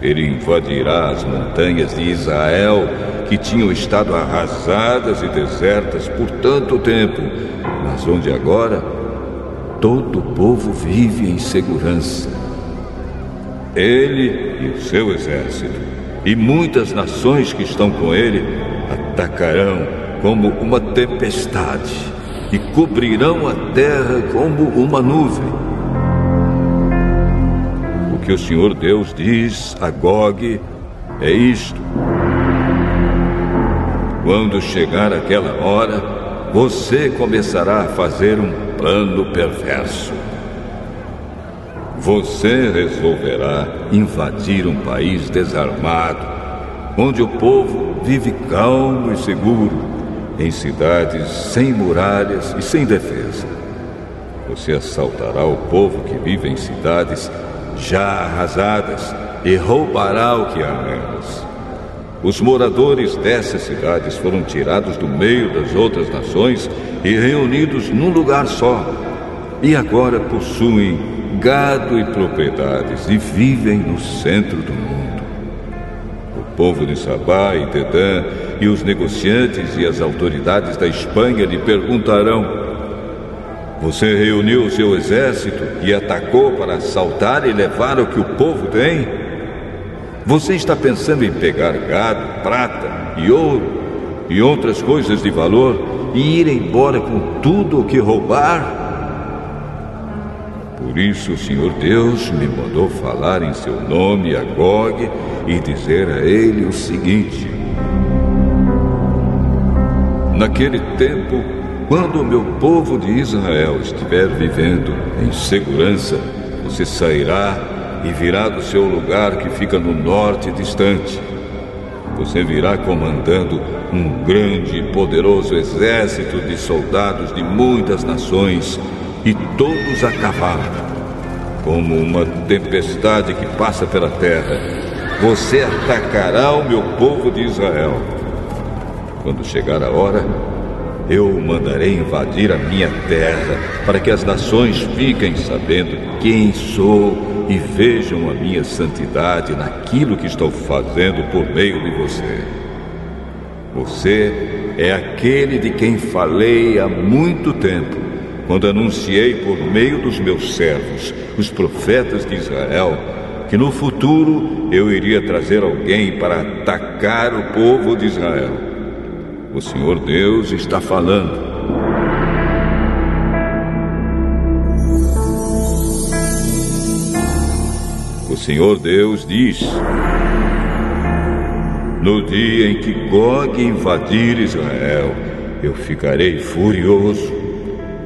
Ele invadirá as montanhas de Israel, que tinham estado arrasadas e desertas por tanto tempo, mas onde agora todo o povo vive em segurança. Ele e o seu exército e muitas nações que estão com ele atacarão como uma tempestade e cobrirão a terra como uma nuvem. O que o Senhor Deus diz a Gog é isto: quando chegar aquela hora, você começará a fazer um plano perverso. Você resolverá invadir um país desarmado, onde o povo vive calmo e seguro, em cidades sem muralhas e sem defesa. Você assaltará o povo que vive em cidades já arrasadas e roubará o que há nelas. Os moradores dessas cidades foram tirados do meio das outras nações e reunidos num lugar só, e agora possuem gado e propriedades e vivem no centro do mundo. O povo de Sabá e Dedã e os negociantes e as autoridades da Espanha lhe perguntarão: Você reuniu o seu exército e atacou para assaltar e levar o que o povo tem? Você está pensando em pegar gado, prata e ouro e outras coisas de valor e ir embora com tudo o que roubar? Por isso o Senhor Deus me mandou falar em seu nome a Gog e dizer a ele o seguinte: Naquele tempo, quando o meu povo de Israel estiver vivendo em segurança, você sairá e virá do seu lugar que fica no norte distante. Você virá comandando um grande e poderoso exército de soldados de muitas nações e todos a cavalo. Como uma tempestade que passa pela terra, você atacará o meu povo de Israel. Quando chegar a hora, eu mandarei invadir a minha terra, para que as nações fiquem sabendo quem sou e vejam a minha santidade naquilo que estou fazendo por meio de você. Você é aquele de quem falei há muito tempo quando anunciei por meio dos meus servos, os profetas de Israel, que no futuro eu iria trazer alguém para atacar o povo de Israel. O Senhor Deus está falando. O Senhor Deus diz: No dia em que Gog invadir Israel, eu ficarei furioso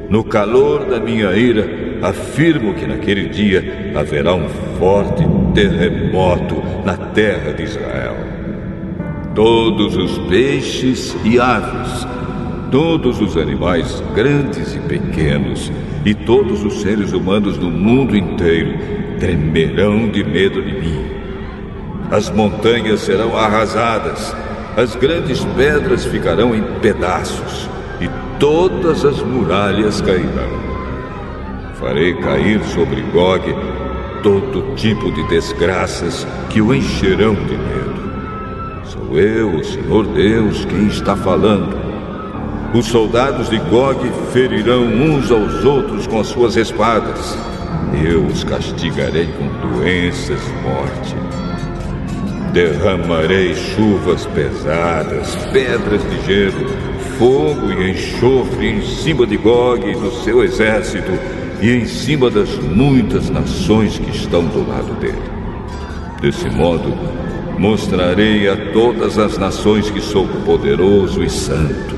no calor da minha ira, afirmo que naquele dia haverá um forte terremoto na terra de Israel. Todos os peixes e aves, todos os animais grandes e pequenos, e todos os seres humanos do mundo inteiro tremerão de medo de mim. As montanhas serão arrasadas, as grandes pedras ficarão em pedaços, todas as muralhas cairão. Farei cair sobre Gog todo tipo de desgraças que o encherão de medo. Sou eu, o Senhor Deus, quem está falando. Os soldados de Gog ferirão uns aos outros com as suas espadas. Eu os castigarei com doenças e morte. Derramarei chuvas pesadas, pedras de gelo, fogo e enxofre em cima de Gog e do seu exército e em cima das muitas nações que estão do lado dele. Desse modo, mostrarei a todas as nações que sou poderoso e santo.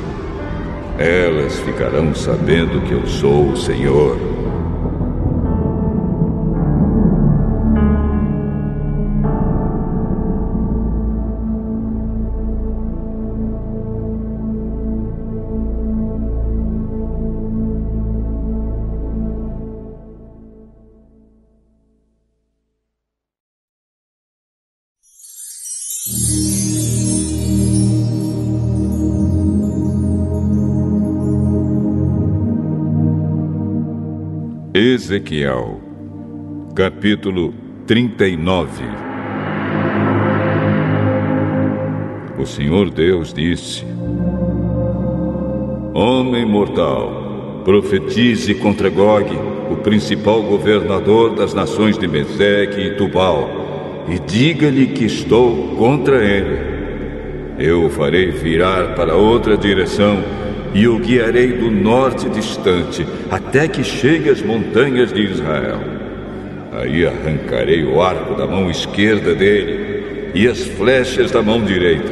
Elas ficarão sabendo que eu sou o Senhor. Ezequiel, capítulo 39 O Senhor Deus disse: Homem mortal, profetize contra Gog, o principal governador das nações de Meseque e Tubal, e diga-lhe que estou contra ele. Eu o farei virar para outra direção e o guiarei do norte distante, até que chegue às montanhas de Israel. Aí arrancarei o arco da mão esquerda dele e as flechas da mão direita.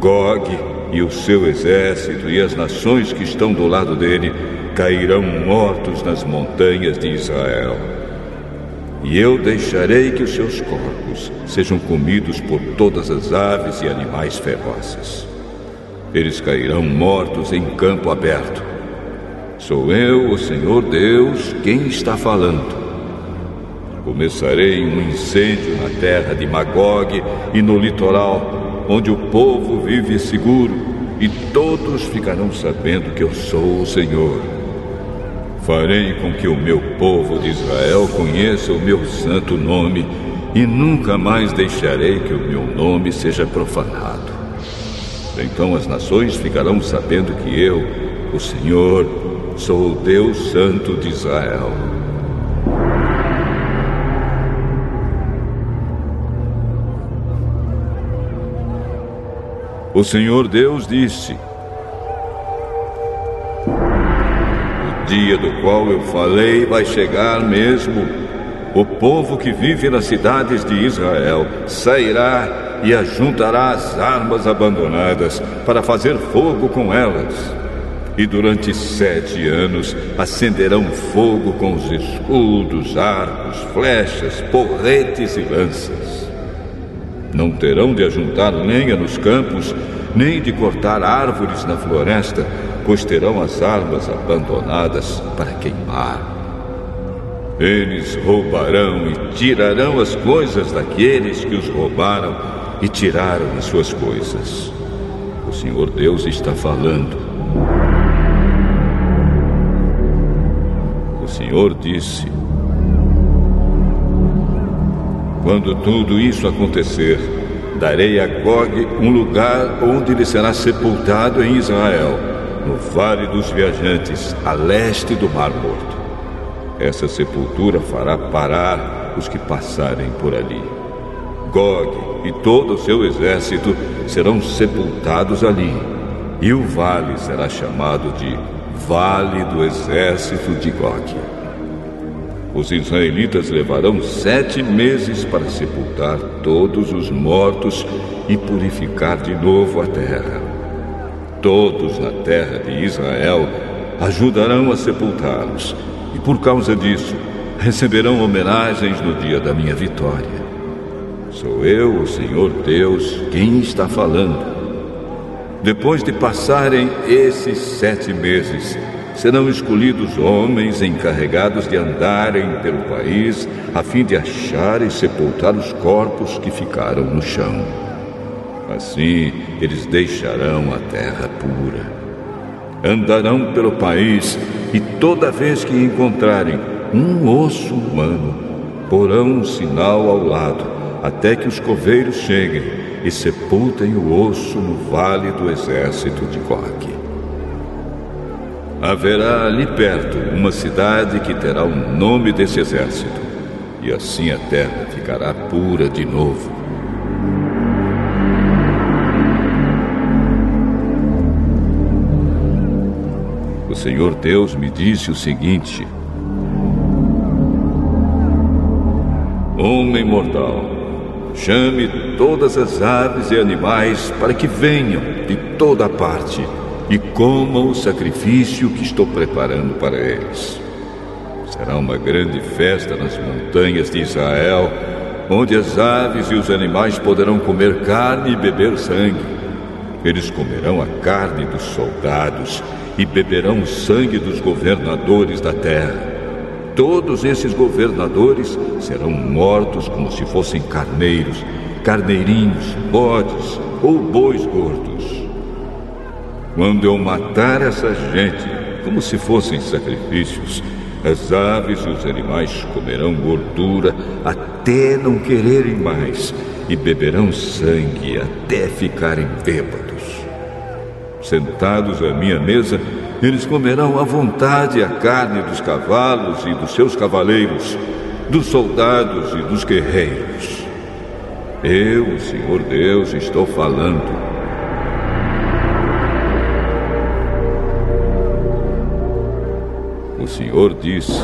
Gog e o seu exército e as nações que estão do lado dele cairão mortos nas montanhas de Israel. E eu deixarei que os seus corpos sejam comidos por todas as aves e animais ferozes. Eles cairão mortos em campo aberto. Sou eu, o Senhor Deus, quem está falando. Começarei um incêndio na terra de Magog e no litoral, onde o povo vive seguro, e todos ficarão sabendo que eu sou o Senhor. Farei com que o meu povo de Israel conheça o meu santo nome, e nunca mais deixarei que o meu nome seja profanado. Então as nações ficarão sabendo que eu, o Senhor, sou o Deus Santo de Israel. O Senhor Deus disse: O dia do qual eu falei vai chegar mesmo. O povo que vive nas cidades de Israel sairá e ajuntará as armas abandonadas para fazer fogo com elas. E durante sete anos acenderão fogo com os escudos, arcos, flechas, porretes e lanças. Não terão de ajuntar lenha nos campos, nem de cortar árvores na floresta, pois terão as armas abandonadas para queimar. Eles roubarão e tirarão as coisas daqueles que os roubaram e tiraram as suas coisas. O Senhor Deus está falando. O Senhor disse: Quando tudo isso acontecer, darei a Gog um lugar onde ele será sepultado em Israel, no Vale dos Viajantes, a leste do Mar Morto. Essa sepultura fará parar os que passarem por ali. Gog e todo o seu exército serão sepultados ali, e o vale será chamado de Vale do Exército de Gog. Os israelitas levarão sete meses para sepultar todos os mortos e purificar de novo a terra. Todos na terra de Israel ajudarão a sepultá-los, e por causa disso receberão homenagens no dia da minha vitória. Sou eu, o Senhor Deus, quem está falando. Depois de passarem esses sete meses, serão escolhidos homens encarregados de andarem pelo país a fim de achar e sepultar os corpos que ficaram no chão. Assim, eles deixarão a terra pura. Andarão pelo país e toda vez que encontrarem um osso humano, porão um sinal ao lado até que os coveiros cheguem e sepultem o osso no vale do exército de Coque. Haverá ali perto uma cidade que terá o nome desse exército, e assim a terra ficará pura de novo. O Senhor Deus me disse o seguinte: Homem mortal, chame todas as aves e animais para que venham de toda parte e comam o sacrifício que estou preparando para eles. Será uma grande festa nas montanhas de Israel, onde as aves e os animais poderão comer carne e beber sangue. Eles comerão a carne dos soldados e beberão o sangue dos governadores da terra. Todos esses governadores serão mortos como se fossem carneiros, carneirinhos, bodes ou bois gordos. Quando eu matar essa gente, como se fossem sacrifícios, as aves e os animais comerão gordura até não quererem mais e beberão sangue até ficarem bêbados. Sentados à minha mesa, eles comerão à vontade a carne dos cavalos e dos seus cavaleiros, dos soldados e dos guerreiros. Eu, o Senhor Deus, estou falando. O Senhor disse: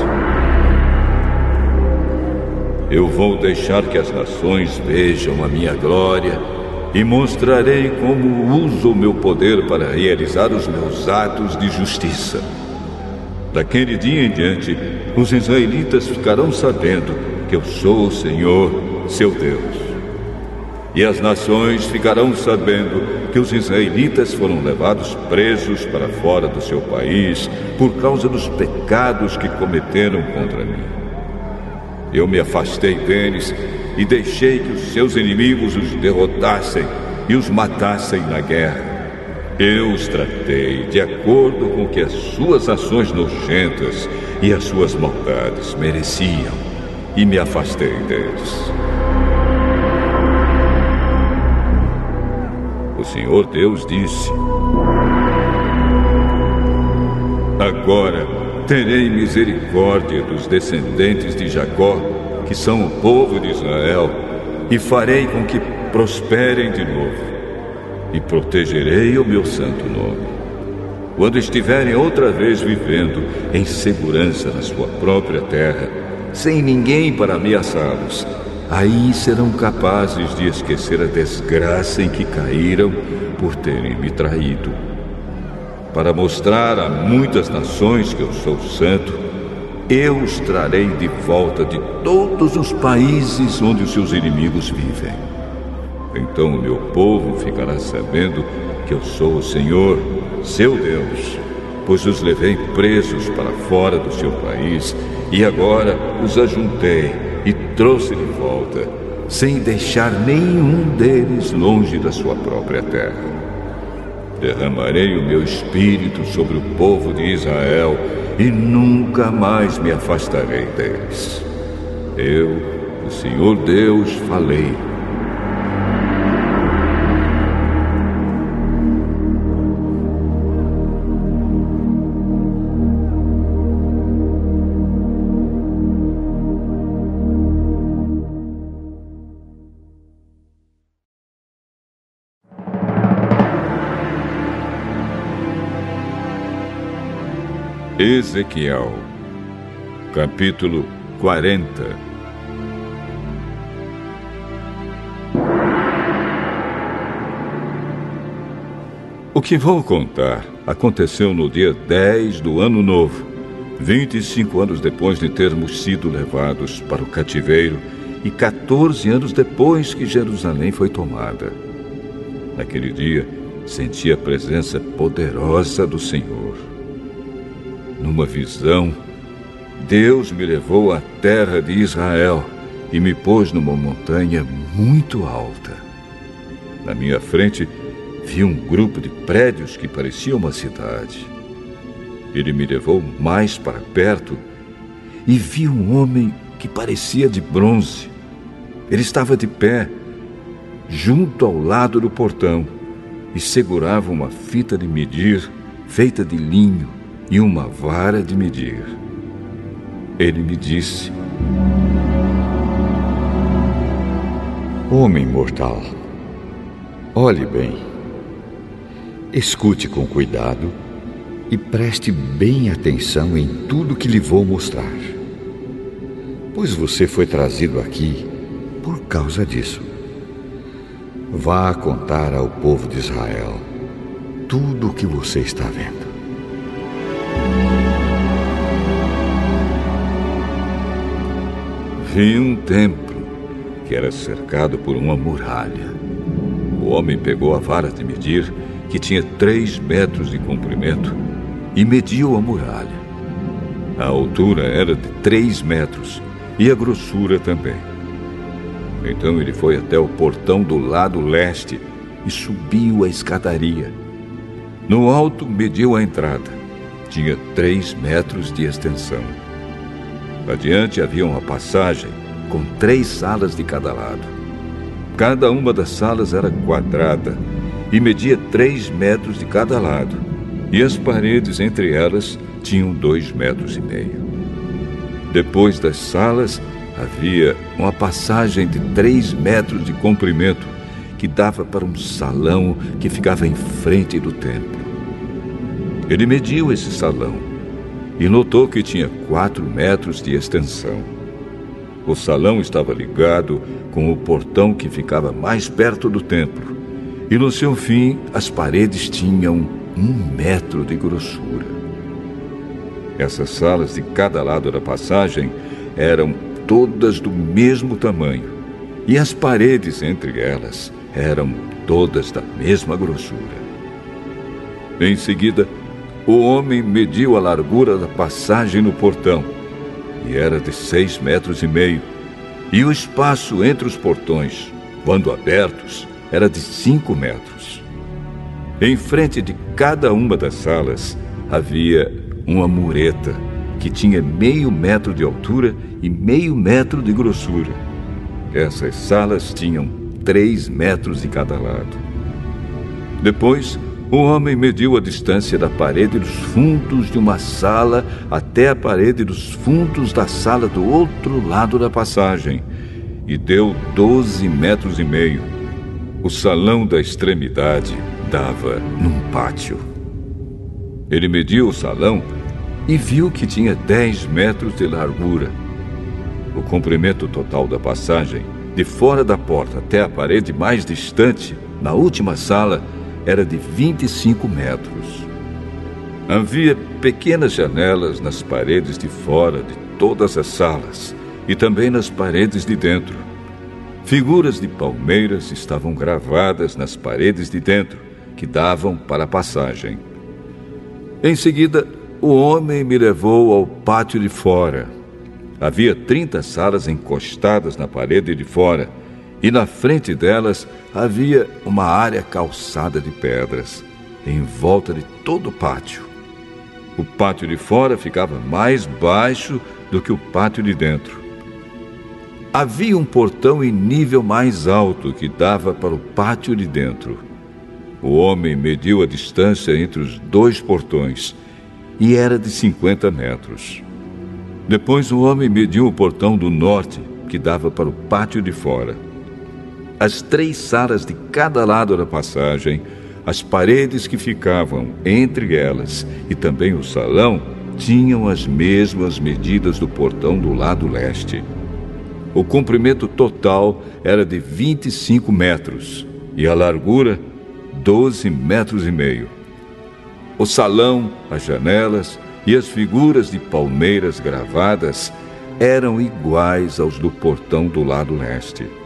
Eu vou deixar que as nações vejam a minha glória e mostrarei como uso o meu poder para realizar os meus atos de justiça. Daquele dia em diante, os israelitas ficarão sabendo que eu sou o Senhor, seu Deus. E as nações ficarão sabendo que os israelitas foram levados presos para fora do seu país por causa dos pecados que cometeram contra mim. Eu me afastei deles e deixei que os seus inimigos os derrotassem e os matassem na guerra. Eu os tratei de acordo com o que as suas ações nojentas e as suas maldades mereciam e me afastei deles. O Senhor Deus disse: Agora terei misericórdia dos descendentes de Jacó, que são o povo de Israel, e farei com que prosperem de novo, e protegerei o meu santo nome. Quando estiverem outra vez vivendo em segurança na sua própria terra, sem ninguém para ameaçá-los, aí serão capazes de esquecer a desgraça em que caíram por terem me traído. Para mostrar a muitas nações que eu sou santo, eu os trarei de volta de todos os países onde os seus inimigos vivem. Então o meu povo ficará sabendo que eu sou o Senhor, seu Deus, pois os levei presos para fora do seu país e agora os ajuntei e trouxe de volta, sem deixar nenhum deles longe da sua própria terra. Derramarei o meu espírito sobre o povo de Israel e nunca mais me afastarei deles. Eu, o Senhor Deus, falei Ezequiel, capítulo 40 O que vou contar aconteceu no dia 10 do ano novo, 25 anos depois de termos sido levados para o cativeiro e 14 anos depois que Jerusalém foi tomada. Naquele dia, senti a presença poderosa do Senhor. Numa visão, Deus me levou à terra de Israel e me pôs numa montanha muito alta. Na minha frente, vi um grupo de prédios que parecia uma cidade. Ele me levou mais para perto e vi um homem que parecia de bronze. Ele estava de pé, junto ao lado do portão, e segurava uma fita de medir feita de linho e uma vara de medir. Ele me disse: Homem mortal, olhe bem, escute com cuidado e preste bem atenção em tudo que lhe vou mostrar. Pois você foi trazido aqui por causa disso. Vá contar ao povo de Israel tudo o que você está vendo. Vi um templo que era cercado por uma muralha. O homem pegou a vara de medir, que tinha três metros de comprimento, e mediu a muralha. A altura era de três metros e a grossura também. Então ele foi até o portão do lado leste e subiu a escadaria. No alto, mediu a entrada. Tinha três metros de extensão. Adiante havia uma passagem com três salas de cada lado. Cada uma das salas era quadrada e media três metros de cada lado, e as paredes entre elas tinham dois metros e meio. Depois das salas havia uma passagem de três metros de comprimento que dava para um salão que ficava em frente do templo. Ele mediu esse salão e notou que tinha quatro metros de extensão. O salão estava ligado com o portão que ficava mais perto do templo, e no seu fim as paredes tinham um metro de grossura. Essas salas de cada lado da passagem eram todas do mesmo tamanho, e as paredes entre elas eram todas da mesma grossura. Em seguida, o homem mediu a largura da passagem no portão e era de seis metros e meio, e o espaço entre os portões, quando abertos, era de cinco metros. Em frente de cada uma das salas havia uma mureta que tinha meio metro de altura e meio metro de grossura. Essas salas tinham três metros de cada lado. Depois, o homem mediu a distância da parede dos fundos de uma sala até a parede dos fundos da sala do outro lado da passagem e deu doze metros e meio. O salão da extremidade dava num pátio. Ele mediu o salão e viu que tinha dez metros de largura. O comprimento total da passagem, de fora da porta até a parede mais distante, na última sala, era de 25 metros. Havia pequenas janelas nas paredes de fora de todas as salas e também nas paredes de dentro. Figuras de palmeiras estavam gravadas nas paredes de dentro, que davam para a passagem. Em seguida, o homem me levou ao pátio de fora. Havia 30 salas encostadas na parede de fora e na frente delas havia uma área calçada de pedras, em volta de todo o pátio. O pátio de fora ficava mais baixo do que o pátio de dentro. Havia um portão em nível mais alto que dava para o pátio de dentro. O homem mediu a distância entre os dois portões e era de 50 metros. Depois o homem mediu o portão do norte, que dava para o pátio de fora as três salas de cada lado da passagem, as paredes que ficavam entre elas e também o salão tinham as mesmas medidas do portão do lado leste. O comprimento total era de 25 metros e a largura 12 metros e meio. O salão, as janelas e as figuras de palmeiras gravadas eram iguais aos do portão do lado leste.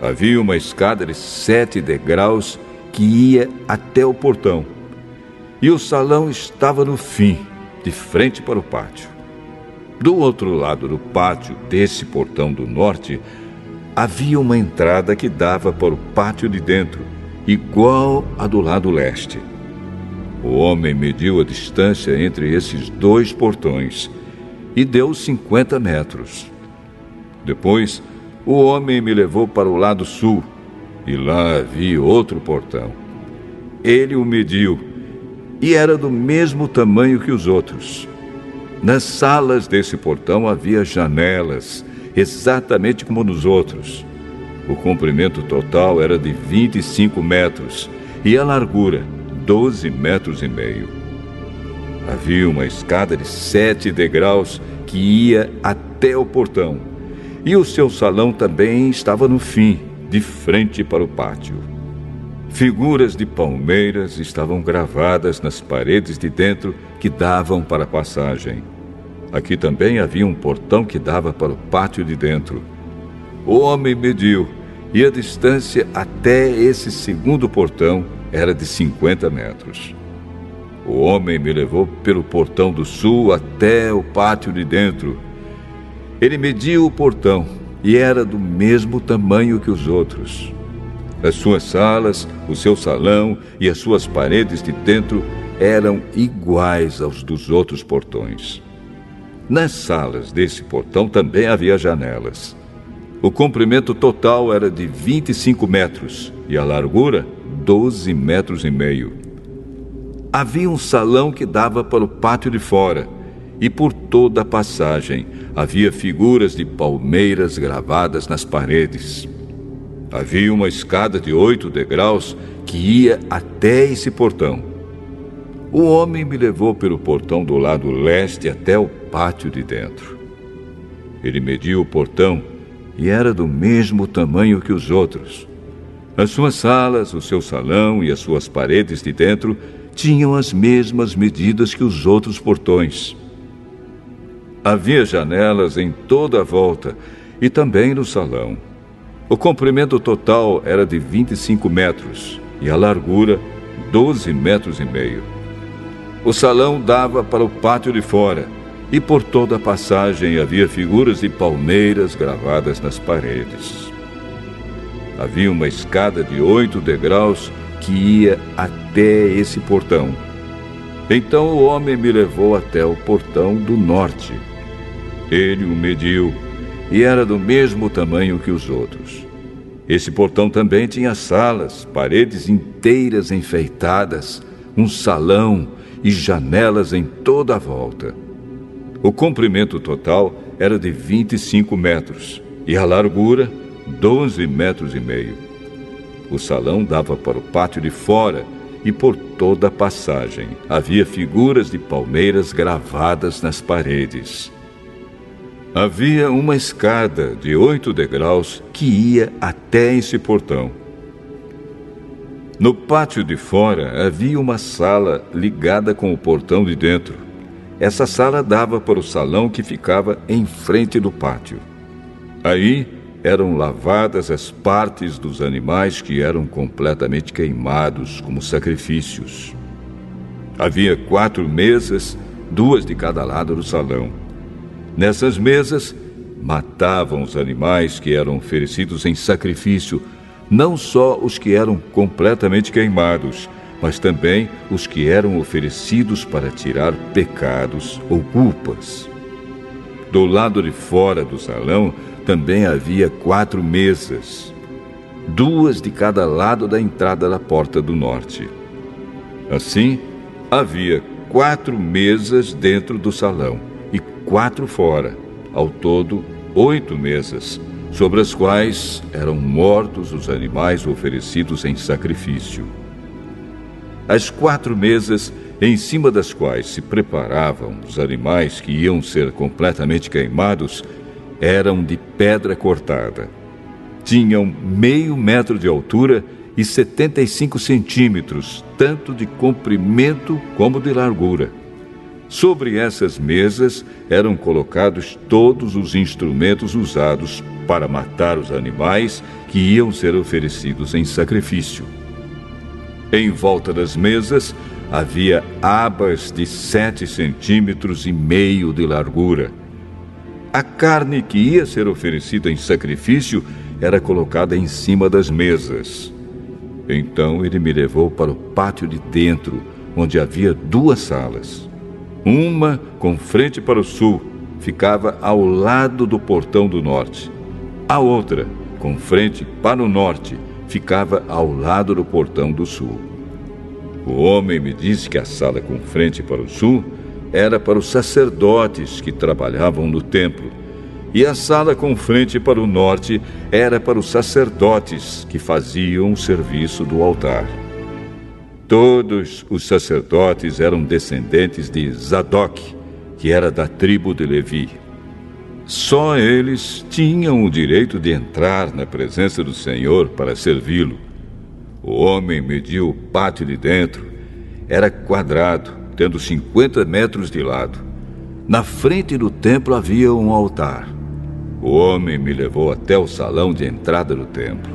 Havia uma escada de sete degraus que ia até o portão. E o salão estava no fim, de frente para o pátio. Do outro lado do pátio, desse portão do norte, havia uma entrada que dava para o pátio de dentro, igual à do lado leste. O homem mediu a distância entre esses dois portões e deu 50 metros. Depois, o homem me levou para o lado sul e lá havia outro portão. Ele o mediu e era do mesmo tamanho que os outros. Nas salas desse portão havia janelas, exatamente como nos outros. O comprimento total era de 25 metros e a largura 12 metros e meio. Havia uma escada de sete degraus que ia até o portão, e o seu salão também estava no fim, de frente para o pátio. Figuras de palmeiras estavam gravadas nas paredes de dentro que davam para a passagem. Aqui também havia um portão que dava para o pátio de dentro. O homem mediu e a distância até esse segundo portão era de 50 metros. O homem me levou pelo portão do sul até o pátio de dentro. Ele mediu o portão e era do mesmo tamanho que os outros. As suas salas, o seu salão e as suas paredes de dentro eram iguais aos dos outros portões. Nas salas desse portão também havia janelas. O comprimento total era de 25 metros e a largura 12 metros e meio. Havia um salão que dava para o pátio de fora e por toda a passagem havia figuras de palmeiras gravadas nas paredes. Havia uma escada de oito degraus que ia até esse portão. O homem me levou pelo portão do lado leste até o pátio de dentro. Ele mediu o portão e era do mesmo tamanho que os outros. As suas salas, o seu salão e as suas paredes de dentro tinham as mesmas medidas que os outros portões. Havia janelas em toda a volta e também no salão. O comprimento total era de 25 metros e a largura 12 metros e meio. O salão dava para o pátio de fora e por toda a passagem havia figuras de palmeiras gravadas nas paredes. Havia uma escada de oito degraus que ia até esse portão. Então o homem me levou até o portão do norte. Ele o mediu e era do mesmo tamanho que os outros. Esse portão também tinha salas, paredes inteiras enfeitadas, um salão e janelas em toda a volta. O comprimento total era de 25 metros e a largura 12 metros e meio. O salão dava para o pátio de fora e por toda a passagem havia figuras de palmeiras gravadas nas paredes. Havia uma escada de oito degraus que ia até esse portão. No pátio de fora havia uma sala ligada com o portão de dentro. Essa sala dava para o salão que ficava em frente do pátio. Aí eram lavadas as partes dos animais que eram completamente queimados como sacrifícios. Havia quatro mesas, duas de cada lado do salão. Nessas mesas, matavam os animais que eram oferecidos em sacrifício não só os que eram completamente queimados, mas também os que eram oferecidos para tirar pecados ou culpas. Do lado de fora do salão também havia quatro mesas, duas de cada lado da entrada da porta do norte. Assim, havia quatro mesas dentro do salão e quatro fora, ao todo oito mesas sobre as quais eram mortos os animais oferecidos em sacrifício. As quatro mesas em cima das quais se preparavam os animais que iam ser completamente queimados eram de pedra cortada. Tinham meio metro de altura e 75 centímetros, tanto de comprimento como de largura. Sobre essas mesas eram colocados todos os instrumentos usados para matar os animais que iam ser oferecidos em sacrifício. Em volta das mesas havia abas de sete centímetros e meio de largura. A carne que ia ser oferecida em sacrifício era colocada em cima das mesas. Então ele me levou para o pátio de dentro, onde havia duas salas. Uma com frente para o sul, ficava ao lado do portão do norte. A outra, com frente para o norte, ficava ao lado do portão do sul. O homem me disse que a sala com frente para o sul era para os sacerdotes que trabalhavam no templo, e a sala com frente para o norte era para os sacerdotes que faziam o serviço do altar. Todos os sacerdotes eram descendentes de Zadok, que era da tribo de Levi. Só eles tinham o direito de entrar na presença do Senhor para servi-lo. O homem mediu o pátio de dentro. Era quadrado, tendo 50 metros de lado. Na frente do templo havia um altar. O homem me levou até o salão de entrada do templo.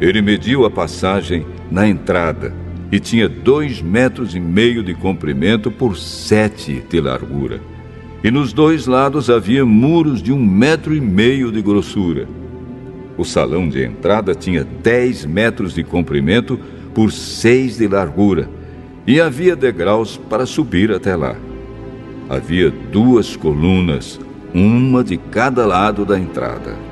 Ele mediu a passagem na entrada e tinha dois metros e meio de comprimento por sete de largura e nos dois lados havia muros de um metro e meio de grossura. O salão de entrada tinha dez metros de comprimento por seis de largura e havia degraus para subir até lá. Havia duas colunas, uma de cada lado da entrada.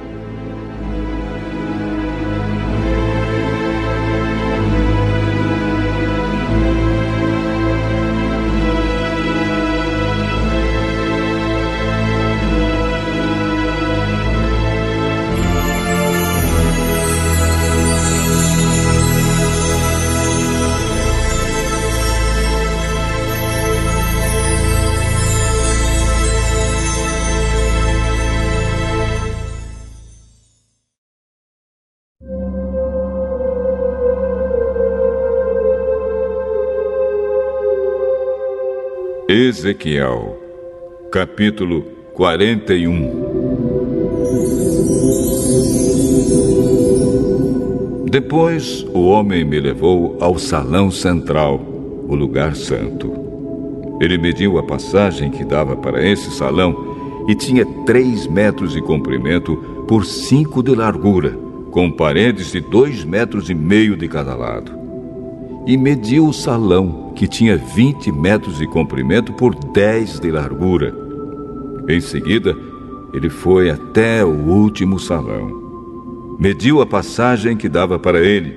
Ezequiel, capítulo 41 Depois o homem me levou ao salão central, o lugar santo. Ele mediu a passagem que dava para esse salão e tinha três metros de comprimento por cinco de largura, com paredes de dois metros e meio de cada lado. E mediu o salão que tinha 20 metros de comprimento por 10 de largura. Em seguida, ele foi até o último salão. Mediu a passagem que dava para ele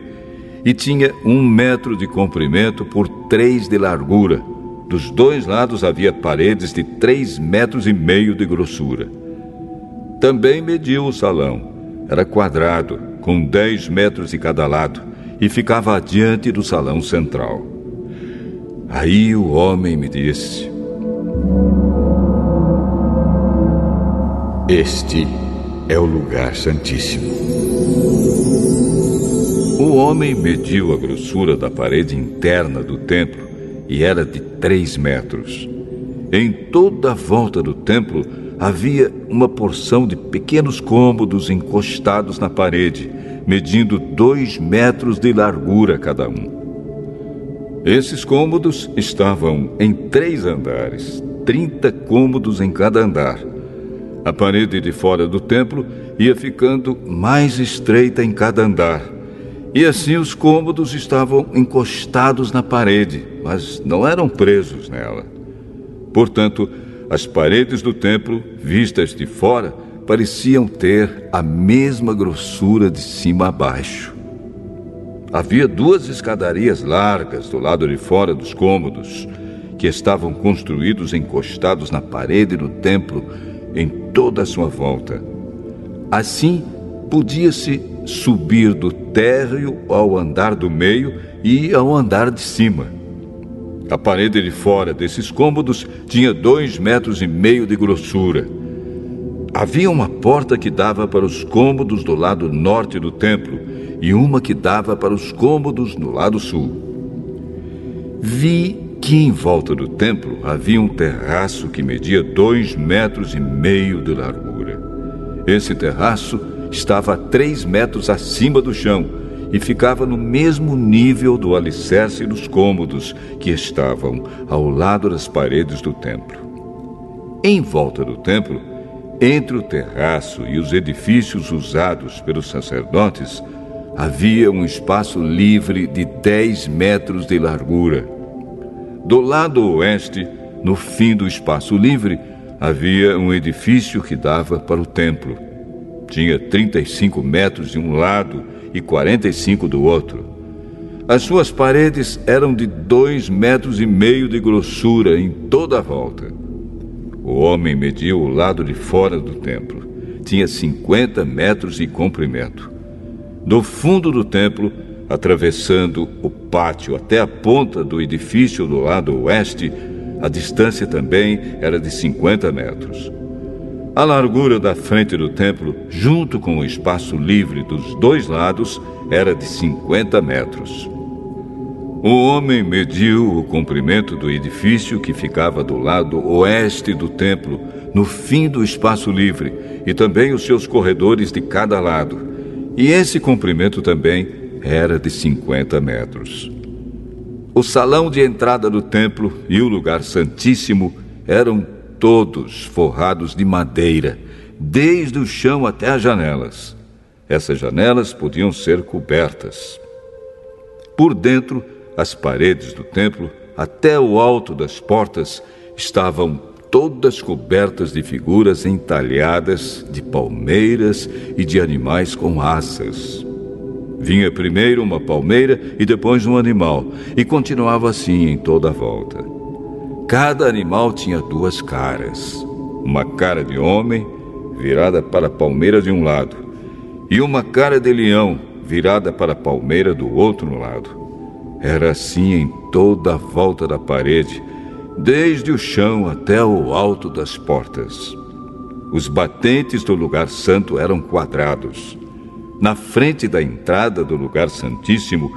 e tinha um metro de comprimento por três de largura. Dos dois lados havia paredes de três metros e meio de grossura. Também mediu o salão. Era quadrado, com dez metros de cada lado, e ficava adiante do salão central. Aí o homem me disse: Este é o lugar santíssimo. O homem mediu a grossura da parede interna do templo e era de três metros. Em toda a volta do templo havia uma porção de pequenos cômodos encostados na parede, medindo dois metros de largura cada um. Esses cômodos estavam em três andares, 30 cômodos em cada andar. A parede de fora do templo ia ficando mais estreita em cada andar. E assim os cômodos estavam encostados na parede, mas não eram presos nela. Portanto, as paredes do templo, vistas de fora, pareciam ter a mesma grossura de cima a baixo. Havia duas escadarias largas do lado de fora dos cômodos, que estavam construídos encostados na parede do templo em toda a sua volta. Assim, podia-se subir do térreo ao andar do meio e ao andar de cima. A parede de fora desses cômodos tinha dois metros e meio de grossura. Havia uma porta que dava para os cômodos do lado norte do templo e uma que dava para os cômodos no lado sul. Vi que em volta do templo havia um terraço que media dois metros e meio de largura. Esse terraço estava a três metros acima do chão e ficava no mesmo nível do alicerce dos cômodos que estavam ao lado das paredes do templo. Em volta do templo, entre o terraço e os edifícios usados pelos sacerdotes, havia um espaço livre de 10 metros de largura. Do lado oeste, no fim do espaço livre, havia um edifício que dava para o templo. Tinha 35 metros de um lado e 45 do outro. As suas paredes eram de dois metros e meio de grossura em toda a volta. O homem mediu o lado de fora do templo. Tinha 50 metros de comprimento. Do fundo do templo, atravessando o pátio até a ponta do edifício do lado oeste, a distância também era de 50 metros. A largura da frente do templo, junto com o espaço livre dos dois lados, era de 50 metros. O homem mediu o comprimento do edifício que ficava do lado oeste do templo, no fim do espaço livre, e também os seus corredores de cada lado. E esse comprimento também era de 50 metros. O salão de entrada do templo e o lugar santíssimo eram todos forrados de madeira, desde o chão até as janelas. Essas janelas podiam ser cobertas. Por dentro, as paredes do templo, até o alto das portas, estavam todas cobertas de figuras entalhadas de palmeiras e de animais com asas. Vinha primeiro uma palmeira e depois um animal, e continuava assim em toda a volta. Cada animal tinha duas caras: uma cara de homem, virada para a palmeira de um lado, e uma cara de leão, virada para a palmeira do outro lado. Era assim em toda a volta da parede, desde o chão até o alto das portas. Os batentes do lugar santo eram quadrados. Na frente da entrada do lugar santíssimo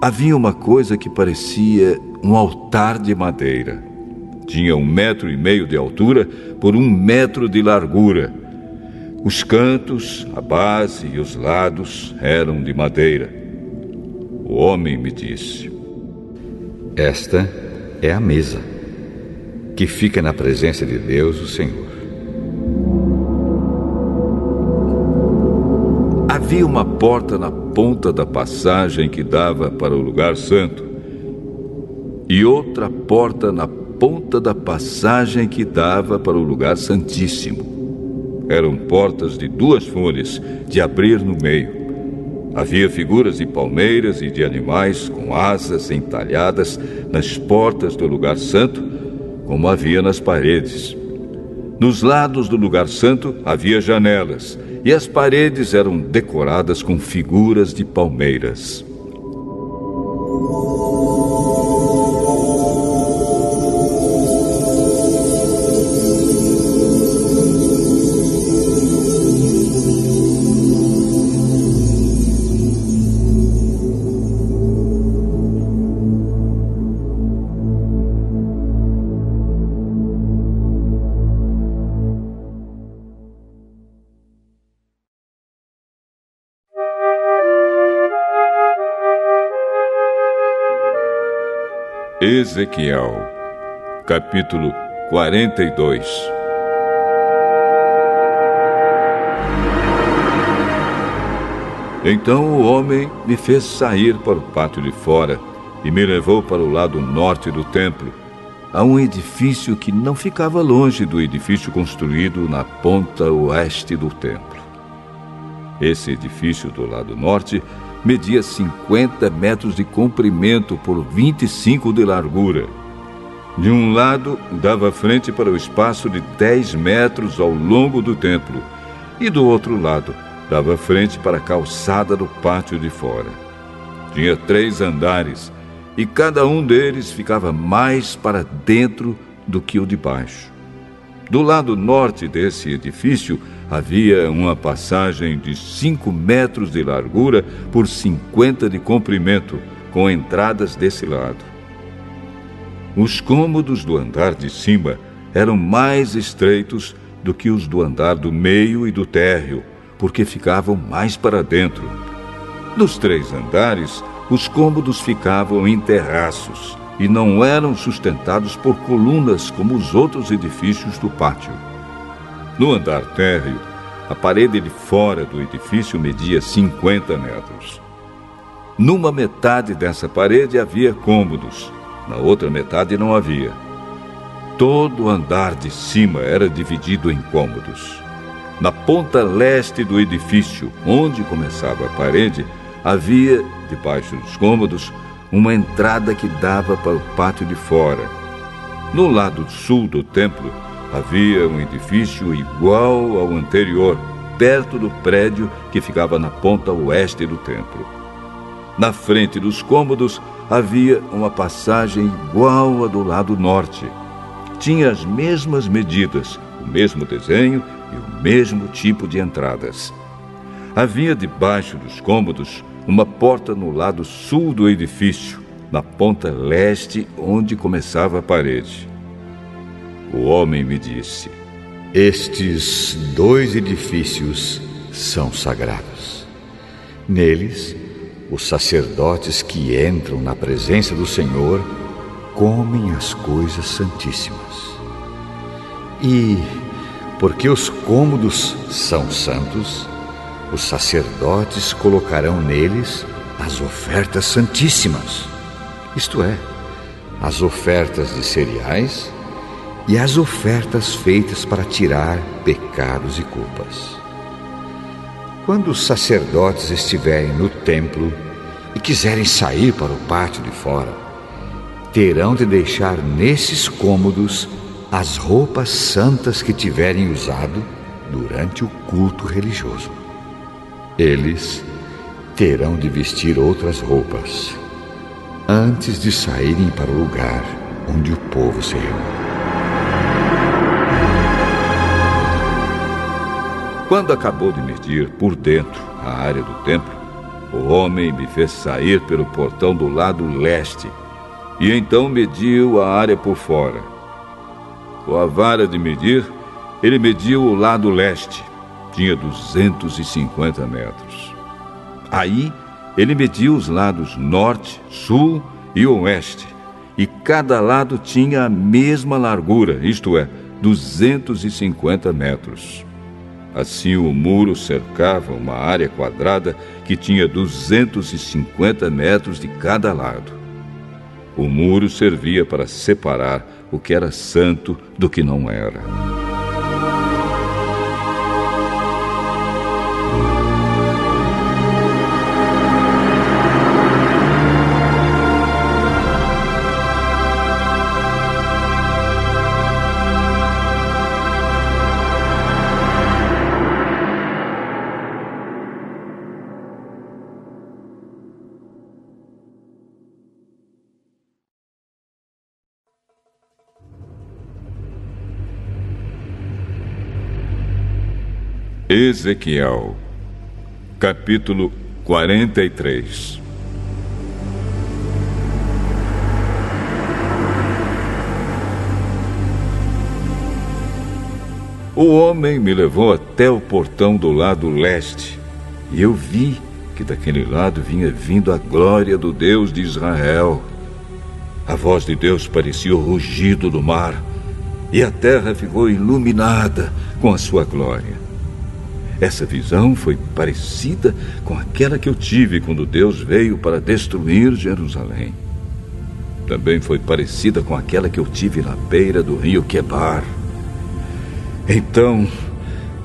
havia uma coisa que parecia um altar de madeira. Tinha um metro e meio de altura por um metro de largura. Os cantos, a base e os lados eram de madeira. O homem me disse: Esta é a mesa que fica na presença de Deus, o Senhor. Havia uma porta na ponta da passagem que dava para o lugar santo, e outra porta na ponta da passagem que dava para o lugar santíssimo. Eram portas de duas folhas, de abrir no meio. Havia figuras de palmeiras e de animais com asas entalhadas nas portas do lugar santo como havia nas paredes. Nos lados do lugar santo havia janelas, e as paredes eram decoradas com figuras de palmeiras. Ezequiel, capítulo 42 Então o homem me fez sair para o pátio de fora e me levou para o lado norte do templo, a um edifício que não ficava longe do edifício construído na ponta oeste do templo. Esse edifício do lado norte media 50 metros de comprimento por 25 de largura. De um lado, dava frente para o espaço de 10 metros ao longo do templo, e do outro lado, dava frente para a calçada do pátio de fora. Tinha três andares, e cada um deles ficava mais para dentro do que o de baixo. Do lado norte desse edifício havia uma passagem de 5 metros de largura por 50 de comprimento, com entradas desse lado. Os cômodos do andar de cima eram mais estreitos do que os do andar do meio e do térreo, porque ficavam mais para dentro. Nos três andares, os cômodos ficavam em terraços e não eram sustentados por colunas como os outros edifícios do pátio. No andar térreo, a parede de fora do edifício media 50 metros. Numa metade dessa parede havia cômodos, na outra metade não havia. Todo o andar de cima era dividido em cômodos. Na ponta leste do edifício, onde começava a parede, havia, debaixo dos cômodos, uma entrada que dava para o pátio de fora. No lado sul do templo, havia um edifício igual ao anterior, perto do prédio que ficava na ponta oeste do templo. Na frente dos cômodos havia uma passagem igual à do lado norte. Tinha as mesmas medidas, o mesmo desenho e o mesmo tipo de entradas. Havia debaixo dos cômodos uma porta no lado sul do edifício, na ponta leste onde começava a parede. O homem me disse: Estes dois edifícios são sagrados. Neles, os sacerdotes que entram na presença do Senhor comem as coisas santíssimas. E porque os cômodos são santos, os sacerdotes colocarão neles as ofertas santíssimas, isto é, as ofertas de cereais e as ofertas feitas para tirar pecados e culpas. Quando os sacerdotes estiverem no templo e quiserem sair para o pátio de fora, terão de deixar nesses cômodos as roupas santas que tiverem usado durante o culto religioso. Eles terão de vestir outras roupas antes de saírem para o lugar onde o povo se reúne. Quando acabou de medir por dentro a área do templo, o homem me fez sair pelo portão do lado leste e então mediu a área por fora. Com a vara de medir, ele mediu o lado leste, tinha 250 metros. Aí, ele mediu os lados norte, sul e oeste, e cada lado tinha a mesma largura, isto é, 250 metros. Assim, o muro cercava uma área quadrada que tinha 250 metros de cada lado. O muro servia para separar o que era santo do que não era. Ezequiel, capítulo 43 O homem me levou até o portão do lado leste, e eu vi que daquele lado vinha vindo a glória do Deus de Israel. A voz de Deus parecia o rugido do mar, e a terra ficou iluminada com a sua glória. Essa visão foi parecida com aquela que eu tive quando Deus veio para destruir Jerusalém. Também foi parecida com aquela que eu tive na beira do rio Quebar. Então,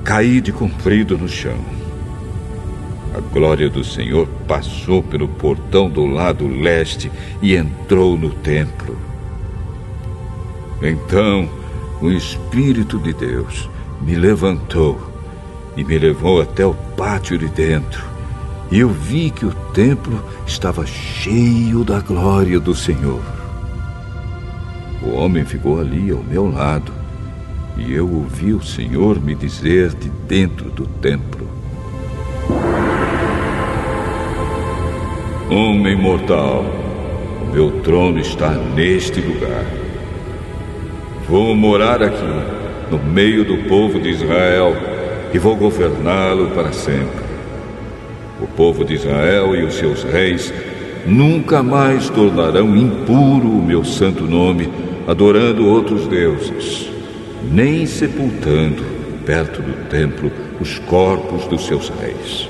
caí de comprido no chão. A glória do Senhor passou pelo portão do lado leste e entrou no templo. Então, o Espírito de Deus me levantou e me levou até o pátio de dentro. E eu vi que o templo estava cheio da glória do Senhor. O homem ficou ali ao meu lado, e eu ouvi o Senhor me dizer de dentro do templo: Homem mortal, o meu trono está neste lugar. Vou morar aqui, no meio do povo de Israel e vou governá-lo para sempre. O povo de Israel e os seus reis nunca mais tornarão impuro o meu santo nome, adorando outros deuses, nem sepultando perto do templo os corpos dos seus reis.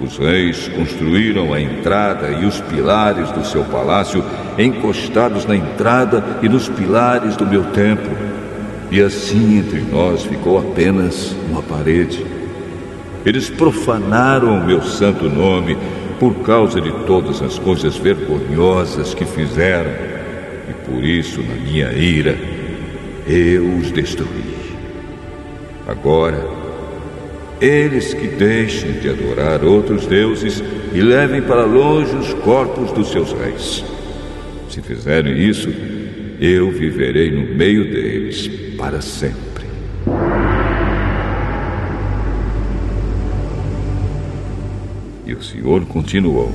Os reis construíram a entrada e os pilares do seu palácio encostados na entrada e nos pilares do meu templo. E assim entre nós ficou apenas uma parede. Eles profanaram o meu santo nome por causa de todas as coisas vergonhosas que fizeram. E por isso, na minha ira, eu os destruí. Agora, eles que deixem de adorar outros deuses e levem para longe os corpos dos seus reis. Se fizerem isso, eu viverei no meio deles para sempre. E o Senhor continuou: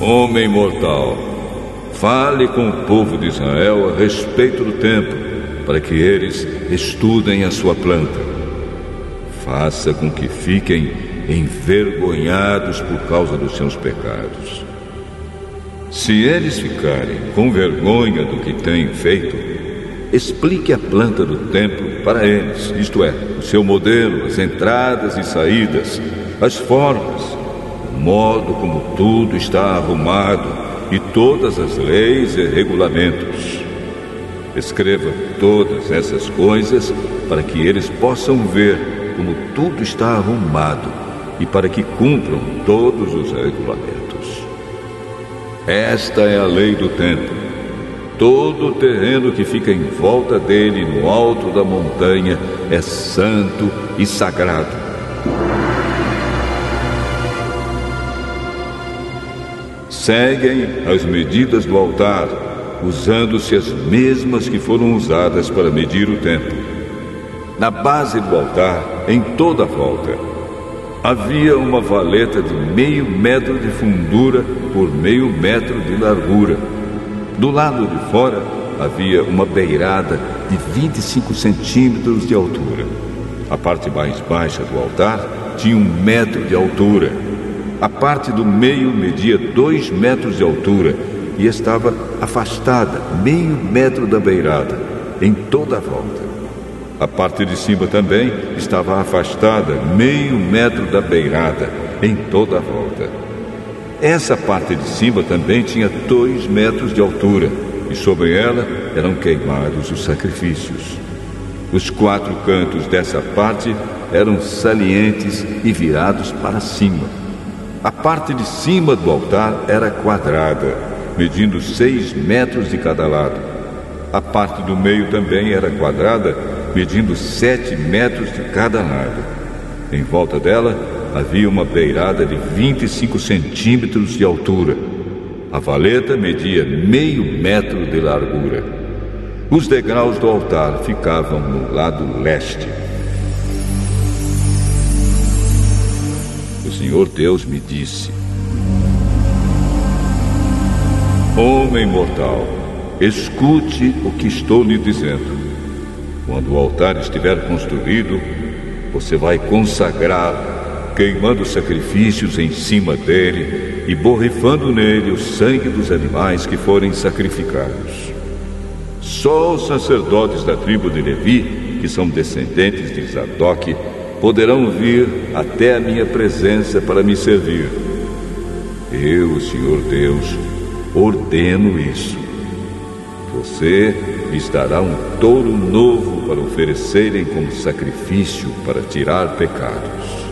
Homem mortal, fale com o povo de Israel a respeito do templo, para que eles estudem a sua planta. Faça com que fiquem envergonhados por causa dos seus pecados. Se eles ficarem com vergonha do que têm feito, explique a planta do templo para eles, isto é, o seu modelo, as entradas e saídas, as formas, o modo como tudo está arrumado e todas as leis e regulamentos. Escreva todas essas coisas para que eles possam ver como tudo está arrumado e para que cumpram todos os regulamentos. Esta é a lei do templo. Todo o terreno que fica em volta dele, no alto da montanha, é santo e sagrado. Seguem as medidas do altar, usando-se as mesmas que foram usadas para medir o tempo. Na base do altar, em toda a volta, havia uma valeta de meio metro de fundura por meio metro de largura do lado de fora havia uma beirada de 25 centímetros de altura. A parte mais baixa do altar tinha um metro de altura. A parte do meio media dois metros de altura e estava afastada meio metro da beirada, em toda a volta. A parte de cima também estava afastada meio metro da beirada, em toda a volta. Essa parte de cima também tinha dois metros de altura e sobre ela eram queimados os sacrifícios. Os quatro cantos dessa parte eram salientes e virados para cima. A parte de cima do altar era quadrada, medindo seis metros de cada lado. A parte do meio também era quadrada, medindo sete metros de cada lado. Em volta dela havia uma beirada de 25 centímetros de altura. A valeta media meio metro de largura. Os degraus do altar ficavam no lado leste. O Senhor Deus me disse: Homem mortal, escute o que estou lhe dizendo. Quando o altar estiver construído, você vai consagrá-lo queimando sacrifícios em cima dele e borrifando nele o sangue dos animais que forem sacrificados. Só os sacerdotes da tribo de Levi, que são descendentes de Zadok, poderão vir até a minha presença para me servir. Eu, Senhor Deus, ordeno isso. Você lhes dará um touro novo para oferecerem como sacrifício para tirar pecados.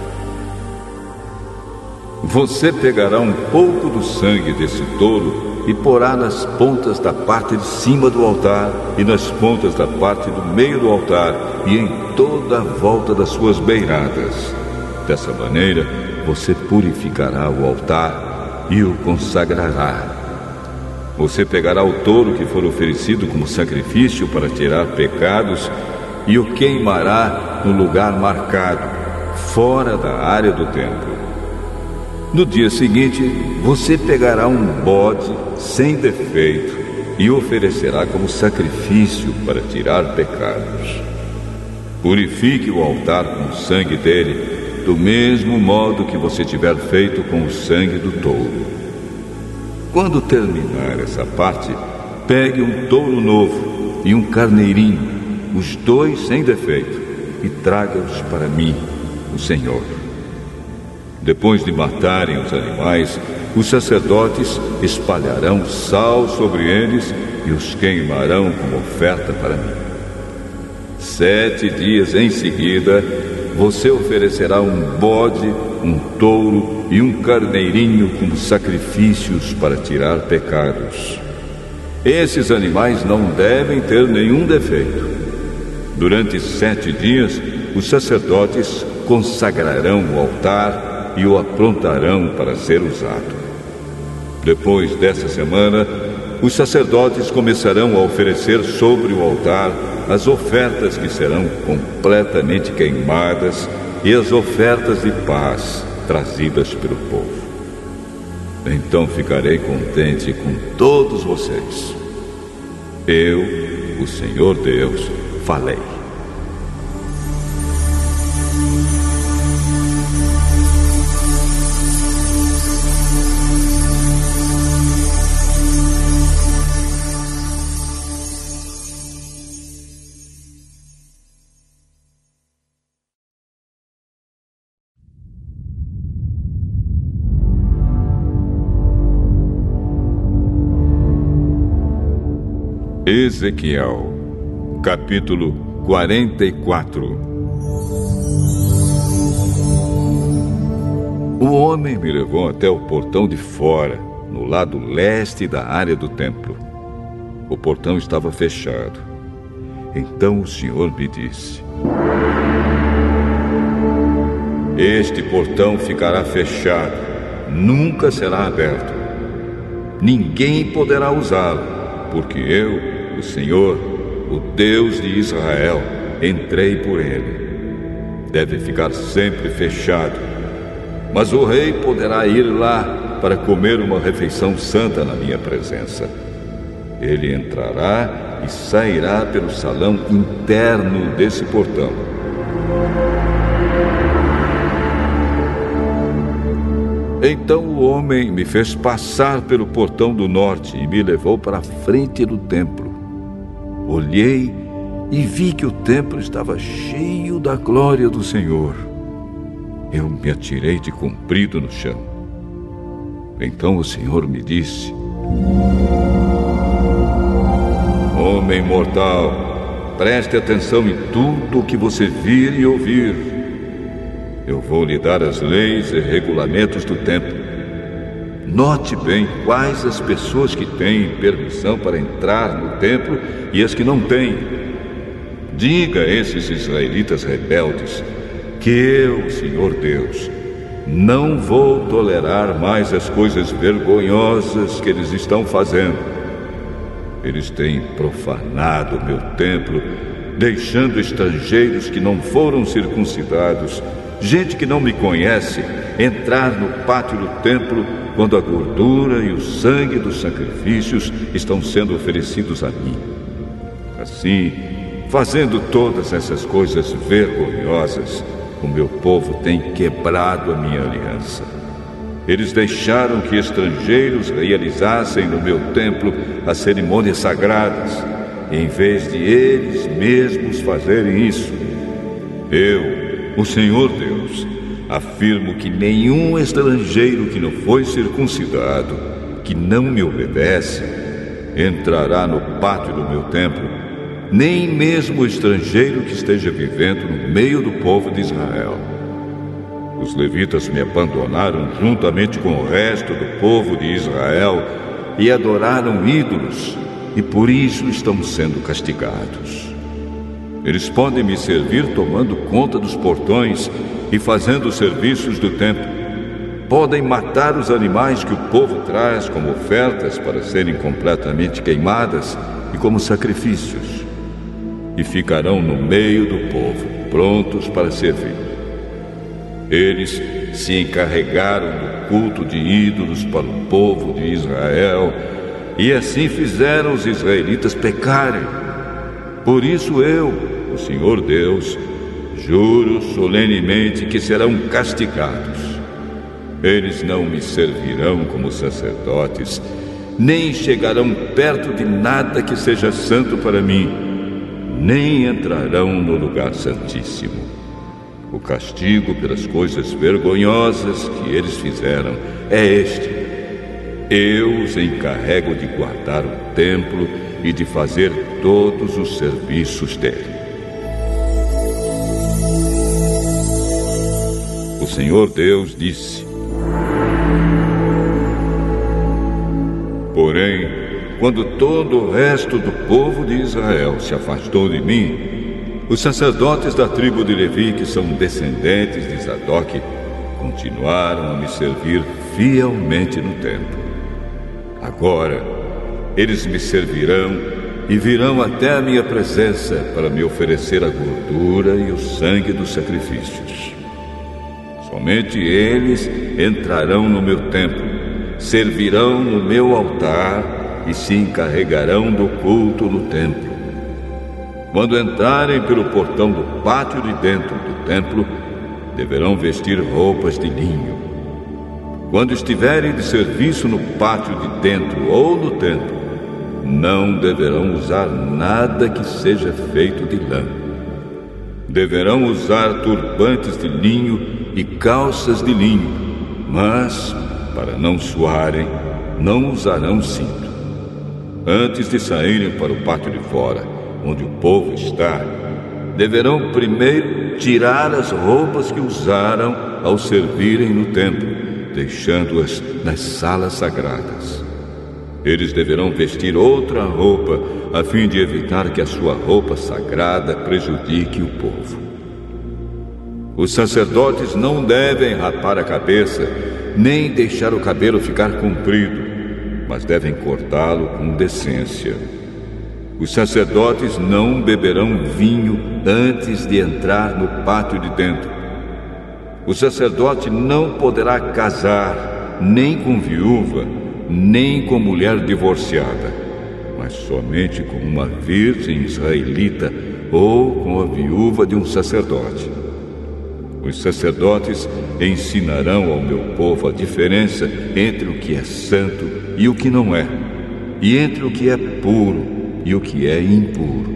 Você pegará um pouco do sangue desse touro e porá nas pontas da parte de cima do altar e nas pontas da parte do meio do altar e em toda a volta das suas beiradas. Dessa maneira, você purificará o altar e o consagrará. Você pegará o touro que for oferecido como sacrifício para tirar pecados e o queimará no lugar marcado, fora da área do templo. No dia seguinte, você pegará um bode sem defeito e oferecerá como sacrifício para tirar pecados. Purifique o altar com o sangue dele, do mesmo modo que você tiver feito com o sangue do touro. Quando terminar essa parte, pegue um touro novo e um carneirinho, os dois sem defeito, e traga-os para mim, o Senhor. Depois de matarem os animais, os sacerdotes espalharão sal sobre eles e os queimarão como oferta para mim. Sete dias em seguida, você oferecerá um bode, um touro e um carneirinho como sacrifícios para tirar pecados. Esses animais não devem ter nenhum defeito. Durante sete dias, os sacerdotes consagrarão o altar e o aprontarão para ser usado. Depois dessa semana, os sacerdotes começarão a oferecer sobre o altar as ofertas que serão completamente queimadas e as ofertas de paz trazidas pelo povo. Então ficarei contente com todos vocês. Eu, o Senhor Deus, falei. Ezequiel, capítulo 44 O homem me levou até o portão de fora, no lado leste da área do templo. O portão estava fechado. Então o Senhor me disse: Este portão ficará fechado, nunca será aberto. Ninguém poderá usá-lo, porque eu, o Senhor, o Deus de Israel, entrei por ele. Deve ficar sempre fechado. Mas o rei poderá ir lá para comer uma refeição santa na minha presença. Ele entrará e sairá pelo salão interno desse portão. Então o homem me fez passar pelo portão do norte e me levou para a frente do templo. Olhei e vi que o templo estava cheio da glória do Senhor. Eu me atirei de comprido no chão. Então o Senhor me disse: Homem mortal, preste atenção em tudo o que você vir e ouvir. Eu vou lhe dar as leis e regulamentos do templo. Note bem quais as pessoas que têm permissão para entrar no templo e as que não têm. Diga a esses israelitas rebeldes que eu, Senhor Deus, não vou tolerar mais as coisas vergonhosas que eles estão fazendo. Eles têm profanado o meu templo, deixando estrangeiros que não foram circuncidados, gente que não me conhece, entrar no pátio do templo quando a gordura e o sangue dos sacrifícios estão sendo oferecidos a mim. Assim, fazendo todas essas coisas vergonhosas, o meu povo tem quebrado a minha aliança. Eles deixaram que estrangeiros realizassem no meu templo as cerimônias sagradas, em vez de eles mesmos fazerem isso. Eu, o Senhor Deus, afirmo que nenhum estrangeiro que não foi circuncidado, que não me obedece, entrará no pátio do meu templo, nem mesmo o estrangeiro que esteja vivendo no meio do povo de Israel. Os levitas me abandonaram juntamente com o resto do povo de Israel e adoraram ídolos, e por isso estão sendo castigados. Eles podem me servir tomando conta dos portões e fazendo os serviços do templo. Podem matar os animais que o povo traz como ofertas para serem completamente queimadas e como sacrifícios. E ficarão no meio do povo, prontos para servir. Eles se encarregaram do culto de ídolos para o povo de Israel e assim fizeram os israelitas pecarem. Por isso eu, o Senhor Deus, juro solenemente que serão castigados. Eles não me servirão como sacerdotes, nem chegarão perto de nada que seja santo para mim, nem entrarão no lugar santíssimo. O castigo pelas coisas vergonhosas que eles fizeram é este. Eu os encarrego de guardar o templo e de fazer todos os serviços dele. Senhor Deus disse: Porém, quando todo o resto do povo de Israel se afastou de mim, os sacerdotes da tribo de Levi, que são descendentes de Zadok, continuaram a me servir fielmente no templo. Agora, eles me servirão e virão até a minha presença para me oferecer a gordura e o sangue dos sacrifícios. Somente eles entrarão no meu templo servirão no meu altar e se encarregarão do culto no templo. Quando entrarem pelo portão do pátio de dentro do templo, deverão vestir roupas de linho. Quando estiverem de serviço no pátio de dentro ou no templo, não deverão usar nada que seja feito de lã. Deverão usar turbantes de linho e calças de linho, mas para não suarem, não usarão cinto. Antes de saírem para o pátio de fora, onde o povo está, deverão primeiro tirar as roupas que usaram ao servirem no templo, deixando-as nas salas sagradas. Eles deverão vestir outra roupa, a fim de evitar que a sua roupa sagrada prejudique o povo. Os sacerdotes não devem rapar a cabeça nem deixar o cabelo ficar comprido, mas devem cortá-lo com decência. Os sacerdotes não beberão vinho antes de entrar no pátio de dentro. O sacerdote não poderá casar nem com viúva, nem com mulher divorciada, mas somente com uma virgem israelita ou com a viúva de um sacerdote. Os sacerdotes ensinarão ao meu povo a diferença entre o que é santo e o que não é, e entre o que é puro e o que é impuro.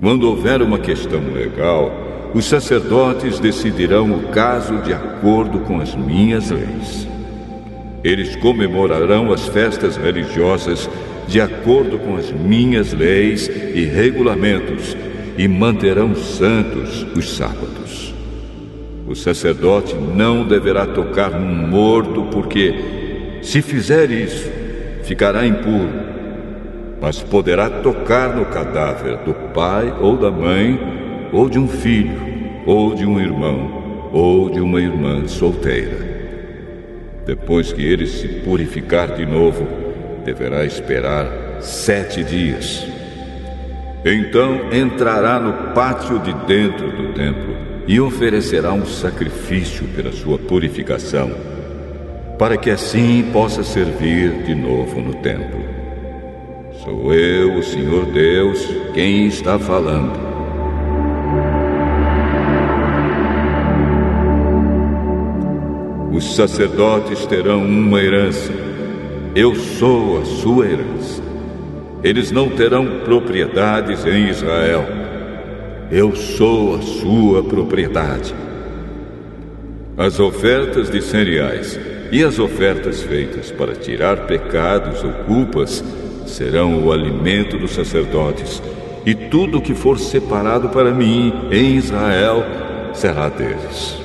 Quando houver uma questão legal, os sacerdotes decidirão o caso de acordo com as minhas leis. Eles comemorarão as festas religiosas de acordo com as minhas leis e regulamentos e manterão santos os sábados. O sacerdote não deverá tocar num morto, porque, se fizer isso, ficará impuro. Mas poderá tocar no cadáver do pai ou da mãe, ou de um filho, ou de um irmão, ou de uma irmã solteira. Depois que ele se purificar de novo, deverá esperar sete dias. Então entrará no pátio de dentro do templo e oferecerá um sacrifício pela sua purificação, para que assim possa servir de novo no templo. Sou eu, o Senhor Deus, quem está falando. Os sacerdotes terão uma herança. Eu sou a sua herança. Eles não terão propriedades em Israel eu sou a sua propriedade. As ofertas de cereais e as ofertas feitas para tirar pecados ou culpas serão o alimento dos sacerdotes, e tudo que for separado para mim em Israel será deles.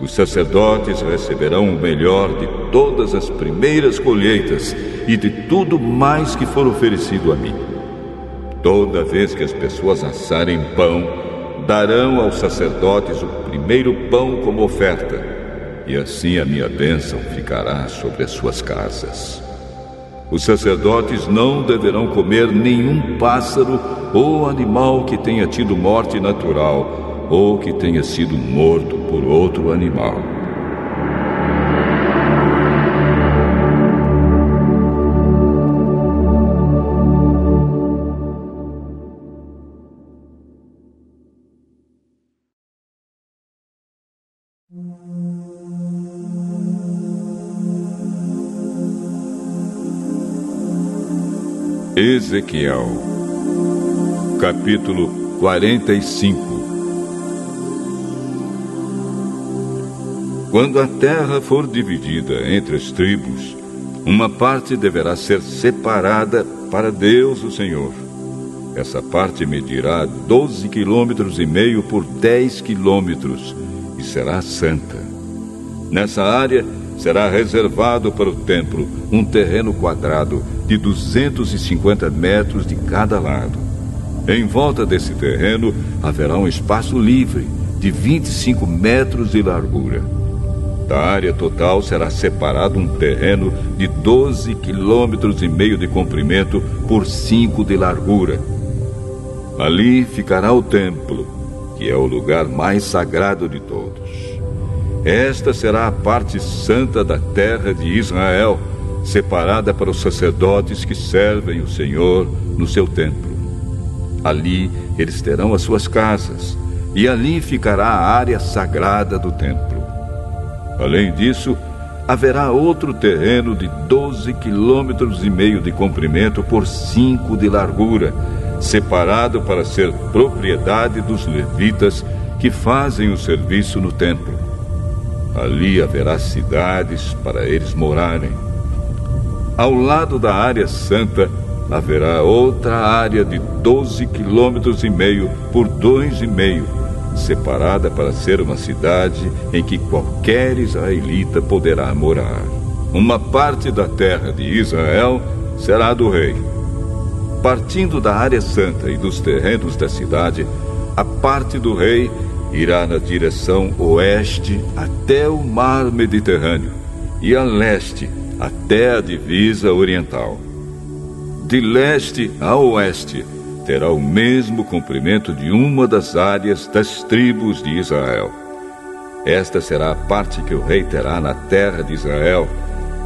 Os sacerdotes receberão o melhor de todas as primeiras colheitas e de tudo mais que for oferecido a mim. Toda vez que as pessoas assarem pão, darão aos sacerdotes o primeiro pão como oferta, e assim a minha bênção ficará sobre as suas casas. Os sacerdotes não deverão comer nenhum pássaro ou animal que tenha tido morte natural ou que tenha sido morto por outro animal. Ezequiel, capítulo 45 Quando a terra for dividida entre as tribos, uma parte deverá ser separada para Deus o Senhor. Essa parte medirá doze quilômetros e meio por dez quilômetros e será santa. Nessa área será reservado para o templo um terreno quadrado de 250 metros de cada lado. Em volta desse terreno haverá um espaço livre de 25 metros de largura. Da área total será separado um terreno de 12 quilômetros e meio de comprimento por 5 de largura. Ali ficará o templo, que é o lugar mais sagrado de todos. Esta será a parte santa da terra de Israel, separada para os sacerdotes que servem o Senhor no seu templo. Ali eles terão as suas casas, e ali ficará a área sagrada do templo. Além disso, haverá outro terreno de 12 quilômetros e meio de comprimento por 5 de largura, separado para ser propriedade dos levitas que fazem o serviço no templo. Ali haverá cidades para eles morarem. Ao lado da área santa haverá outra área de 12 quilômetros e meio por dois e meio, separada para ser uma cidade em que qualquer israelita poderá morar. Uma parte da terra de Israel será do rei. Partindo da área santa e dos terrenos da cidade, a parte do rei irá na direção oeste até o mar Mediterrâneo e a leste até a divisa oriental. De leste a oeste terá o mesmo comprimento de uma das áreas das tribos de Israel. Esta será a parte que o rei terá na terra de Israel.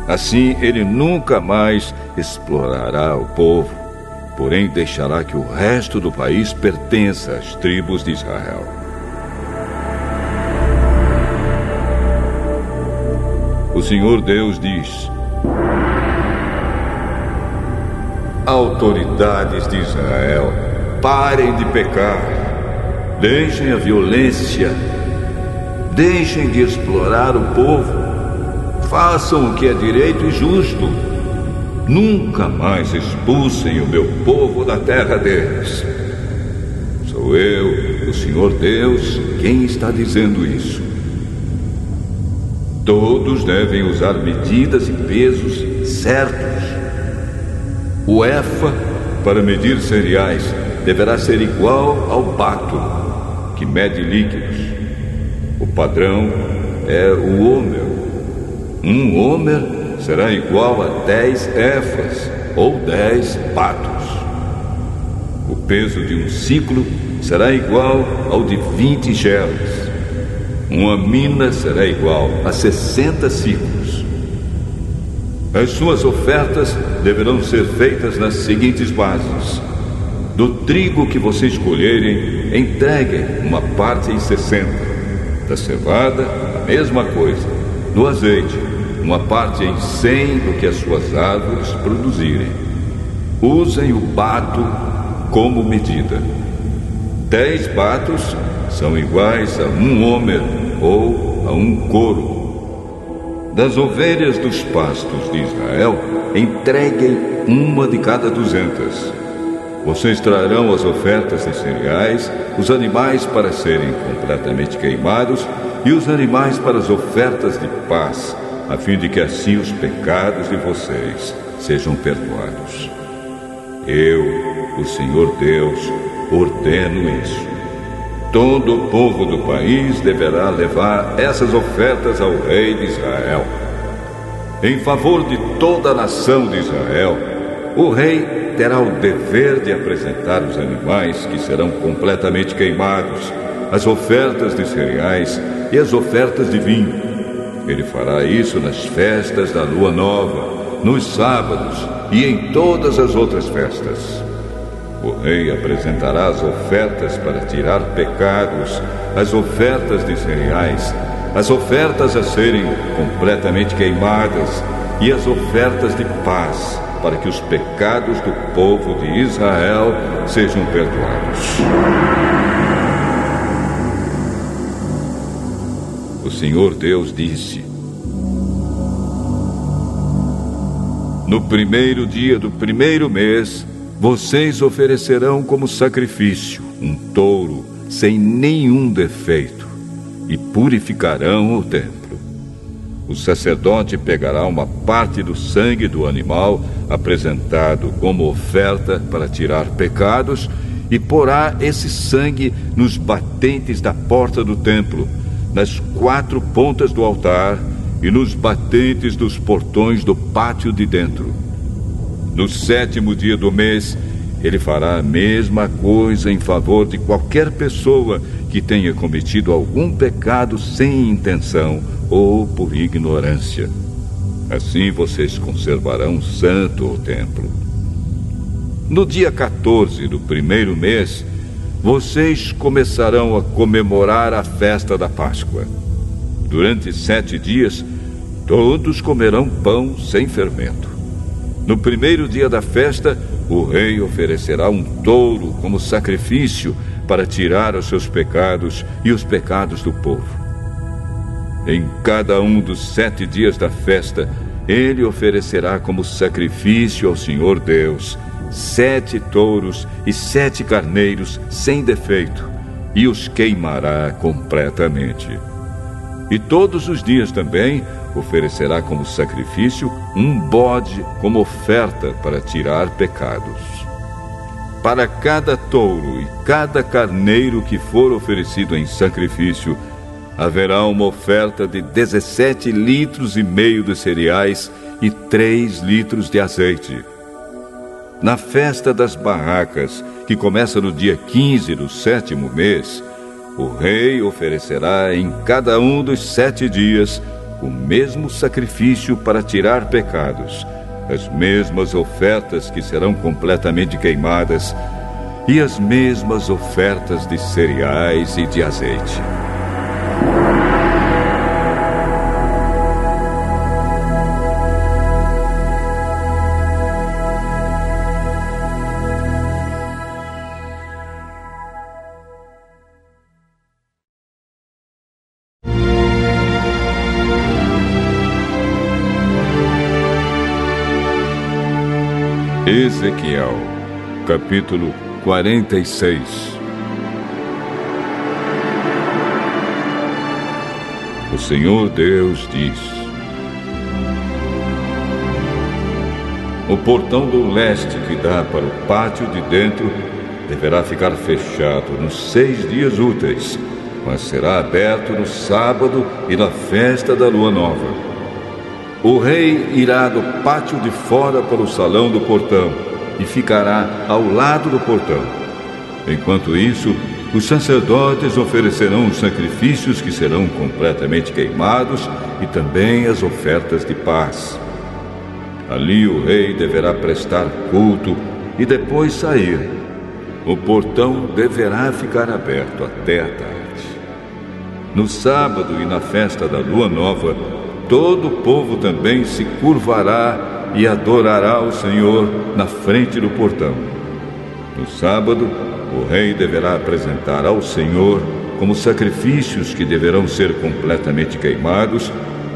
Assim ele nunca mais explorará o povo, porém deixará que o resto do país pertença às tribos de Israel. O Senhor Deus diz: Autoridades de Israel, parem de pecar, deixem a violência, deixem de explorar o povo, façam o que é direito e justo. Nunca mais expulsem o meu povo da terra deles. Sou eu, o Senhor Deus, quem está dizendo isso. Todos devem usar medidas e pesos certos. O EFA, para medir cereais, deverá ser igual ao bato, que mede líquidos. O padrão é o homer. Um homer será igual a 10 efas ou 10 batos. O peso de um ciclo será igual ao de 20 gelas. Uma mina será igual a 60 ciclos. As suas ofertas deverão ser feitas nas seguintes bases: do trigo que você escolherem, entreguem uma parte em 60. Da cevada, a mesma coisa. Do azeite, uma parte em 100 do que as suas árvores produzirem. Usem o bato como medida. Dez batos são iguais a um homem ou a um coro. Das ovelhas dos pastos de Israel, entreguem uma de cada duzentas. Vocês trarão as ofertas de cereais, os animais para serem completamente queimados e os animais para as ofertas de paz, a fim de que assim os pecados de vocês sejam perdoados. Eu, o Senhor Deus, ordeno isso. Todo o povo do país deverá levar essas ofertas ao rei de Israel. Em favor de toda a nação de Israel, o rei terá o dever de apresentar os animais que serão completamente queimados, as ofertas de cereais e as ofertas de vinho. Ele fará isso nas festas da lua nova, nos sábados e em todas as outras festas. O rei apresentará as ofertas para tirar pecados, as ofertas de cereais, as ofertas a serem completamente queimadas e as ofertas de paz, para que os pecados do povo de Israel sejam perdoados. O Senhor Deus disse: No primeiro dia do primeiro mês, vocês oferecerão como sacrifício um touro sem nenhum defeito e purificarão o templo. O sacerdote pegará uma parte do sangue do animal apresentado como oferta para tirar pecados e porá esse sangue nos batentes da porta do templo, nas quatro pontas do altar e nos batentes dos portões do pátio de dentro. No sétimo dia do mês, ele fará a mesma coisa em favor de qualquer pessoa que tenha cometido algum pecado sem intenção ou por ignorância. Assim vocês conservarão santo o templo. No dia 14 do primeiro mês, vocês começarão a comemorar a festa da Páscoa. Durante sete dias, todos comerão pão sem fermento. No primeiro dia da festa, o rei oferecerá um touro como sacrifício para tirar os seus pecados e os pecados do povo. Em cada um dos sete dias da festa, ele oferecerá como sacrifício ao Senhor Deus sete touros e sete carneiros sem defeito, e os queimará completamente. E todos os dias também oferecerá como sacrifício um bode como oferta para tirar pecados. Para cada touro e cada carneiro que for oferecido em sacrifício, haverá uma oferta de 17 litros e meio de cereais e 3 litros de azeite. Na festa das barracas, que começa no dia 15 do sétimo mês, o rei oferecerá em cada um dos sete dias o mesmo sacrifício para tirar pecados, as mesmas ofertas que serão completamente queimadas e as mesmas ofertas de cereais e de azeite. Ezequiel, capítulo 46 O Senhor Deus diz: O portão do leste que dá para o pátio de dentro deverá ficar fechado nos seis dias úteis, mas será aberto no sábado e na festa da lua nova o rei irá do pátio de fora para o salão do portão e ficará ao lado do portão. Enquanto isso, os sacerdotes oferecerão os sacrifícios que serão completamente queimados e também as ofertas de paz. Ali o rei deverá prestar culto e depois sair. O portão deverá ficar aberto até a tarde. No sábado e na festa da lua nova, todo o povo também se curvará e adorará o Senhor na frente do portão. No sábado, o rei deverá apresentar ao Senhor, como sacrifícios que deverão ser completamente queimados,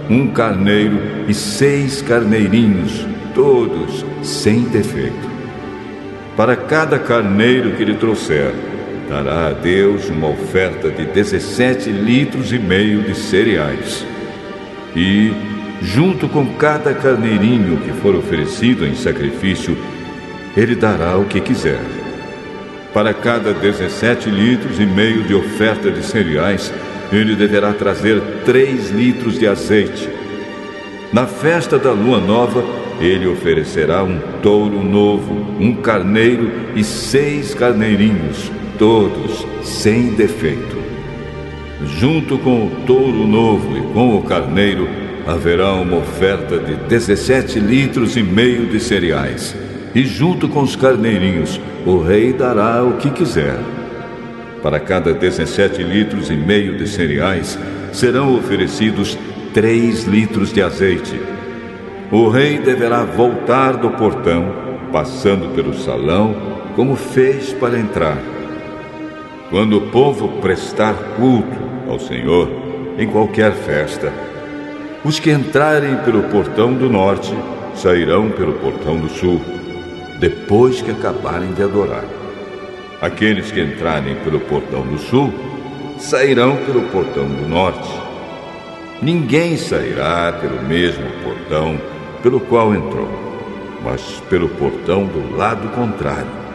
um carneiro e seis carneirinhos, todos sem defeito. Para cada carneiro que lhe trouxer, dará a Deus uma oferta de 17 litros e meio de cereais e, junto com cada carneirinho que for oferecido em sacrifício, ele dará o que quiser. Para cada 17 litros e meio de oferta de cereais, ele deverá trazer três litros de azeite. Na festa da lua nova, ele oferecerá um touro novo, um carneiro e seis carneirinhos, todos sem defeito. Junto com o touro novo e com o carneiro, haverá uma oferta de 17 litros e meio de cereais. E junto com os carneirinhos, o rei dará o que quiser. Para cada 17 litros e meio de cereais, serão oferecidos 3 litros de azeite. O rei deverá voltar do portão, passando pelo salão, como fez para entrar. Quando o povo prestar culto ao Senhor em qualquer festa, os que entrarem pelo portão do norte sairão pelo portão do sul, depois que acabarem de adorar. Aqueles que entrarem pelo portão do sul sairão pelo portão do norte. Ninguém sairá pelo mesmo portão pelo qual entrou, mas pelo portão do lado contrário.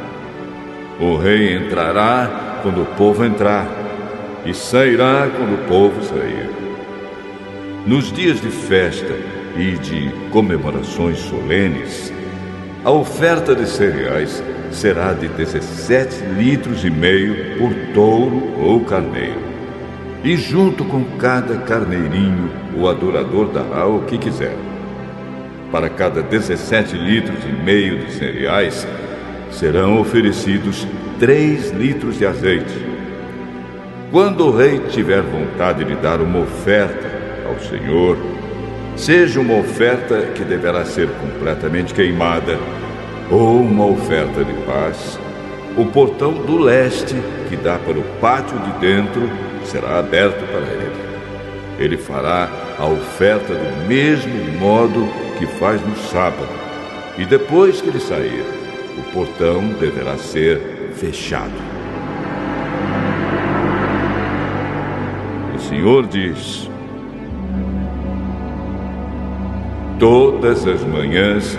O rei entrará quando o povo entrar, e sairá quando o povo sair. Nos dias de festa e de comemorações solenes, a oferta de cereais será de 17 litros e meio por touro ou carneiro. E junto com cada carneirinho, o adorador dará o que quiser. Para cada 17 litros e meio de cereais, serão oferecidos 3 litros de azeite. Quando o rei tiver vontade de dar uma oferta ao Senhor, seja uma oferta que deverá ser completamente queimada, ou uma oferta de paz, o portão do leste, que dá para o pátio de dentro, será aberto para ele. Ele fará a oferta do mesmo modo que faz no sábado, e depois que ele sair, o portão deverá ser fechado. Senhor diz: Todas as manhãs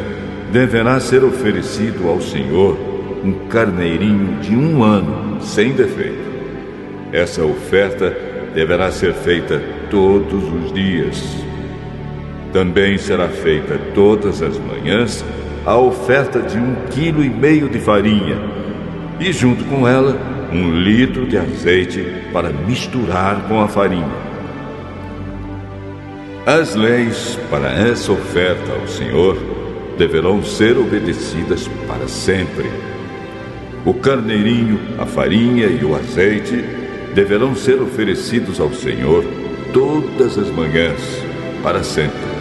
deverá ser oferecido ao Senhor um carneirinho de um ano, sem defeito. Essa oferta deverá ser feita todos os dias. Também será feita todas as manhãs a oferta de um quilo e meio de farinha e, junto com ela, um litro de azeite para misturar com a farinha. As leis para essa oferta ao Senhor deverão ser obedecidas para sempre. O carneirinho, a farinha e o azeite deverão ser oferecidos ao Senhor todas as manhãs, para sempre.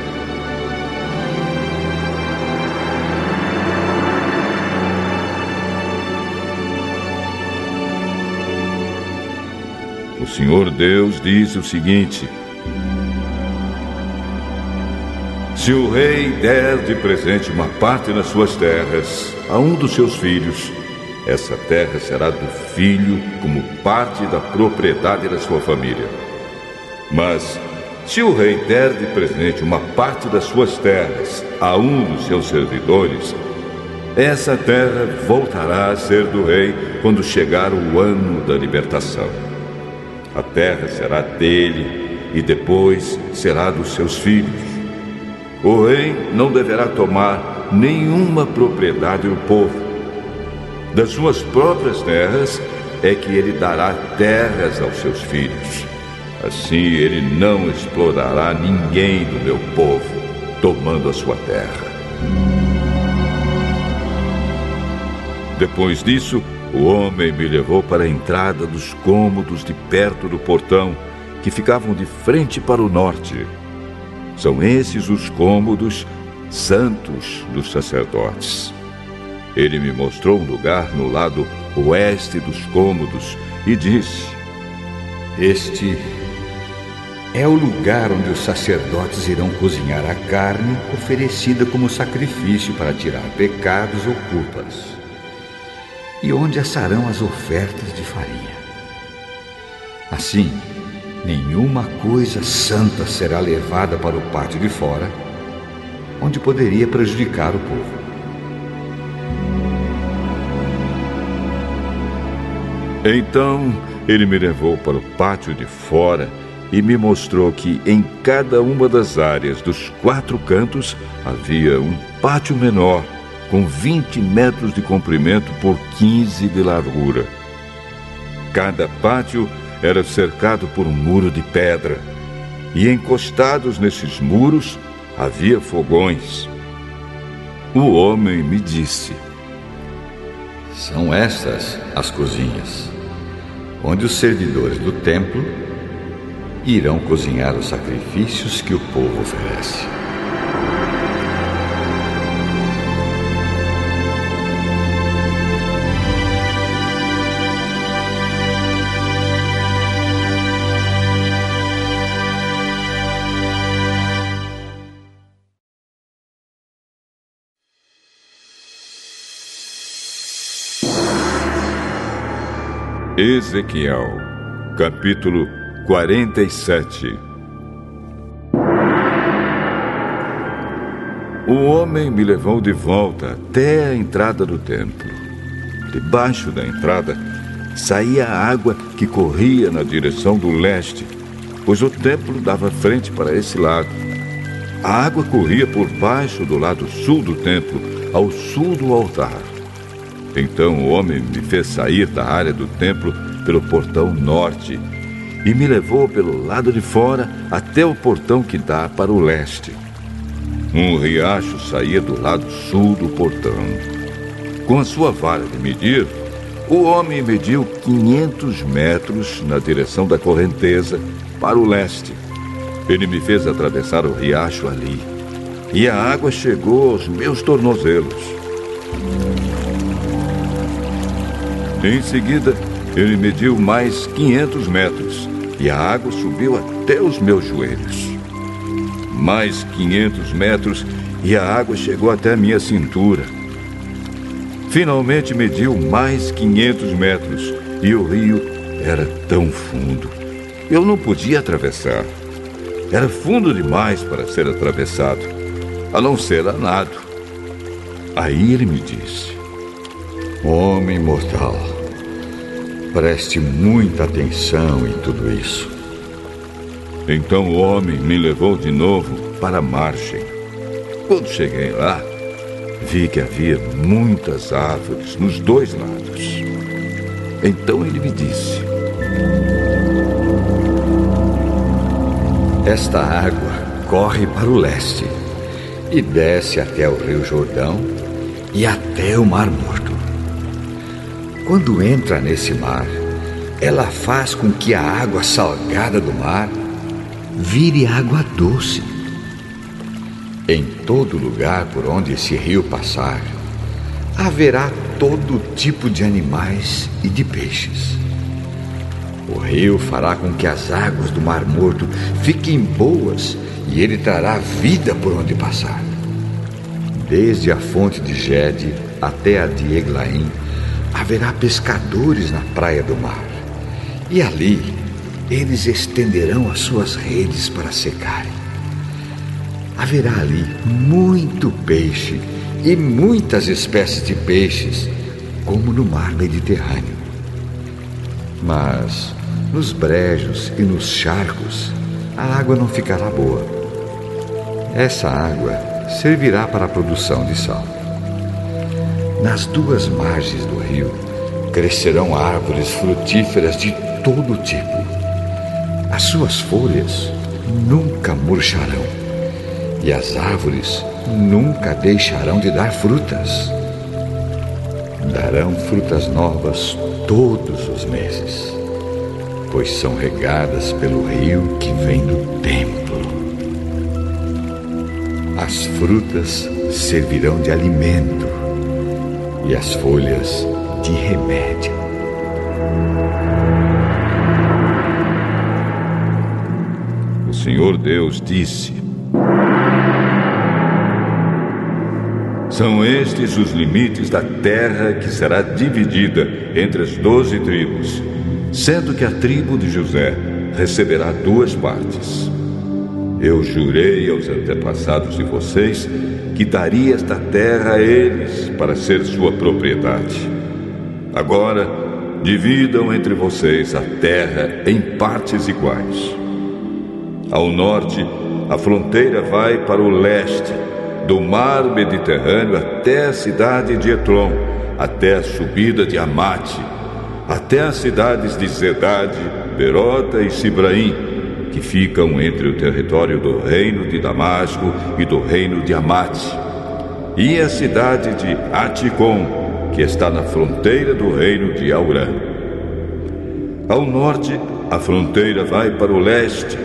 Senhor Deus diz o seguinte: Se o rei der de presente uma parte das suas terras a um dos seus filhos, essa terra será do filho como parte da propriedade da sua família. Mas, se o rei der de presente uma parte das suas terras a um dos seus servidores, essa terra voltará a ser do rei quando chegar o ano da libertação. A terra será dele e depois será dos seus filhos. O rei não deverá tomar nenhuma propriedade do povo. Das suas próprias terras é que ele dará terras aos seus filhos. Assim ele não explorará ninguém do meu povo, tomando a sua terra. Depois disso, o homem me levou para a entrada dos cômodos de perto do portão, que ficavam de frente para o norte. São esses os cômodos santos dos sacerdotes. Ele me mostrou um lugar no lado oeste dos cômodos e disse: Este é o lugar onde os sacerdotes irão cozinhar a carne oferecida como sacrifício para tirar pecados ou culpas, e onde assarão as ofertas de farinha. Assim, nenhuma coisa santa será levada para o pátio de fora, onde poderia prejudicar o povo. Então ele me levou para o pátio de fora e me mostrou que em cada uma das áreas dos quatro cantos havia um pátio menor, com 20 metros de comprimento por 15 de largura. Cada pátio era cercado por um muro de pedra, e encostados nesses muros havia fogões. O homem me disse: São estas as cozinhas, onde os servidores do templo irão cozinhar os sacrifícios que o povo oferece. Ezequiel, capítulo 47 O homem me levou de volta até a entrada do templo. Debaixo da entrada saía a água que corria na direção do leste, pois o templo dava frente para esse lado. A água corria por baixo do lado sul do templo, ao sul do altar. Então o homem me fez sair da área do templo pelo portão norte e me levou pelo lado de fora até o portão que dá para o leste. Um riacho saía do lado sul do portão. Com a sua vara de medir, o homem mediu 500 metros na direção da correnteza para o leste. Ele me fez atravessar o riacho ali, e a água chegou aos meus tornozelos. Em seguida, ele mediu mais 500 metros e a água subiu até os meus joelhos. Mais 500 metros e a água chegou até a minha cintura. Finalmente mediu mais 500 metros e o rio era tão fundo. Eu não podia atravessar. Era fundo demais para ser atravessado, a não ser a nado. Aí ele me disse: Homem mortal, preste muita atenção em tudo isso. Então o homem me levou de novo para a margem. Quando cheguei lá, vi que havia muitas árvores nos dois lados. Então ele me disse: Esta água corre para o leste e desce até o Rio Jordão e até o Mar Morto. Quando entra nesse mar, ela faz com que a água salgada do mar vire água doce. Em todo lugar por onde esse rio passar, haverá todo tipo de animais e de peixes. O rio fará com que as águas do Mar Morto fiquem boas e ele trará vida por onde passar. Desde a fonte de Gede até a de Eglaim, haverá pescadores na praia do mar. E ali eles estenderão as suas redes para secarem. Haverá ali muito peixe e muitas espécies de peixes, como no mar Mediterrâneo. Mas nos brejos e nos charcos, a água não ficará boa. Essa água servirá para a produção de sal. Nas duas margens do rio crescerão árvores frutíferas de todo tipo. As suas folhas nunca murcharão e as árvores nunca deixarão de dar frutas. Darão frutas novas todos os meses, pois são regadas pelo rio que vem do templo. As frutas servirão de alimento e as folhas de remédio. O Senhor Deus disse: São estes os limites da terra que será dividida entre as doze tribos, sendo que a tribo de José receberá duas partes. Eu jurei aos antepassados de vocês que daria esta terra a eles para ser sua propriedade. Agora, dividam entre vocês a terra em partes iguais. Ao norte, a fronteira vai para o leste, do mar Mediterrâneo até a cidade de Etron, até a subida de Amate, até as cidades de Zedade, Berota e Sibraim que ficam entre o território do reino de Damasco e do reino de Amate, e a cidade de Aticom, que está na fronteira do reino de Aurã. Ao norte, a fronteira vai para o leste,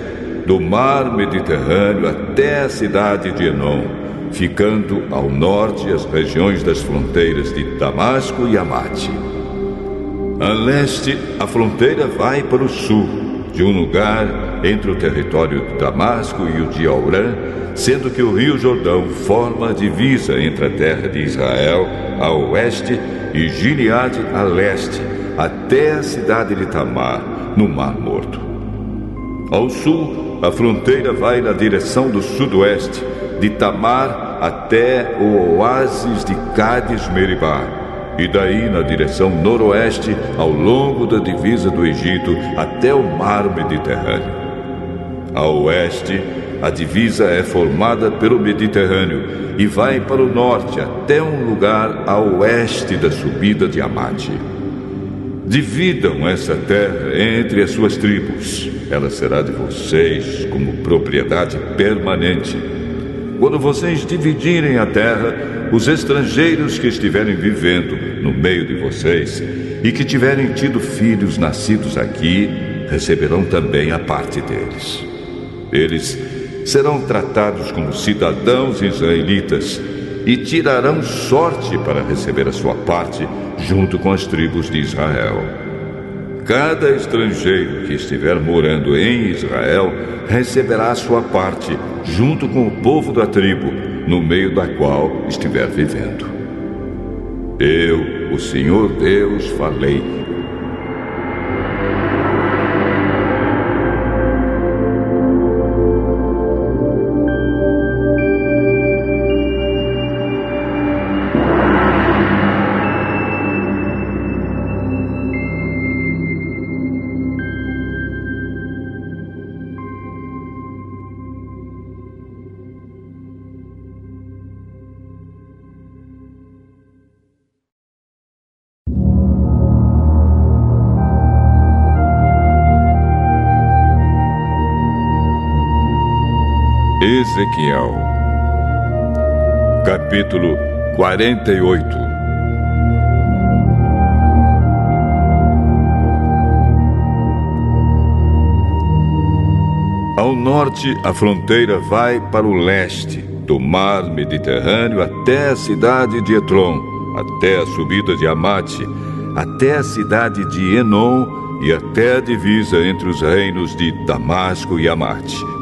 do mar Mediterrâneo até a cidade de Enon, ficando ao norte as regiões das fronteiras de Damasco e Amate. A leste, a fronteira vai para o sul, de um lugar entre o território de Damasco e o de Aurã, sendo que o rio Jordão forma a divisa entre a terra de Israel a oeste e Gileade a leste, até a cidade de Tamar, no Mar Morto. Ao sul, a fronteira vai na direção do sudoeste, de Tamar até o oásis de Cádiz Meribá, e daí na direção noroeste, ao longo da divisa do Egito, até o mar Mediterrâneo. Ao oeste, a divisa é formada pelo Mediterrâneo e vai para o norte até um lugar a oeste da subida de Amate. Dividam essa terra entre as suas tribos. Ela será de vocês como propriedade permanente. Quando vocês dividirem a terra, os estrangeiros que estiverem vivendo no meio de vocês e que tiverem tido filhos nascidos aqui, receberão também a parte deles. Eles serão tratados como cidadãos israelitas e tirarão sorte para receber a sua parte junto com as tribos de Israel. Cada estrangeiro que estiver morando em Israel receberá a sua parte junto com o povo da tribo no meio da qual estiver vivendo. Eu, o Senhor Deus, falei Ezequiel, capítulo 48. Ao norte, a fronteira vai para o leste, do mar Mediterrâneo até a cidade de Etron, até a subida de Amate, até a cidade de Enon e até a divisa entre os reinos de Damasco e Amate.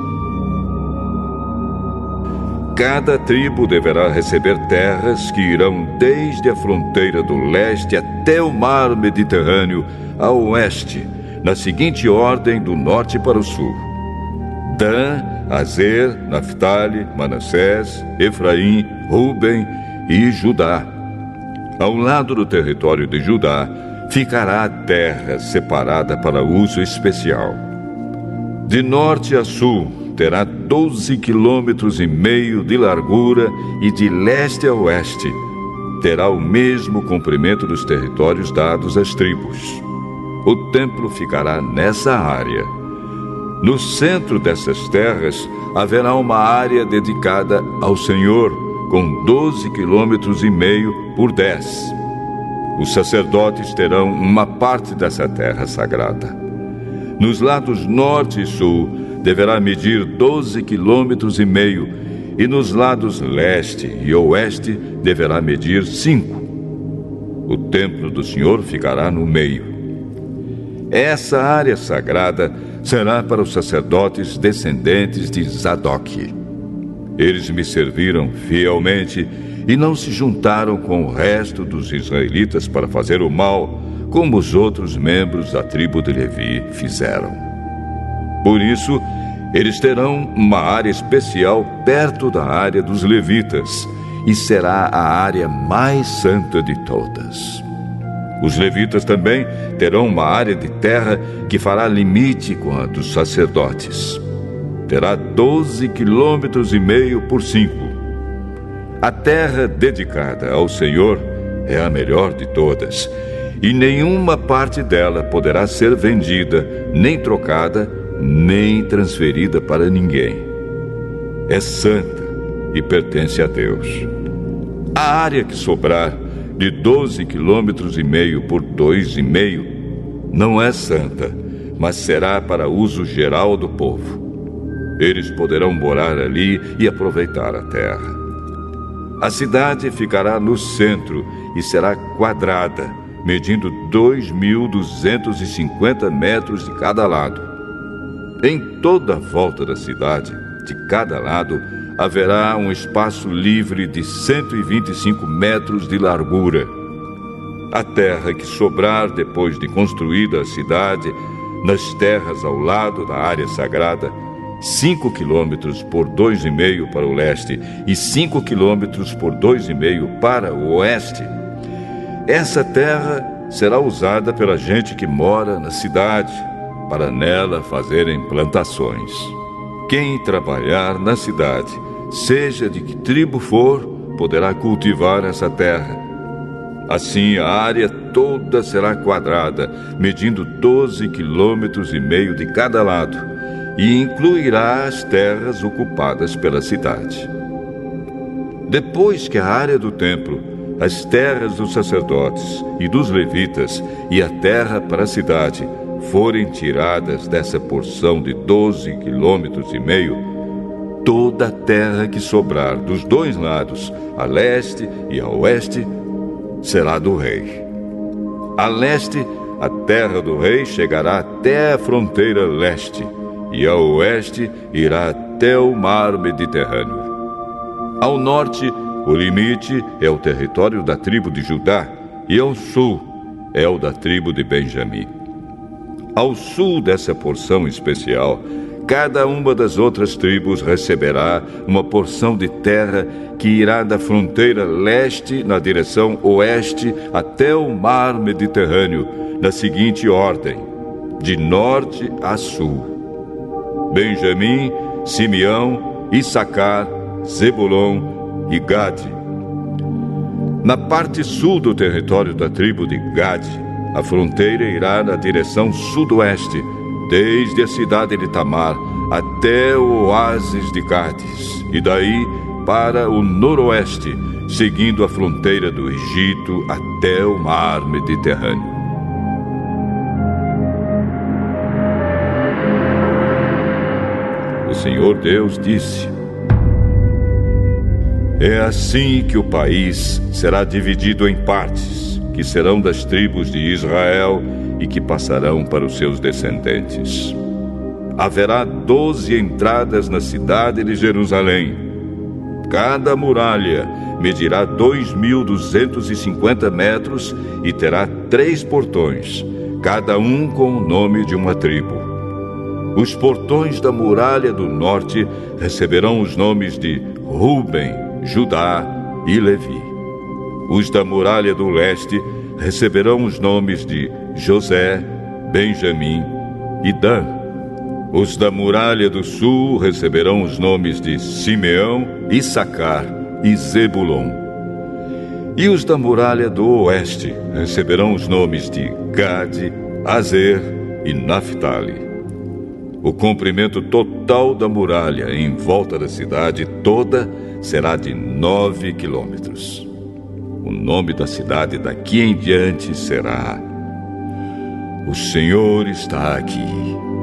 Cada tribo deverá receber terras que irão desde a fronteira do leste até o mar Mediterrâneo, a oeste, na seguinte ordem do norte para o sul: Dan, Azer, Naphtali, Manassés, Efraim, Ruben e Judá. Ao lado do território de Judá ficará a terra separada para uso especial. De norte a sul, terá 12 quilômetros e meio de largura e de leste a oeste. Terá o mesmo comprimento dos territórios dados às tribos. O templo ficará nessa área. No centro dessas terras haverá uma área dedicada ao Senhor, com 12 quilômetros e meio por 10. Os sacerdotes terão uma parte dessa terra sagrada. Nos lados norte e sul deverá medir 12 quilômetros e meio e nos lados leste e oeste deverá medir cinco. O templo do Senhor ficará no meio. Essa área sagrada será para os sacerdotes descendentes de Zadok. Eles me serviram fielmente e não se juntaram com o resto dos israelitas para fazer o mal, como os outros membros da tribo de Levi fizeram. Por isso, eles terão uma área especial perto da área dos levitas, e será a área mais santa de todas. Os levitas também terão uma área de terra que fará limite com a dos sacerdotes. Terá doze quilômetros e meio por cinco. A terra dedicada ao Senhor é a melhor de todas, e nenhuma parte dela poderá ser vendida nem trocada nem transferida para ninguém. É santa e pertence a Deus. A área que sobrar, de 12 quilômetros e meio por dois e meio, não é santa, mas será para uso geral do povo. Eles poderão morar ali e aproveitar a terra. A cidade ficará no centro e será quadrada, medindo 2.250 metros de cada lado. Em toda a volta da cidade, de cada lado, haverá um espaço livre de 125 metros de largura. a terra que sobrar depois de construída a cidade, nas terras ao lado da área sagrada, cinco quilômetros por dois e meio para o leste e cinco quilômetros por dois e meio para o oeste. Essa terra será usada pela gente que mora na cidade, para nela fazerem plantações. Quem trabalhar na cidade, seja de que tribo for, poderá cultivar essa terra Assim, a área toda será quadrada, medindo 12 quilômetros e meio de cada lado, e incluirá as terras ocupadas pela cidade. Depois que a área do templo, as terras dos sacerdotes e dos levitas e a terra para a cidade forem tiradas dessa porção de 12 quilômetros e meio, toda a terra que sobrar dos dois lados, a leste e a oeste, será do rei. A leste, a terra do rei chegará até a fronteira leste, e a oeste irá até o mar Mediterrâneo. Ao norte, o limite é o território da tribo de Judá, e ao sul é o da tribo de Benjamim. Ao sul dessa porção especial, Cada uma das outras tribos receberá uma porção de terra que irá da fronteira leste na direção oeste até o mar Mediterrâneo, na seguinte ordem: de norte a sul. Benjamim, Simeão, Issacar, Zebulon e Gade. Na parte sul do território da tribo de Gade, a fronteira irá na direção sudoeste desde a cidade de Tamar até o oásis de Cádiz, e daí para o noroeste, seguindo a fronteira do Egito até o mar Mediterrâneo. O Senhor Deus disse: É assim que o país será dividido em partes, que serão das tribos de Israel e que passarão para os seus descendentes. Haverá doze entradas na cidade de Jerusalém. Cada muralha medirá 2.250 metros e terá três portões, cada um com o nome de uma tribo. Os portões da muralha do norte receberão os nomes de Ruben, Judá e Levi. Os da muralha do leste receberão os nomes de José, Benjamim e Dan. Os da muralha do sul receberão os nomes de Simeão, Issacar e Zebulon. E os da muralha do oeste receberão os nomes de Gade, Azer e Naphtali. O comprimento total da muralha em volta da cidade toda será de nove quilômetros. O nome da cidade daqui em diante será o Senhor está aqui.